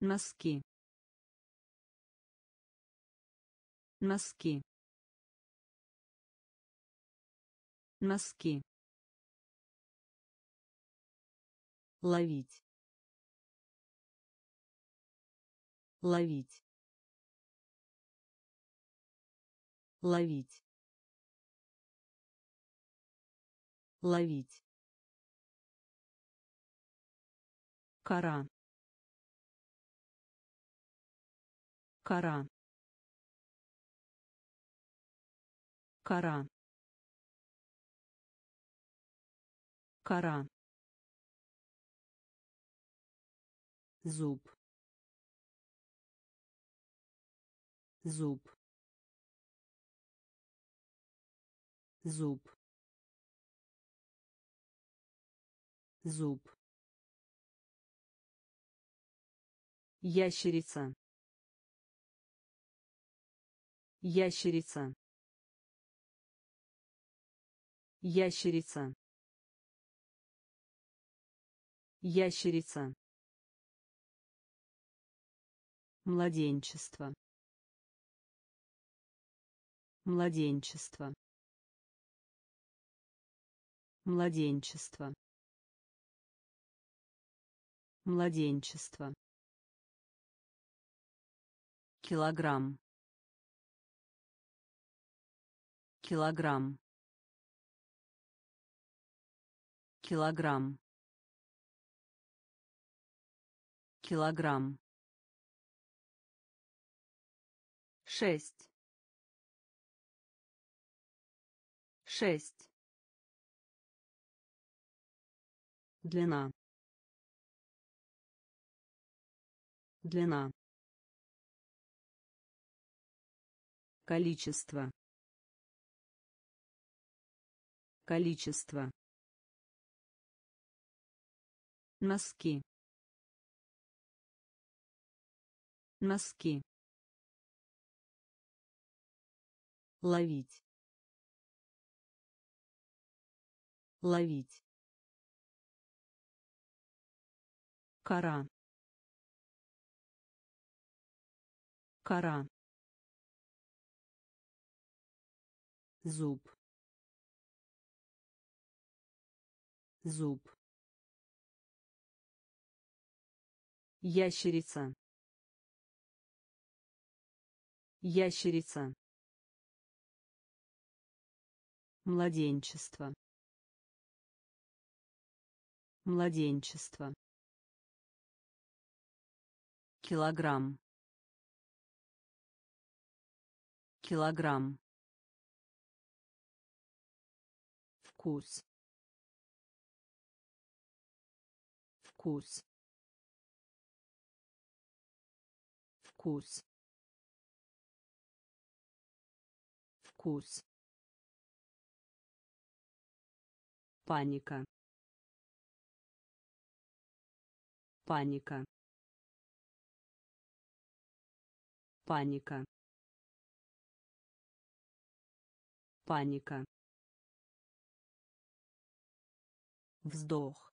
Носки. Носки. Носки. Ловить. Ловить. Ловить ловить. Кора. Кора. Кора. Кора. Зуб. Зуб. Зуб зуб. Ящерица. Ящерица. Ящерица. Ящерица. Младенчество. Младенчество. Младенчество младенчество. Килограмм. Килограмм. Килограмм. Килограмм. Шесть. Шесть. Длина длина. Количество. Количество. Носки. Носки. Ловить. Ловить. Кора кора. Зуб. Зуб. Ящерица. Ящерица. Младенчество. Младенчество. Килограмм килограмм. Вкус. Вкус. Вкус. Вкус. Паника. Паника. Паника паника. Вздох.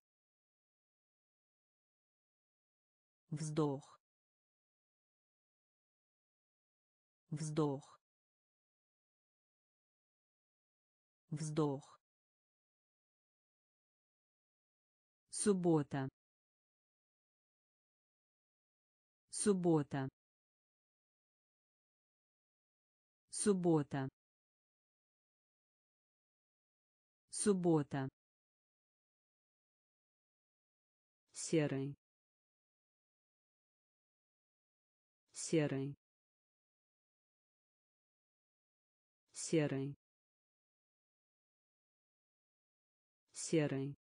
Вздох. Вздох. Вздох. Суббота. Суббота. Суббота суббота. Серый. Серый. Серый. Серый.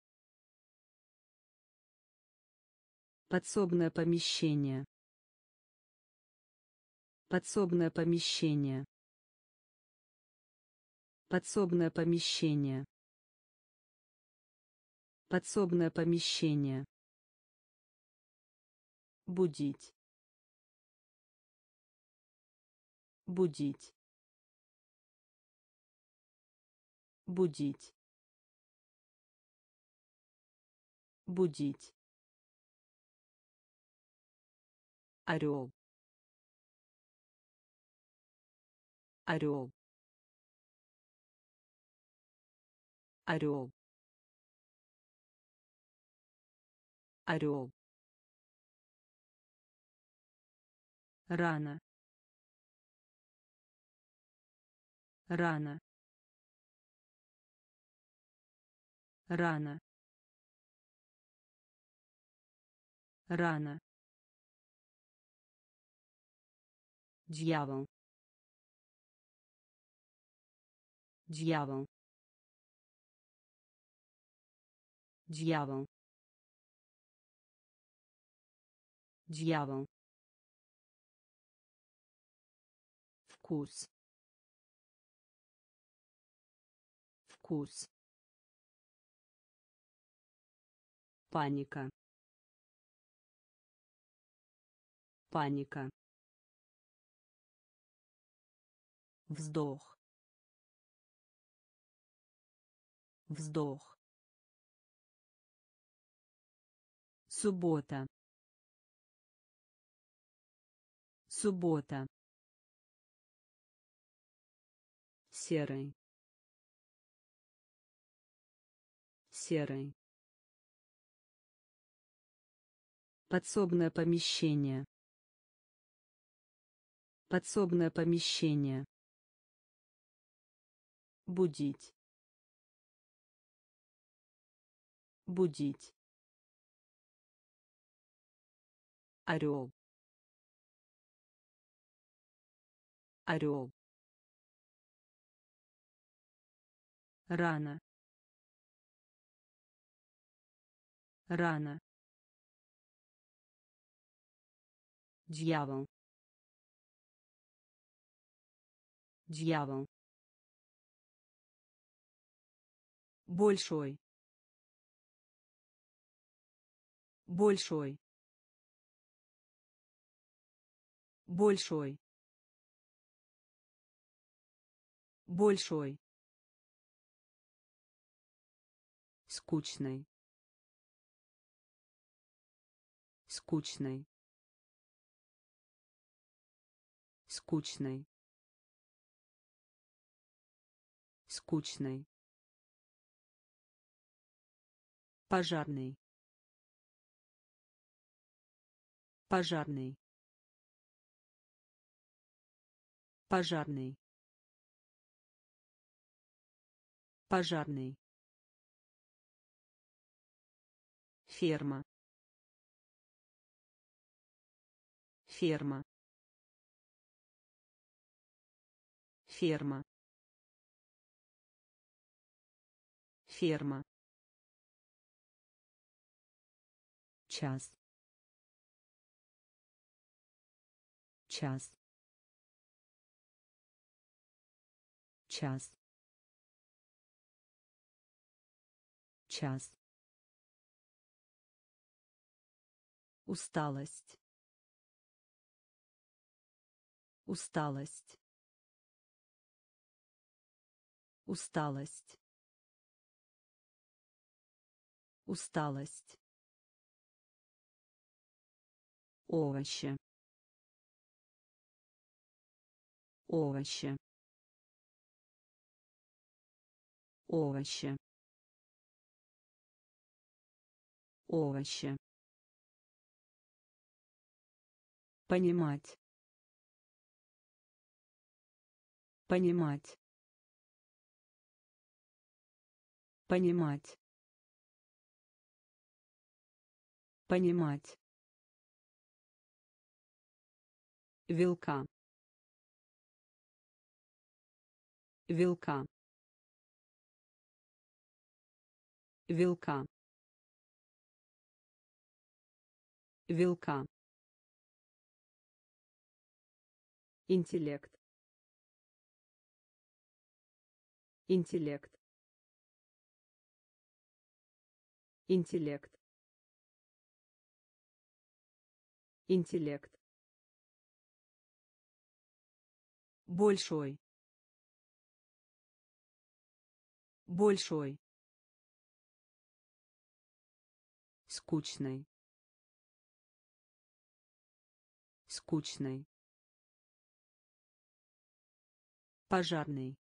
Подсобное помещение. Подсобное помещение. Подсобное помещение подсобное помещение. Будить. Будить. Будить. Будить. Орел. Орел. Орел орел. Рано. Рано. Рано. Рано. Дьявол. Дьявол. Дьявол дьявол. Вкус. Вкус. Паника. Паника. Вздох. Вздох. Суббота суббота. Серый. Серый. Подсобное помещение. Подсобное помещение. Будить. Будить. Орел орел. Рано. Рано. Дьявол. Дьявол. Большой. Большой. Большой большой. Скучной. Скучной. Скучной. Скучной. Пожарный. Пожарный. Пожарный пожарный. Ферма. Ферма. Ферма. Ферма. Час. Час. Час час. Усталость. Усталость. Усталость. Усталость. Овощи. Овощи. Овощи овощи. Понимать. Понимать. Понимать. Понимать. Вилка. Вилка. Вилка вилка. Интеллект. Интеллект. Интеллект. Интеллект. Большой. Большой. Скучной скучной. Пожарный.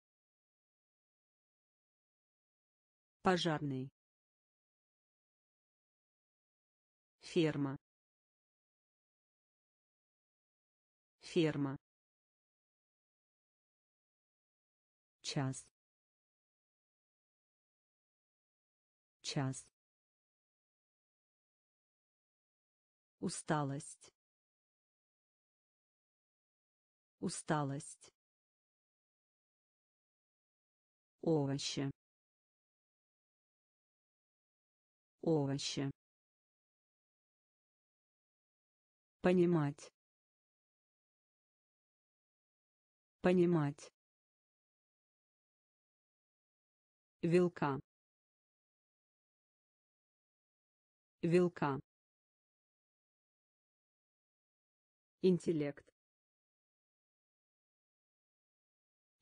Пожарный. Ферма. Ферма. Час. Час. Усталость усталость. Овощи. Овощи. Понимать. Понимать. Вилка. Вилка. Интеллект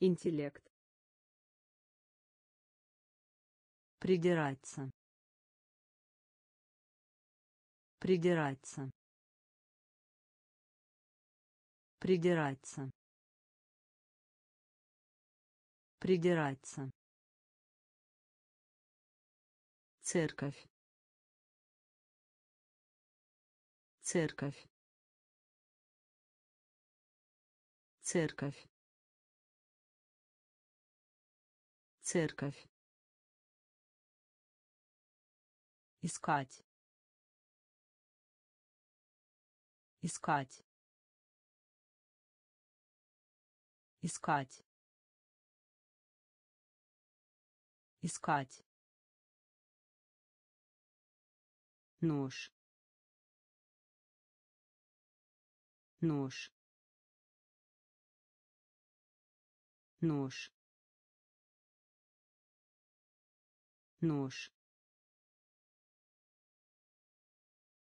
интеллект. Придираться. Придираться. Придираться. Придираться. Церковь. Церковь. Церковь церковь. Искать. Искать. Искать. Искать. Нож. Нож. Нож нож.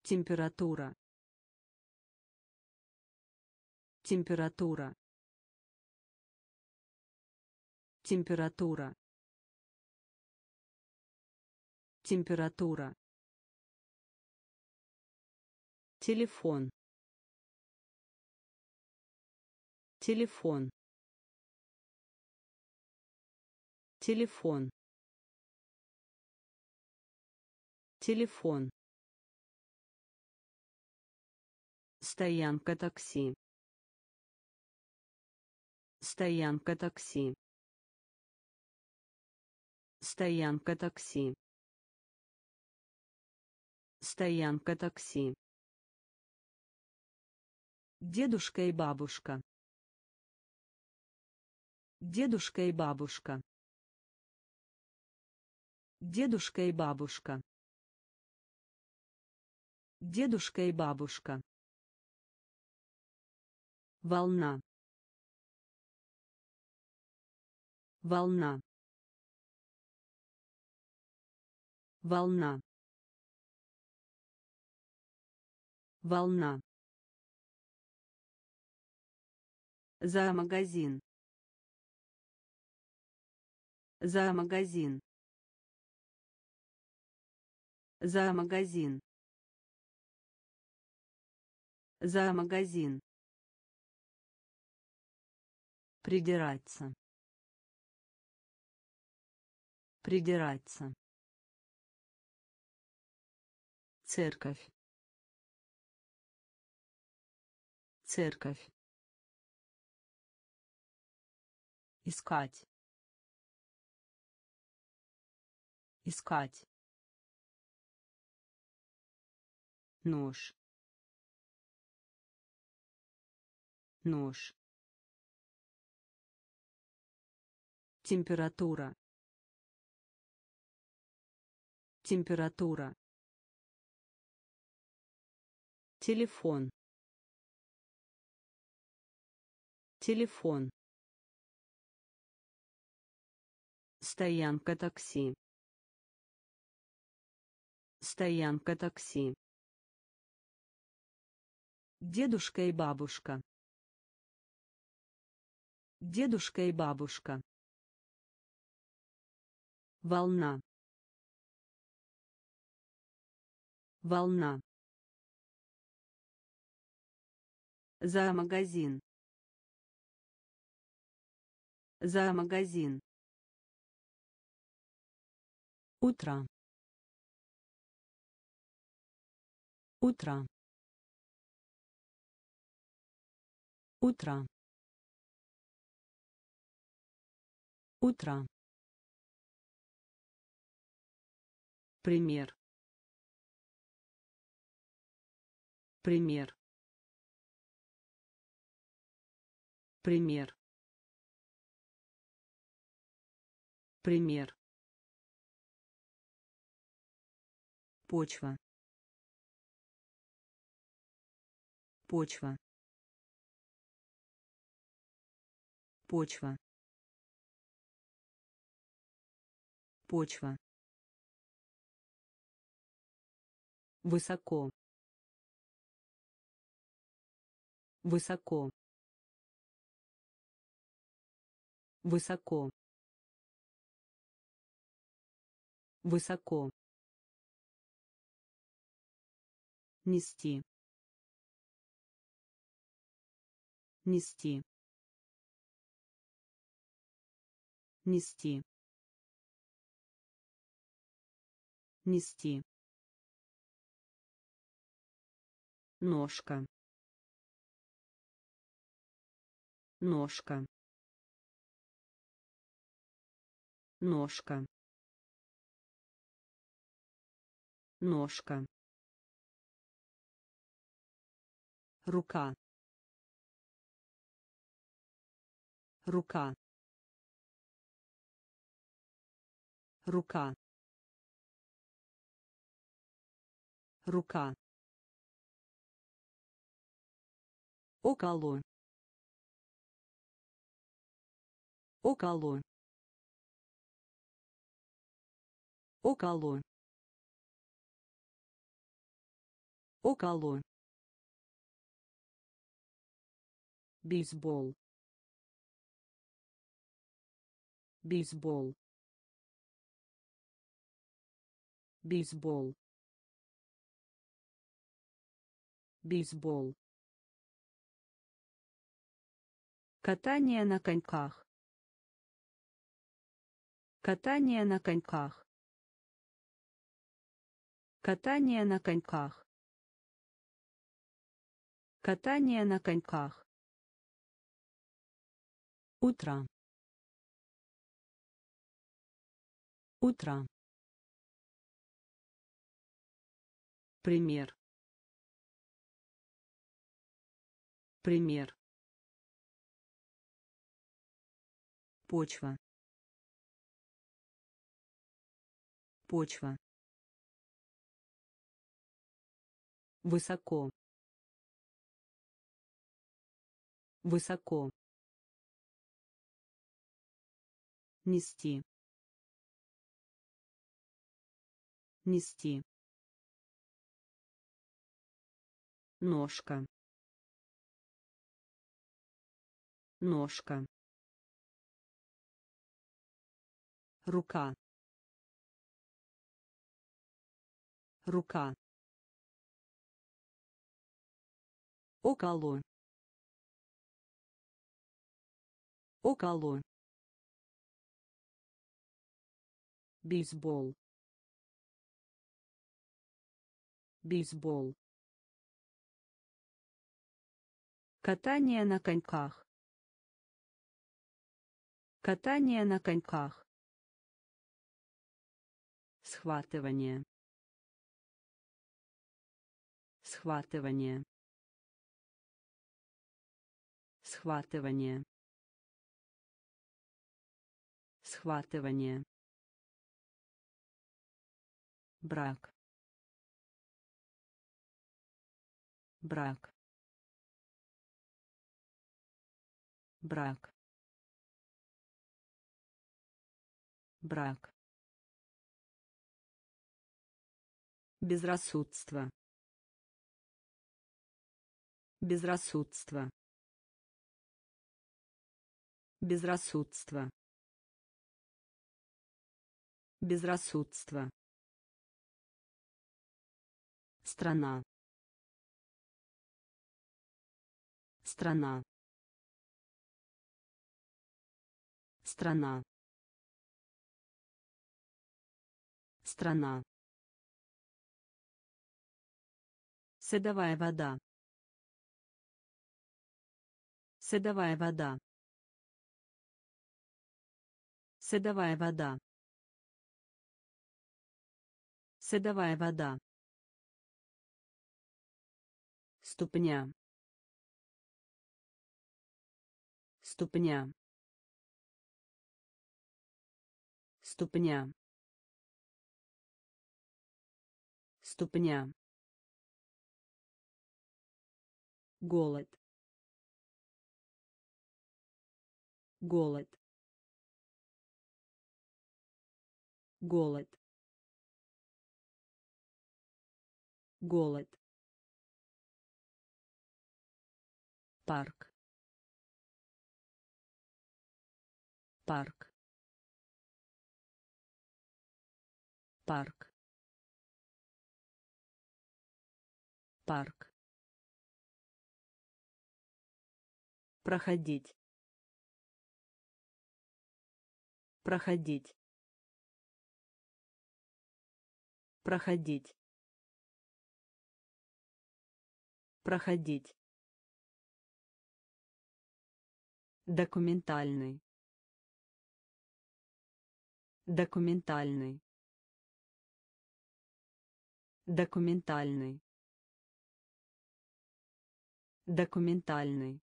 Температура. Температура. Температура. Температура. Телефон. Телефон. Телефон телефон стоянка такси стоянка такси стоянка такси стоянка такси Дедушка и бабушка. Дедушка и бабушка. Дедушка и бабушка. Дедушка и бабушка. Волна. Волна. Волна. Волна. За магазин. За магазин. За магазин. За магазин. Придираться. Придираться. Церковь. Церковь. Искать. Искать. Нож. Нож. Температура. Температура. Телефон. Телефон. Стоянка такси. Стоянка такси. Дедушка и бабушка. Дедушка и бабушка. Волна. Волна. За магазин. За магазин. Утро. Утро. Утро. Утро. Пример. Пример. Пример. Пример. Почва. Почва. Почва. Почва. Высоко. Высоко. Высоко. Высоко. Нести. Нести. Нести. Нести. Ножка. Ножка. Ножка. Ножка. Рука. Рука. Рука. Рука. Около. Около. Около. Около. бейсбол бейсбол бейсбол бейсбол катание на коньках катание на коньках катание на коньках катание на коньках Утро. Утро. Пример. Пример. Почва. почва. Высоко. Высоко. Нести. Нести. Ножка ножка. Рука. Рука. Около. Около. Бейсбол. Бейсбол. Катание на коньках катание на коньках. Схватывание. Схватывание. Схватывание. Схватывание. Брак. Брак. Брак брак. Безрассудство. Безрассудство. Безрассудство. Безрассудство. Страна. Страна. Страна страна Садовая вода. Садовая вода. Садовая вода. Садовая вода. Ступня. Ступня. Ступня. Ступня. голод. Голод. Голод. Голод. Парк. Парк. Парк парк. Проходить. Проходить. Проходить. Проходить. Документальный. Документальный. Документальный документальный.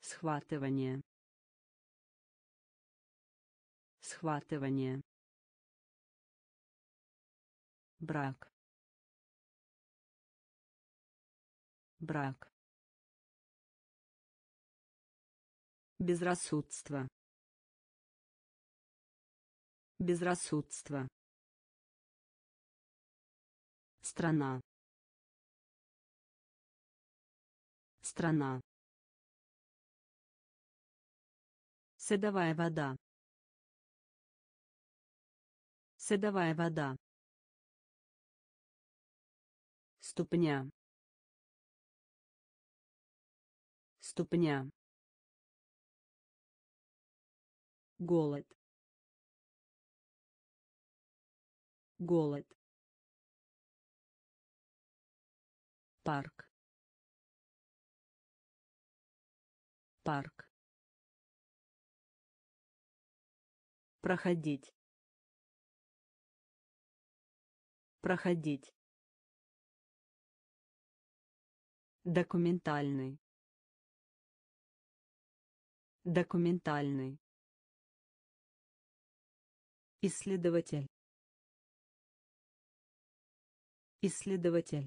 Схватывание. Схватывание. Брак. Брак. Безрассудство. Безрассудство. Страна страна Садовая вода. Садовая вода. Ступня. Ступня. Голод. Голод. Парк. Парк. проходить проходить документальный документальный Исследователь. Исследователь.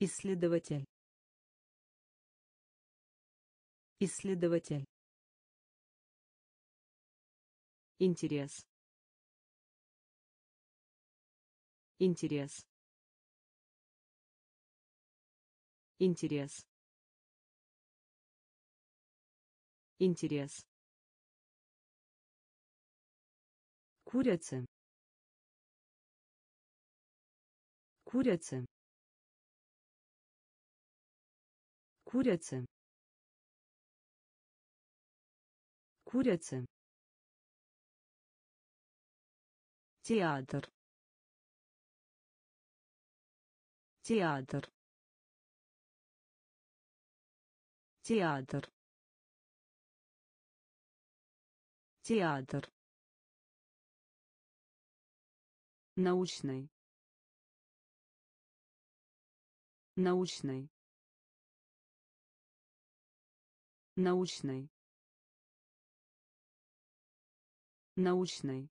Исследователь. Исследователь. Интерес. Интерес. Интерес. Интерес. Курица. Курица. Курица. Курица. Театр. Театр. Театр. Театр. Научный. Научный. Научный. Научный.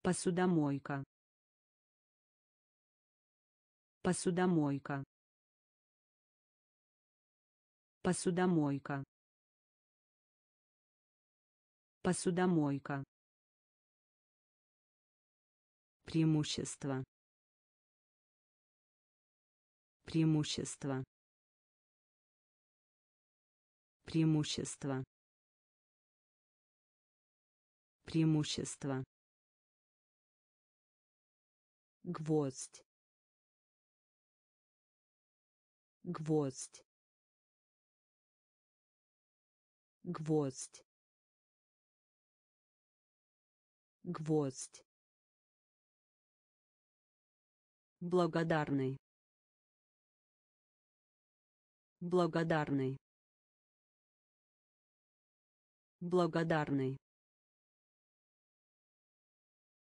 Посудомойка. Посудомойка. Посудомойка. Посудомойка. Преимущество. Преимущество. Преимущество. Преимущество. Гвоздь. Гвоздь. Гвоздь. Гвоздь. Благодарный. Благодарный. Благодарный.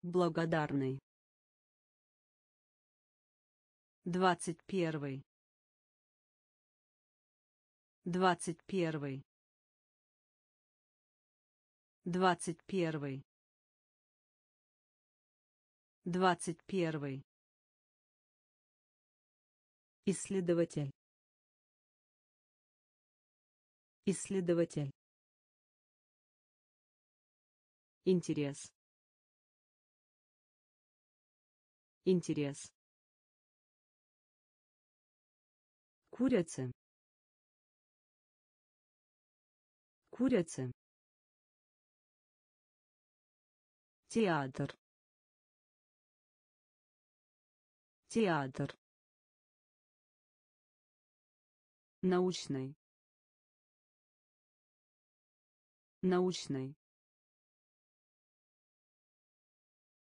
Благодарный. Двадцать первый. Двадцать первый. Двадцать первый. Двадцать первый. Исследователь. Исследователь. Интерес. Интерес. Курица. Курица. Театр. Театр. Научный. Научный.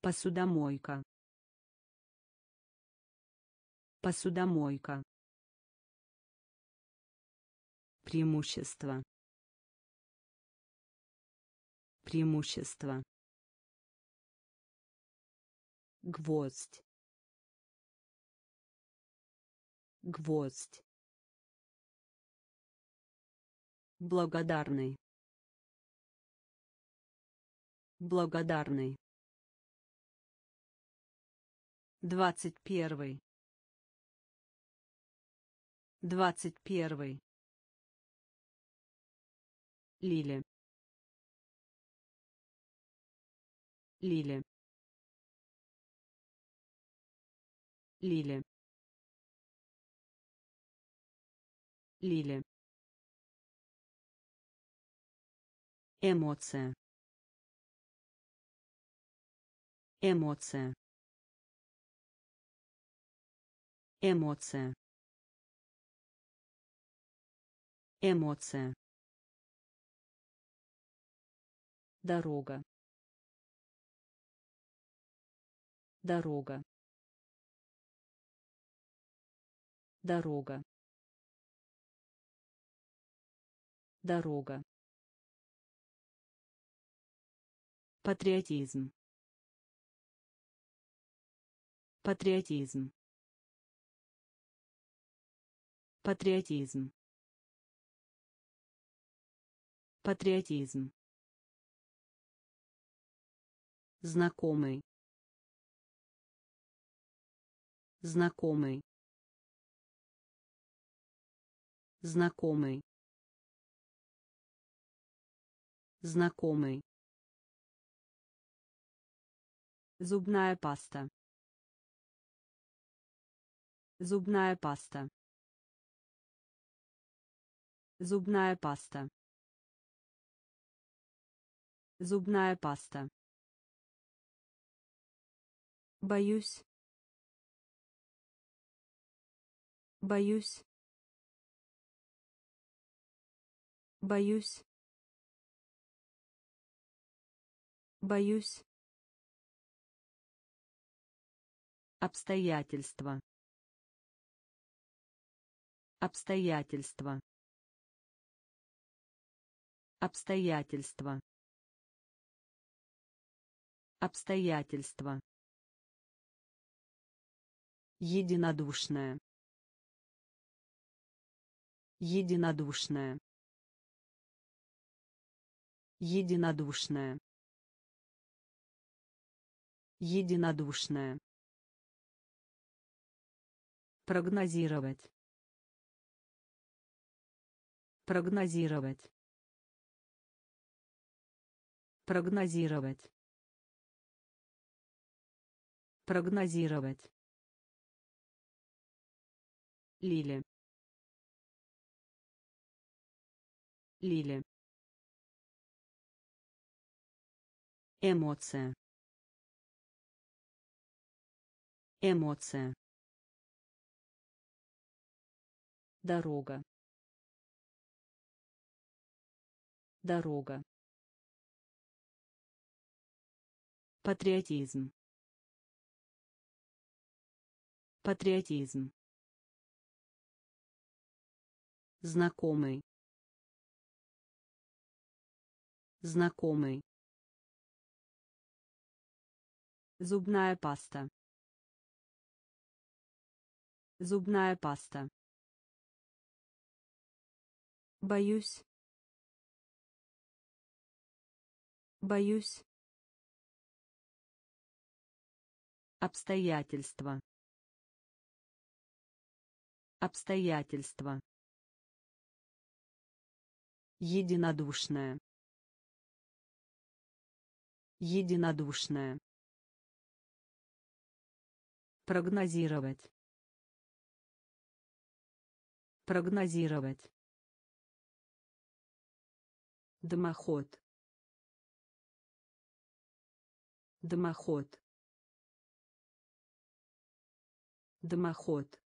Посудомойка. Посудомойка. Преимущество. Преимущество. Гвоздь. Гвоздь. Благодарный. Благодарный. Двадцать первый. Двадцать первый. Лили. Лили. Лили. Лили. Эмоция. Эмоция. Эмоция. Эмоция. Дорога. Дорога. Дорога. Дорога. Патриотизм. Патриотизм. Патриотизм. Патриотизм. Знакомый. Знакомый. Знакомый. Знакомый. Зубная паста. Зубная паста. Зубная паста зубная паста. Боюсь. Боюсь. Боюсь. Боюсь. Обстоятельства. Обстоятельства. Обстоятельства обстоятельства. Единодушная единодушная единодушная единодушная прогнозировать. Прогнозировать. Прогнозировать прогнозировать Лили. Лили. Эмоция. Эмоция. дорога дорога патриотизм патриотизм. Знакомый. Знакомый. Зубная паста. Зубная паста. Боюсь. Боюсь. Обстоятельства обстоятельства. Единодушная единодушная прогнозировать. Прогнозировать. Дымоход. Дымоход. Дымоход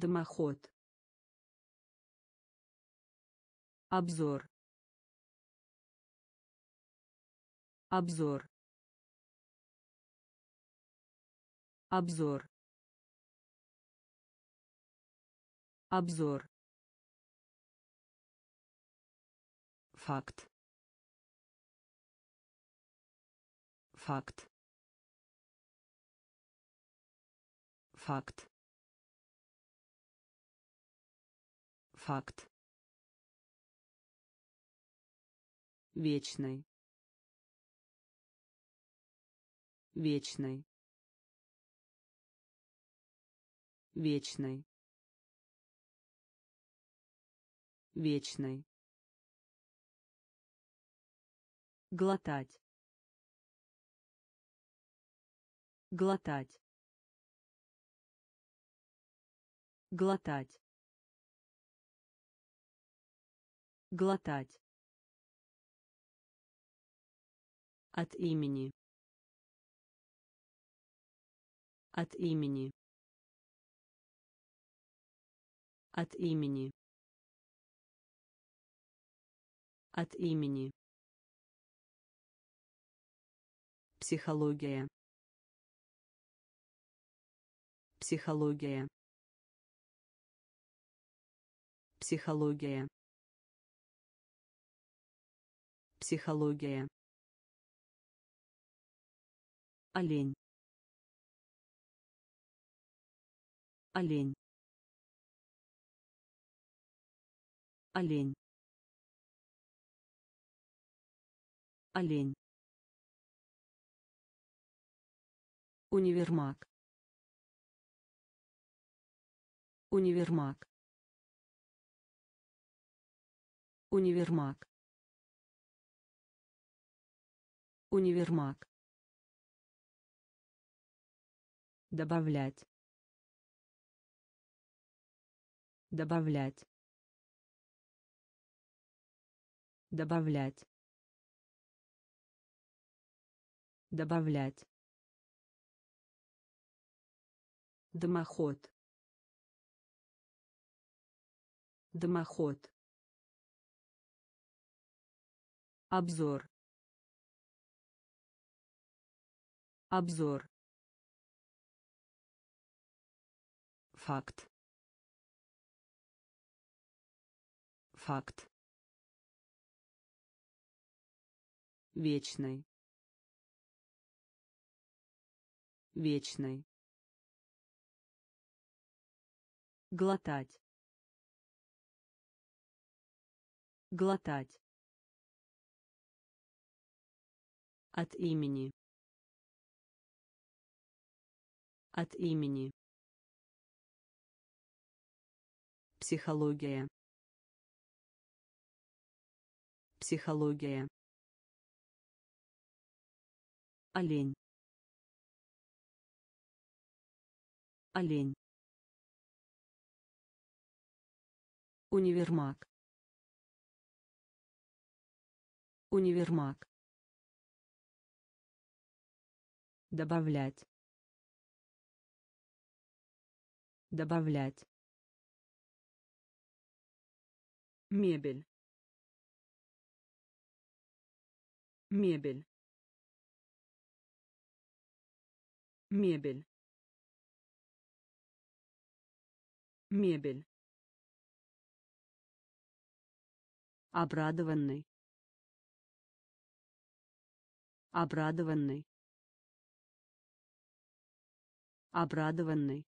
дымоход. Обзор. Обзор. Обзор. Обзор. Факт. Факт. Факт факт вечный. Вечный. Вечный. Вечный. Глотать. Глотать. Глотать глотать. От имени. От имени. От имени. От имени. Психология. Психология. Психология психология. Олень. Олень. Олень. Олень. Универмаг. Универмаг. Универмаг универмаг. Добавлять. Добавлять. Добавлять. Добавлять. Дымоход. Дымоход. Обзор обзор. Факт. Факт. Вечный. Вечный. Глотать. Глотать. От имени от имени. Психология. Психология. Олень. Олень. Универмаг. Универмаг. Добавлять добавлять. Мебель. Мебель. Мебель. Мебель. Обрадованный. Обрадованный. Обрадованный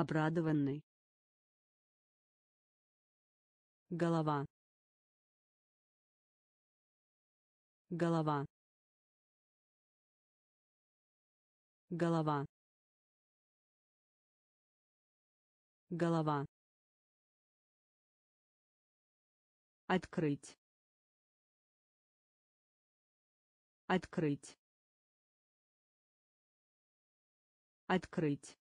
обрадованный. Голова. Голова. Голова. Голова. Открыть. Открыть. Открыть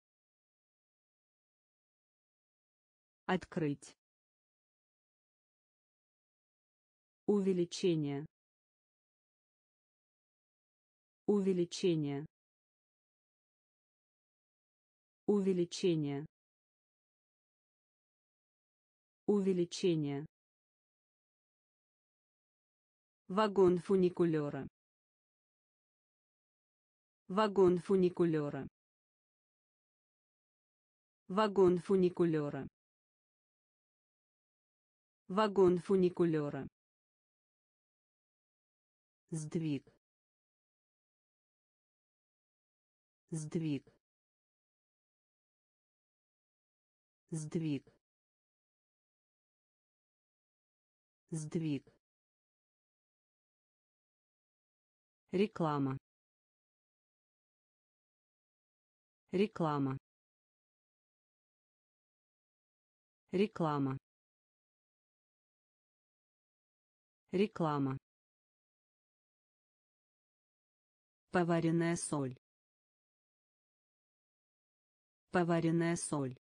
открыть. Увеличение. Увеличение. Увеличение. Увеличение. Вагон фуникулера. Вагон фуникулера. Вагон фуникулера вагон фуникулера. Сдвиг. Сдвиг. Сдвиг. Сдвиг. Реклама. Реклама. Реклама реклама Поваренная соль. Поваренная соль.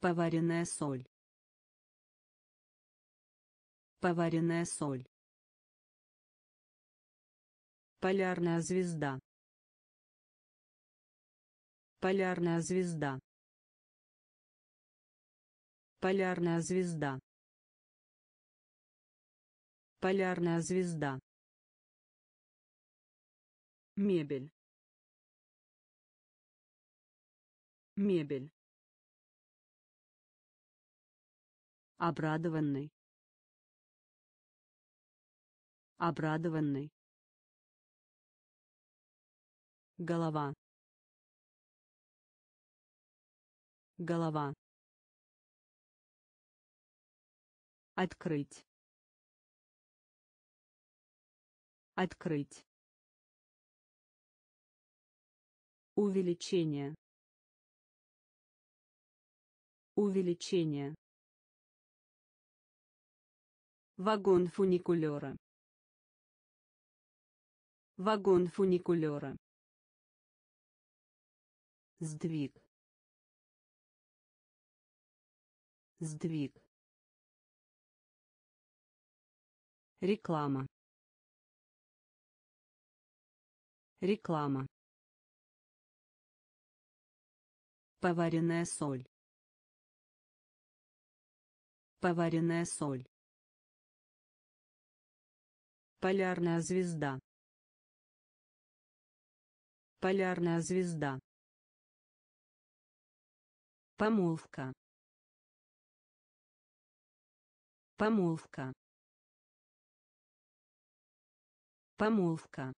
Поваренная соль. Поваренная соль. Полярная звезда. Полярная звезда. Полярная звезда. Полярная звезда мебель мебель обрадованный обрадованный голова голова открыть открыть. Увеличение. Увеличение. Вагон фуникулера. Вагон фуникулера. Сдвиг. Сдвиг. Реклама реклама поваренная соль поваренная соль полярная звезда полярная звезда Помолвка. Помолвка. Помолвка.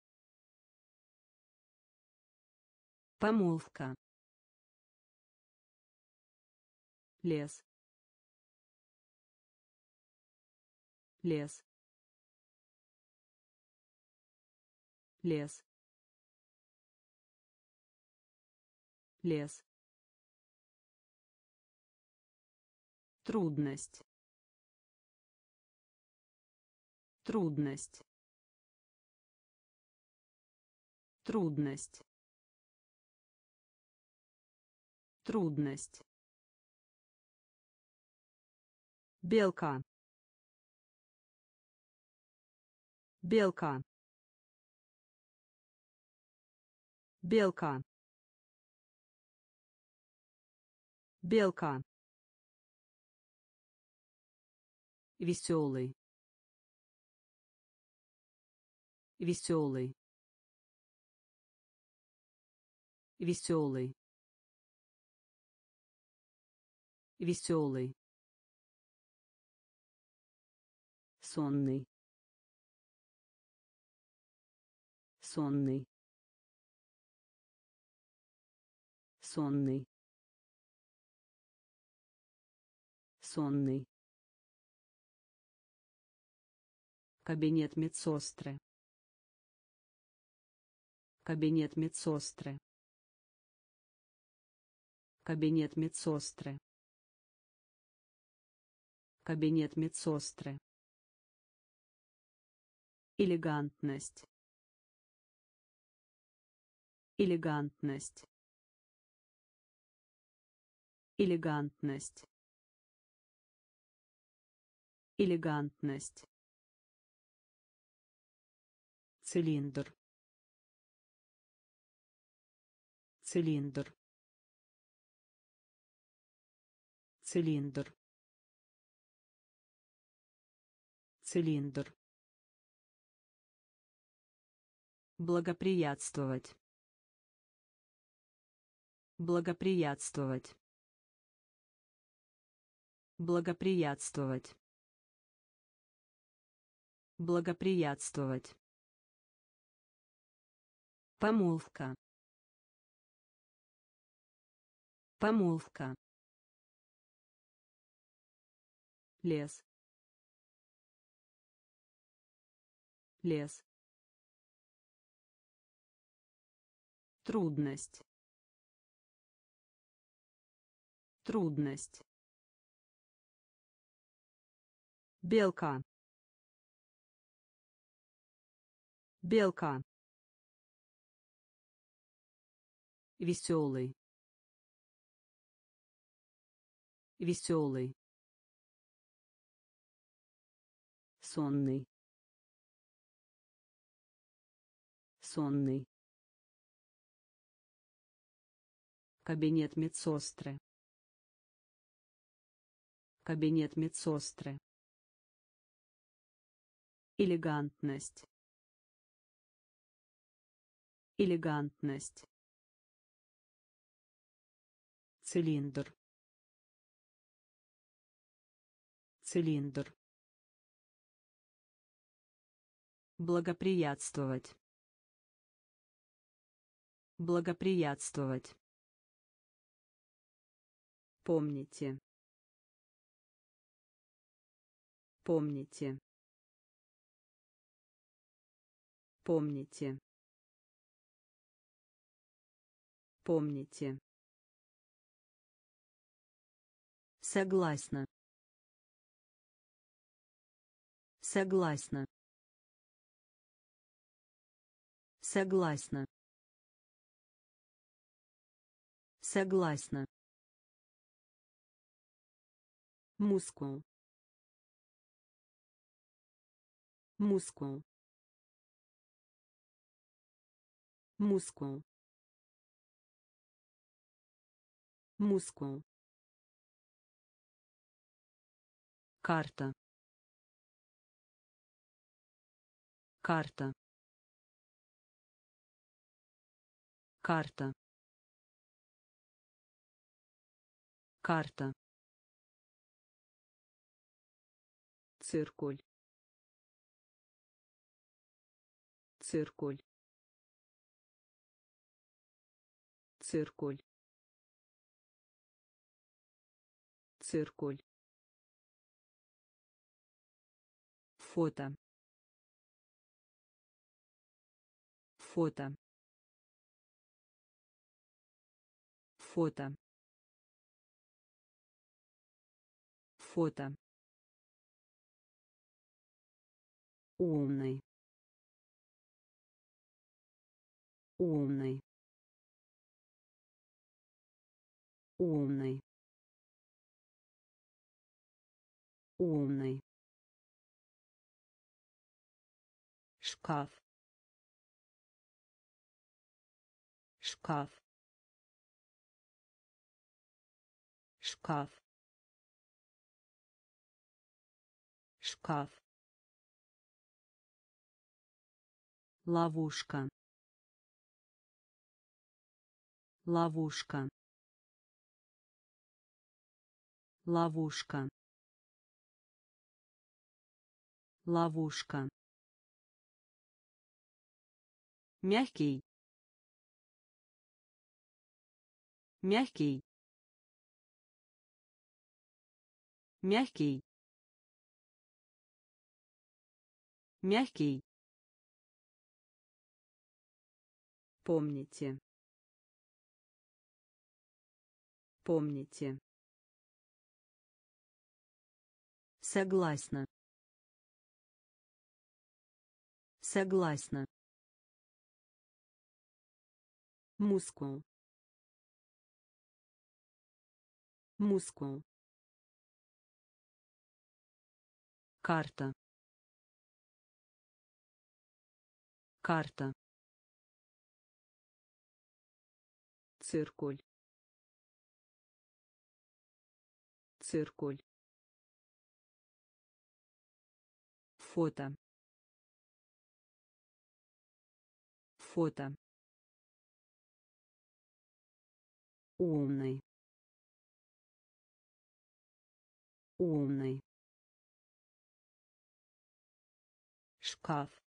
Помолвка. лес лес лес лес Трудность. Трудность. Трудность. Трудность. Белка. Белка. Белка. Белка. веселый веселый веселый веселый сонный сонный сонный сонный Кабинет медсестры. Кабинет медсестры. Кабинет медсестры. Кабинет медсестры. Элегантность. Элегантность. Элегантность. Элегантность цилиндр цилиндр цилиндр цилиндр. Благоприятствовать. Благоприятствовать. Благоприятствовать. Благоприятствовать. Помолвка. Помолвка. лес лес. Трудность. Трудность. Белка. Белка. Веселый. Веселый. Сонный сонный. Кабинет медсестры. Кабинет медсестры. Элегантность. Элегантность. Цилиндр. Цилиндр. Благоприятствовать благоприятствовать Помните. Помните. Помните. Помните. Согласна. Согласна. Согласна. Согласна. Мускул. Мускул. Мускул. Мускул. Карта. Карта. Карта. Карта. Циркуль. Циркуль. Циркуль. Циркуль. Фото. Фото. Фото. Фото. Умный. Умный. Умный. Умный. шкаф шкаф шкаф шкаф ловушка. Ловушка. Ловушка. Ловушка. Мягкий. Мягкий. Мягкий мягкий Помните. Помните. Согласна. Согласна. Мускул. Мускул. Карта. Карта. Циркуль. Циркуль. Фото. Фото. Умный. Умный. Шкаф.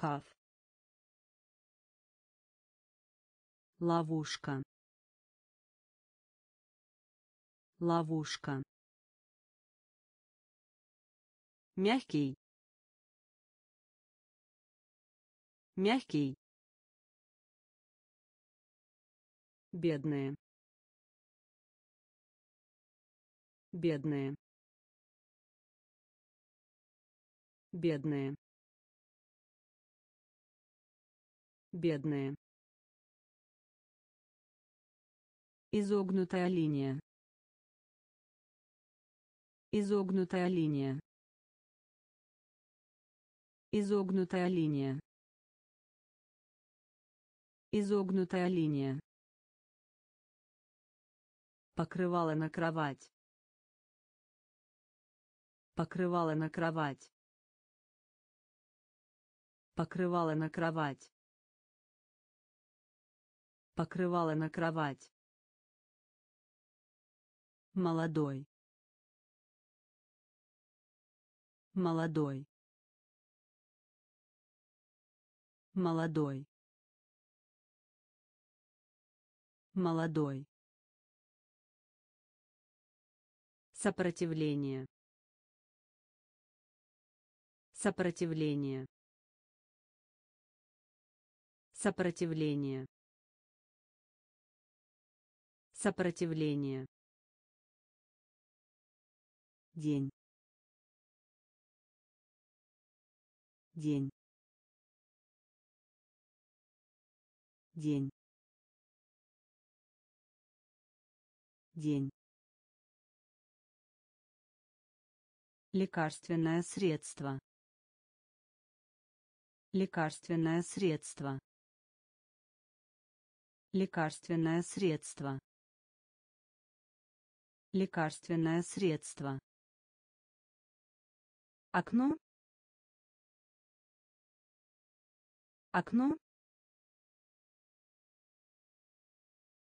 Шкаф. Ловушка. Ловушка. Мягкий. Мягкий. Бедные. Бедные. Бедные. Бедные. Изогнутая линия. Изогнутая линия. Изогнутая линия. Изогнутая линия. Покрывало на кровать. Покрывало на кровать. Покрывало на кровать. Покрывало на кровать. Молодой. Молодой. Молодой. Молодой. Сопротивление. Сопротивление. Сопротивление. Сопротивление. День. День. День. День. Лекарственное средство. Лекарственное средство. Лекарственное средство. Лекарственное средство. Окно. Окно.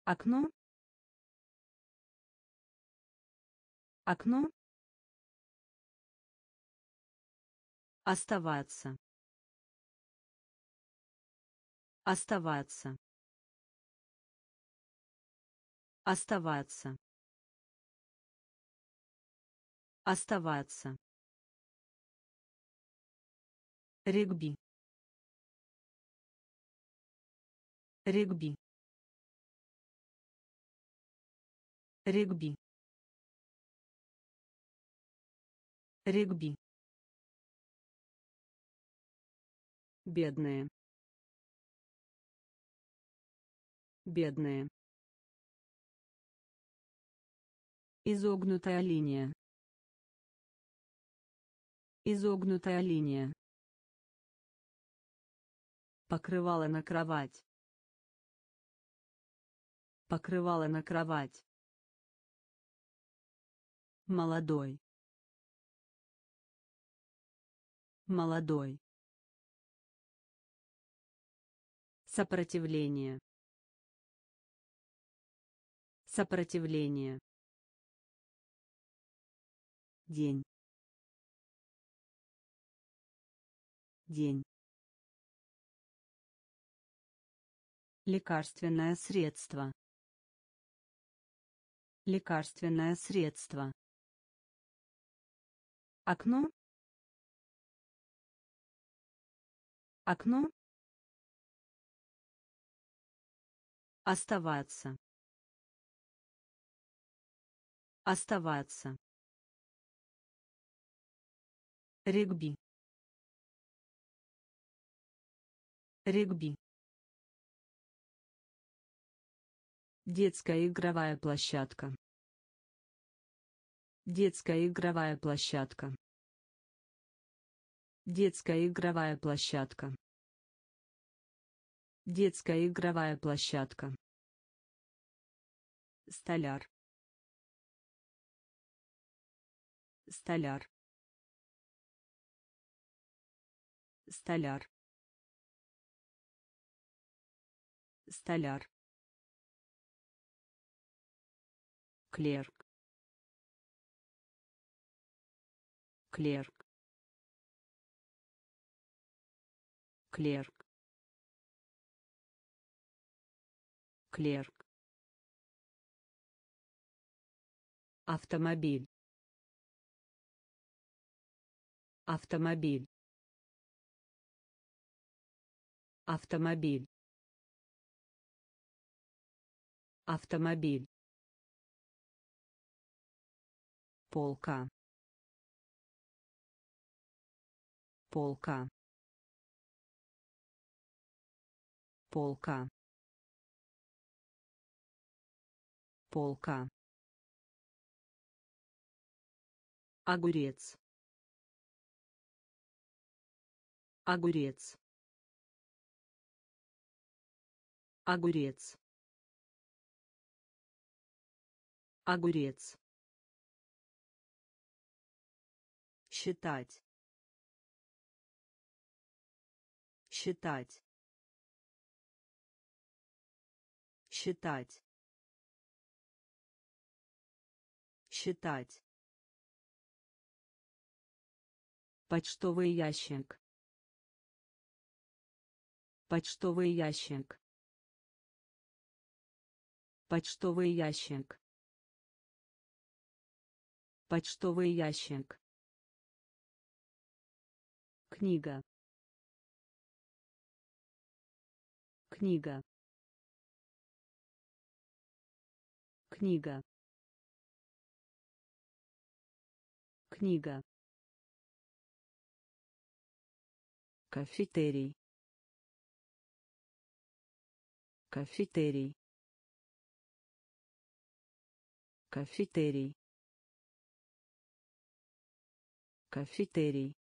Окно. Окно. Оставаться. Оставаться. Оставаться. Оставаться. Регби. Регби. Регби. Регби. Бедные. Бедные. Изогнутая линия. Изогнутая линия. Покрывало на кровать. Покрывало на кровать. Молодой. Молодой. Сопротивление. Сопротивление. День. День. Лекарственное средство. Лекарственное средство. Окно. Окно. Оставаться. Оставаться. Регби. Регби. Детская игровая площадка. Детская игровая площадка. Детская игровая площадка. Детская игровая площадка. Столяр. Столяр. Столяр. Столяр. Клерк. Клерк. Клерк. Клерк. Автомобиль. Автомобиль. Автомобиль. Автомобиль. Полка. Полка. Полка. Полка. Огурец. Огурец. Огурец. Огурец. Считать. Считать. Считать. Считать. Почтовый ящик. Почтовый ящик. почтовый ящик почтовый ящик. Книга. Книга. Книга. Книга. Кафетерий. Кафетерий. Кафетерий кафетерий.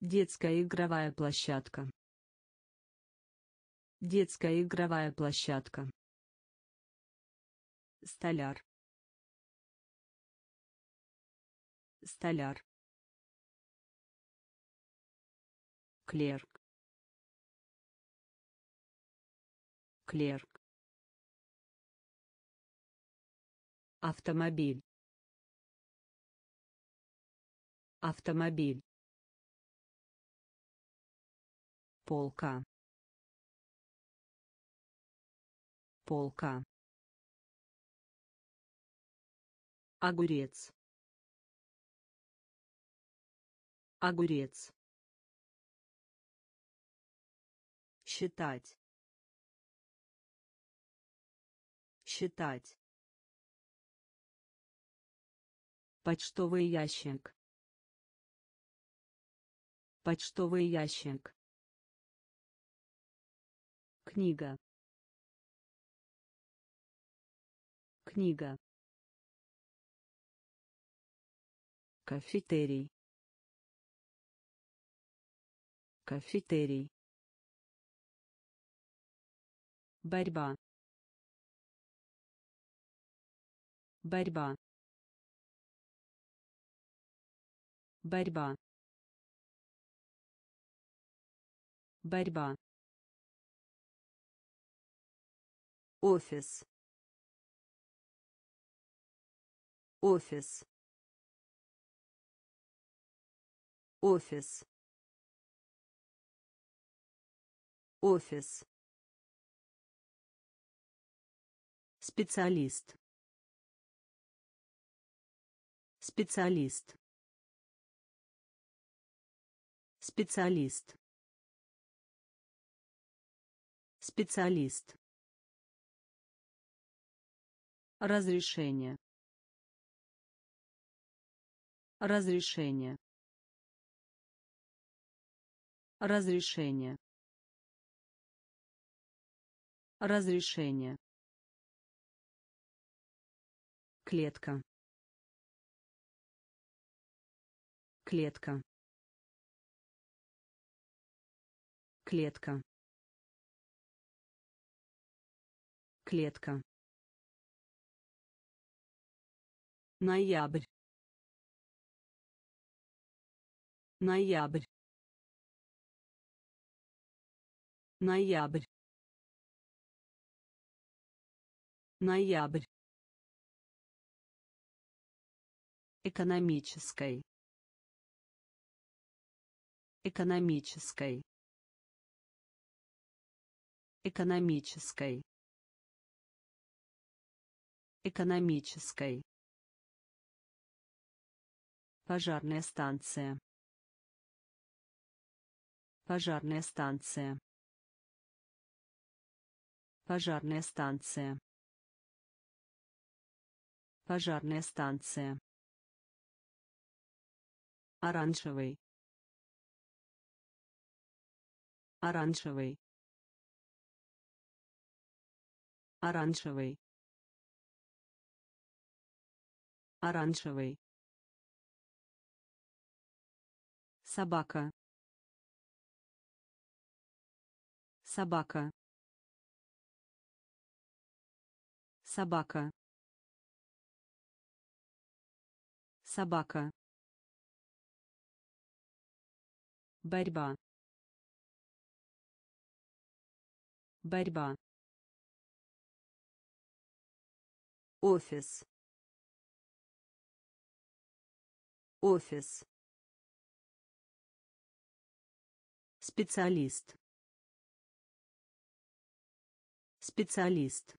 Детская игровая площадка. Детская игровая площадка. Столяр. Столяр. Клерк. Клерк. Автомобиль автомобиль полка полка огурец огурец считать считать почтовый ящик почтовый ящик. Книга. Книга. Кафетерий. Кафетерий. Борьба. Борьба. Борьба борьба. Офис. Офис. Офис. Офис. Специалист. Специалист. Специалист специалист. Разрешение. Разрешение. Разрешение. Разрешение. Клетка. Клетка. Клетка клетка. Ноябрь. Ноябрь. Ноябрь. Ноябрь. Экономической. Экономической. Экономической экономической. Пожарная станция. Пожарная станция. Пожарная станция. Пожарная станция. Оранжевый. Оранжевый. Оранжевый оранжевый. Собака. Собака. Собака. Собака. Борьба. Борьба. Офис офис специалист Специалист.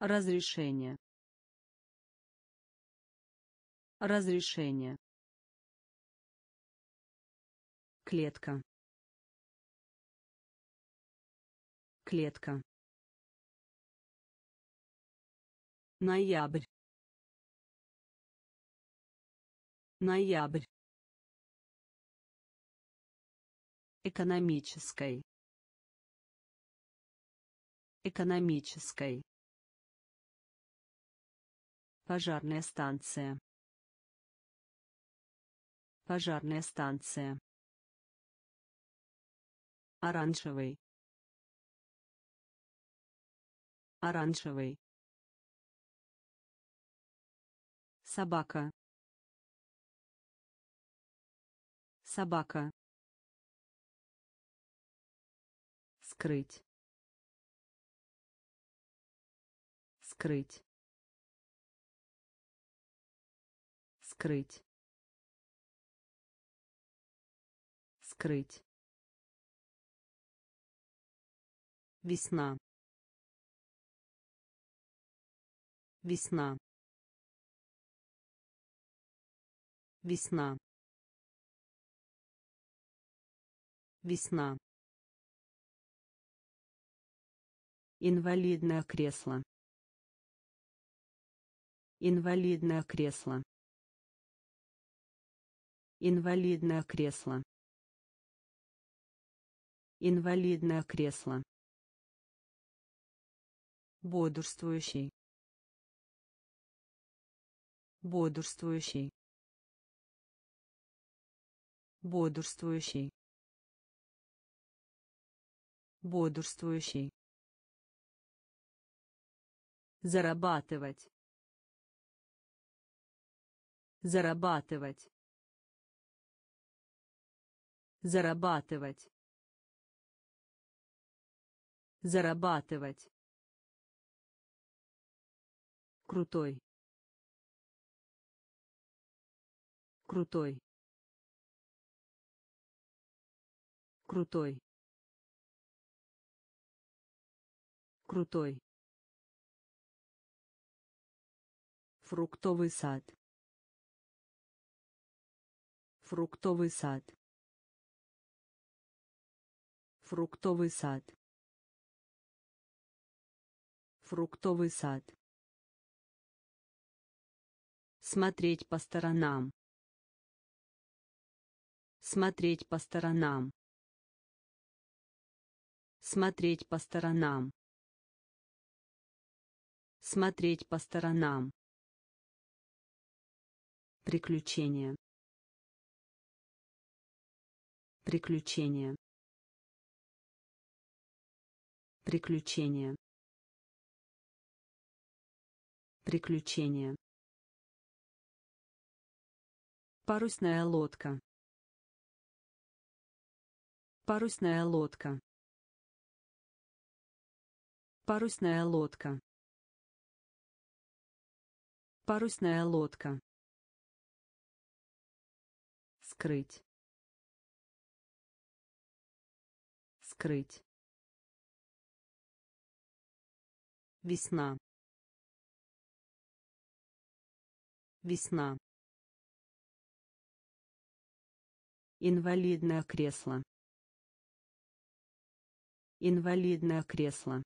Разрешение. Разрешение. Клетка. Клетка. Ноябрь. Ноябрь. Экономической. Экономической. Пожарная станция. Пожарная станция. Оранжевый. Оранжевый. Собака. Собака. Скрыть. Скрыть. Скрыть. Скрыть. Весна. Весна. Весна. Весна. Инвалидное кресло. Инвалидное кресло. Инвалидное кресло. Инвалидное кресло. Бодрствующий. Бодрствующий. Бодрствующий. Бодрствующий. Зарабатывать. Зарабатывать. Зарабатывать. Зарабатывать. Крутой. Крутой. Крутой. Крутой. Фруктовый сад. Фруктовый сад. Фруктовый сад. Фруктовый сад. Смотреть по сторонам. Смотреть по сторонам. Смотреть по сторонам. Смотреть по сторонам. Приключения. Приключения. Приключения. Приключения. Парусная лодка. Парусная лодка. Парусная лодка. Парусная лодка. Скрыть. Скрыть. Весна. Весна. Инвалидное кресло. Инвалидное кресло.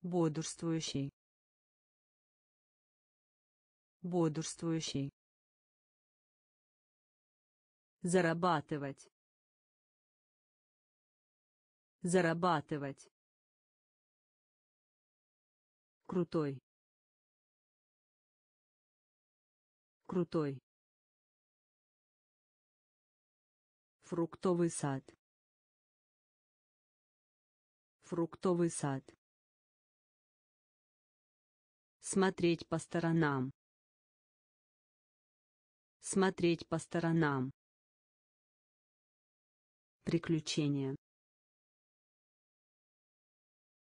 Бодрствующий. Бодрствующий. Зарабатывать. Зарабатывать. Крутой. Крутой. Фруктовый сад. Фруктовый сад. Смотреть по сторонам. Смотреть по сторонам. Приключения.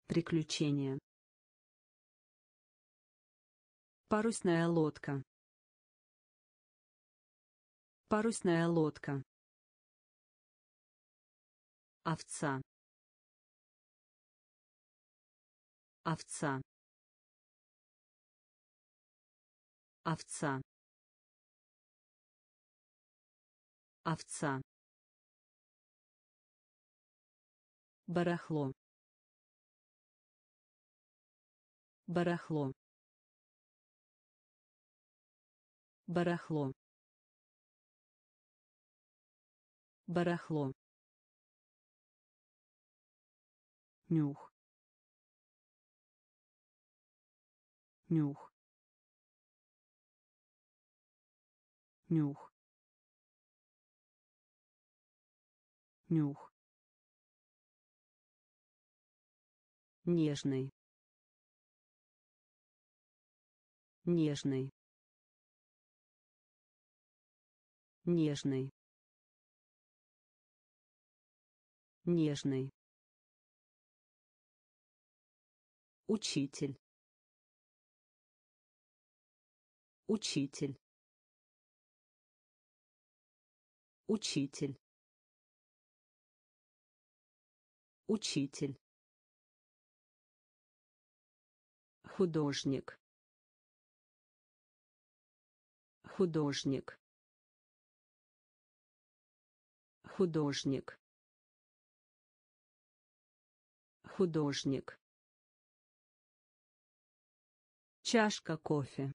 Приключения. Парусная лодка. Парусная лодка. овца овца овца овца барахло барахло барахло барахло нюх нюх нюх нюх. Нежный. Нежный. Нежный. Нежный. Учитель. Учитель. Учитель учитель художник художник художник художник. Чашка кофе.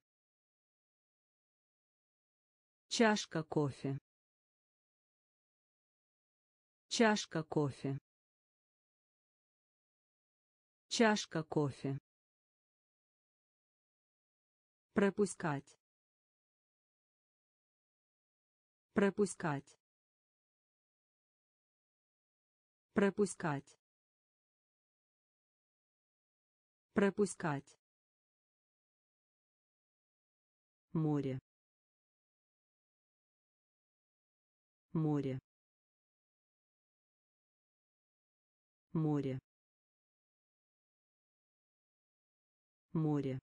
Чашка кофе. Чашка кофе чашка кофе. Пропускать. Пропускать. Пропускать. Пропускать. Море. Море. Море море.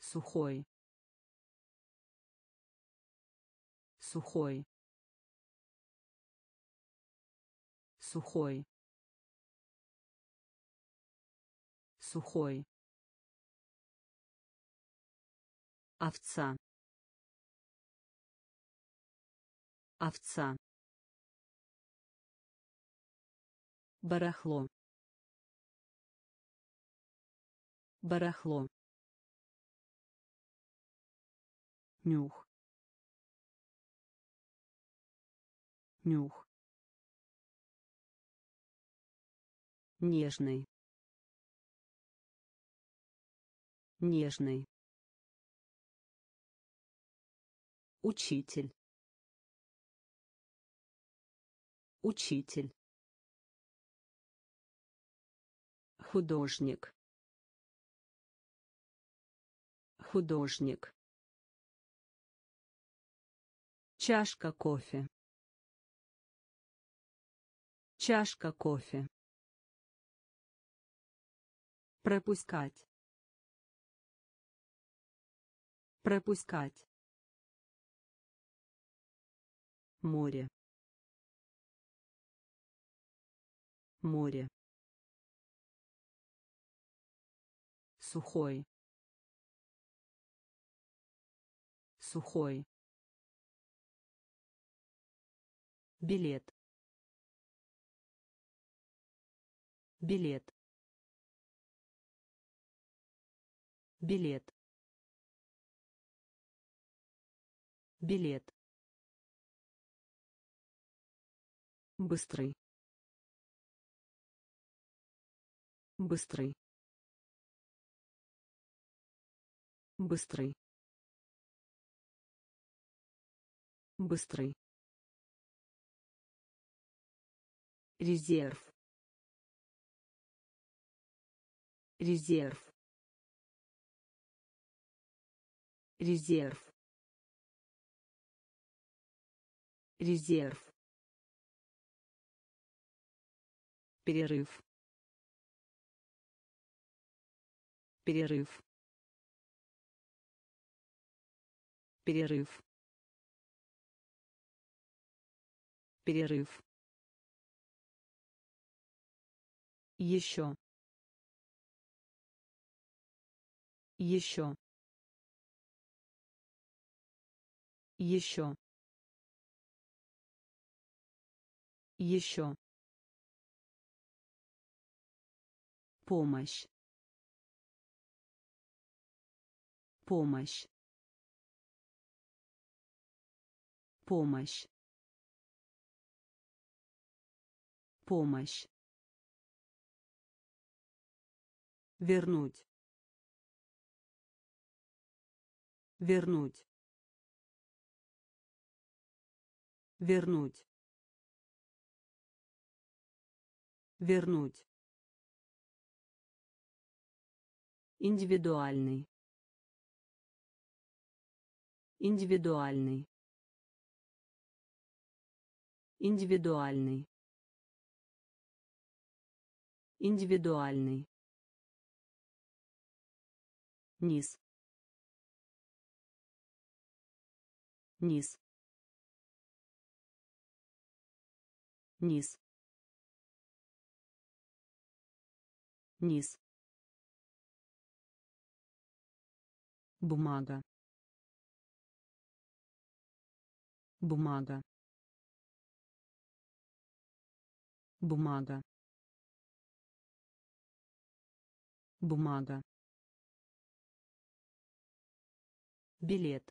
Сухой. Сухой. Сухой. Сухой. Овца. Овца. Барахло барахло. Нюх. Нюх. Нежный. Нежный. Учитель. Учитель. Художник художник. Чашка кофе. Чашка кофе. Пропускать. Пропускать. Море. Море. Сухой сухой. Билет. Билет. Билет. Билет. Быстрый. Быстрый. Быстрый быстрый. Резерв. Резерв. Резерв. Резерв. Перерыв. Перерыв. Перерыв перерыв. Еще. Еще. Еще. Еще. Помощь. Помощь. Помощь помощь. Вернуть. Вернуть. Вернуть. Вернуть. Индивидуальный. Индивидуальный. Индивидуальный индивидуальный. Низ. Низ. Низ. Низ. Бумага. Бумага. Бумага бумага. Билет.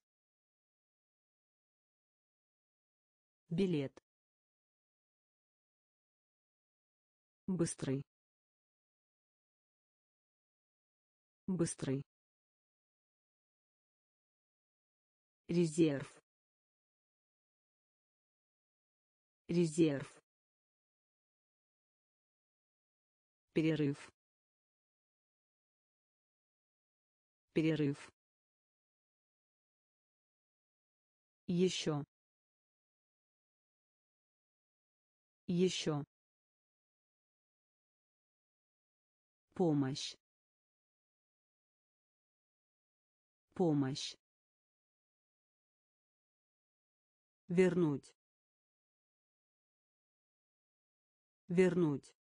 Билет. Быстрый. Быстрый. Резерв. Резерв. Перерыв перерыв. Еще. Еще. Помощь. Помощь. Вернуть. Вернуть.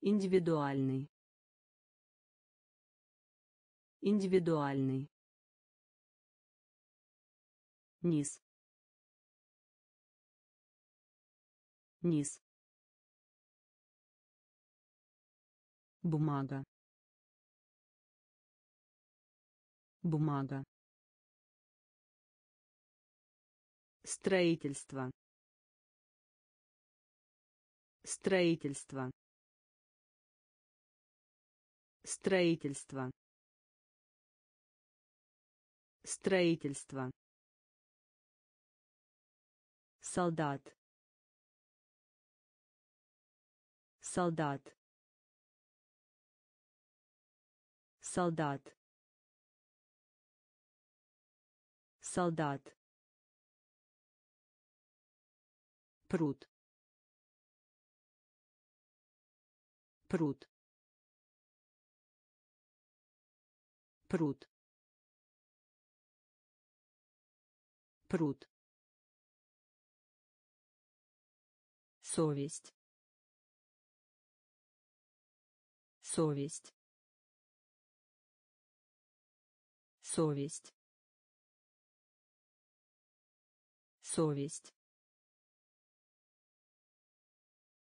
Индивидуальный индивидуальный. Низ. Низ. Бумага. Бумага. Строительство. Строительство. Строительство строительство. Солдат. Солдат. Солдат. Солдат. Пруд. Пруд. Пруд пруд. Совесть. Совесть. Совесть. Совесть.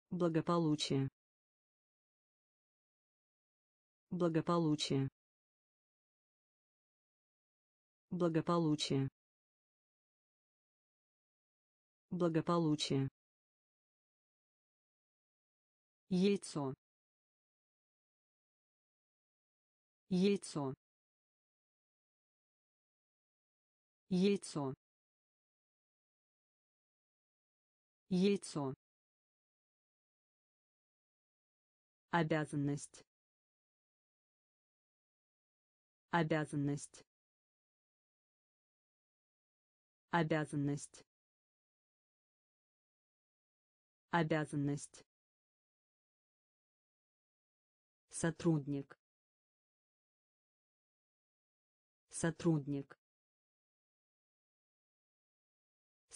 Благополучие. Благополучие. Благополучие благополучие. Яйцо. Яйцо. Яйцо. Яйцо. Обязанность. Обязанность. Обязанность обязанность сотрудник сотрудник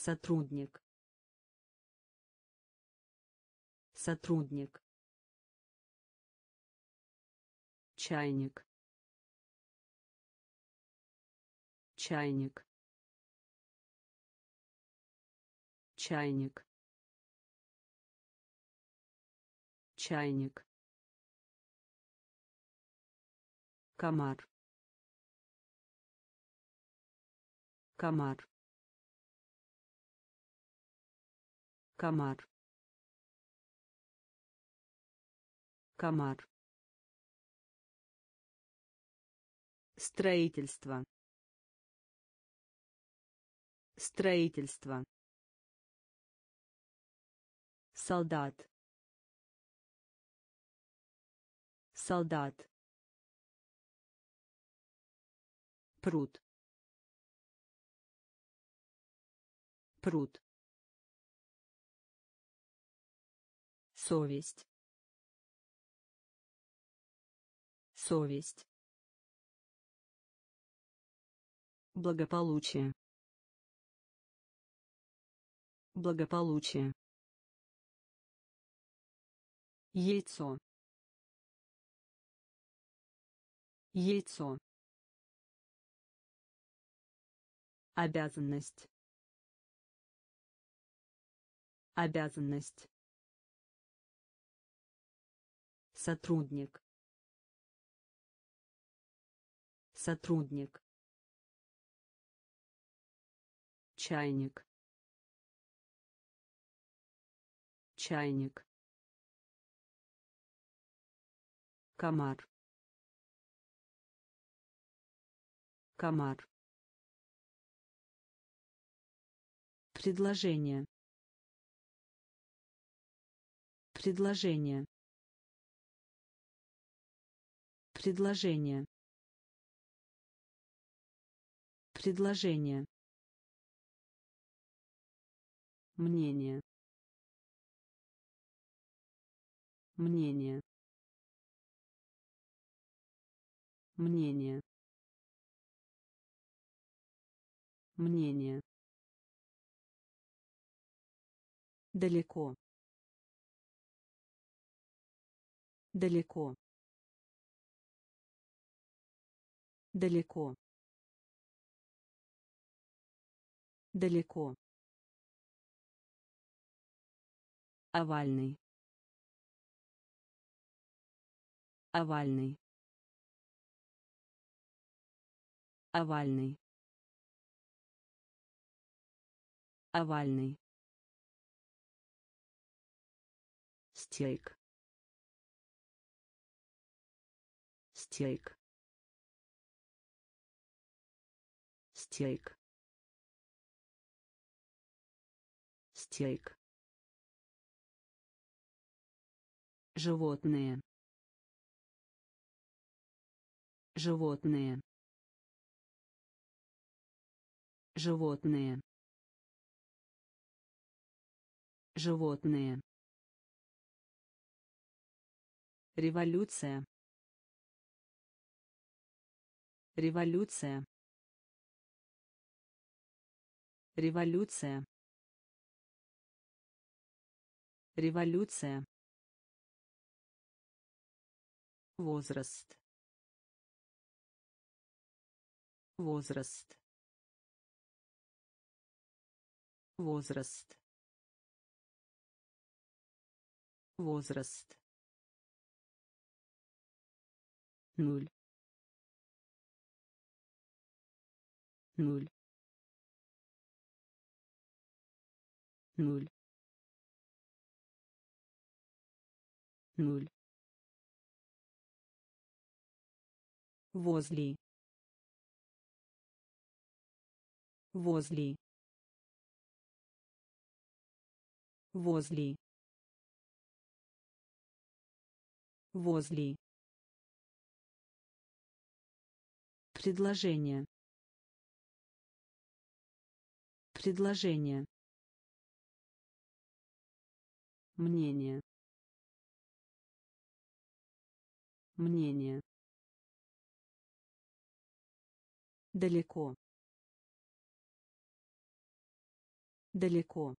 Сотрудник. Сотрудник. Чайник. Чайник. Чайник. Чайник. комар. Комар. Комар. Комар. Строительство. Строительство. Солдат солдат. Пруд. Пруд. Совесть. Совесть. Благополучие. Благополучие. Яйцо яйцо. Обязанность. Обязанность. Сотрудник. Сотрудник. Чайник. Чайник. Комар комар Предложение. Предложение. Предложение. Предложение. Мнение. Мнение. Мнение. Мнение. далеко. Далеко. Далеко. Далеко. Овальный. Овальный. Овальный овальный. Стейк. Стейк. Стейк. Стейк. Животные. Животные. Животные животные Революция. Революция. Революция. Революция. Возраст. Возраст. Возраст. Возраст. нуль. Нуль. Нуль. Нуль. Возле. Возле. Возле возле Предложение. Предложение. Мнение. Мнение. Далеко. далеко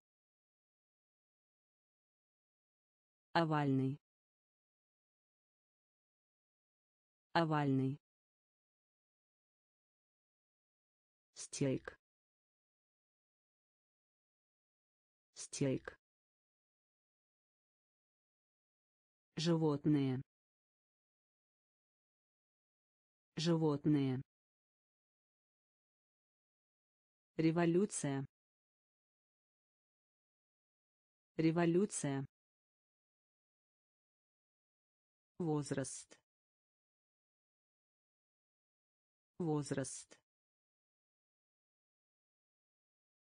овальный овальный. Стейк. Стейк. Животные. Животные. Революция. Революция. Возраст возраст.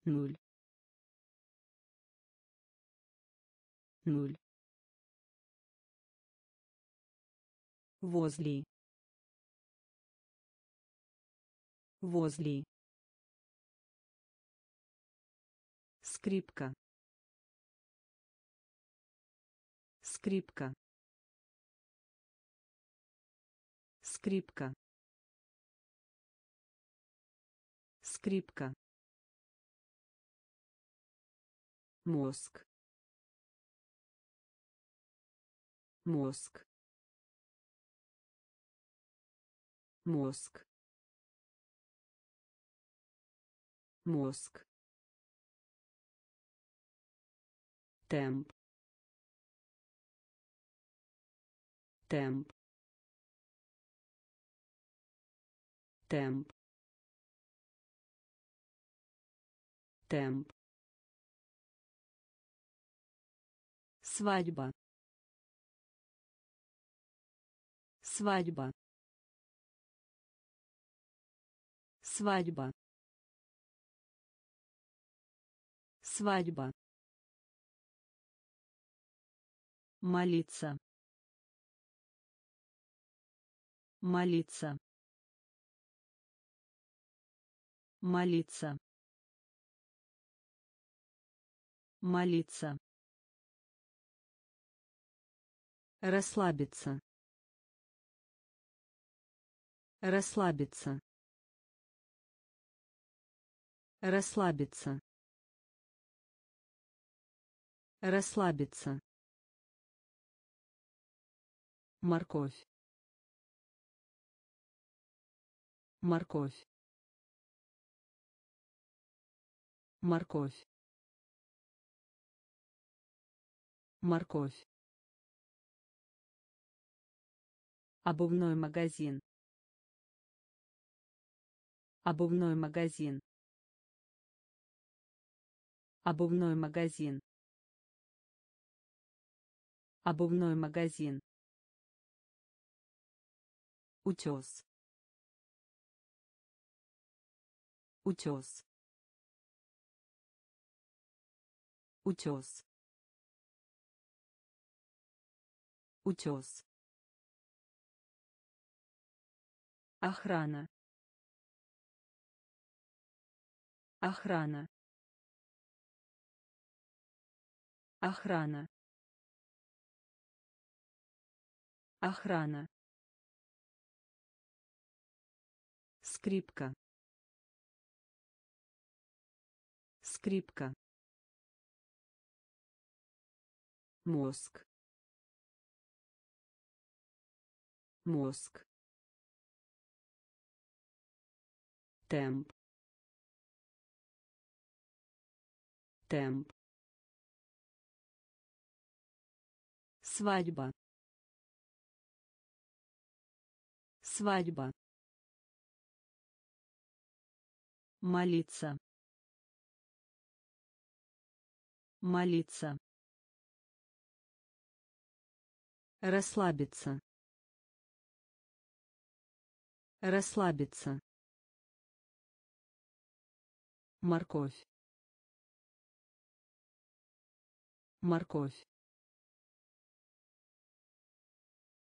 Нуль. Нуль. Возле. Возле. Скрипка. Скрипка. Скрипка скрипка. Мозг. Мозг. Мозг. Мозг. Темп. Темп. Темп темп. Свадьба. Свадьба. Свадьба. Свадьба. Молиться. Молиться. Молиться молиться. Расслабиться. Расслабиться. Расслабиться. Расслабиться. Морковь. Морковь. Морковь морковь. Обувной магазин. Обувной магазин. Обувной магазин. Обувной магазин. Утес. Утес. Утес утес охрана. Охрана. Охрана. Охрана. Скрипка. Скрипка. Мозг мозг. Темп. Темп. Свадьба. Свадьба. Молиться. Молиться. Расслабиться расслабиться. Морковь. Морковь.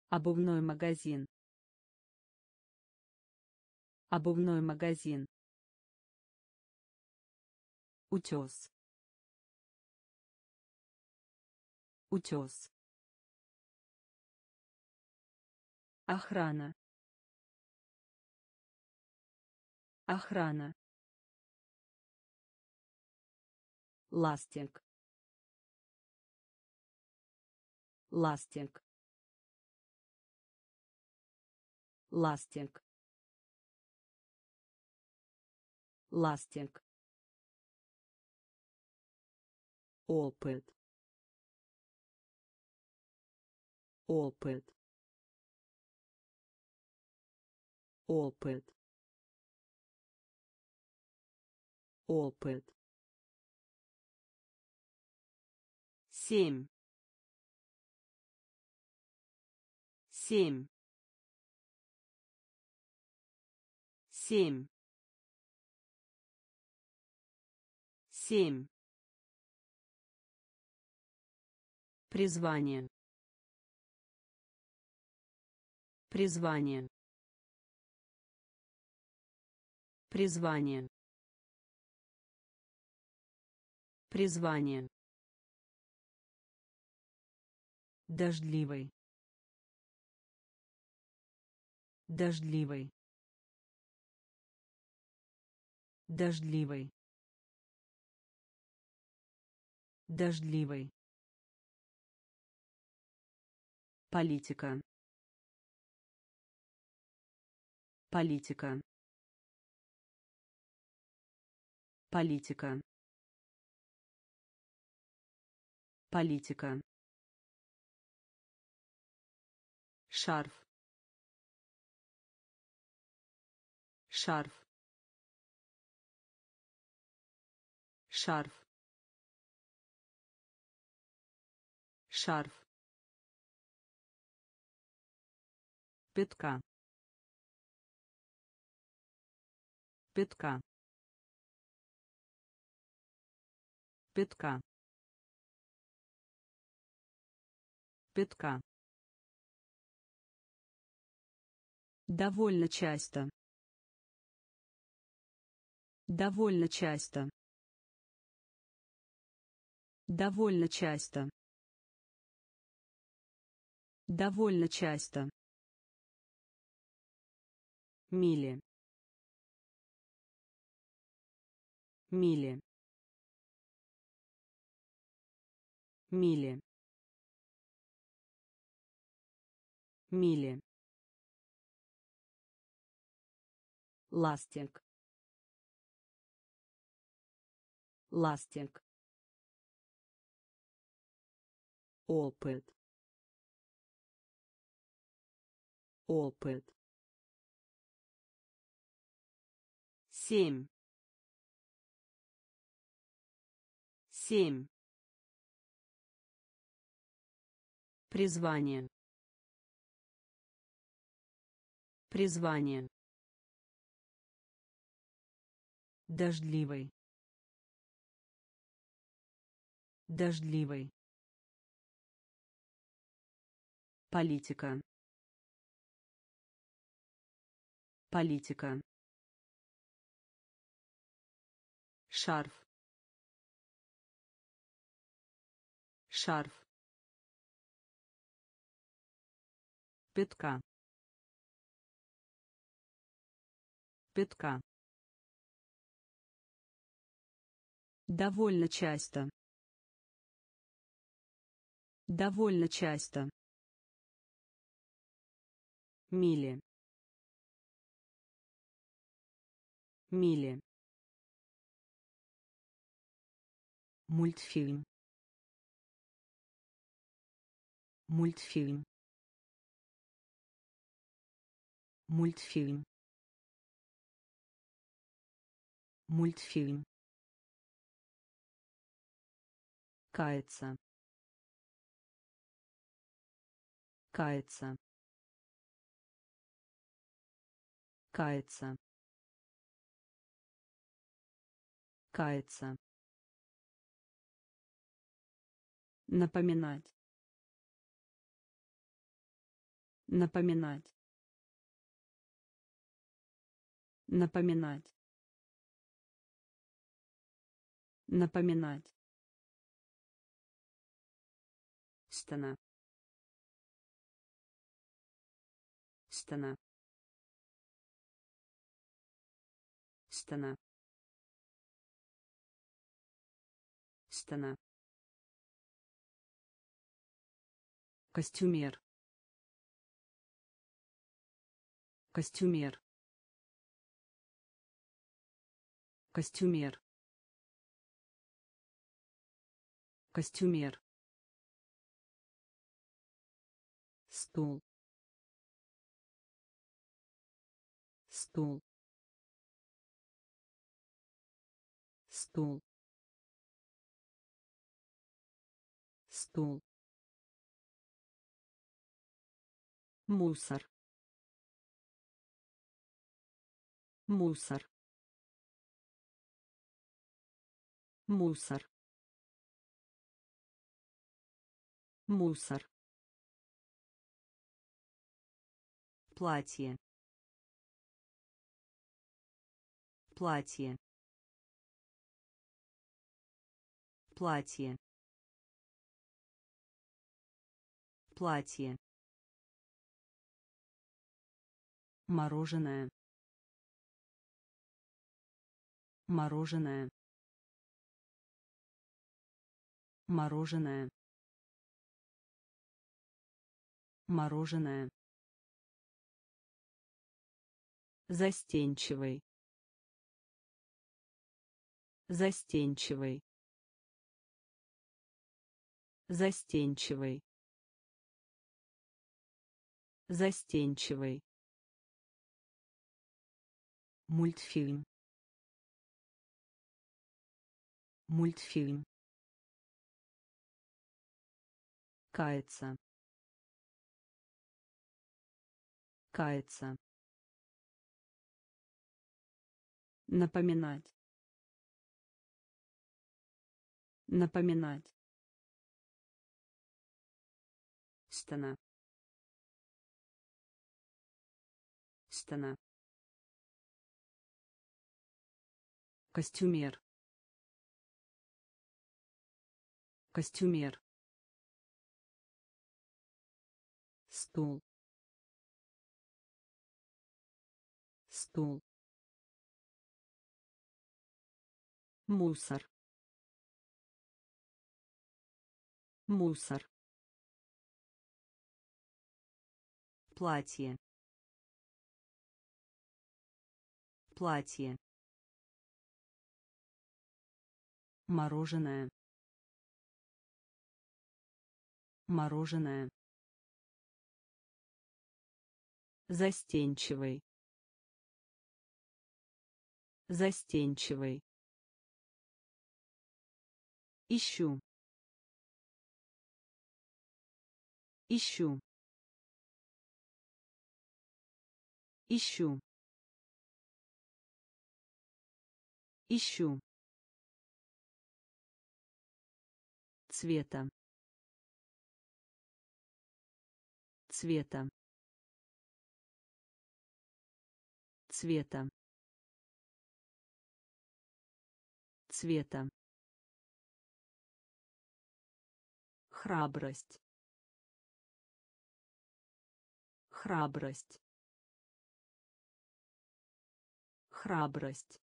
Обувной магазин. Обувной магазин. Утес утес охрана охрана. Ластик ластик ластик ластик опыт. Опыт. Опыт опыт. Семь. Семь. Семь. Семь. Призвание. Призвание. Призвание призвание. Дождливый. Дождливый. Дождливый. Дождливый. Политика. Политика. Политика политика. Шарф. Шарф. Шарф. Шарф. Пятка. Пятка. Пятка пятка Довольно часто. Довольно часто. Довольно часто. Довольно часто. Мили. Мили. Мили. Мили. ластик ластик опыт. Опыт. Семь. Семь. Призвание призвание. Дождливый. Дождливый. Политика. Политика. Шарф. Шарф. Пятка пятка Довольно часто. Довольно часто. Мили. Мили. Мультфильм. Мультфильм. Мультфильм. Мультфильм. кается кается кается кается напоминать. Напоминать. Напоминать напоминать. Стена. Стена. Стена. Стена. Костюмер. Костюмер. Костюмер костюмер. Стул. Стул. Стул. Стул. Мусор. Мусор. Мусор мусор. Платье. Платье. Платье. Платье. Мороженое. Мороженое. Мороженое мороженое. Застенчивый. Застенчивый. Застенчивый. Застенчивый. Мультфильм. Мультфильм. Кается кается напоминать. Напоминать. Стена. Стена. Костюмер. Костюмер. Стул стул. Мусор. Мусор. Платье. Платье. Мороженое. Мороженое. Застенчивый застенчивый ищу. Ищу. Ищу. Ищу. Цвета. Цвета. Цвета цвета. Храбрость. Храбрость. Храбрость.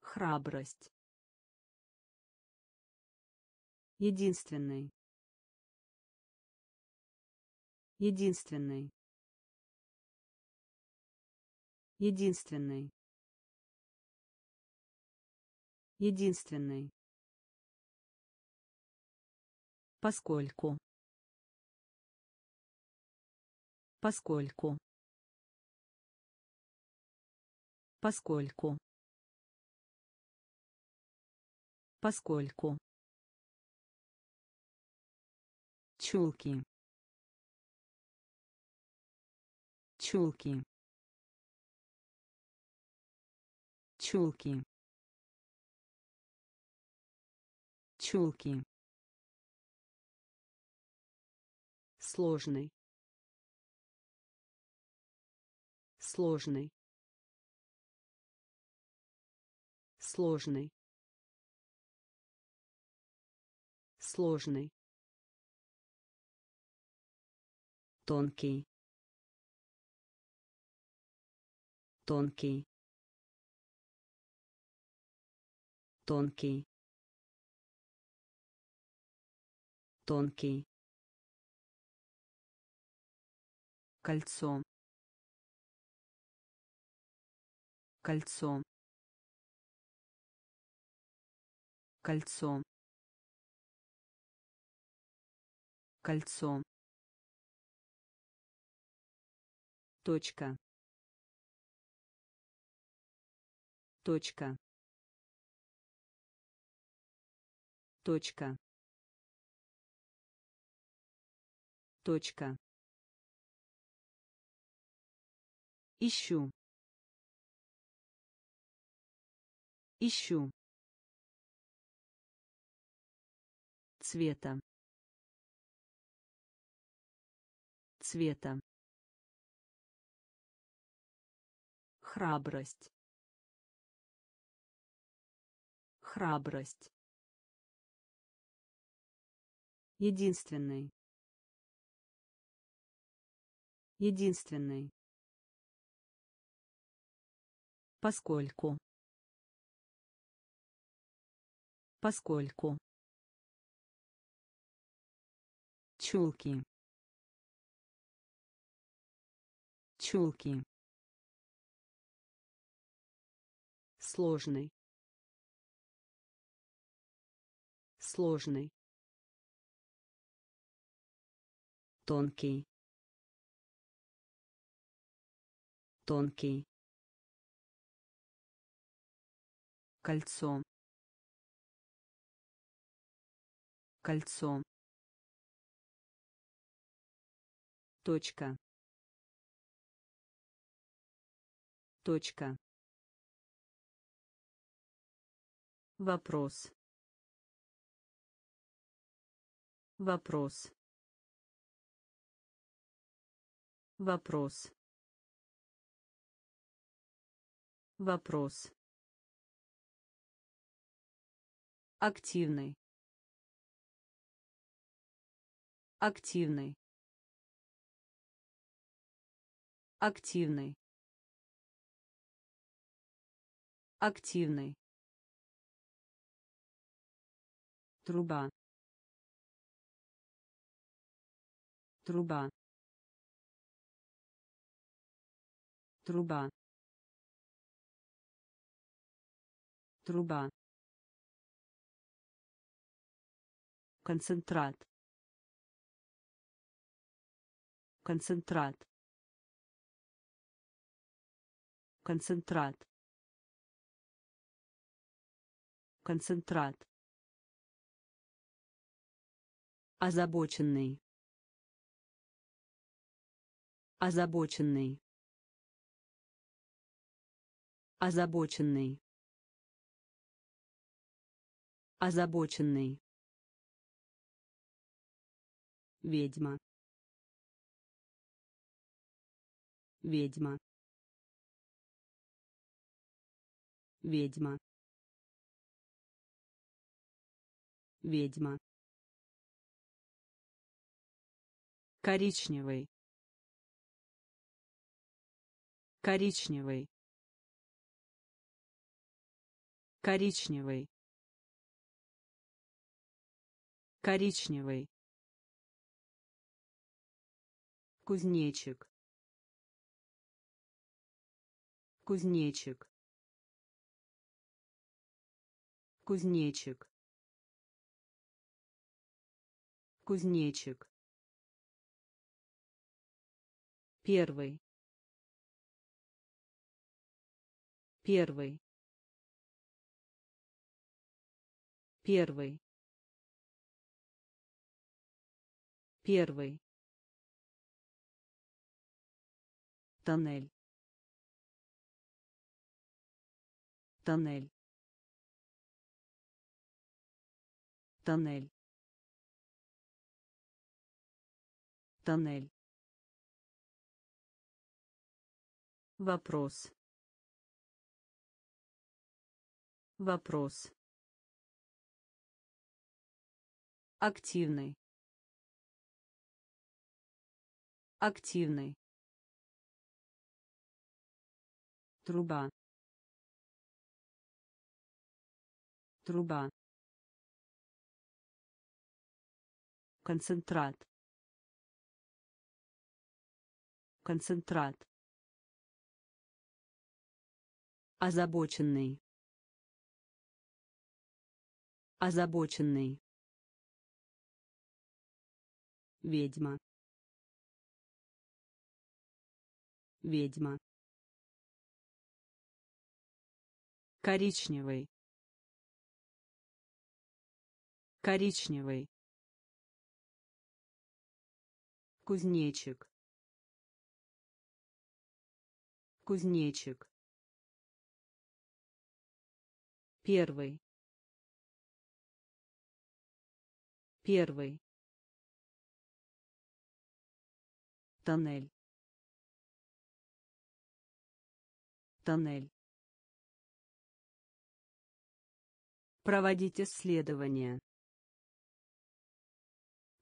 Храбрость. Единственный. Единственный. Единственный единственный. Поскольку. Поскольку. Поскольку. Поскольку. Чулки. Чулки. Чулки чулки. Сложный. Сложный. Сложный. Сложный. Тонкий. Тонкий. Тонкий тонкий. Кольцо. Кольцо. Кольцо. Кольцо. Точка. Точка. Точка точка. Ищу. Ищу. Цвета. Цвета. Храбрость. Храбрость. Единственный единственный поскольку. Поскольку. Чулки. Чулки. Сложный. Сложный. Тонкий тонкий. Кольцо. Кольцо. Точка. Точка. Вопрос. Вопрос. Вопрос вопрос. Активный. Активный. Активный. Активный. Труба. Труба. Труба труба. Концентрат. Концентрат. Концентрат. Концентрат. Озабоченный. Озабоченный. Озабоченный озабоченный. Ведьма. Ведьма. Ведьма. Ведьма. Коричневый. Коричневый. Коричневый коричневый. Кузнечик. Кузнечик. Кузнечик. Кузнечик. Первый. Первый. Первый первый. Тоннель. Тоннель. Тоннель. Тоннель. Вопрос. Вопрос. Активный активный труба. Труба. Концентрат. Концентрат. Озабоченный. Озабоченный. Ведьма ведьма. Коричневый. Коричневый. Кузнечик. Кузнечик. Первый. Первый. Тоннель тоннель. Проводить исследования.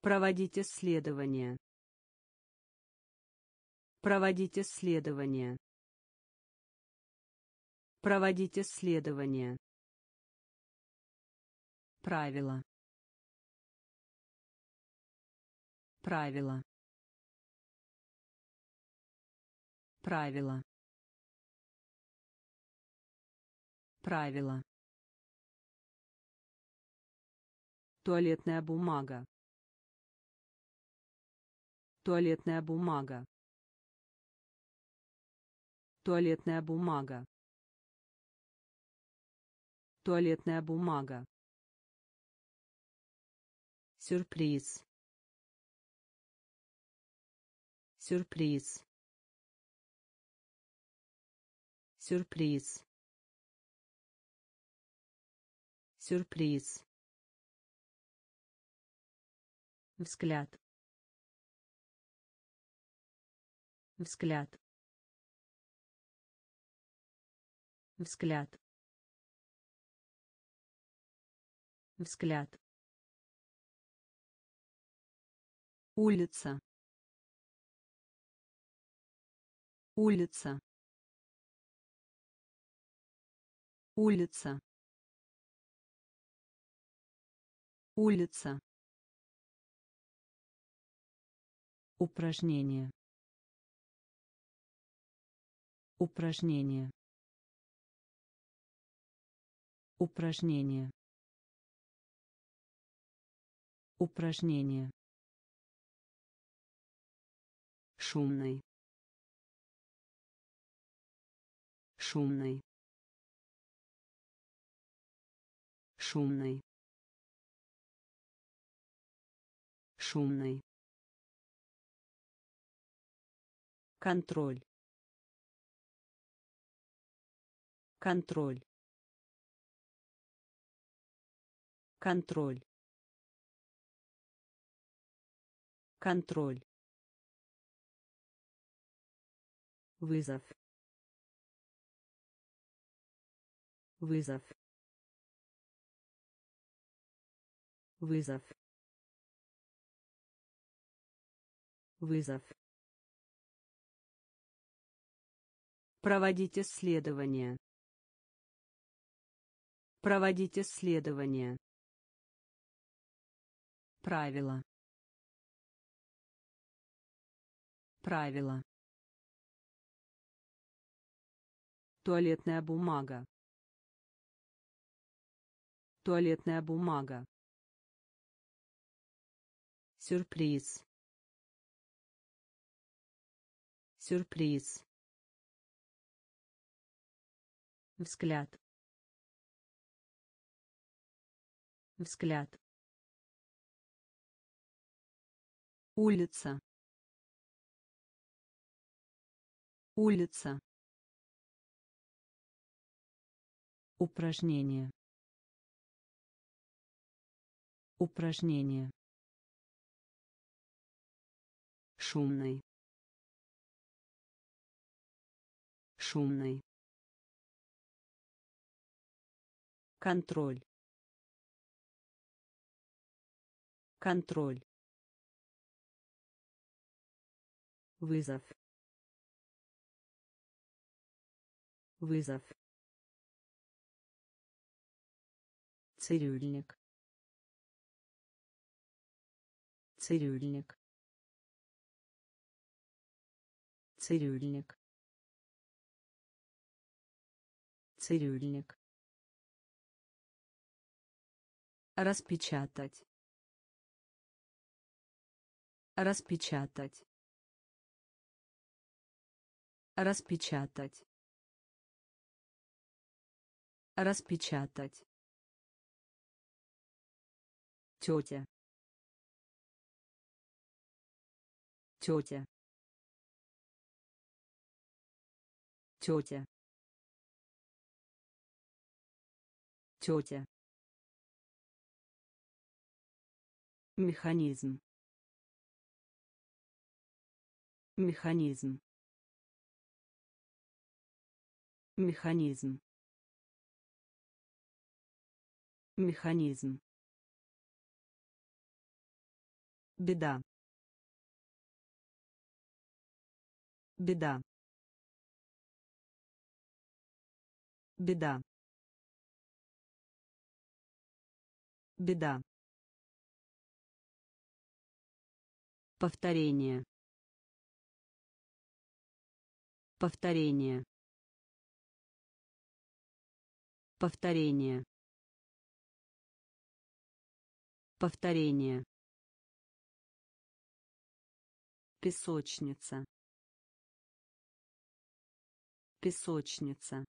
Проводить исследования. Проводить исследования. Проводить исследования. Правила. Правила. Правила правила. Туалетная бумага. Туалетная бумага. Туалетная бумага. Туалетная бумага. Сюрприз. Сюрприз. Сюрприз сюрприз. Взгляд. Взгляд. Взгляд. Взгляд. Улица. Улица. Улица улица. Упражнение. Упражнение. Упражнение. Упражнение. Шумный. Шумный. Шумный шумный. Контроль. Контроль. Контроль. Контроль. Вызов. Вызов. Вызов вызов. Проводить исследования проводить исследования правила. Правила. Туалетная бумага. Туалетная бумага. Сюрприз сюрприз. Взгляд. Взгляд. Улица. Улица. Упражнение. Упражнение. Шумный шумный. Контроль. Контроль. Вызов. Вызов. Цирюльник. Цирюльник. Цирюльник цирюльник. Распечатать. Распечатать. Распечатать. Распечатать. Тетя. Тетя. Тетя тетя механизм. Механизм. Механизм. Механизм. Беда. Беда. Беда беда. Повторение. Повторение. Повторение. Повторение. Песочница. Песочница.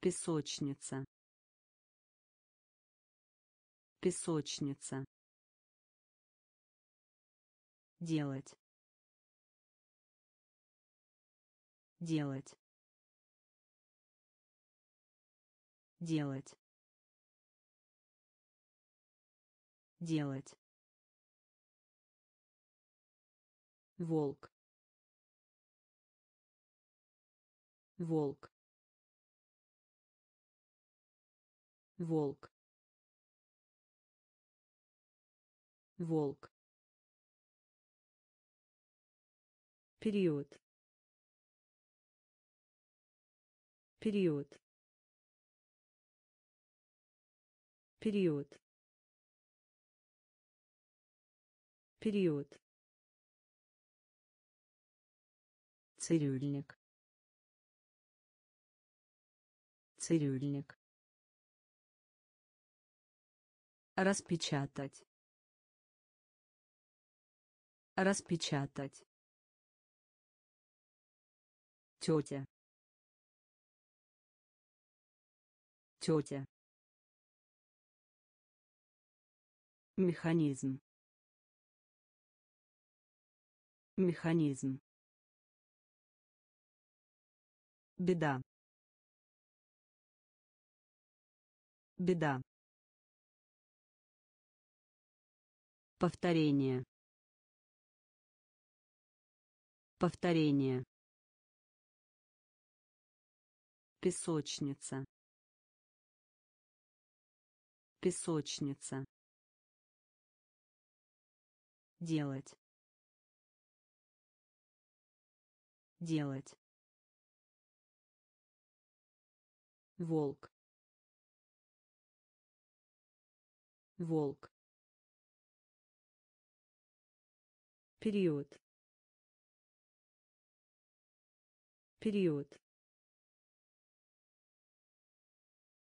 Песочница песочница. Делать. Делать. Делать. Делать. Волк. Волк. Волк волк. Период. Период. Период. Период. Цирюльник. Цирюльник. Распечатать распечатать. Тетя. Тетя. Механизм. Механизм. Беда. Беда. Повторение повторение. Песочница. Песочница. Делать. Делать. Волк. Волк. Период период.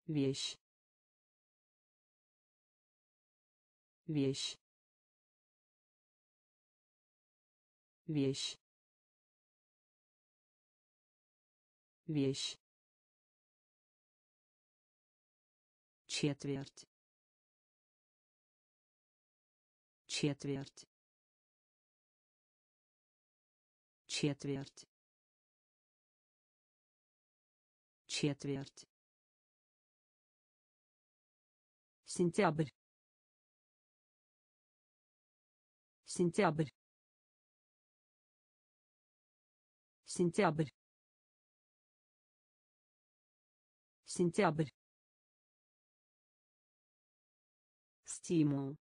Вещь. Вещь. Вещь. Вещь. Четверть. Четверть. Четверть четверть. Сентябрь. Сентябрь. Сентябрь. Сентябрь. Стимул.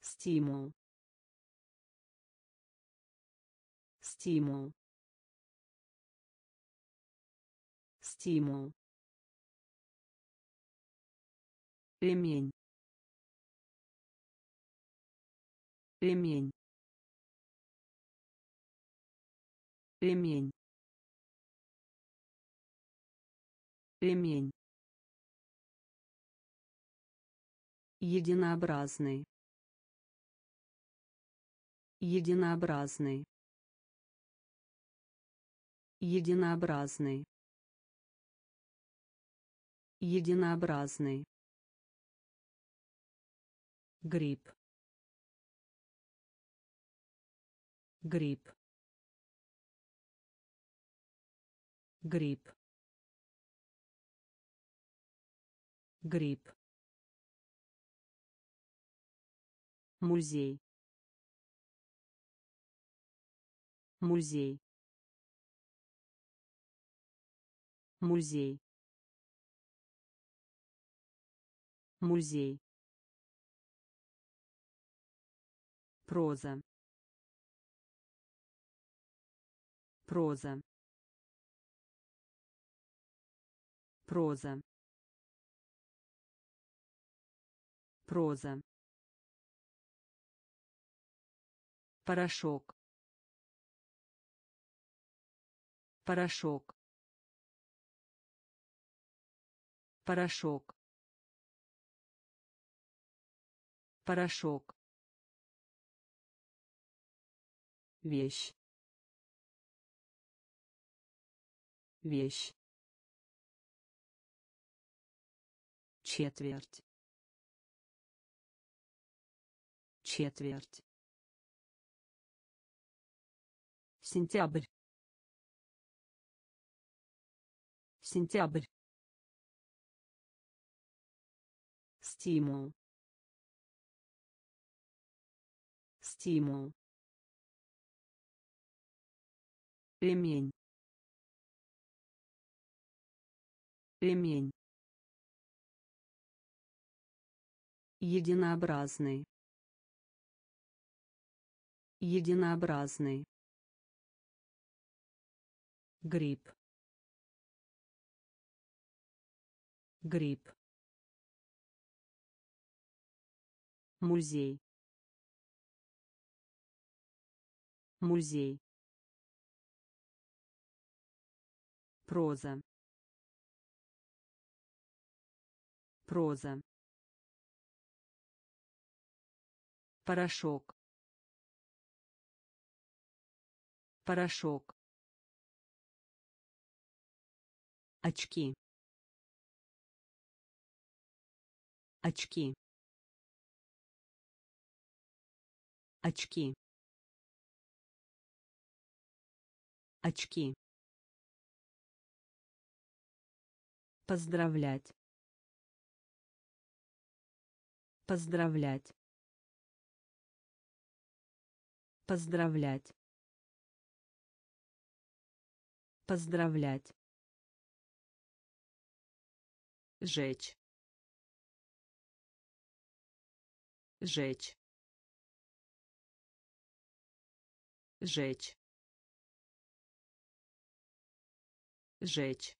Стимул. Стимул стимул. Ремень. Ремень. Ремень. Ремень. Единообразный. Единообразный. Единообразный единообразный. Гриб. Гриб. Гриб. Гриб. Музей. Музей. Музей музей. Проза. Проза. Проза. Проза. Порошок. Порошок. Порошок порошок. Вещь. Вещь. Четверть. Четверть. Сентябрь. Сентябрь. Стимул стимул. Ремень. Ремень. Единообразный. Единообразный. Гриб. Гриб. Музей музей. Проза. Проза. Порошок. Порошок. Очки. Очки. Очки очки. Поздравлять. Поздравлять. Поздравлять. Поздравлять. Жечь. Жечь. Жечь жечь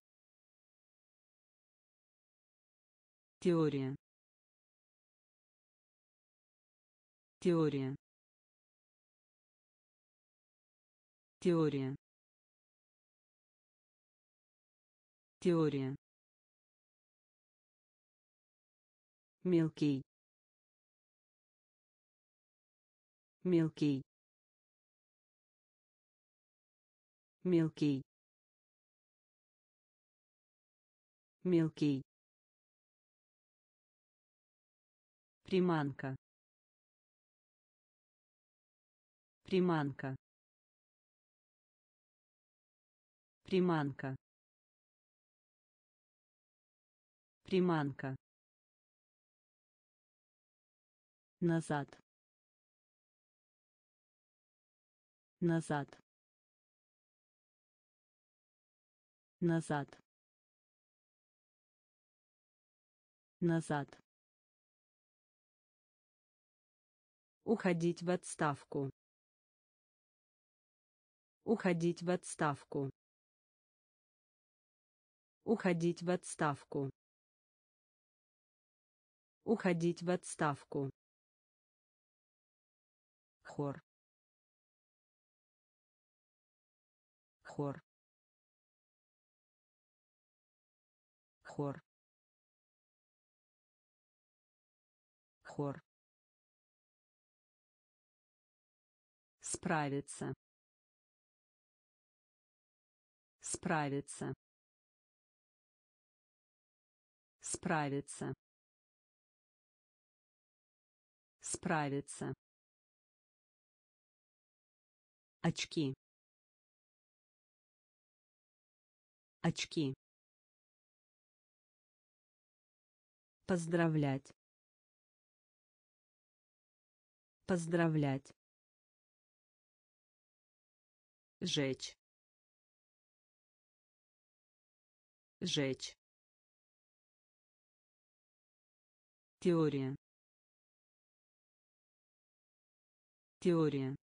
теория. Теория. Теория. Теория. Мелкий. Мелкий. Мелкий мелкий. Приманка. Приманка. Приманка. Приманка. Назад. Назад. Назад назад уходить в отставку уходить в отставку Уходить в отставку. Уходить в отставку. Хор. Хор. Хор. Хор. Справиться. Справиться. Справиться. Справиться. Очки. Очки. Поздравлять. Поздравлять. Жечь. Жечь. Теория. Теория.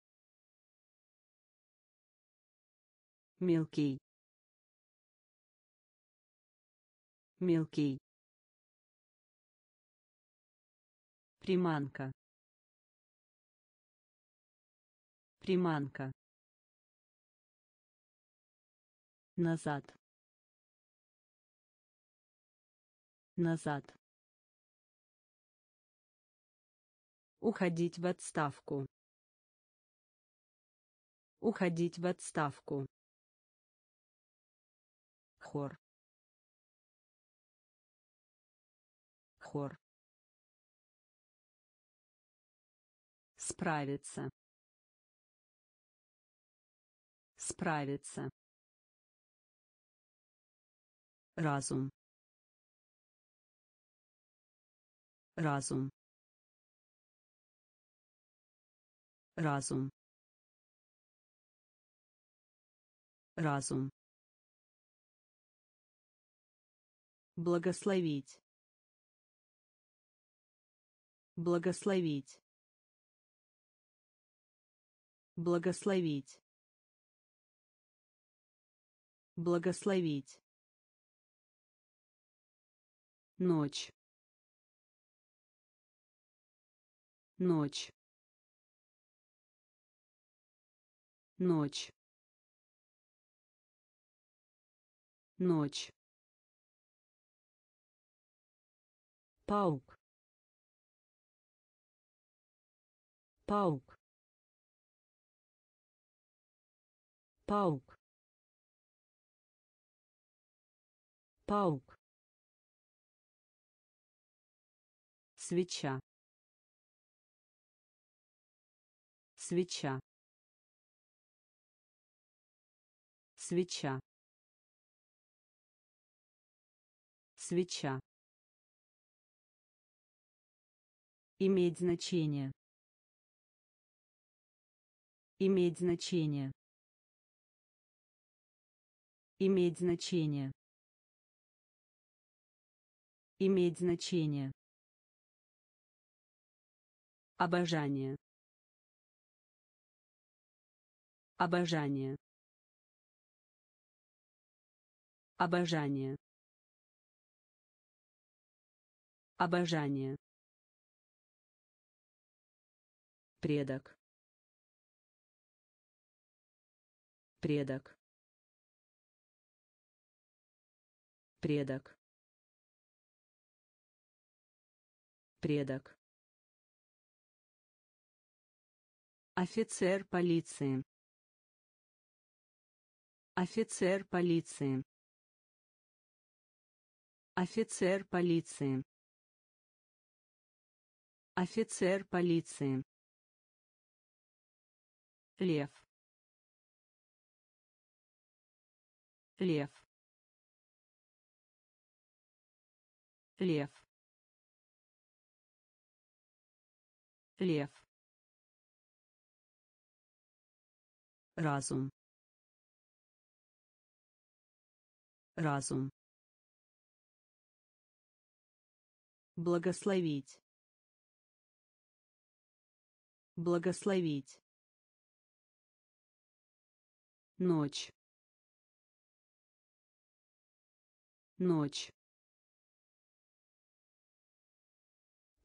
Мелкий. Мелкий. Приманка. Приманка. Назад. Назад. Уходить в отставку. Уходить в отставку. Хор. Хор. Справиться. Справиться. Разум. Разум. Разум. Разум. Благословить. Благословить. Благословить. Благословить. Ночь. Ночь. Ночь. Ночь. Паук. Паук. Паук. Паук. Свеча. Свеча. Свеча. Свеча. Иметь значение. Иметь значение. Иметь значение. Иметь значение. Обожание. Обожание. Обожание. Обожание. Предок. Предок. Предок. Предок. Офицер полиции. Офицер полиции. Офицер полиции. Офицер полиции. Лев. Лев. Лев. Лев. Разум. Разум. Благословить. Благословить. Ночь. ночь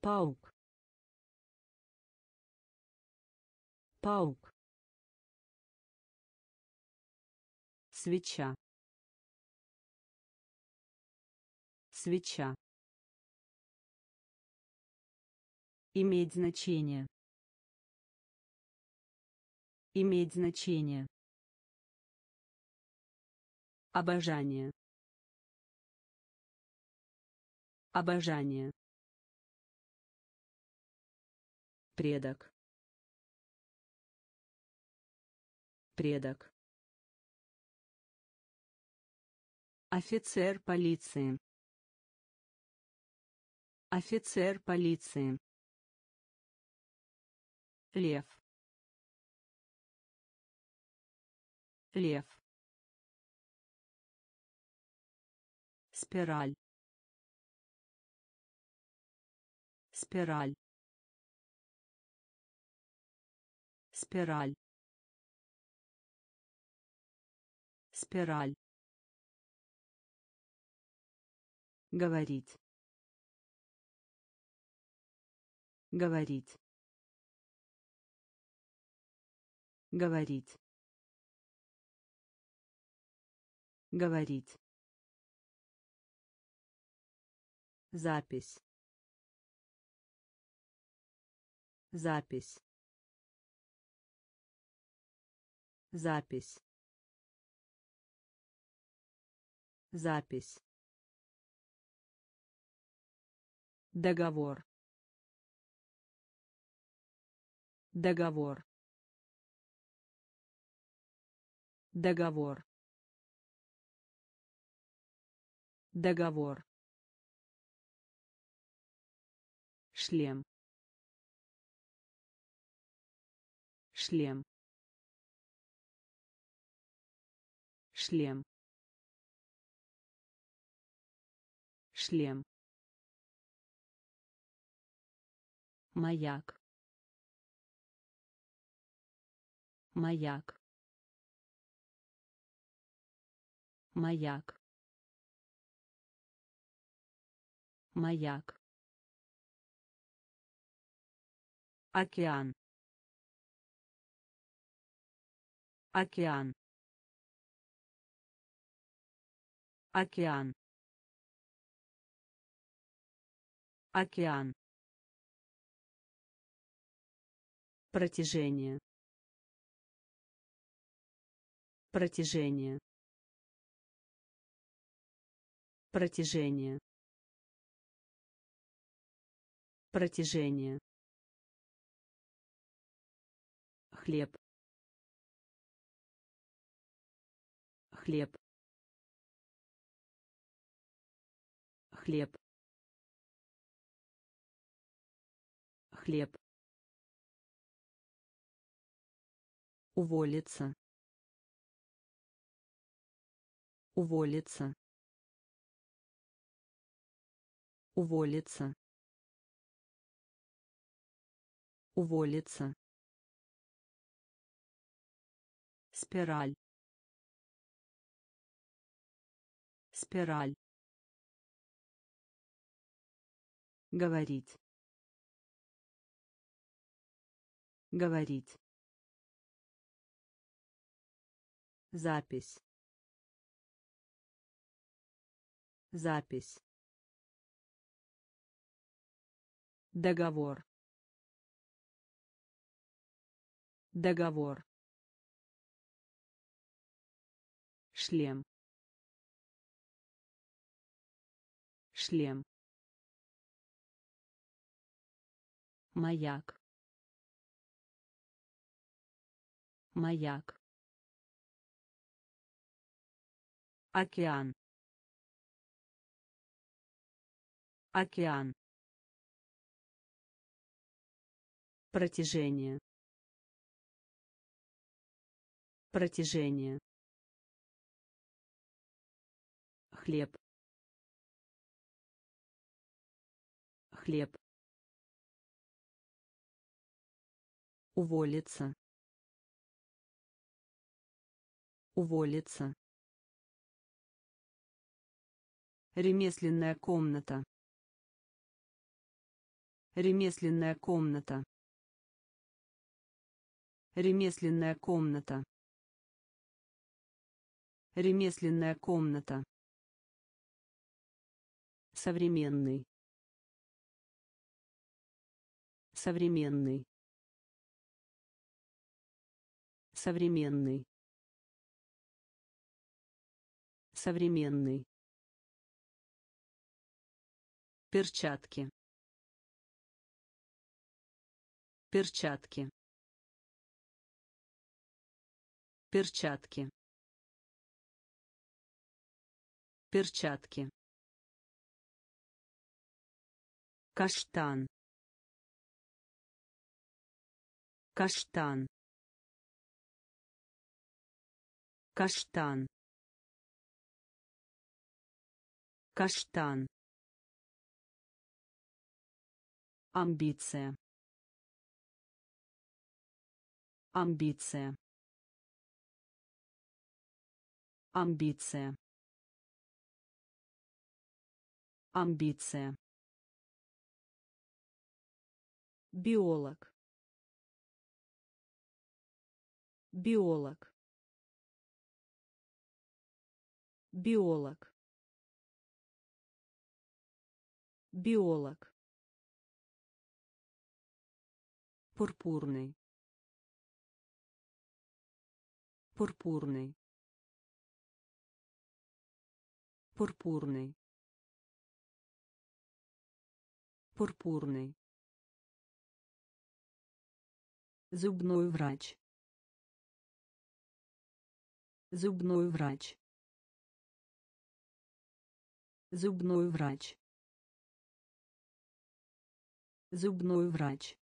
паук паук. Свеча. Свеча. Иметь значение. Иметь значение. Обожание. Обожание. Предок предок. Офицер полиции. Офицер полиции. Лев. Лев. Спираль. Спираль. Спираль спираль. Говорить. Говорить. Говорить. Говорить. Запись. Запись. Запись запись. Договор. Договор. Договор. Договор. Шлем. Шлем. Шлем шлем. Маяк. Маяк. Маяк. Маяк. Океан. Океан. Океан океан. Протяжение. Протяжение. Протяжение. Протяжение. Хлеб. Хлеб. Хлеб хлеб. Уволиться. Уволиться. Уволиться. Уволиться. Спираль. Спираль. Говорить говорить. Запись. Запись. Договор. Договор. Шлем. Шлем. Маяк маяк. Океан. Океан. Протяжение. Протяжение. Хлеб. Хлеб. Уволиться уволиться. Ремесленная комната. Ремесленная комната. Ремесленная комната. Ремесленная комната. Современный. Современный. Современный современный. Перчатки. Перчатки. Перчатки. Перчатки. Каштан. Каштан. Каштан каштан. Амбиция. Амбиция. Амбиция. Амбиция. Биолог. Биолог. Биолог биолог. Пурпурный. Пурпурный. Пурпурный. Пурпурный. Зубной врач. Зубной врач. Зубной врач зубной врач.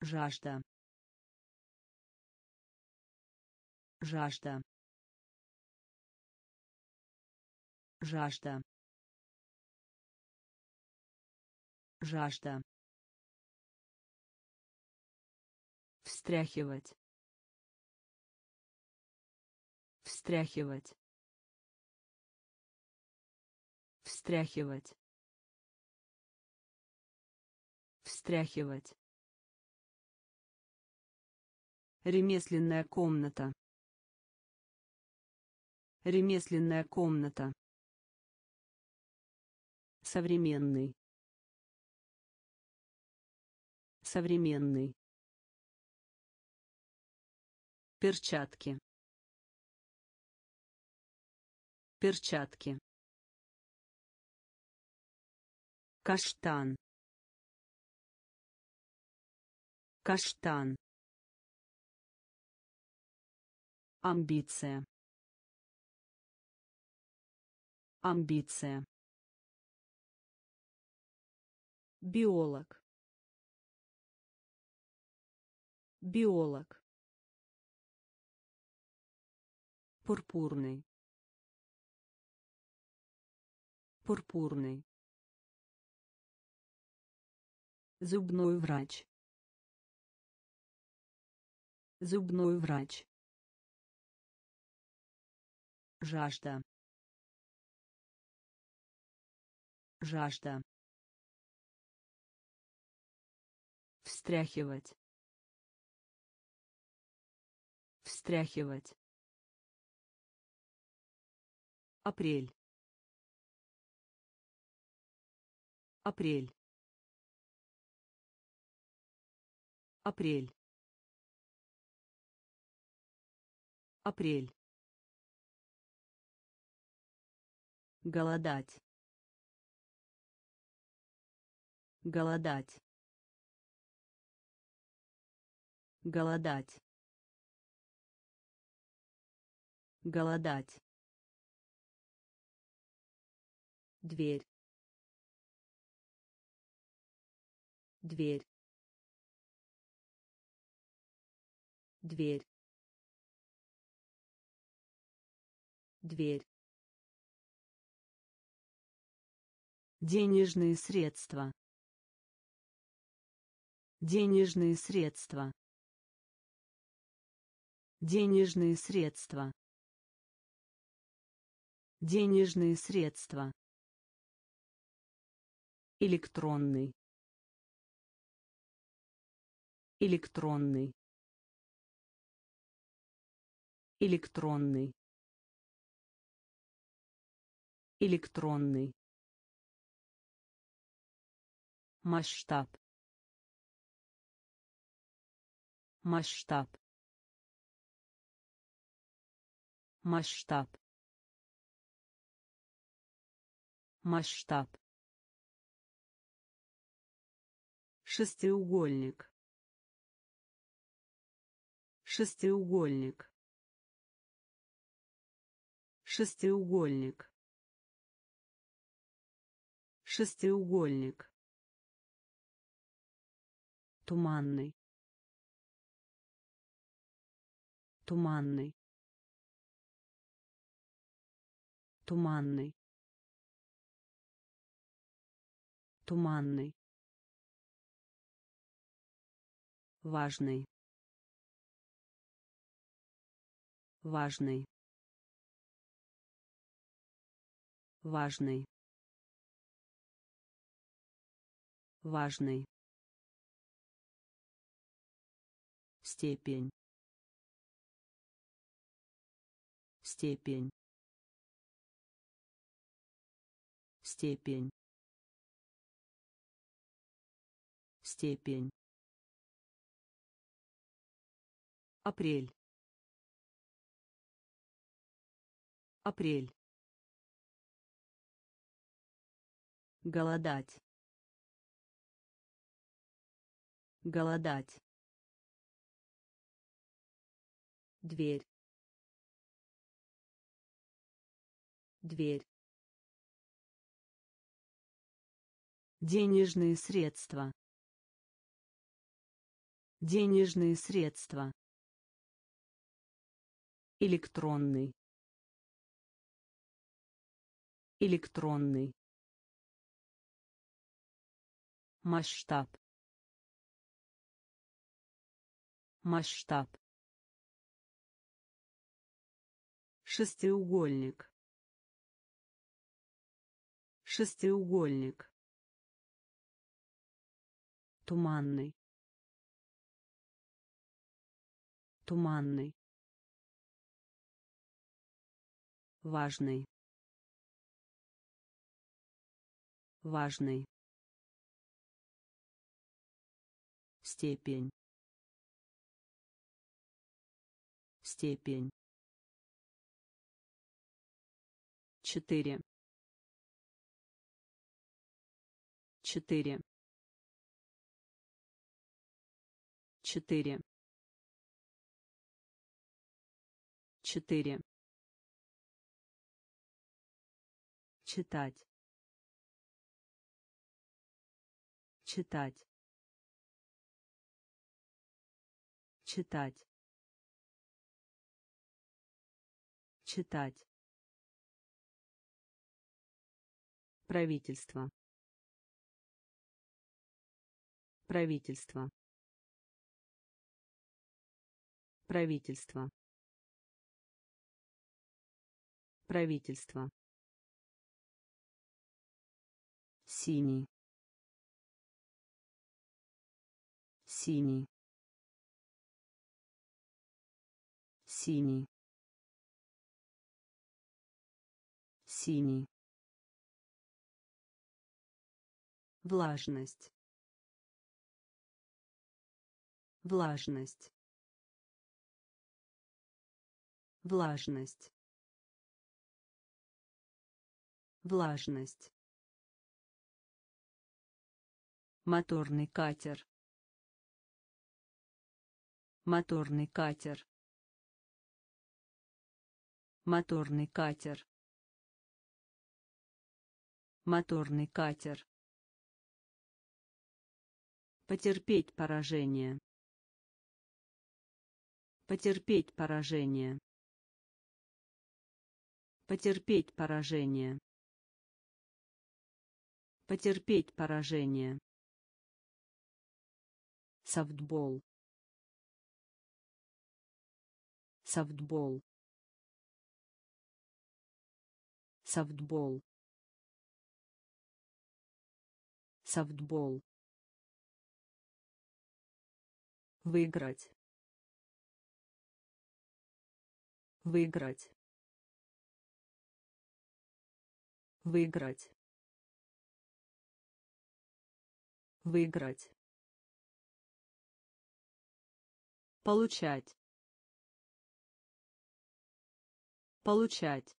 Жажда. Жажда. Жажда. Жажда. Встряхивать. Встряхивать. Встряхивать встряхивать. Ремесленная комната. Ремесленная комната. Современный. Современный. Перчатки. Перчатки. Каштан каштан. Амбиция. Амбиция. Биолог. Биолог. Пурпурный. Пурпурный. Зубной врач зубной врач. Жажда. Жажда. Встряхивать. Встряхивать. Апрель. Апрель. Апрель апрель. Голодать. Голодать. Голодать. Голодать. Дверь. Дверь. Дверь дверь денежные средства денежные средства денежные средства Денежные средства. Электронный. Электронный. Электронный. Электронный. Масштаб. Масштаб. Масштаб. Масштаб. Шестиугольник. Шестиугольник. Шестиугольник. Шестиугольник. Туманный. Туманный. Туманный. Туманный. Важный. Важный. Важный. Важный. степень. Степень. Степень. Степень. Апрель. Апрель. Голодать голодать. Дверь. Дверь. Денежные средства. Денежные средства. Электронный. Электронный. Масштаб масштаб Шестиугольник. Шестиугольник. Туманный. Туманный. Важный. Важный. Степень. Степень. четыре. Четыре. Четыре. Четыре. Читать. Читать. Читать читать Правительство. Правительство. Правительство. Правительство. Синий. Синий. Синий. Синий. влажность. Влажность. Влажность. Влажность. Моторный катер. Моторный катер. Моторный катер моторный катер Потерпеть поражение. Потерпеть поражение. Потерпеть поражение. Потерпеть поражение. Софтбол. Софтбол. софтбол софтбол. Выиграть. Выиграть. Выиграть. Выиграть. Получать. Получать.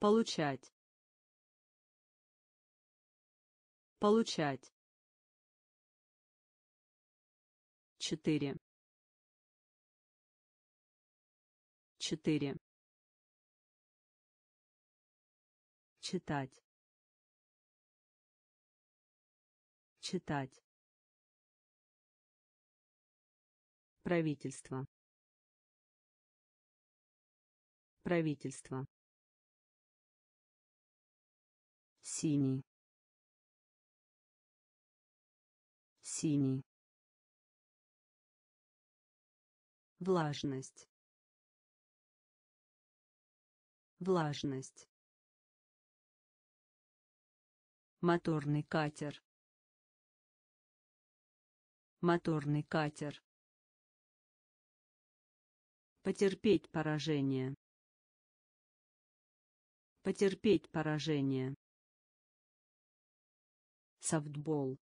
Получать получать. Четыре. Четыре. Читать. Читать. Правительство. Правительство. Синий синий. Влажность. Влажность. Моторный катер. Моторный катер. Потерпеть поражение. Потерпеть поражение. Софтбол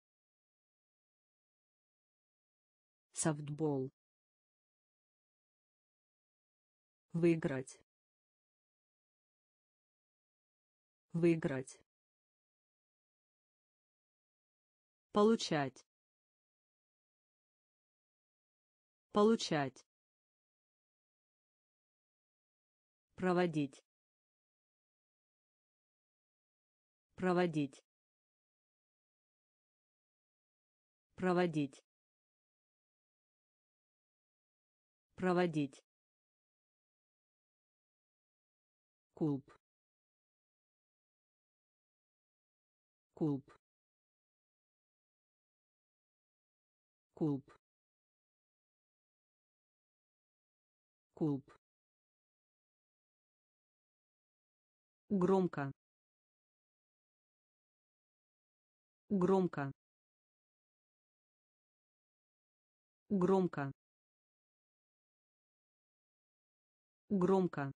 софтбол. Выиграть. Выиграть. Получать. Получать. Проводить. Проводить. Проводить проводить. Клуб клуб клуб клуб громко. Громко. Громко громко.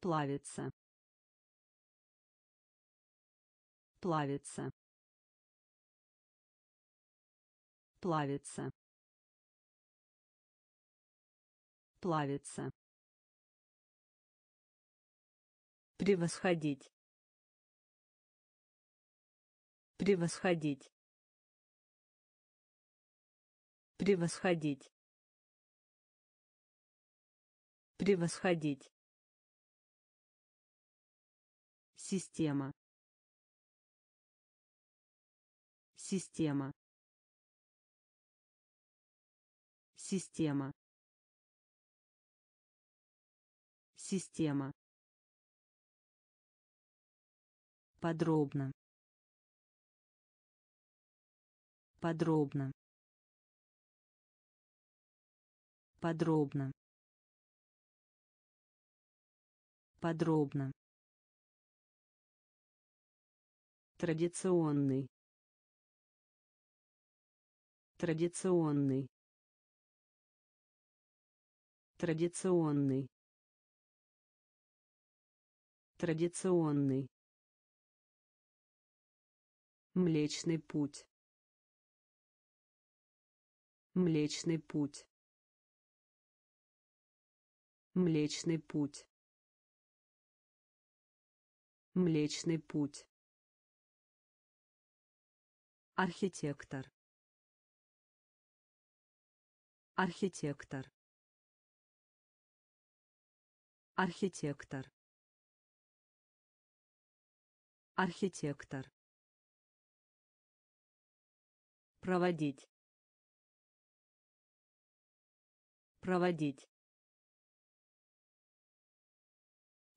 Плавится. Плавится. Плавится. Плавится. Превосходить. Превосходить. Превосходить превосходить Система. Система. Система. Система. Подробно. Подробно. Подробно. Подробно. Традиционный. Традиционный. Традиционный. Традиционный. Млечный путь. Млечный путь. Млечный путь. Млечный путь. Архитектор. Архитектор. Архитектор. Архитектор. Проводить. Проводить.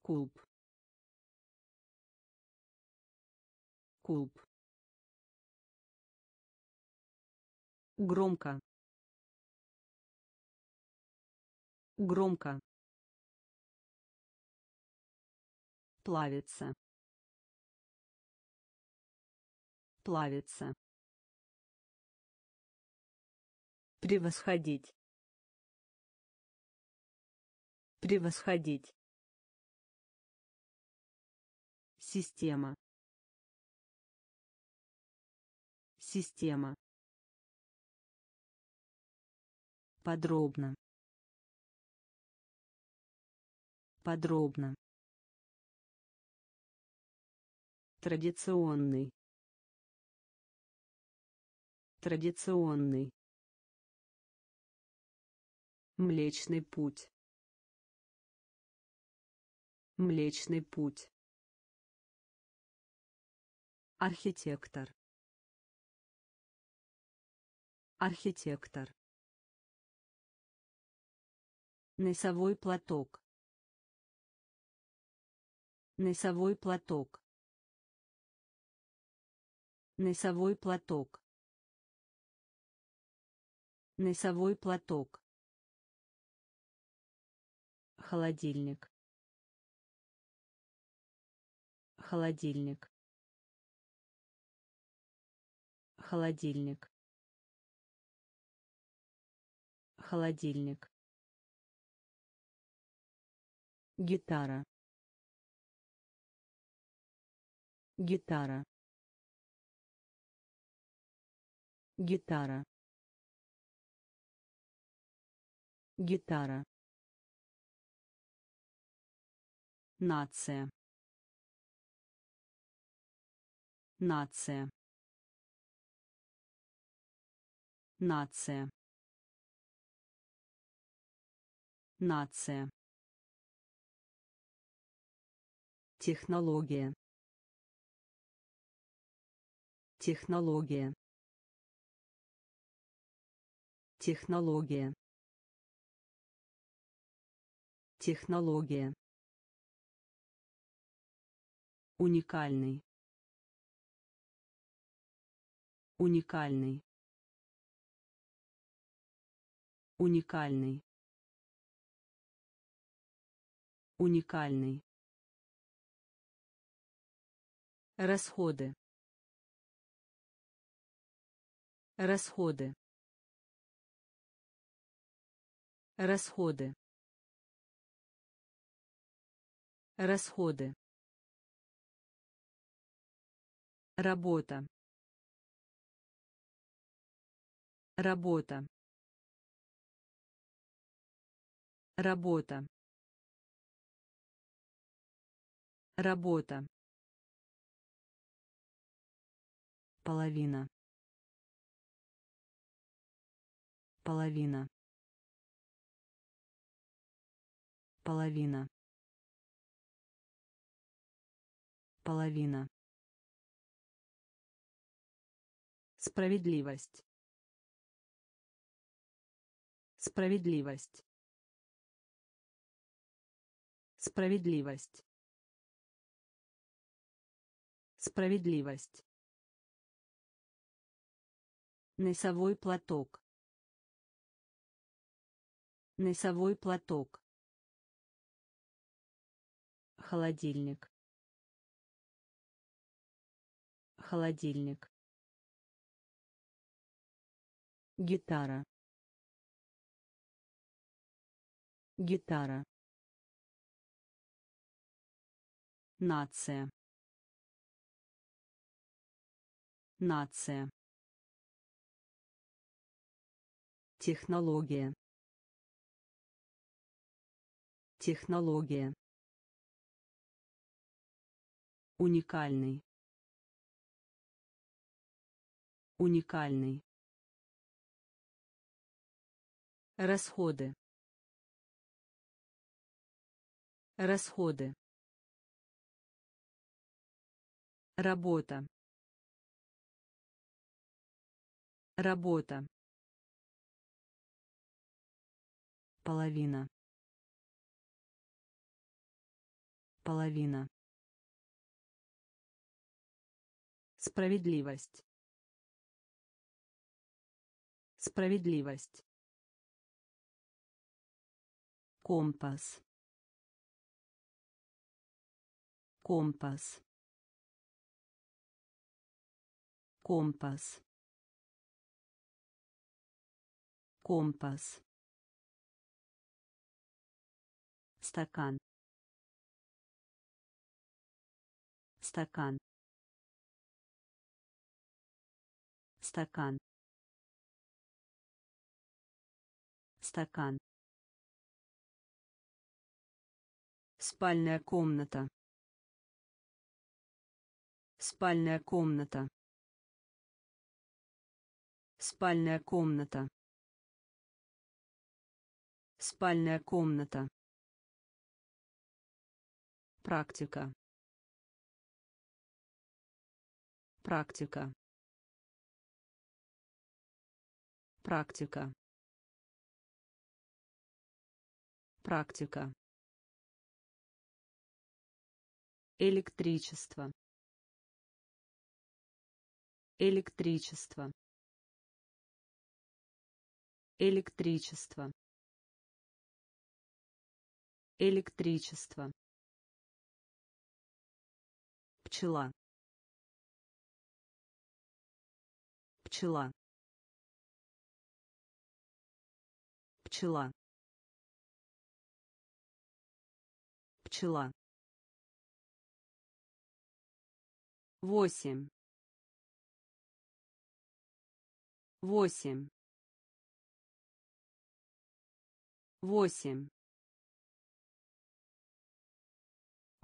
Куб. Куб. громко. Громко. Плавится. Плавится. Превосходить. Превосходить. Система система подробно подробно традиционный традиционный Млечный путь. Млечный путь. Архитектор. Архитектор. Носовой платок. Носовой платок. Носовой платок. Носовой платок холодильник холодильник холодильник холодильник гитара гитара гитара гитара Нация. Нация. Нация. Нация. Технология. Технология. Технология. Технология. Уникальный. Уникальный. Уникальный. Уникальный. Расходы. Расходы. Расходы. Расходы. Работа. Работа. Работа. Работа. Половина. Половина. Половина. Половина. Справедливость. Справедливость. Справедливость. Справедливость. Носовой платок. Носовой платок. Холодильник. Холодильник. Гитара. Гитара. Нация. Нация. Технология. Технология. Уникальный. Уникальный. Расходы. Расходы. Работа. Работа. Половина. Половина. Справедливость. Справедливость. компас компас компас компас. Стакан. Стакан. Стакан. Стакан. Спальная комната. Спальная комната. Спальная комната спальная комната. Практика. Практика. Практика. Практика. Электричество. Электричество. Электричество электричество. Пчела. Пчела. Пчела. Пчела. Восемь. Восемь. Восемь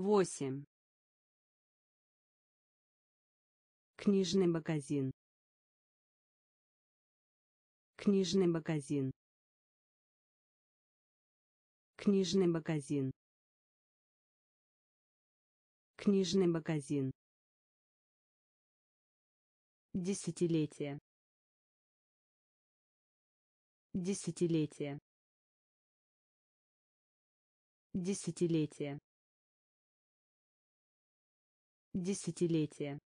восемь. Книжный магазин. Книжный магазин. Книжный магазин. Книжный магазин. Десятилетие. Десятилетие. Десятилетие десятилетие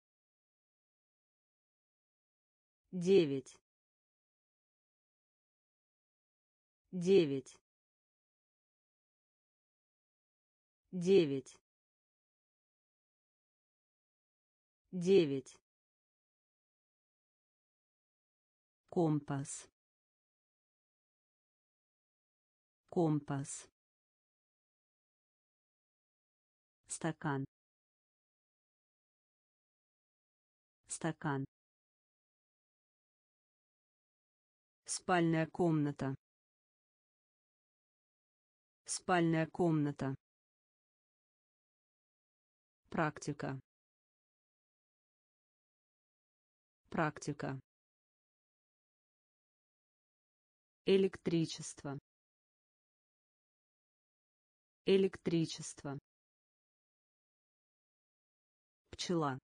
девять. Девять. Девять. Девять. Компас. Компас. Стакан стакан. Спальная комната. Спальная комната. Практика. Практика. Электричество. Электричество. Пчела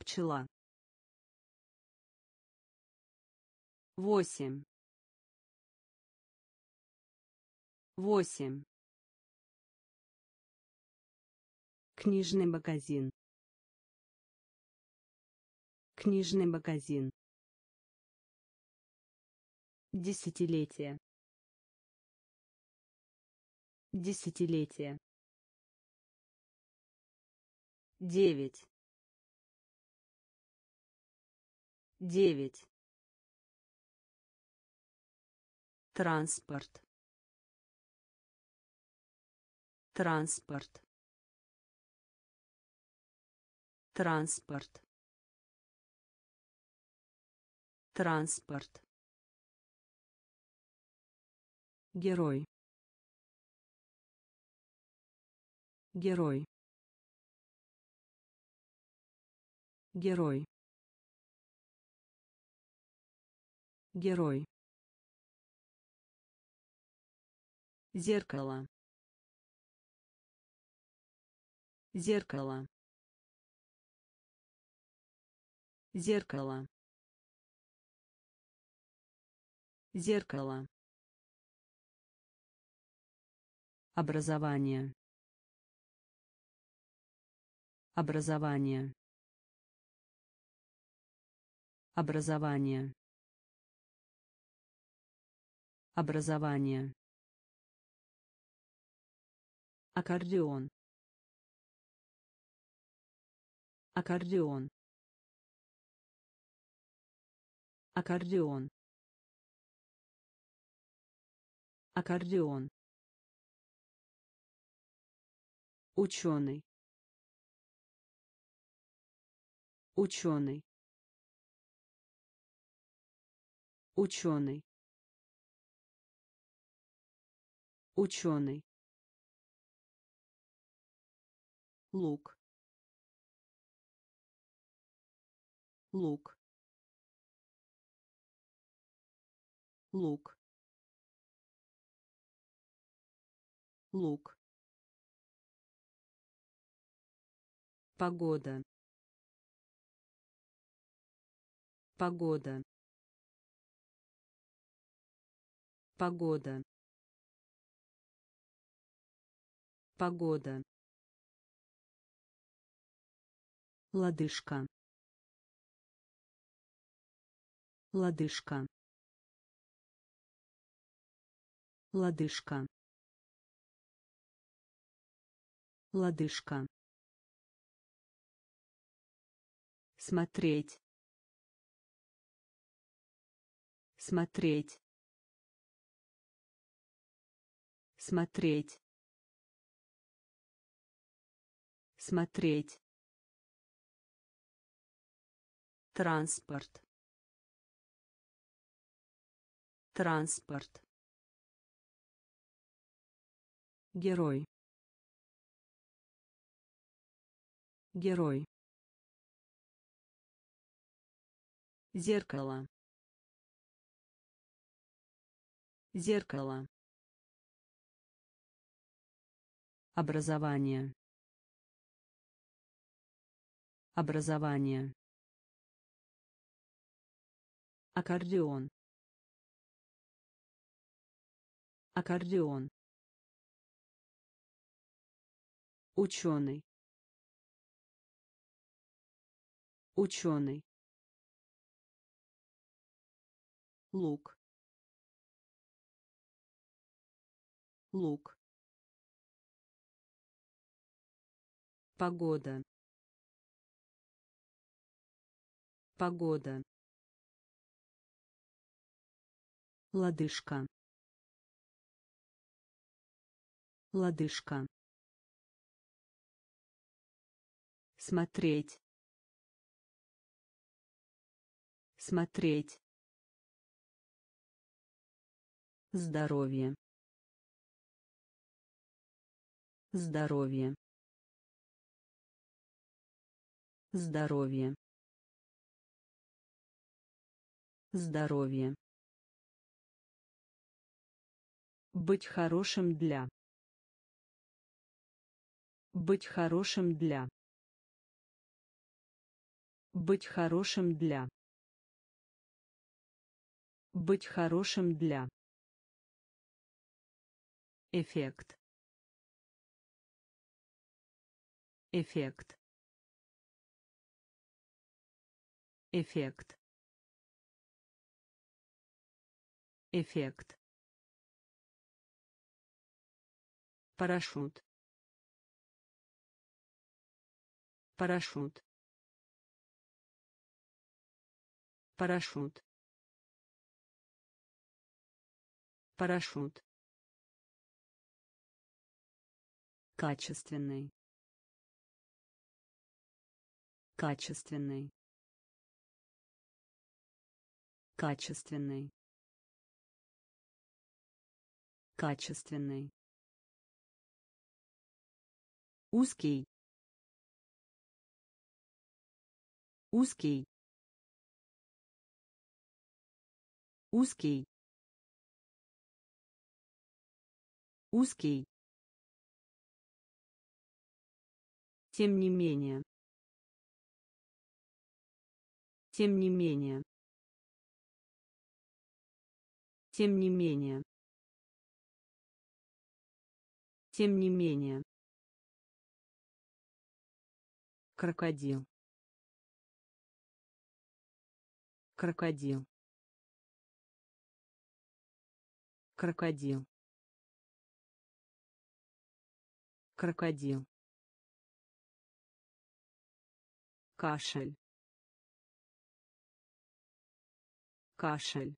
пчела. Восемь. Восемь. Книжный магазин. Книжный магазин. Десятилетие. Десятилетие. Девять девять. Транспорт. Транспорт. Транспорт. Транспорт. Герой. Герой. Герой герой. Зеркало. Зеркало. Зеркало. Зеркало. Образование. Образование. Образование Образование. Аккордеон. Аккордеон. Аккордеон. Аккордеон. Ученый. Ученый. Ученый. Ученый. лук. Лук. Лук. Лук. Погода. Погода. Погода погода. Лодыжка. Лодыжка. Лодыжка. Лодыжка. Смотреть. Смотреть. Смотреть смотреть. Транспорт. Транспорт. Герой. Герой. Зеркало. Зеркало. Образование образование. Аккордеон. Аккордеон. Ученый. Ученый. Лук. Лук. Погода погода. Лодыжка. Лодыжка. Смотреть. Смотреть. Здоровье. Здоровье. Здоровье здоровье. Быть хорошим для. Быть хорошим для. Быть хорошим для. Быть хорошим для. Эффект. Эффект. Эффект эффект. Парашют. Парашют. Парашют. Парашют. Качественный. Качественный. Качественный качественный. Узкий. Узкий. Узкий. Узкий. Тем не менее. Тем не менее. Тем не менее тем не менее. Крокодил. Крокодил. Крокодил. Крокодил. Кашель. Кашель.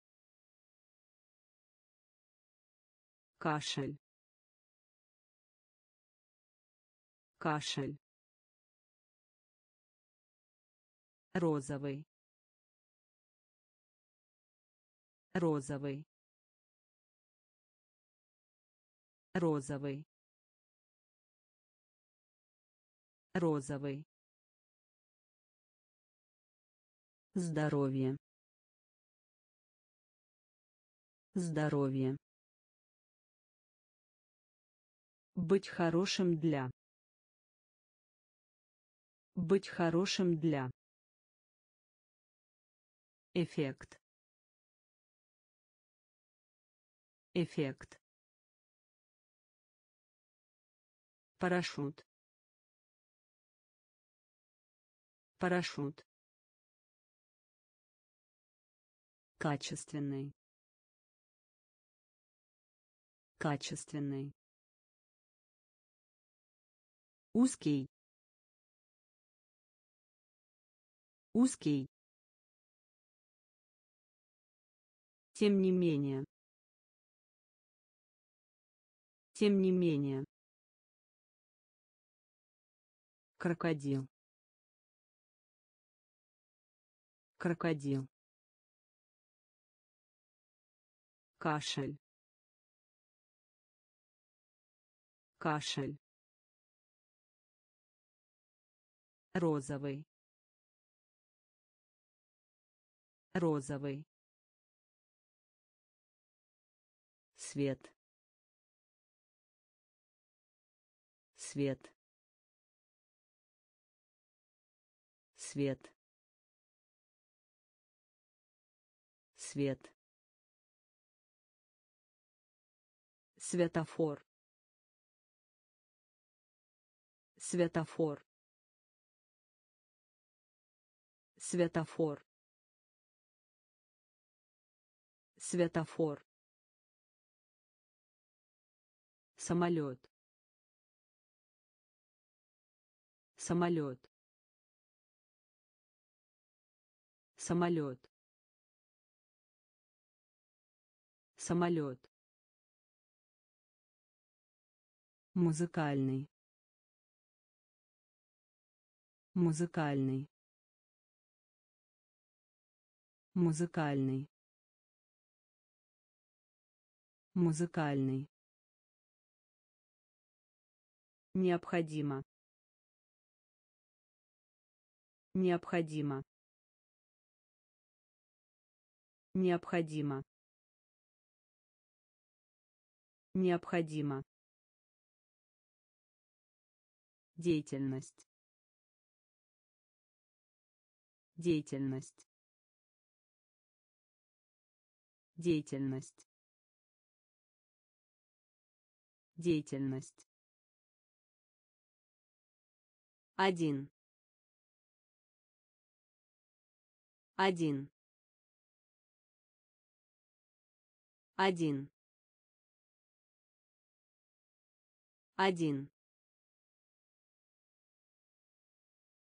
Кашель кашель. Розовый. Розовый. Розовый. Розовый. Здоровье. Здоровье. Быть хорошим для быть хорошим для. Эффект. Эффект. Парашют. Парашют. Качественный. Качественный. Узкий узкий. Тем не менее. Тем не менее. Крокодил. Крокодил. Кашель. Кашель. Розовый розовый. Свет. Свет. Свет. Свет. Светофор. Светофор. Светофор светофор. Самолет. Самолет. Самолет. Самолет. Музыкальный. Музыкальный. Музыкальный музыкальный. Необходимо. Необходимо. Необходимо. Необходимо. Деятельность. Деятельность. Деятельность деятельность. Один. Один. Один. Один.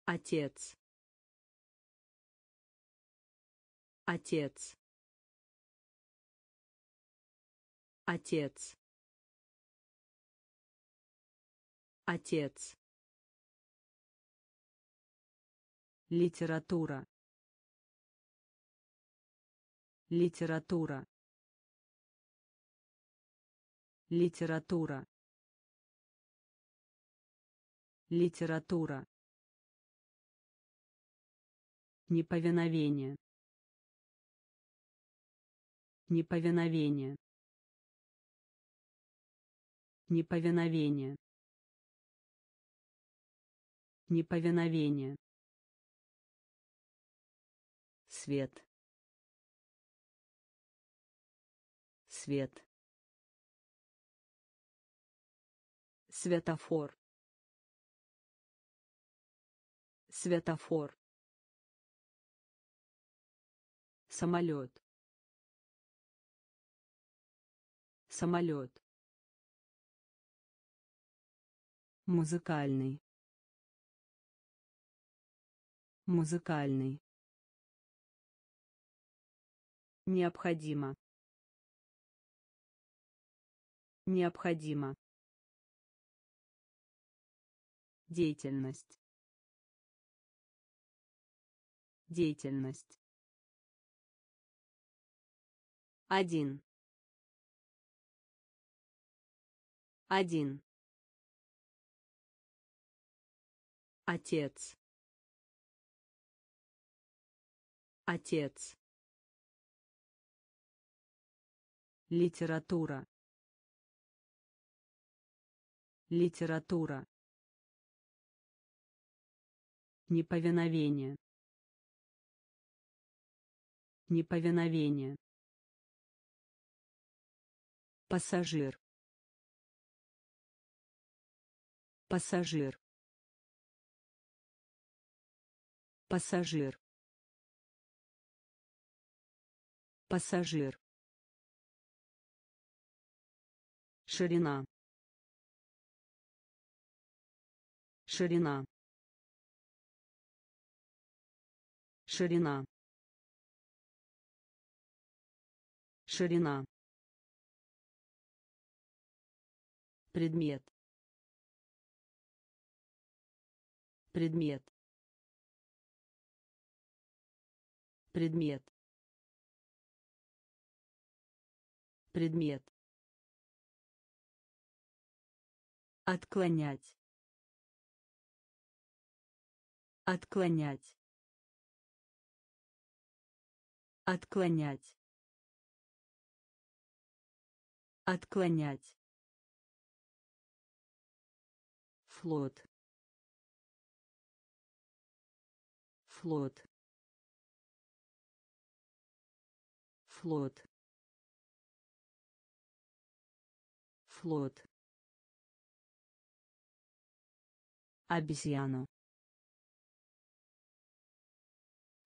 Отец. Отец. Отец отец. Литература. Литература. Литература. Литература. Неповиновение. Неповиновение. Неповиновение неповиновение. Свет. Свет. Светофор. Светофор. Самолет. Самолет. Музыкальный музыкальный. Необходимо. Необходимо. Деятельность. Деятельность. Один. Один. Отец отец. Литература. Литература. Неповиновение. Неповиновение. Пассажир. Пассажир. Пассажир пассажир. Ширина. Ширина. Ширина. Ширина. Предмет. Предмет. Предмет предмет. Отклонять. Отклонять. Отклонять. Отклонять. Флот. Флот. Флот флот. Обезьяну.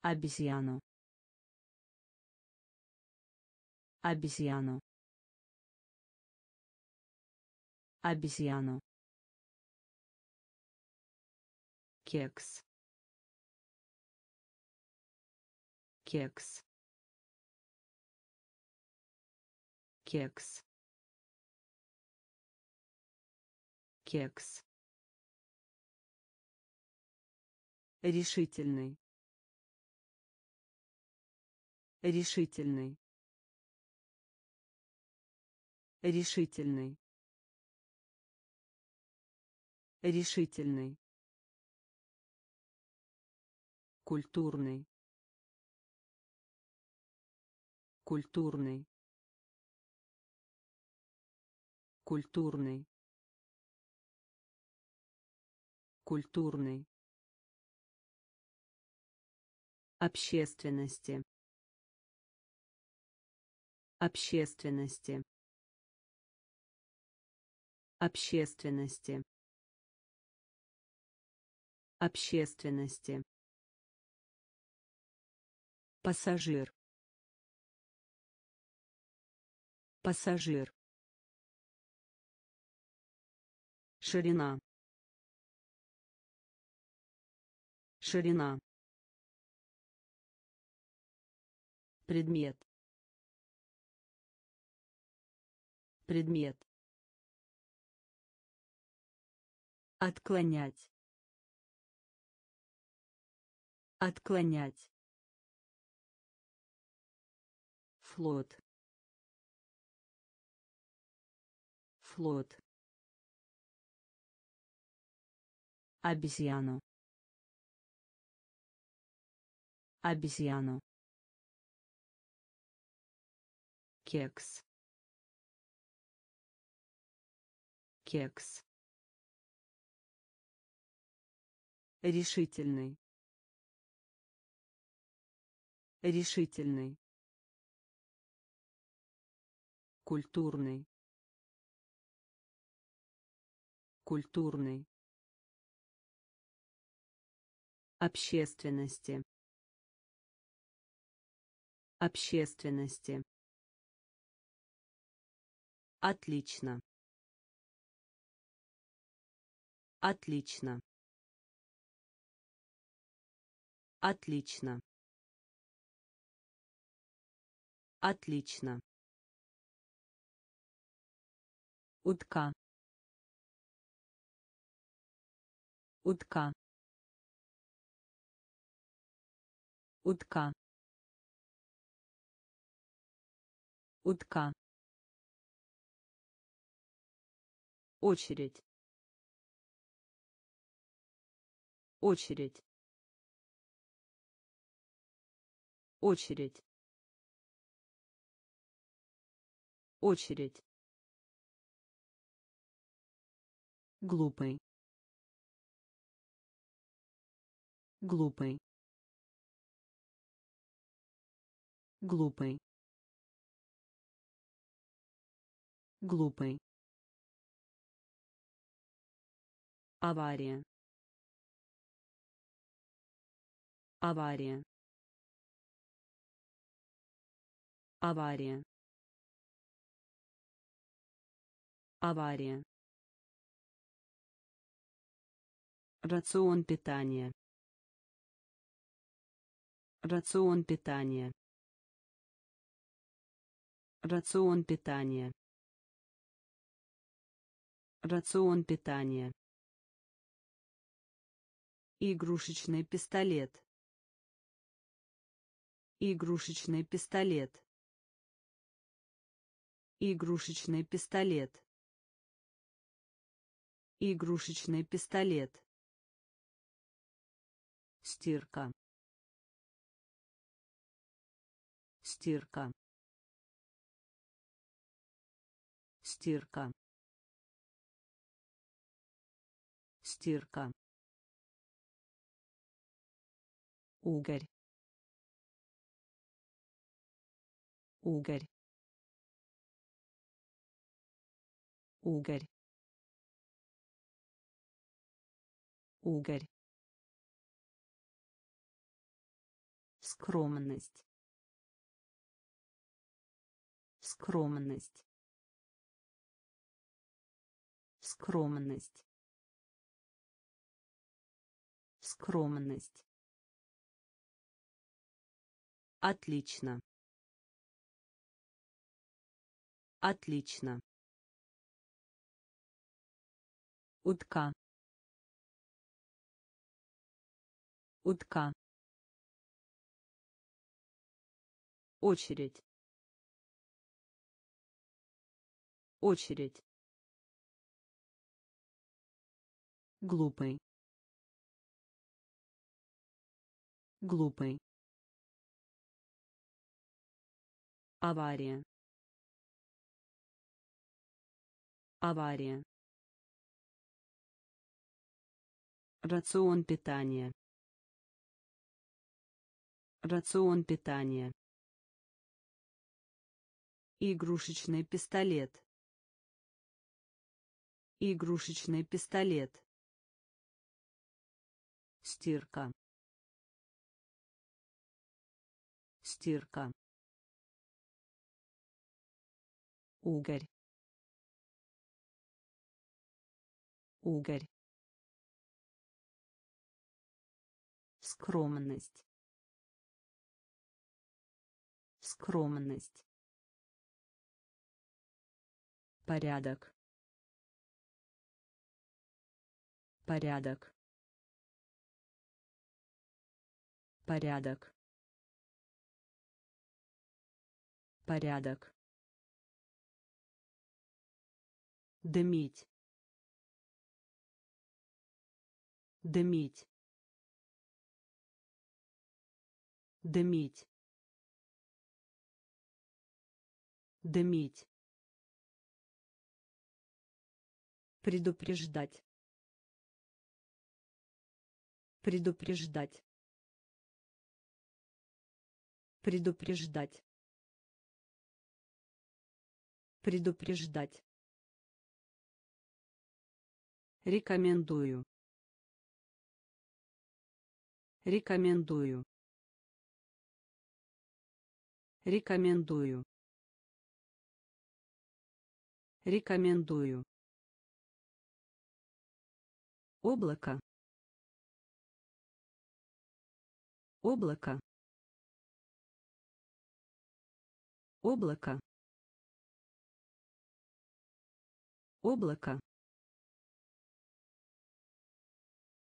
Обезьяну. Обезьяну. Обезьяну. Кекс. Кекс. Кекс кекс. Решительный. Решительный. Решительный. Решительный. Культурный. Культурный. Культурный культурный общественности общественности общественности общественности. Пассажир. Пассажир. Ширина ширина. Предмет. Предмет. Отклонять. Отклонять. Флот. Флот. Обезьяну обезьяну. Кекс. Кекс. Решительный. Решительный. Культурный. Культурный. Общественности общественности Отлично. Отлично. Отлично. Отлично. Утка. Утка. Утка. Утка. Очередь. Очередь. Очередь. Очередь. Глупый. Глупый. Глупый. Глупый. Авария. Авария. Авария. Авария. Рацион питания. Рацион питания. Рацион питания. Рацион питания. Игрушечный пистолет. Игрушечный пистолет. Игрушечный пистолет. Игрушечный пистолет. Стирка. Стирка. Стирка. Стирка. угорь. Угорь. Угорь. Угорь. Скромность. Скромность. Скромность скромность Отлично. Отлично. Утка. Утка. Очередь. Очередь. Глупый. Глупый. Авария. Авария. Рацион питания. Рацион питания. Игрушечный пистолет. Игрушечный пистолет. Стирка. Стирка. угорь. Угорь. Скромность. Скромность. Порядок. Порядок. Порядок порядок. Дымить. Дымить. Дымить. Дымить. Предупреждать. Предупреждать. Предупреждать предупреждать Рекомендую. Рекомендую. Рекомендую. Рекомендую. облако облако облако облако.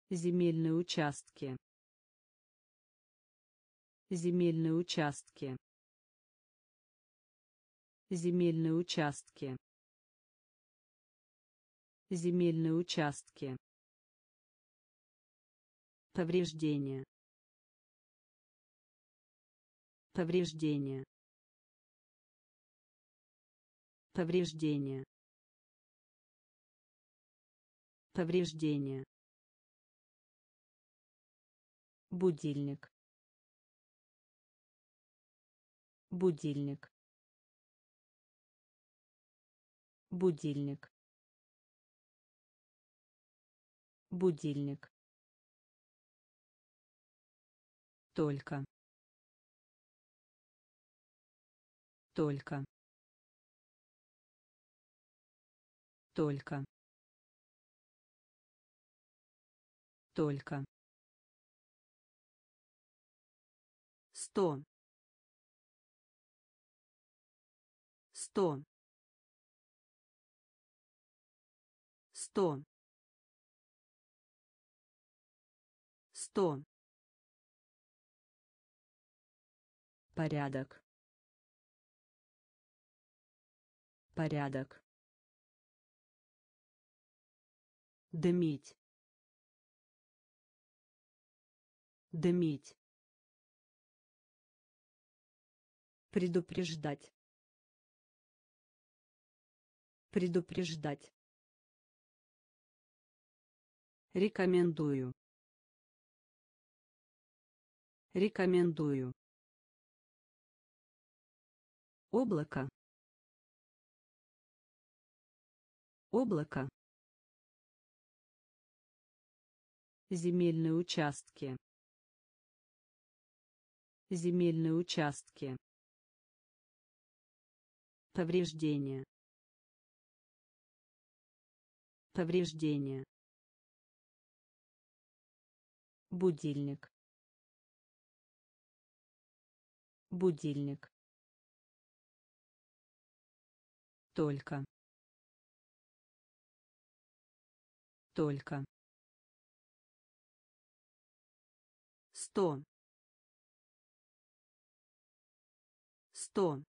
Земельные участки. Земельные участки. Земельные участки. Земельные участки. Повреждение повреждение повреждение повреждение будильник. Будильник. Будильник. Будильник. Только. Только. Только только. Сто. Сто. Сто. Сто. Порядок. Порядок. Дымить дымить. Предупреждать. Предупреждать. Рекомендую. Рекомендую. Облако. Облако. Земельные участки земельные участки. Повреждение повреждение будильник. Будильник. Только. Только. Сто сто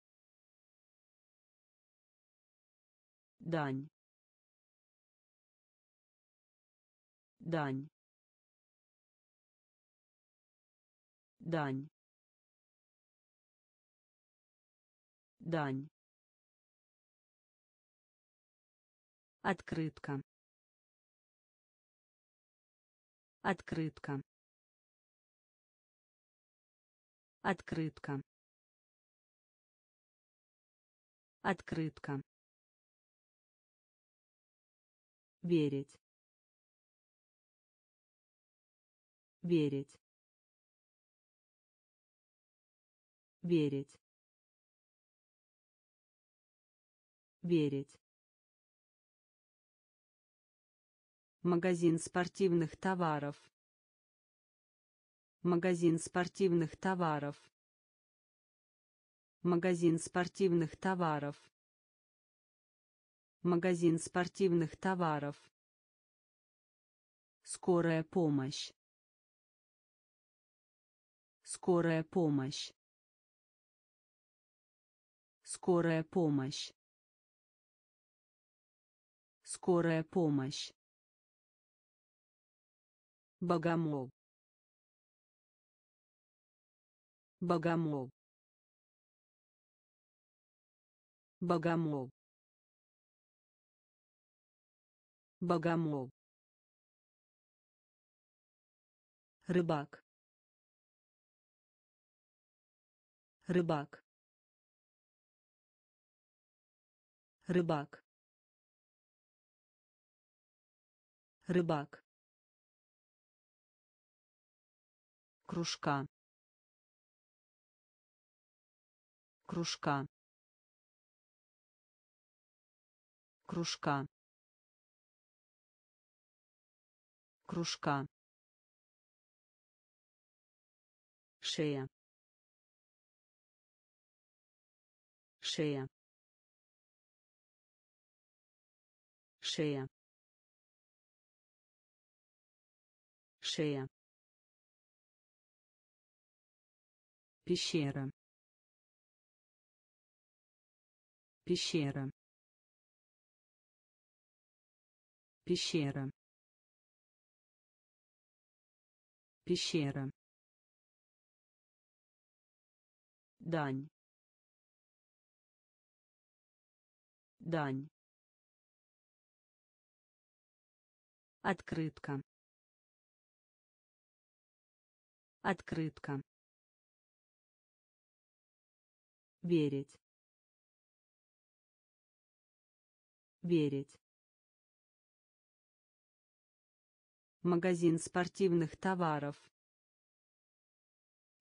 дань дань дань дань Открытка. Открытка. Открытка. Открытка. Верить. Верить. Верить. Верить. Магазин спортивных товаров. Магазин спортивных товаров. Магазин спортивных товаров. Магазин спортивных товаров. Скорая помощь. Скорая помощь. Скорая помощь. Скорая помощь. Богомол. Богомол. Богомол. Богомол. Рыбак. Рыбак. Рыбак. Рыбак. кружка кружка кружка. Кружка. Шея. Шея. Шея. Шея. Пещера. Пещера пещера. Пещера. Дань. Дань. Открытка. Открытка. Верить. Верить магазин спортивных товаров.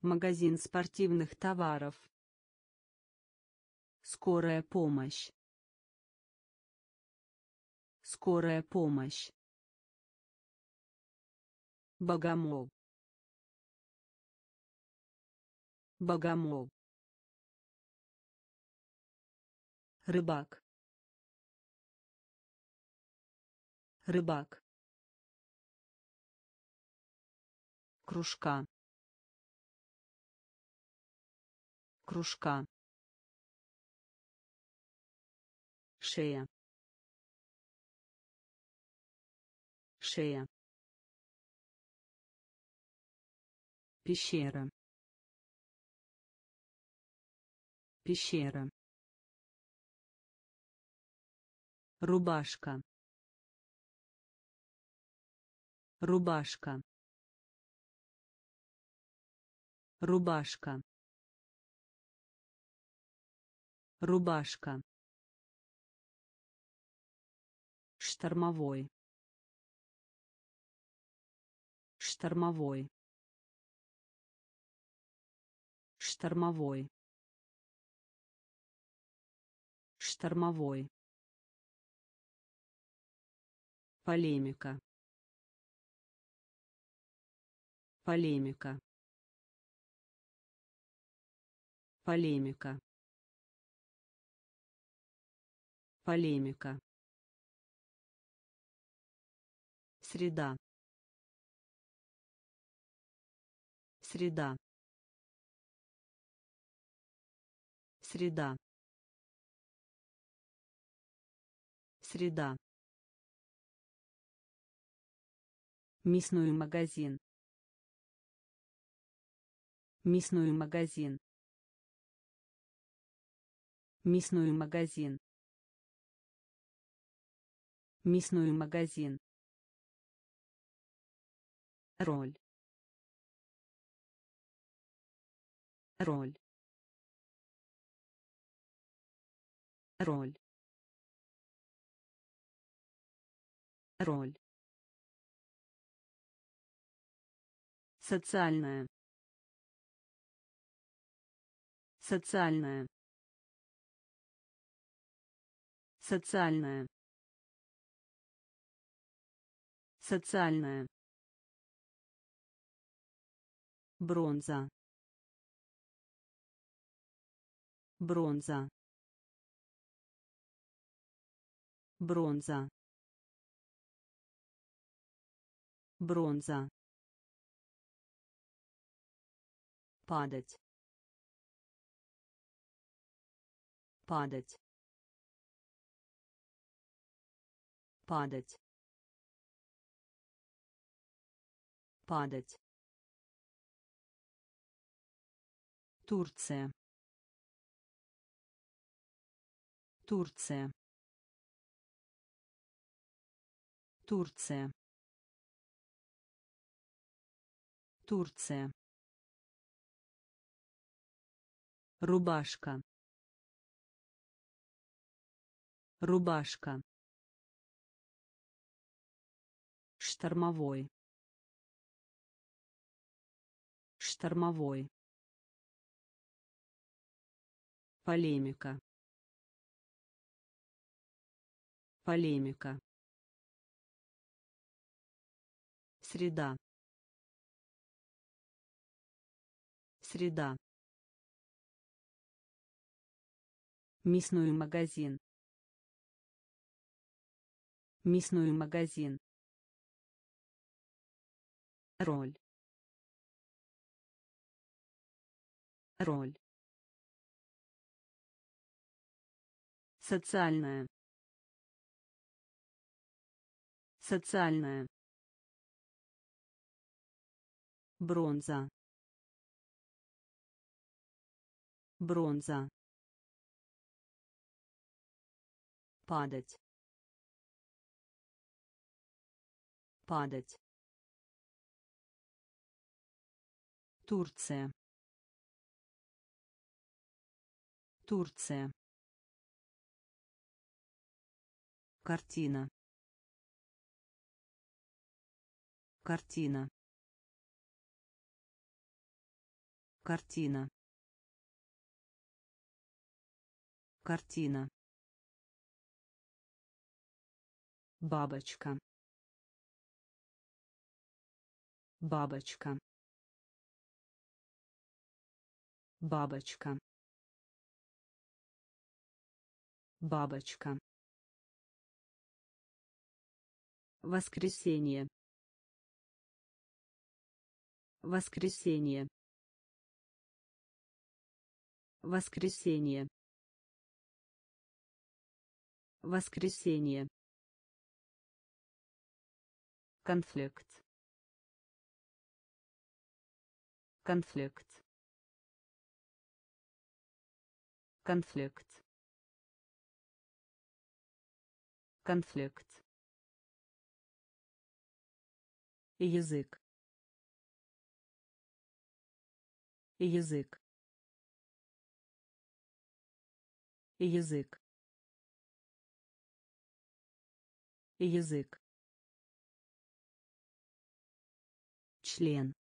Магазин спортивных товаров. Скорая помощь. Скорая помощь. Богомол. Богомол. Рыбак. Рыбак кружка. Кружка. Шея. Шея. Пещера. Пещера. Рубашка. Рубашка рубашка. Рубашка. Штормовой. Штормовой. Штормовой. Штормовой. Полемика. Полемика полемика. Полемика. Среда. Среда. Среда. Среда. Мясной магазин. Мясной магазин мясной магазин. Мясной магазин. Роль. Роль. Роль. Роль. Социальная. Социальная социальная социальная бронза бронза бронза бронза падать падать падать. Падать. Турция. Турция. Турция. Турция. Рубашка. Рубашка штормовой штормовой полемика Полемика. Среда. Среда. Мясной магазин. Мясной магазин. Роль. Роль. Социальная. Социальная. Бронза. Бронза. падать падать Турция. Турция. Картина. Картина. Картина. Картина. Бабочка. Бабочка бабочка. Бабочка. Воскресенье. Воскресенье. Воскресенье. Воскресенье. Конфликт. Конфликт конфликт. Конфликт. Язык. Язык. Язык. Язык. Член.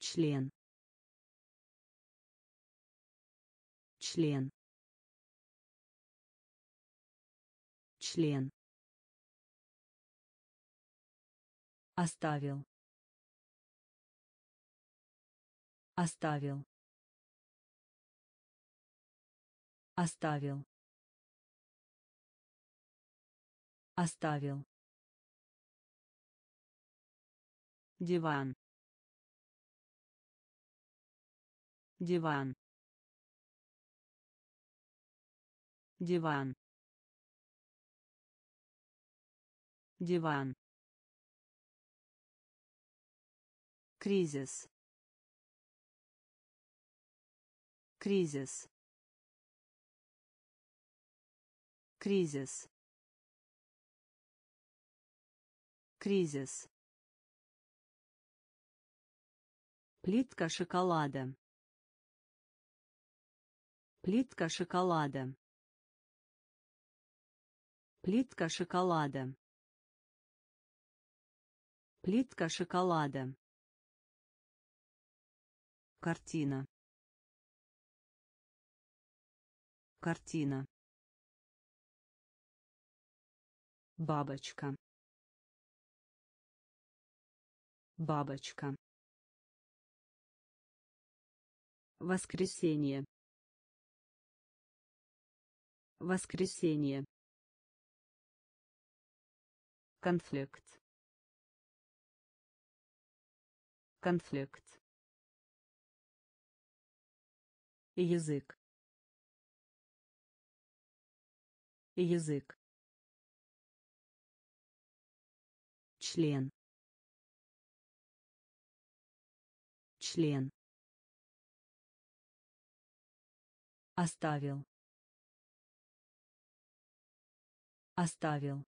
Член член. Член. Оставил. Оставил. Оставил. Оставил. Диван. Диван диван. Диван. Кризис. Кризис. Кризис. Кризис. Плитка шоколада. Плитка шоколада. Плитка шоколада. Плитка шоколада. Картина. Картина. Бабочка. Бабочка. Воскресенье. Воскресенье. Конфликт. Конфликт. Язык. Язык. Член. Член. Оставил. Оставил.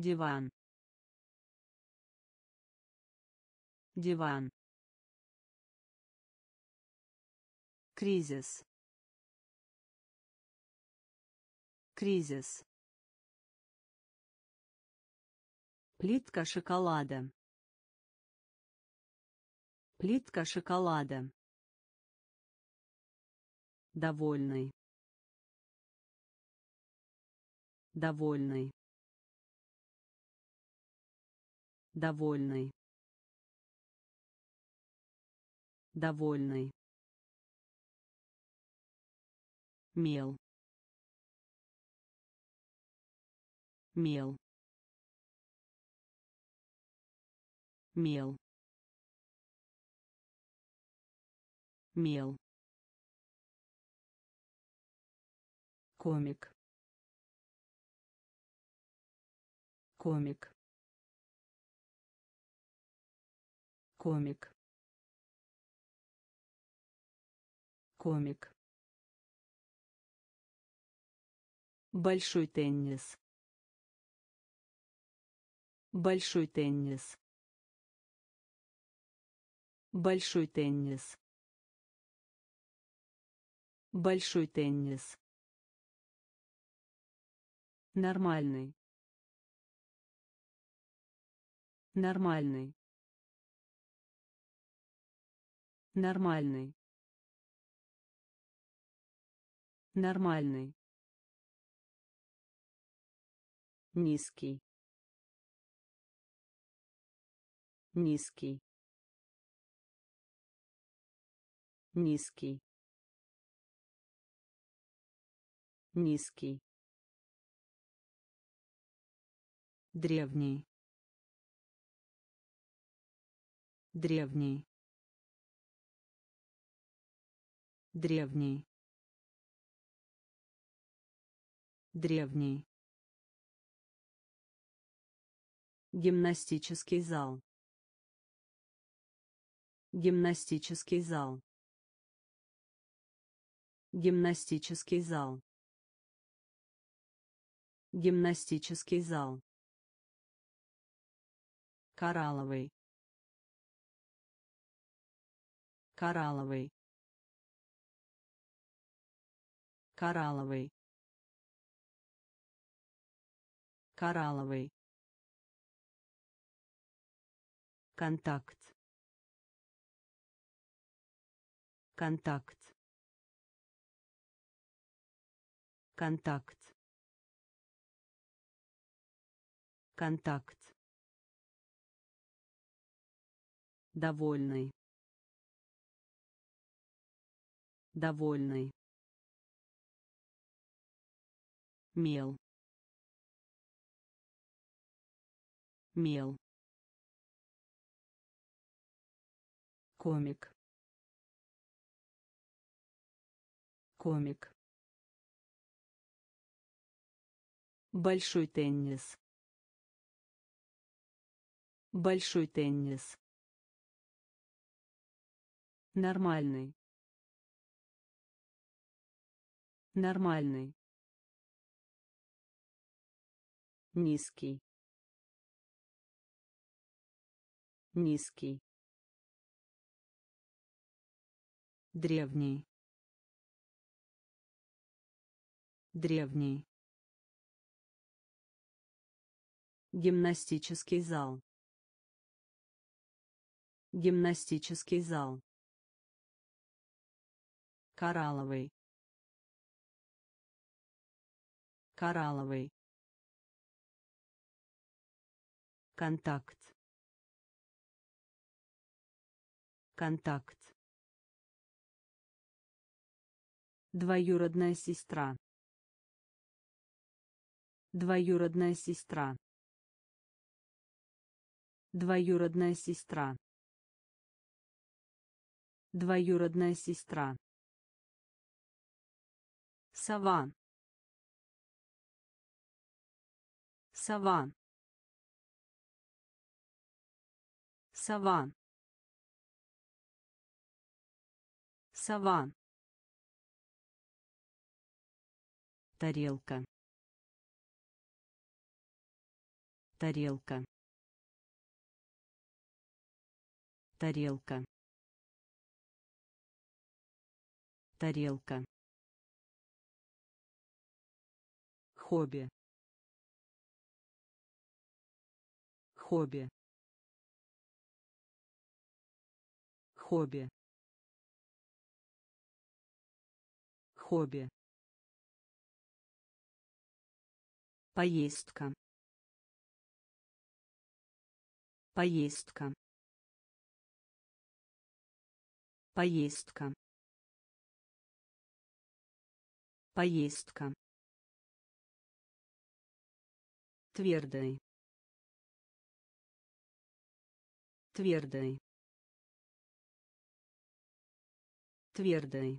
Диван. Диван. Кризис. Кризис. Плитка шоколада. Плитка шоколада довольный довольный довольный. Довольный. Мел. Мел. Мел. Мел. Комик. Комик комик. Комик. Большой теннис. Большой теннис. Большой теннис. Большой теннис. Нормальный. Нормальный нормальный. Нормальный. Низкий. Низкий. Низкий. Низкий. Древний. Древний древний. Древний. Гимнастический зал. Гимнастический зал. Гимнастический зал. Гимнастический зал. Коралловый. Коралловый коралловый. Коралловый. Контакт. Контакт. Контакт. Контакт. Довольный. Довольный мел. Мел. Комик. Комик. Большой теннис. Большой теннис. Нормальный. Нормальный низкий. Низкий. Древний. Древний. Гимнастический зал. Гимнастический зал. Коралловый. Коралловый контакт. Контакт. Двоюродная сестра. Двоюродная сестра. Двоюродная сестра. Двоюродная сестра. Сова. Сова сова сова тарелка. Тарелка. Тарелка. Тарелка. Хобби. Хобби хобби хобби Поездка. Поездка. Поездка. Поездка. Твердый. Твердый. Твердый.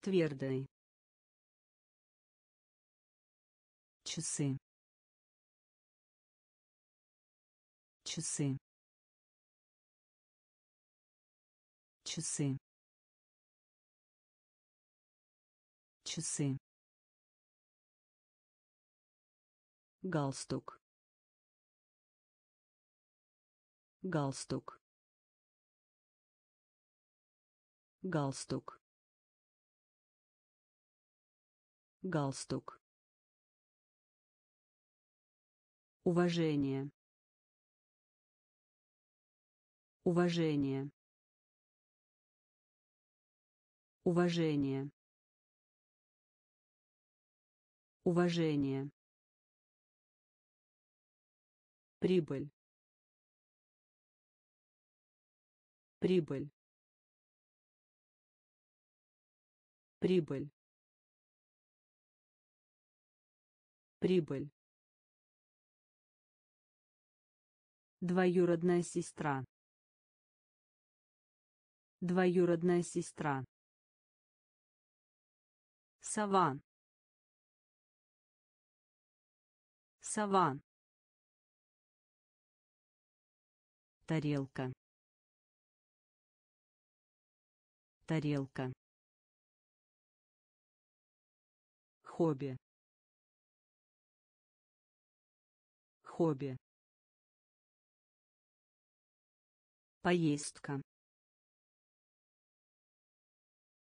Твердый. часы. Часы. Часы. Часы. Галстук. Галстук галстук галстук Уважение. Уважение. Уважение. Уважение. Прибыль. Прибыль. Прибыль. Прибыль. Двоюродная сестра. Двоюродная сестра. Сова. Сова. Тарелка. Тарелка. Хобби. Хобби. Поездка.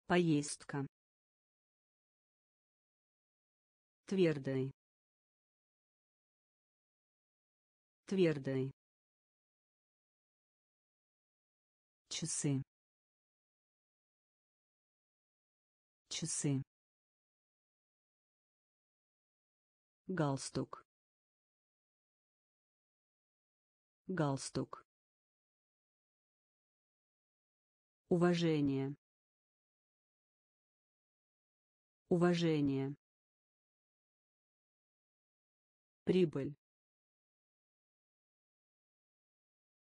Поездка. Твердый. Твердый. Часы. Часы. Галстук. Галстук. Уважение. Уважение. Прибыль.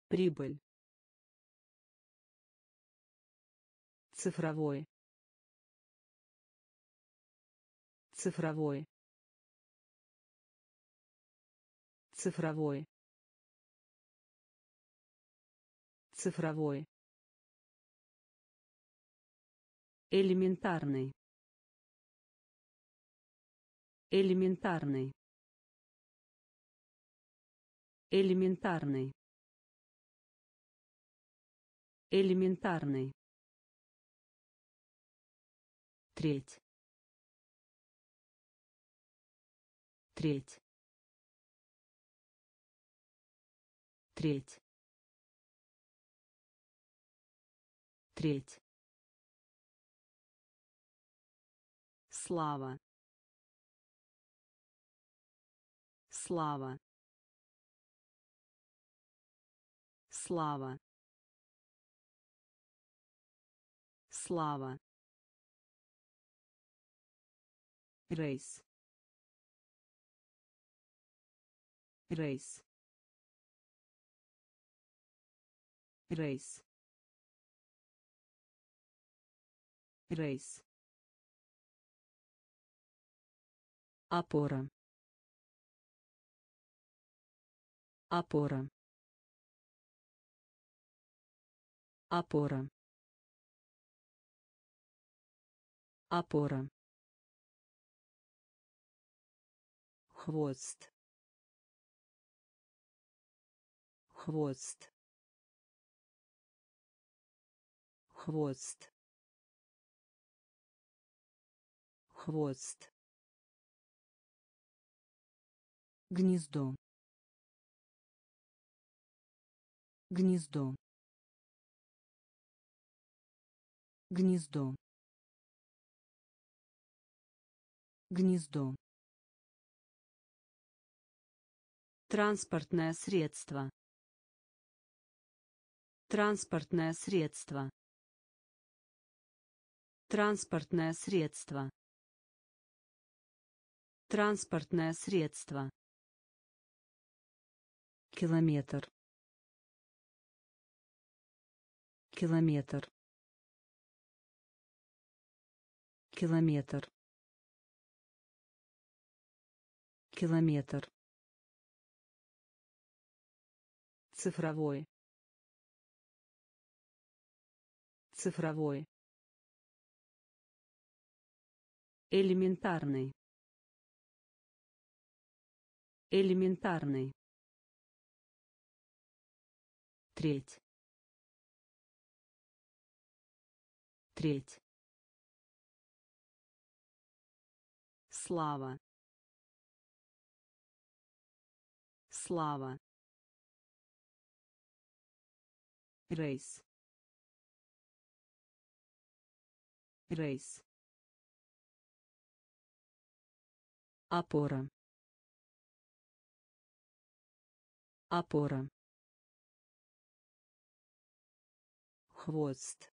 Прибыль. Цифровой. Цифровой. Цифровой. Цифровой. Элементарный. Элементарный. Элементарный. Элементарный. Треть. Треть. Треть. Треть. Слава. Слава. Слава. Слава. Рейс. Рейс. Рейс. Рейс. Опора. Опора. Опора. Опора. Хвост. Хвост. Хвост. Хвост. Гнездо. Гнездо. гнездо гнездо Транспортное средство. Транспортное средство. Транспортное средство. Транспортное средство. километр. Километр. Километр. Километр. Цифровой. Цифровой элементарный. Элементарный. Треть. Треть. Слава. Слава. Рейс. Рейс опора. Опора. Хвост.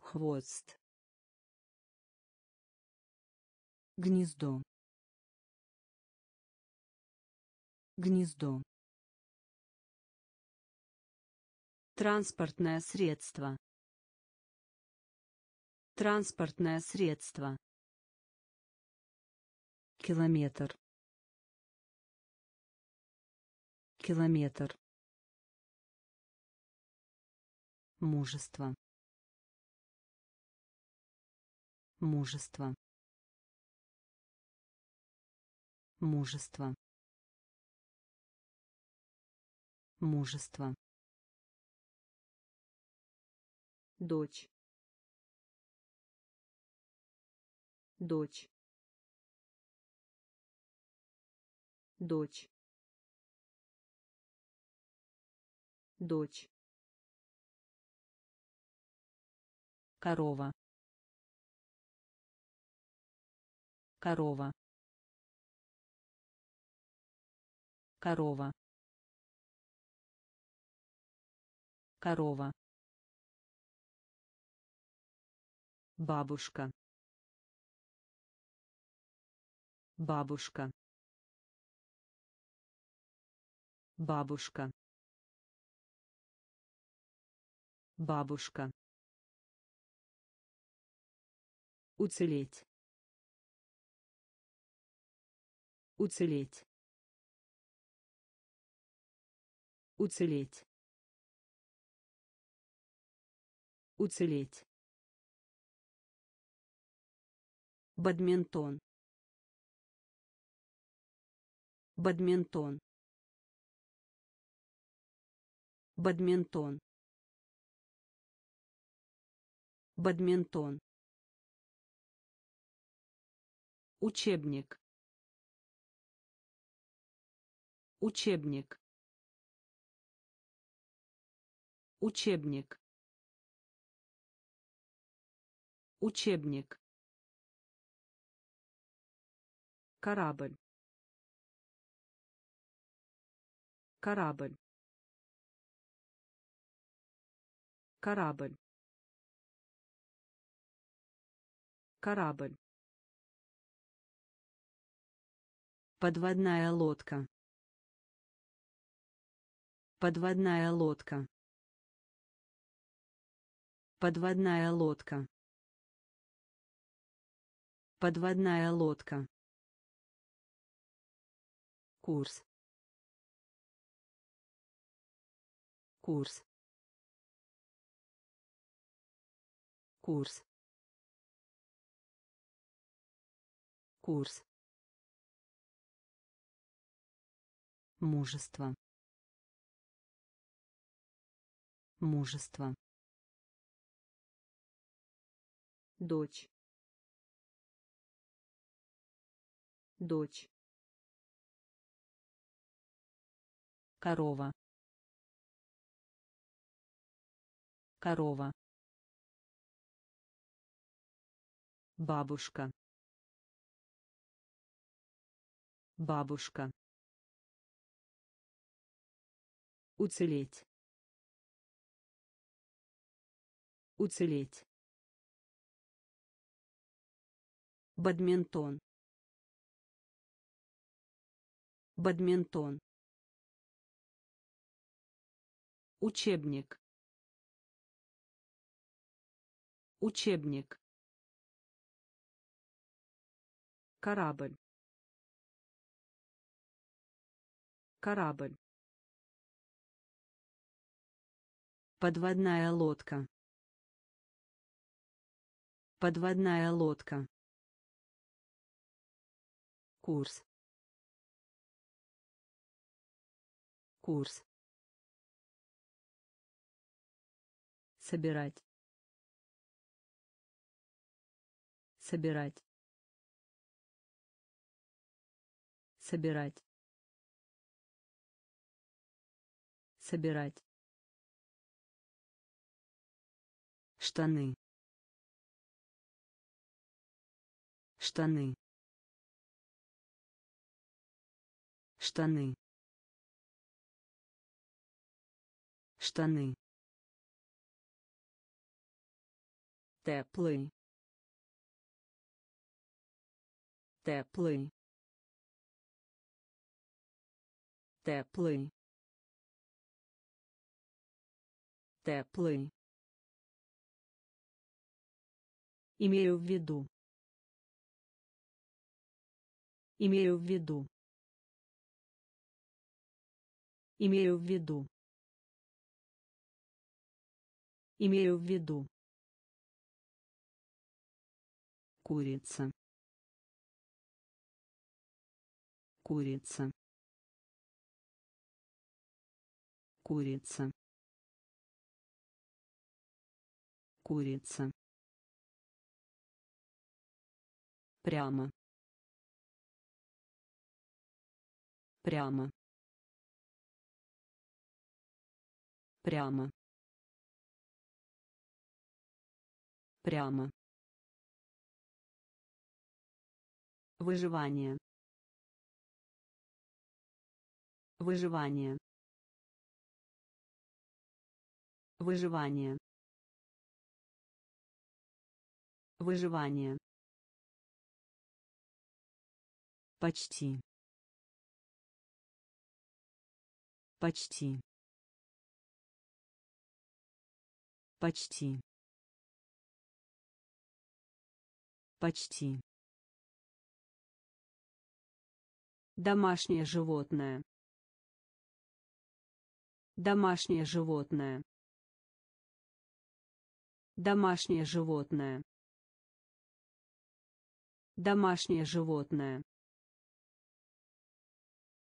Хвост. Гнездо. Гнездо. Транспортное средство. Транспортное средство. Километр. Километр. Мужество. Мужество. Мужество. Мужество. Дочь. Дочь дочь. Дочь. Корова. Корова. Корова. Корова. Бабушка. Бабушка бабушка. Бабушка. Уцелеть. Уцелеть. Уцелеть. Уцелеть. Бадминтон. Бадминтон. Бадминтон. Бадминтон. Учебник. Учебник. Учебник. Учебник. корабль корабль корабль. Корабль. Подводная лодка. Подводная лодка. Подводная лодка. Подводная лодка. Курс. Курс курс. Курс. Мужество. Мужество. Дочь. Дочь. Корова. Корова бабушка. Бабушка. Уцелеть. Уцелеть. Бадминтон. Бадминтон. Учебник. Учебник корабль. Корабль. Подводная лодка. Подводная лодка. Курс. Курс. Собирать. Собирать собирать. Собирать. Штаны. Штаны. Штаны. Штаны. Теплый. Теплый теплый теплый имею в виду. Имею в виду. Имею в виду. Имею в виду. Курица. Курица курица. Курица. Прямо. Прямо. Прямо. Прямо. Выживание. Выживание выживание. Выживание. Почти. Почти. Почти. Почти. Домашнее животное. Домашнее животное домашнее животное. Домашнее животное.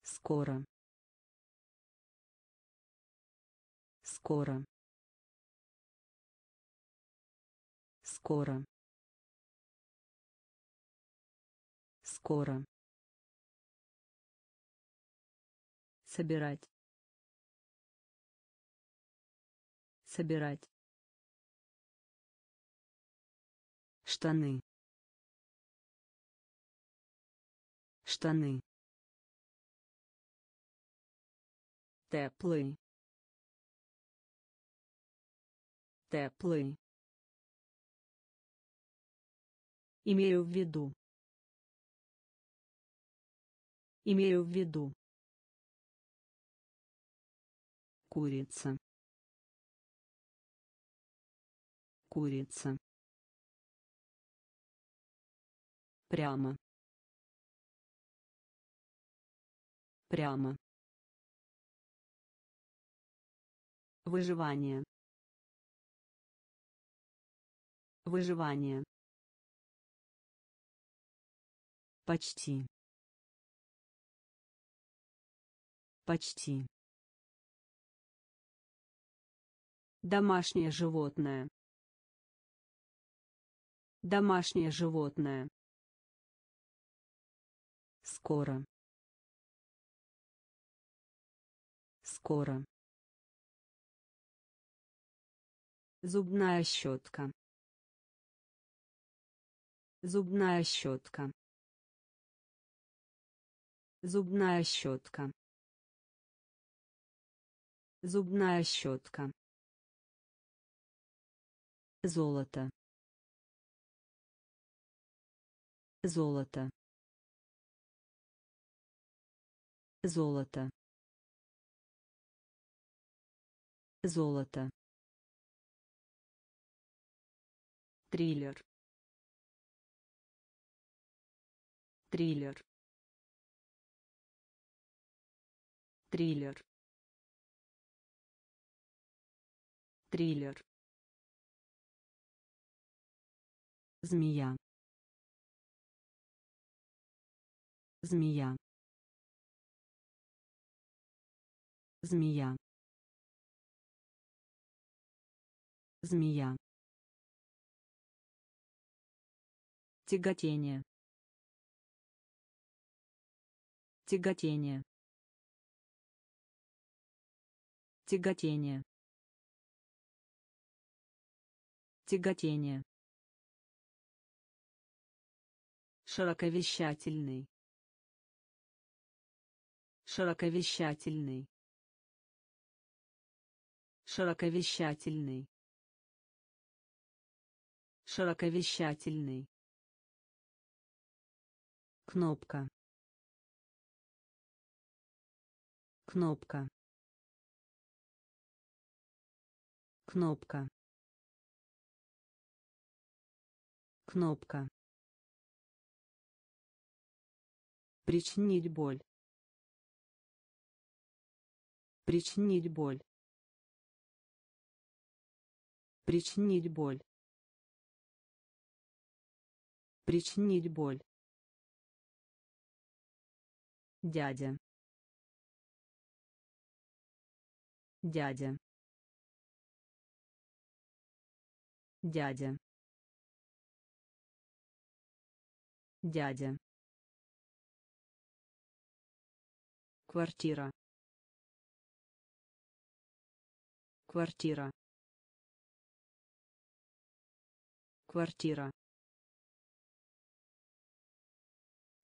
Скоро. Скоро. Скоро. Скоро. Собирать. Собирать штаны. Штаны. Теплый. Теплый. Имею в виду. Имею в виду. Курица. Курица прямо прямо Выживание. Выживание. Почти. Почти. Домашнее животное. Домашнее животное. Скоро. Скоро. Зубная щетка. Зубная щетка. Зубная щетка. Зубная щетка. Золото. Золото. Золото. Золото. Триллер. Триллер. Триллер. Триллер. Змея. Змея. Змея. Змея. Тяготение. Тяготение. Тяготение. Тяготение. Широковещательный. Широковещательный. Широковещательный. Широковещательный. Кнопка. Кнопка. Кнопка. Кнопка. Причинить боль. Причинить боль. Причинить боль. Причинить боль. Дядя. Дядя. Дядя. Дядя. Квартира. Квартира. Квартира.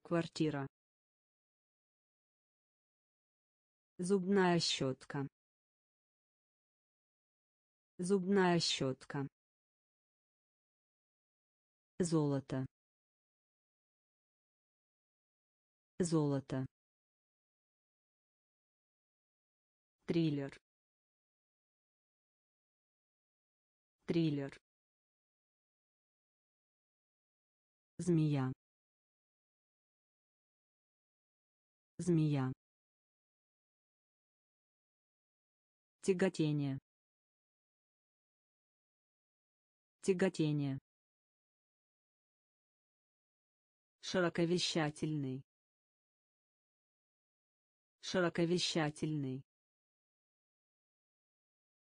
Квартира. Зубная щетка. Зубная щетка. Золото. Золото. Триллер. Триллер. Змея. Змея. Тяготение. Тяготение. Широковещательный. Широковещательный.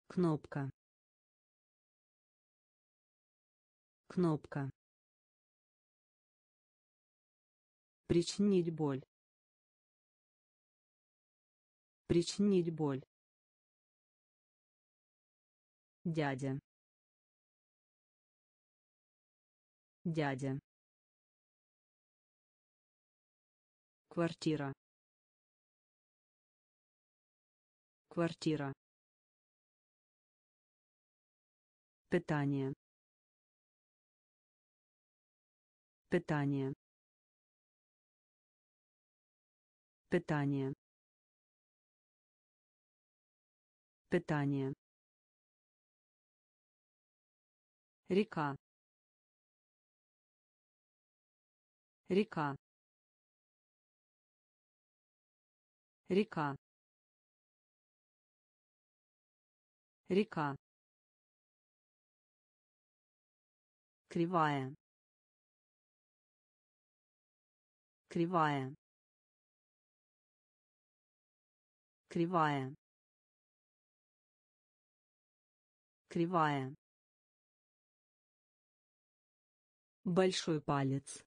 Кнопка. Кнопка. Причинить боль. Причинить боль. Дядя. Дядя. Квартира. Квартира. Питание. Питание. Питание. Питание. Река. Река. Река. Река. Кривая. Кривая. Кривая. Кривая. Большой палец.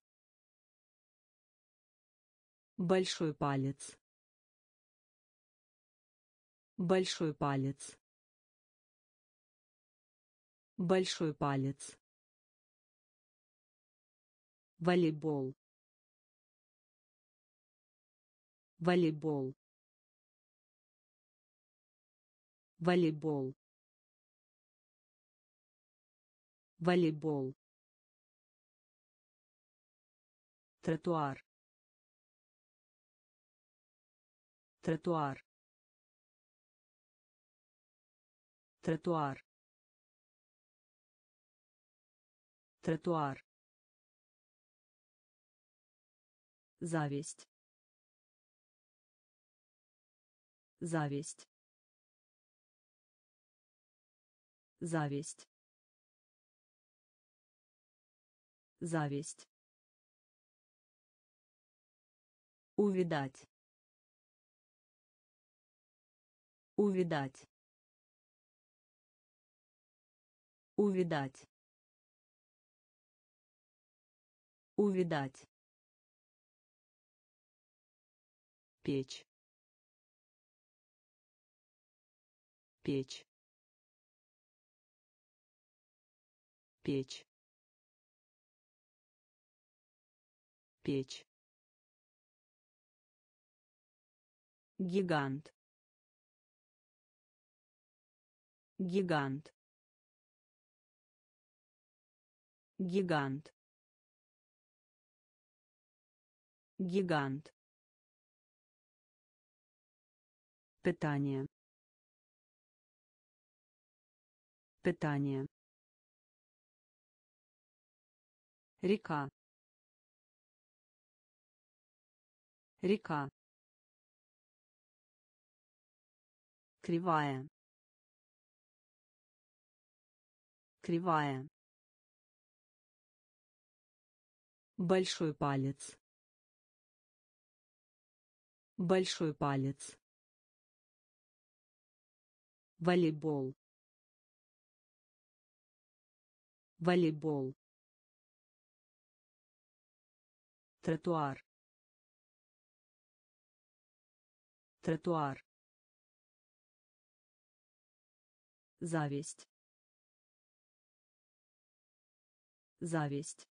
Большой палец. Большой палец. Большой палец. Волейбол. Волейбол. Волейбол. Волейбол. Тротуар. Тротуар. Тротуар. Тротуар. Зависть. Зависть. Зависть. Зависть. Увидать. Увидать. Увидать. Увидать. печь печь печь. Печь. Гигант. Гигант. Гигант. Гигант. Питание. Питание. Река. Река. Кривая. Кривая. Большой палец. Большой палец волейбол волейбол тротуар. Тротуар. Зависть. Зависть.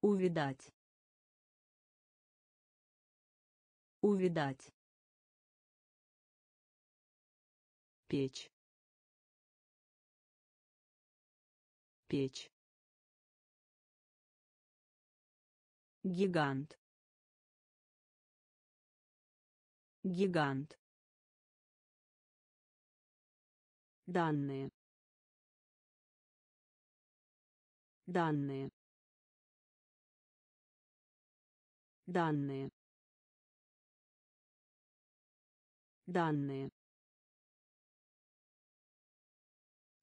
Увидать. Увидать. Печь. Печь гигант. Гигант. Данные. Данные. Данные. Данные.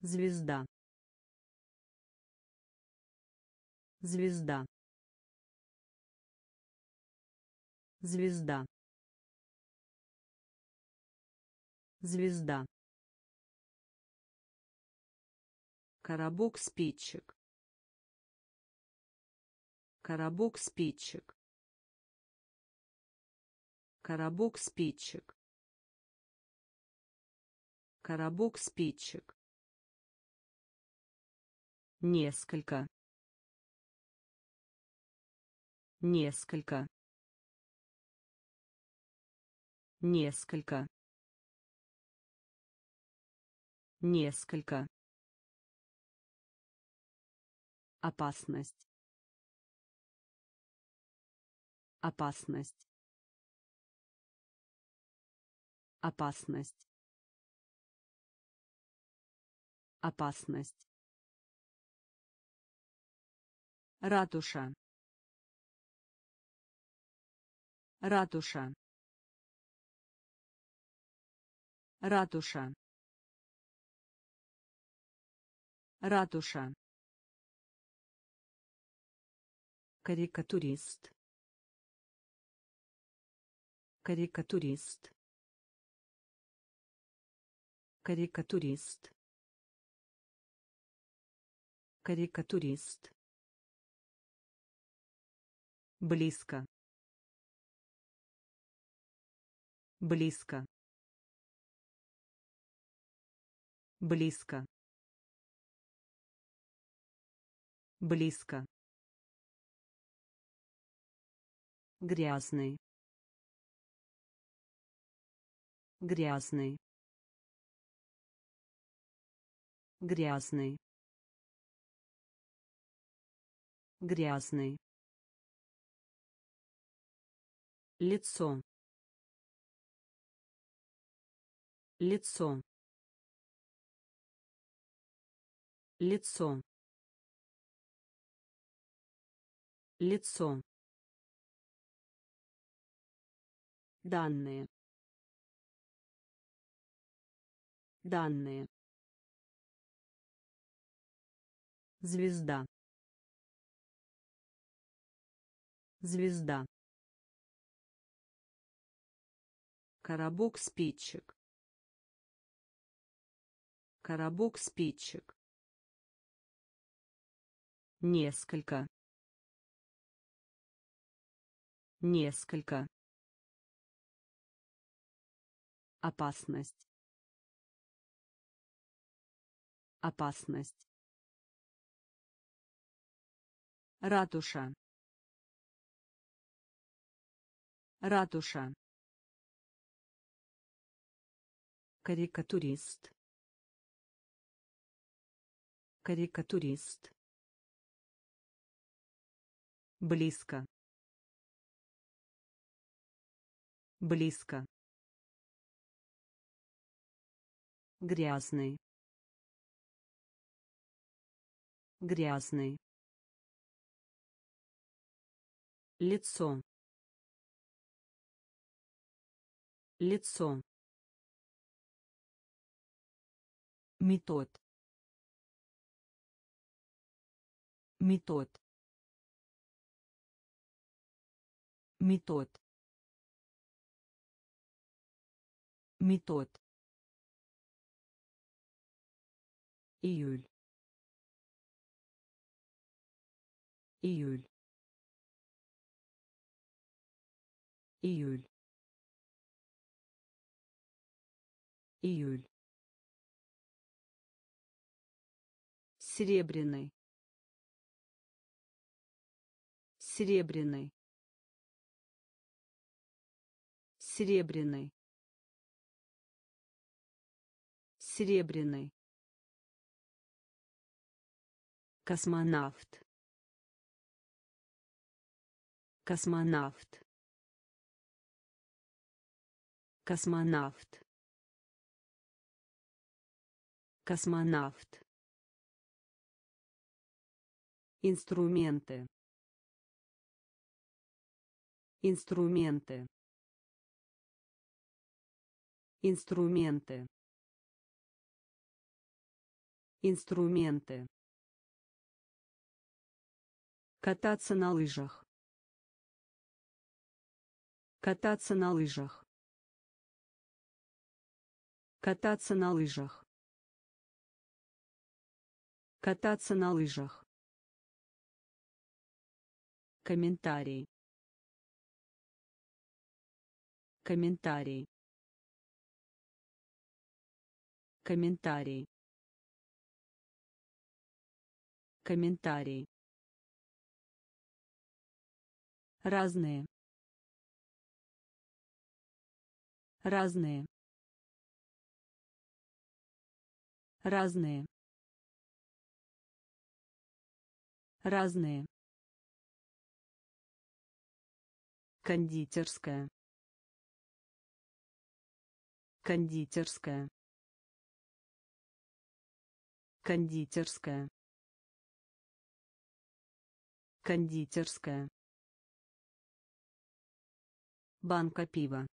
Звезда. Звезда. Звезда. Звезда. Коробок спичек. Коробок спичек. Коробок спичек. Коробок спичек. Несколько. Несколько. Несколько. Несколько. Опасность. Опасность. Опасность. Опасность. Ратуша. Ратуша. Ратуша. Ратуша. Карикатурист. Карикатурист. Карикатурист. Карикатурист близко близко близко. Близко. Грязный. Грязный. Грязный. Грязный. Лицо. Лицо лицо. Лицо. Данные. Данные. Звезда. Звезда. Коробок спичек. Коробок спичек несколько. Несколько. Опасность. Опасность. Ратуша. Ратуша. Карикатурист. Карикатурист близко. Близко. Грязный. Грязный. Лицо. Лицо. Метод. Метод метод. Метод. Июль. Июль. Июль. Июль. Серебряный. Серебряный серебряный. Серебряный. Космонавт. Космонавт. Космонавт. Космонавт. Инструменты. Инструменты инструменты. Инструменты. Кататься на лыжах. Кататься на лыжах. Кататься на лыжах. Кататься на лыжах. Комментарий комментарий комментарий. Комментарий. Разные. Разные. Разные. Разные. Кондитерская. Кондитерская кондитерская. Кондитерская. Банка пива.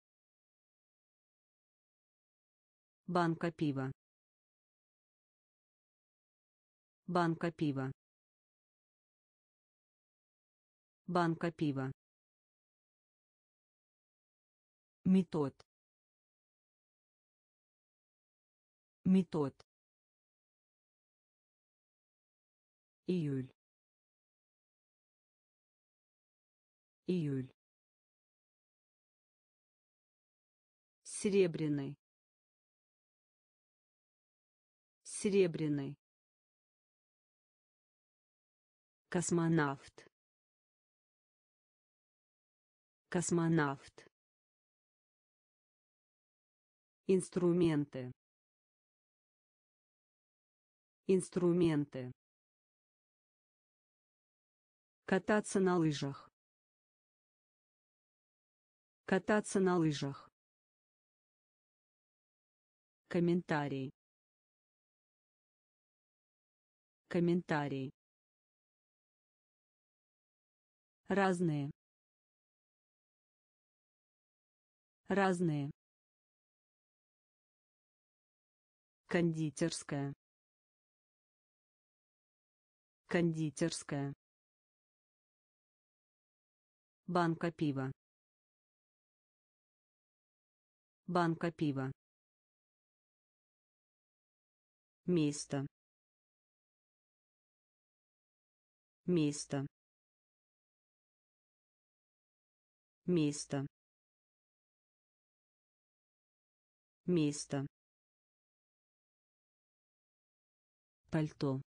Банка пива. Банка пива. Банка пива. Метод. Метод июль июль серебряный Серебряный. Космонавт. Космонавт. Инструменты. Инструменты. Кататься на лыжах. Кататься на лыжах. Комментарий. Комментарий. Разные. Разные. Кондитерская. Кондитерская. Банка пива. Банка пива. Место. Место. Место. Место. Пальто.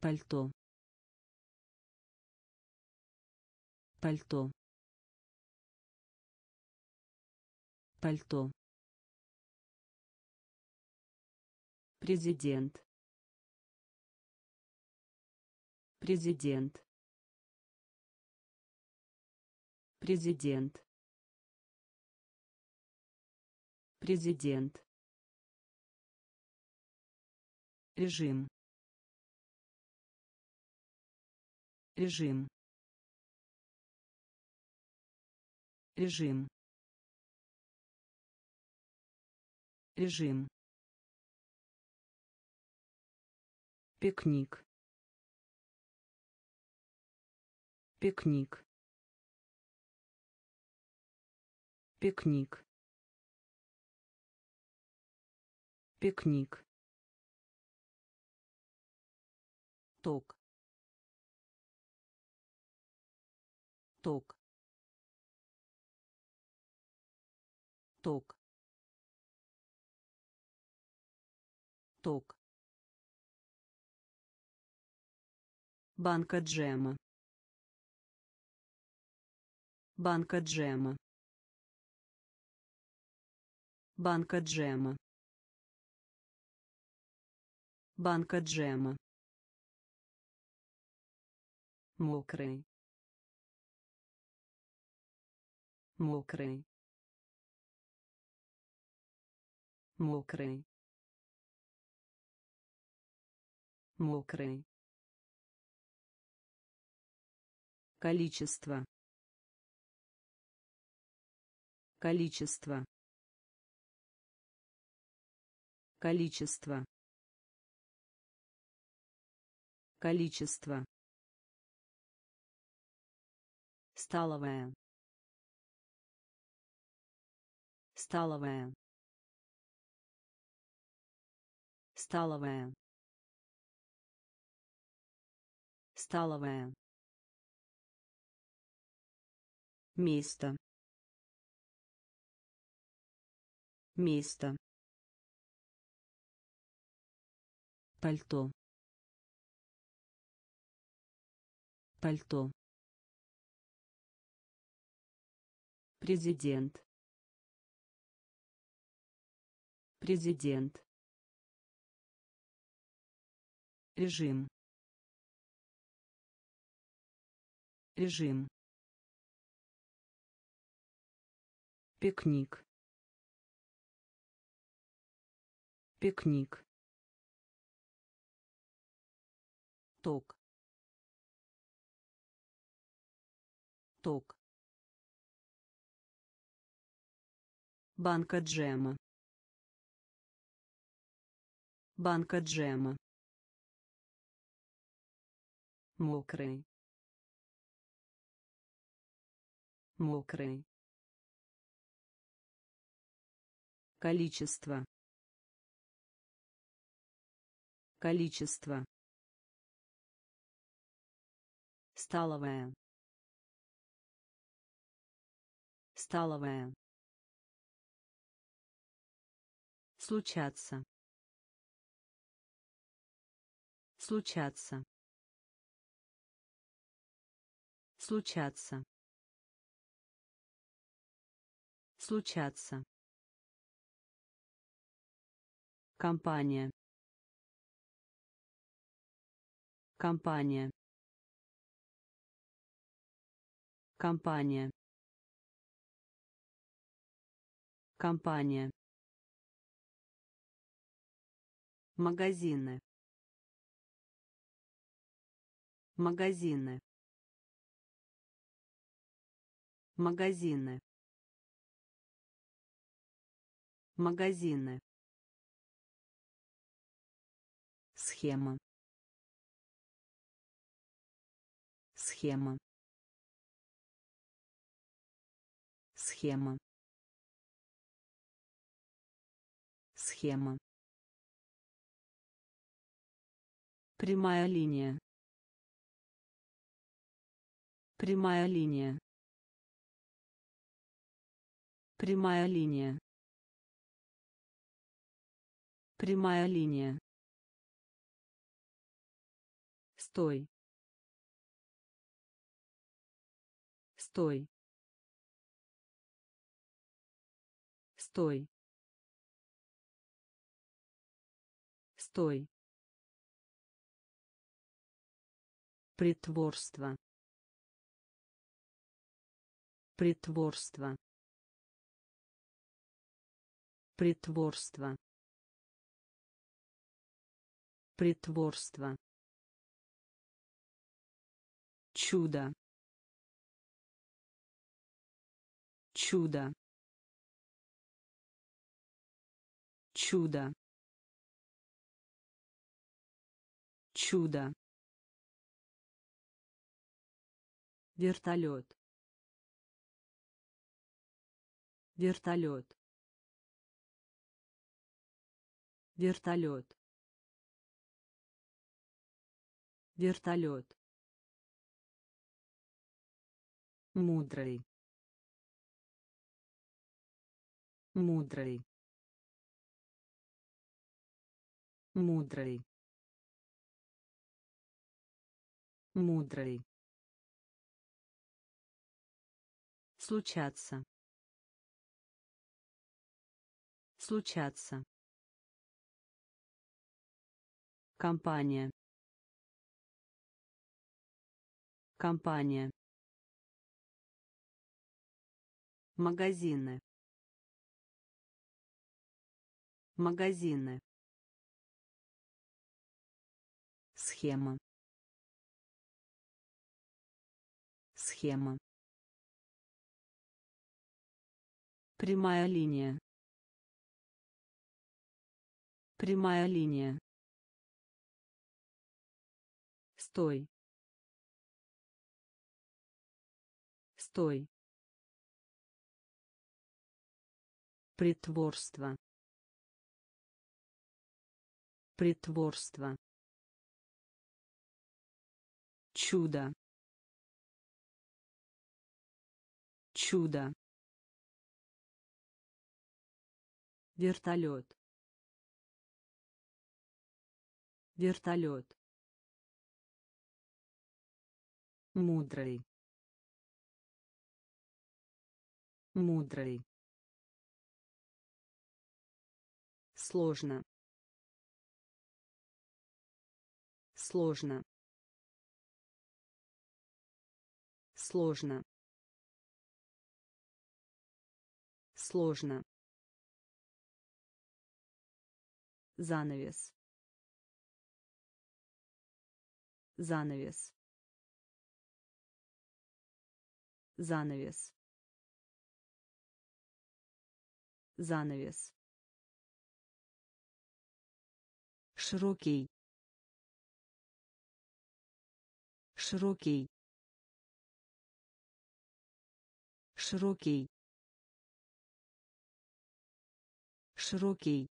Пальто. Пальто. Пальто. Президент. Президент. Президент. Президент. Режим. Режим. Режим. Режим. Пикник. Пикник. Пикник. Пикник. ток ток ток. Ток. Банка джема. Банка джема. Банка джема. Банка джема. Мокрый. Мокрый мокрый. Мокрый. Количество. Количество. Количество. Количество. Столовая. Столовая столовая. Столовая. Место. Место. Пальто. Пальто. Президент. Президент. Режим. Режим. Пикник. Пикник. Ток. Ток. Банка джема. Банка джема. Мокрый. Мокрый. Количество. Количество. Столовая. Столовая. случаться случаться случаться. Случаться. Компания. Компания. Компания. Компания. Магазины. Магазины магазины. Магазины. Схема. Схема. Схема. Схема. Прямая линия. Прямая линия прямая линия. Прямая линия. Стой. Стой. Стой. Стой. Притворство. Притворство притворство. Притворство. Чудо. Чудо. Чудо. Чудо. Вертолет. Вертолет вертолет вертолет мудрый. Мудрый. Мудрый. Мудрый. Случаться. Случаться компания. Компания. Магазины. Магазины. Схема. Схема. Прямая линия. Прямая линия стой. Стой. Притворство. Притворство. Чудо. Чудо. Вертолет. Вертолет мудрый. Мудрый. Сложно. Сложно. Сложно. Сложно. Занавес. Занавес занавес. Занавес. Широкий. Широкий. Широкий. Широкий.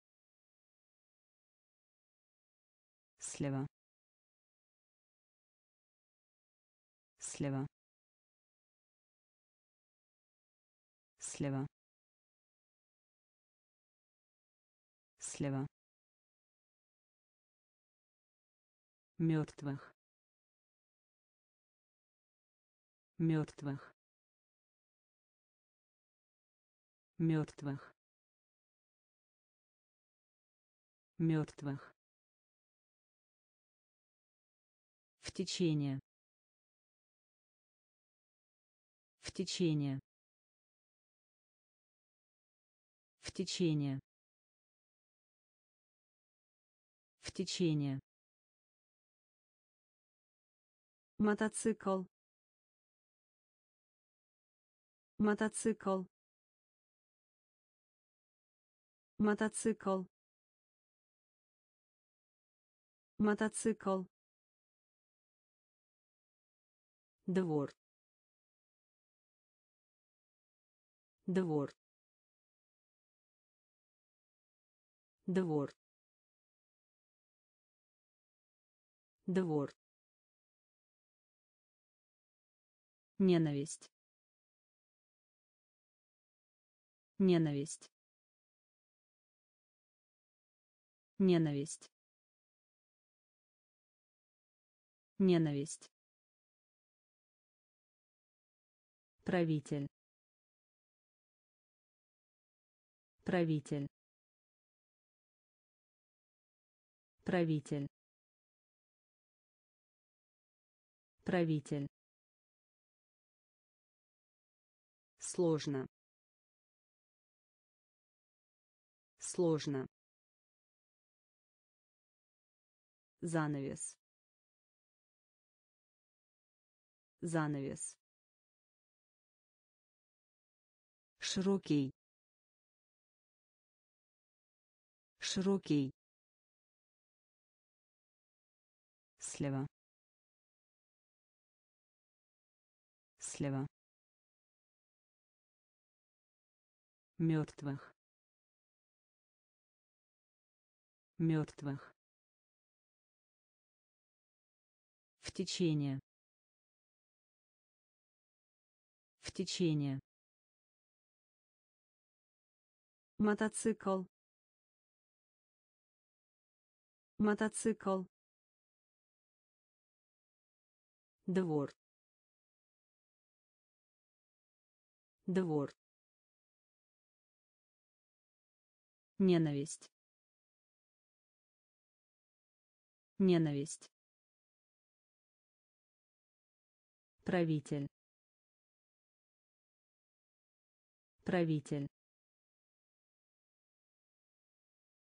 Слева. Слева слева слева мертвых мертвых мертвых мертвых в течение. В течение в течение. В течение. Мотоцикл. Мотоцикл. Мотоцикл. Мотоцикл. Двор. Двор двор. Двор. Ненависть. Ненависть. Ненависть. Ненависть. Правитель. Правитель правитель. Правитель. Сложно. Сложно. Занавес. Занавес. Широкий. Широкий слева слева мертвых мертвых в течение. В течение. Мотоцикл. Мотоцикл двор. Двор. Ненависть. Ненависть. Правитель. Правитель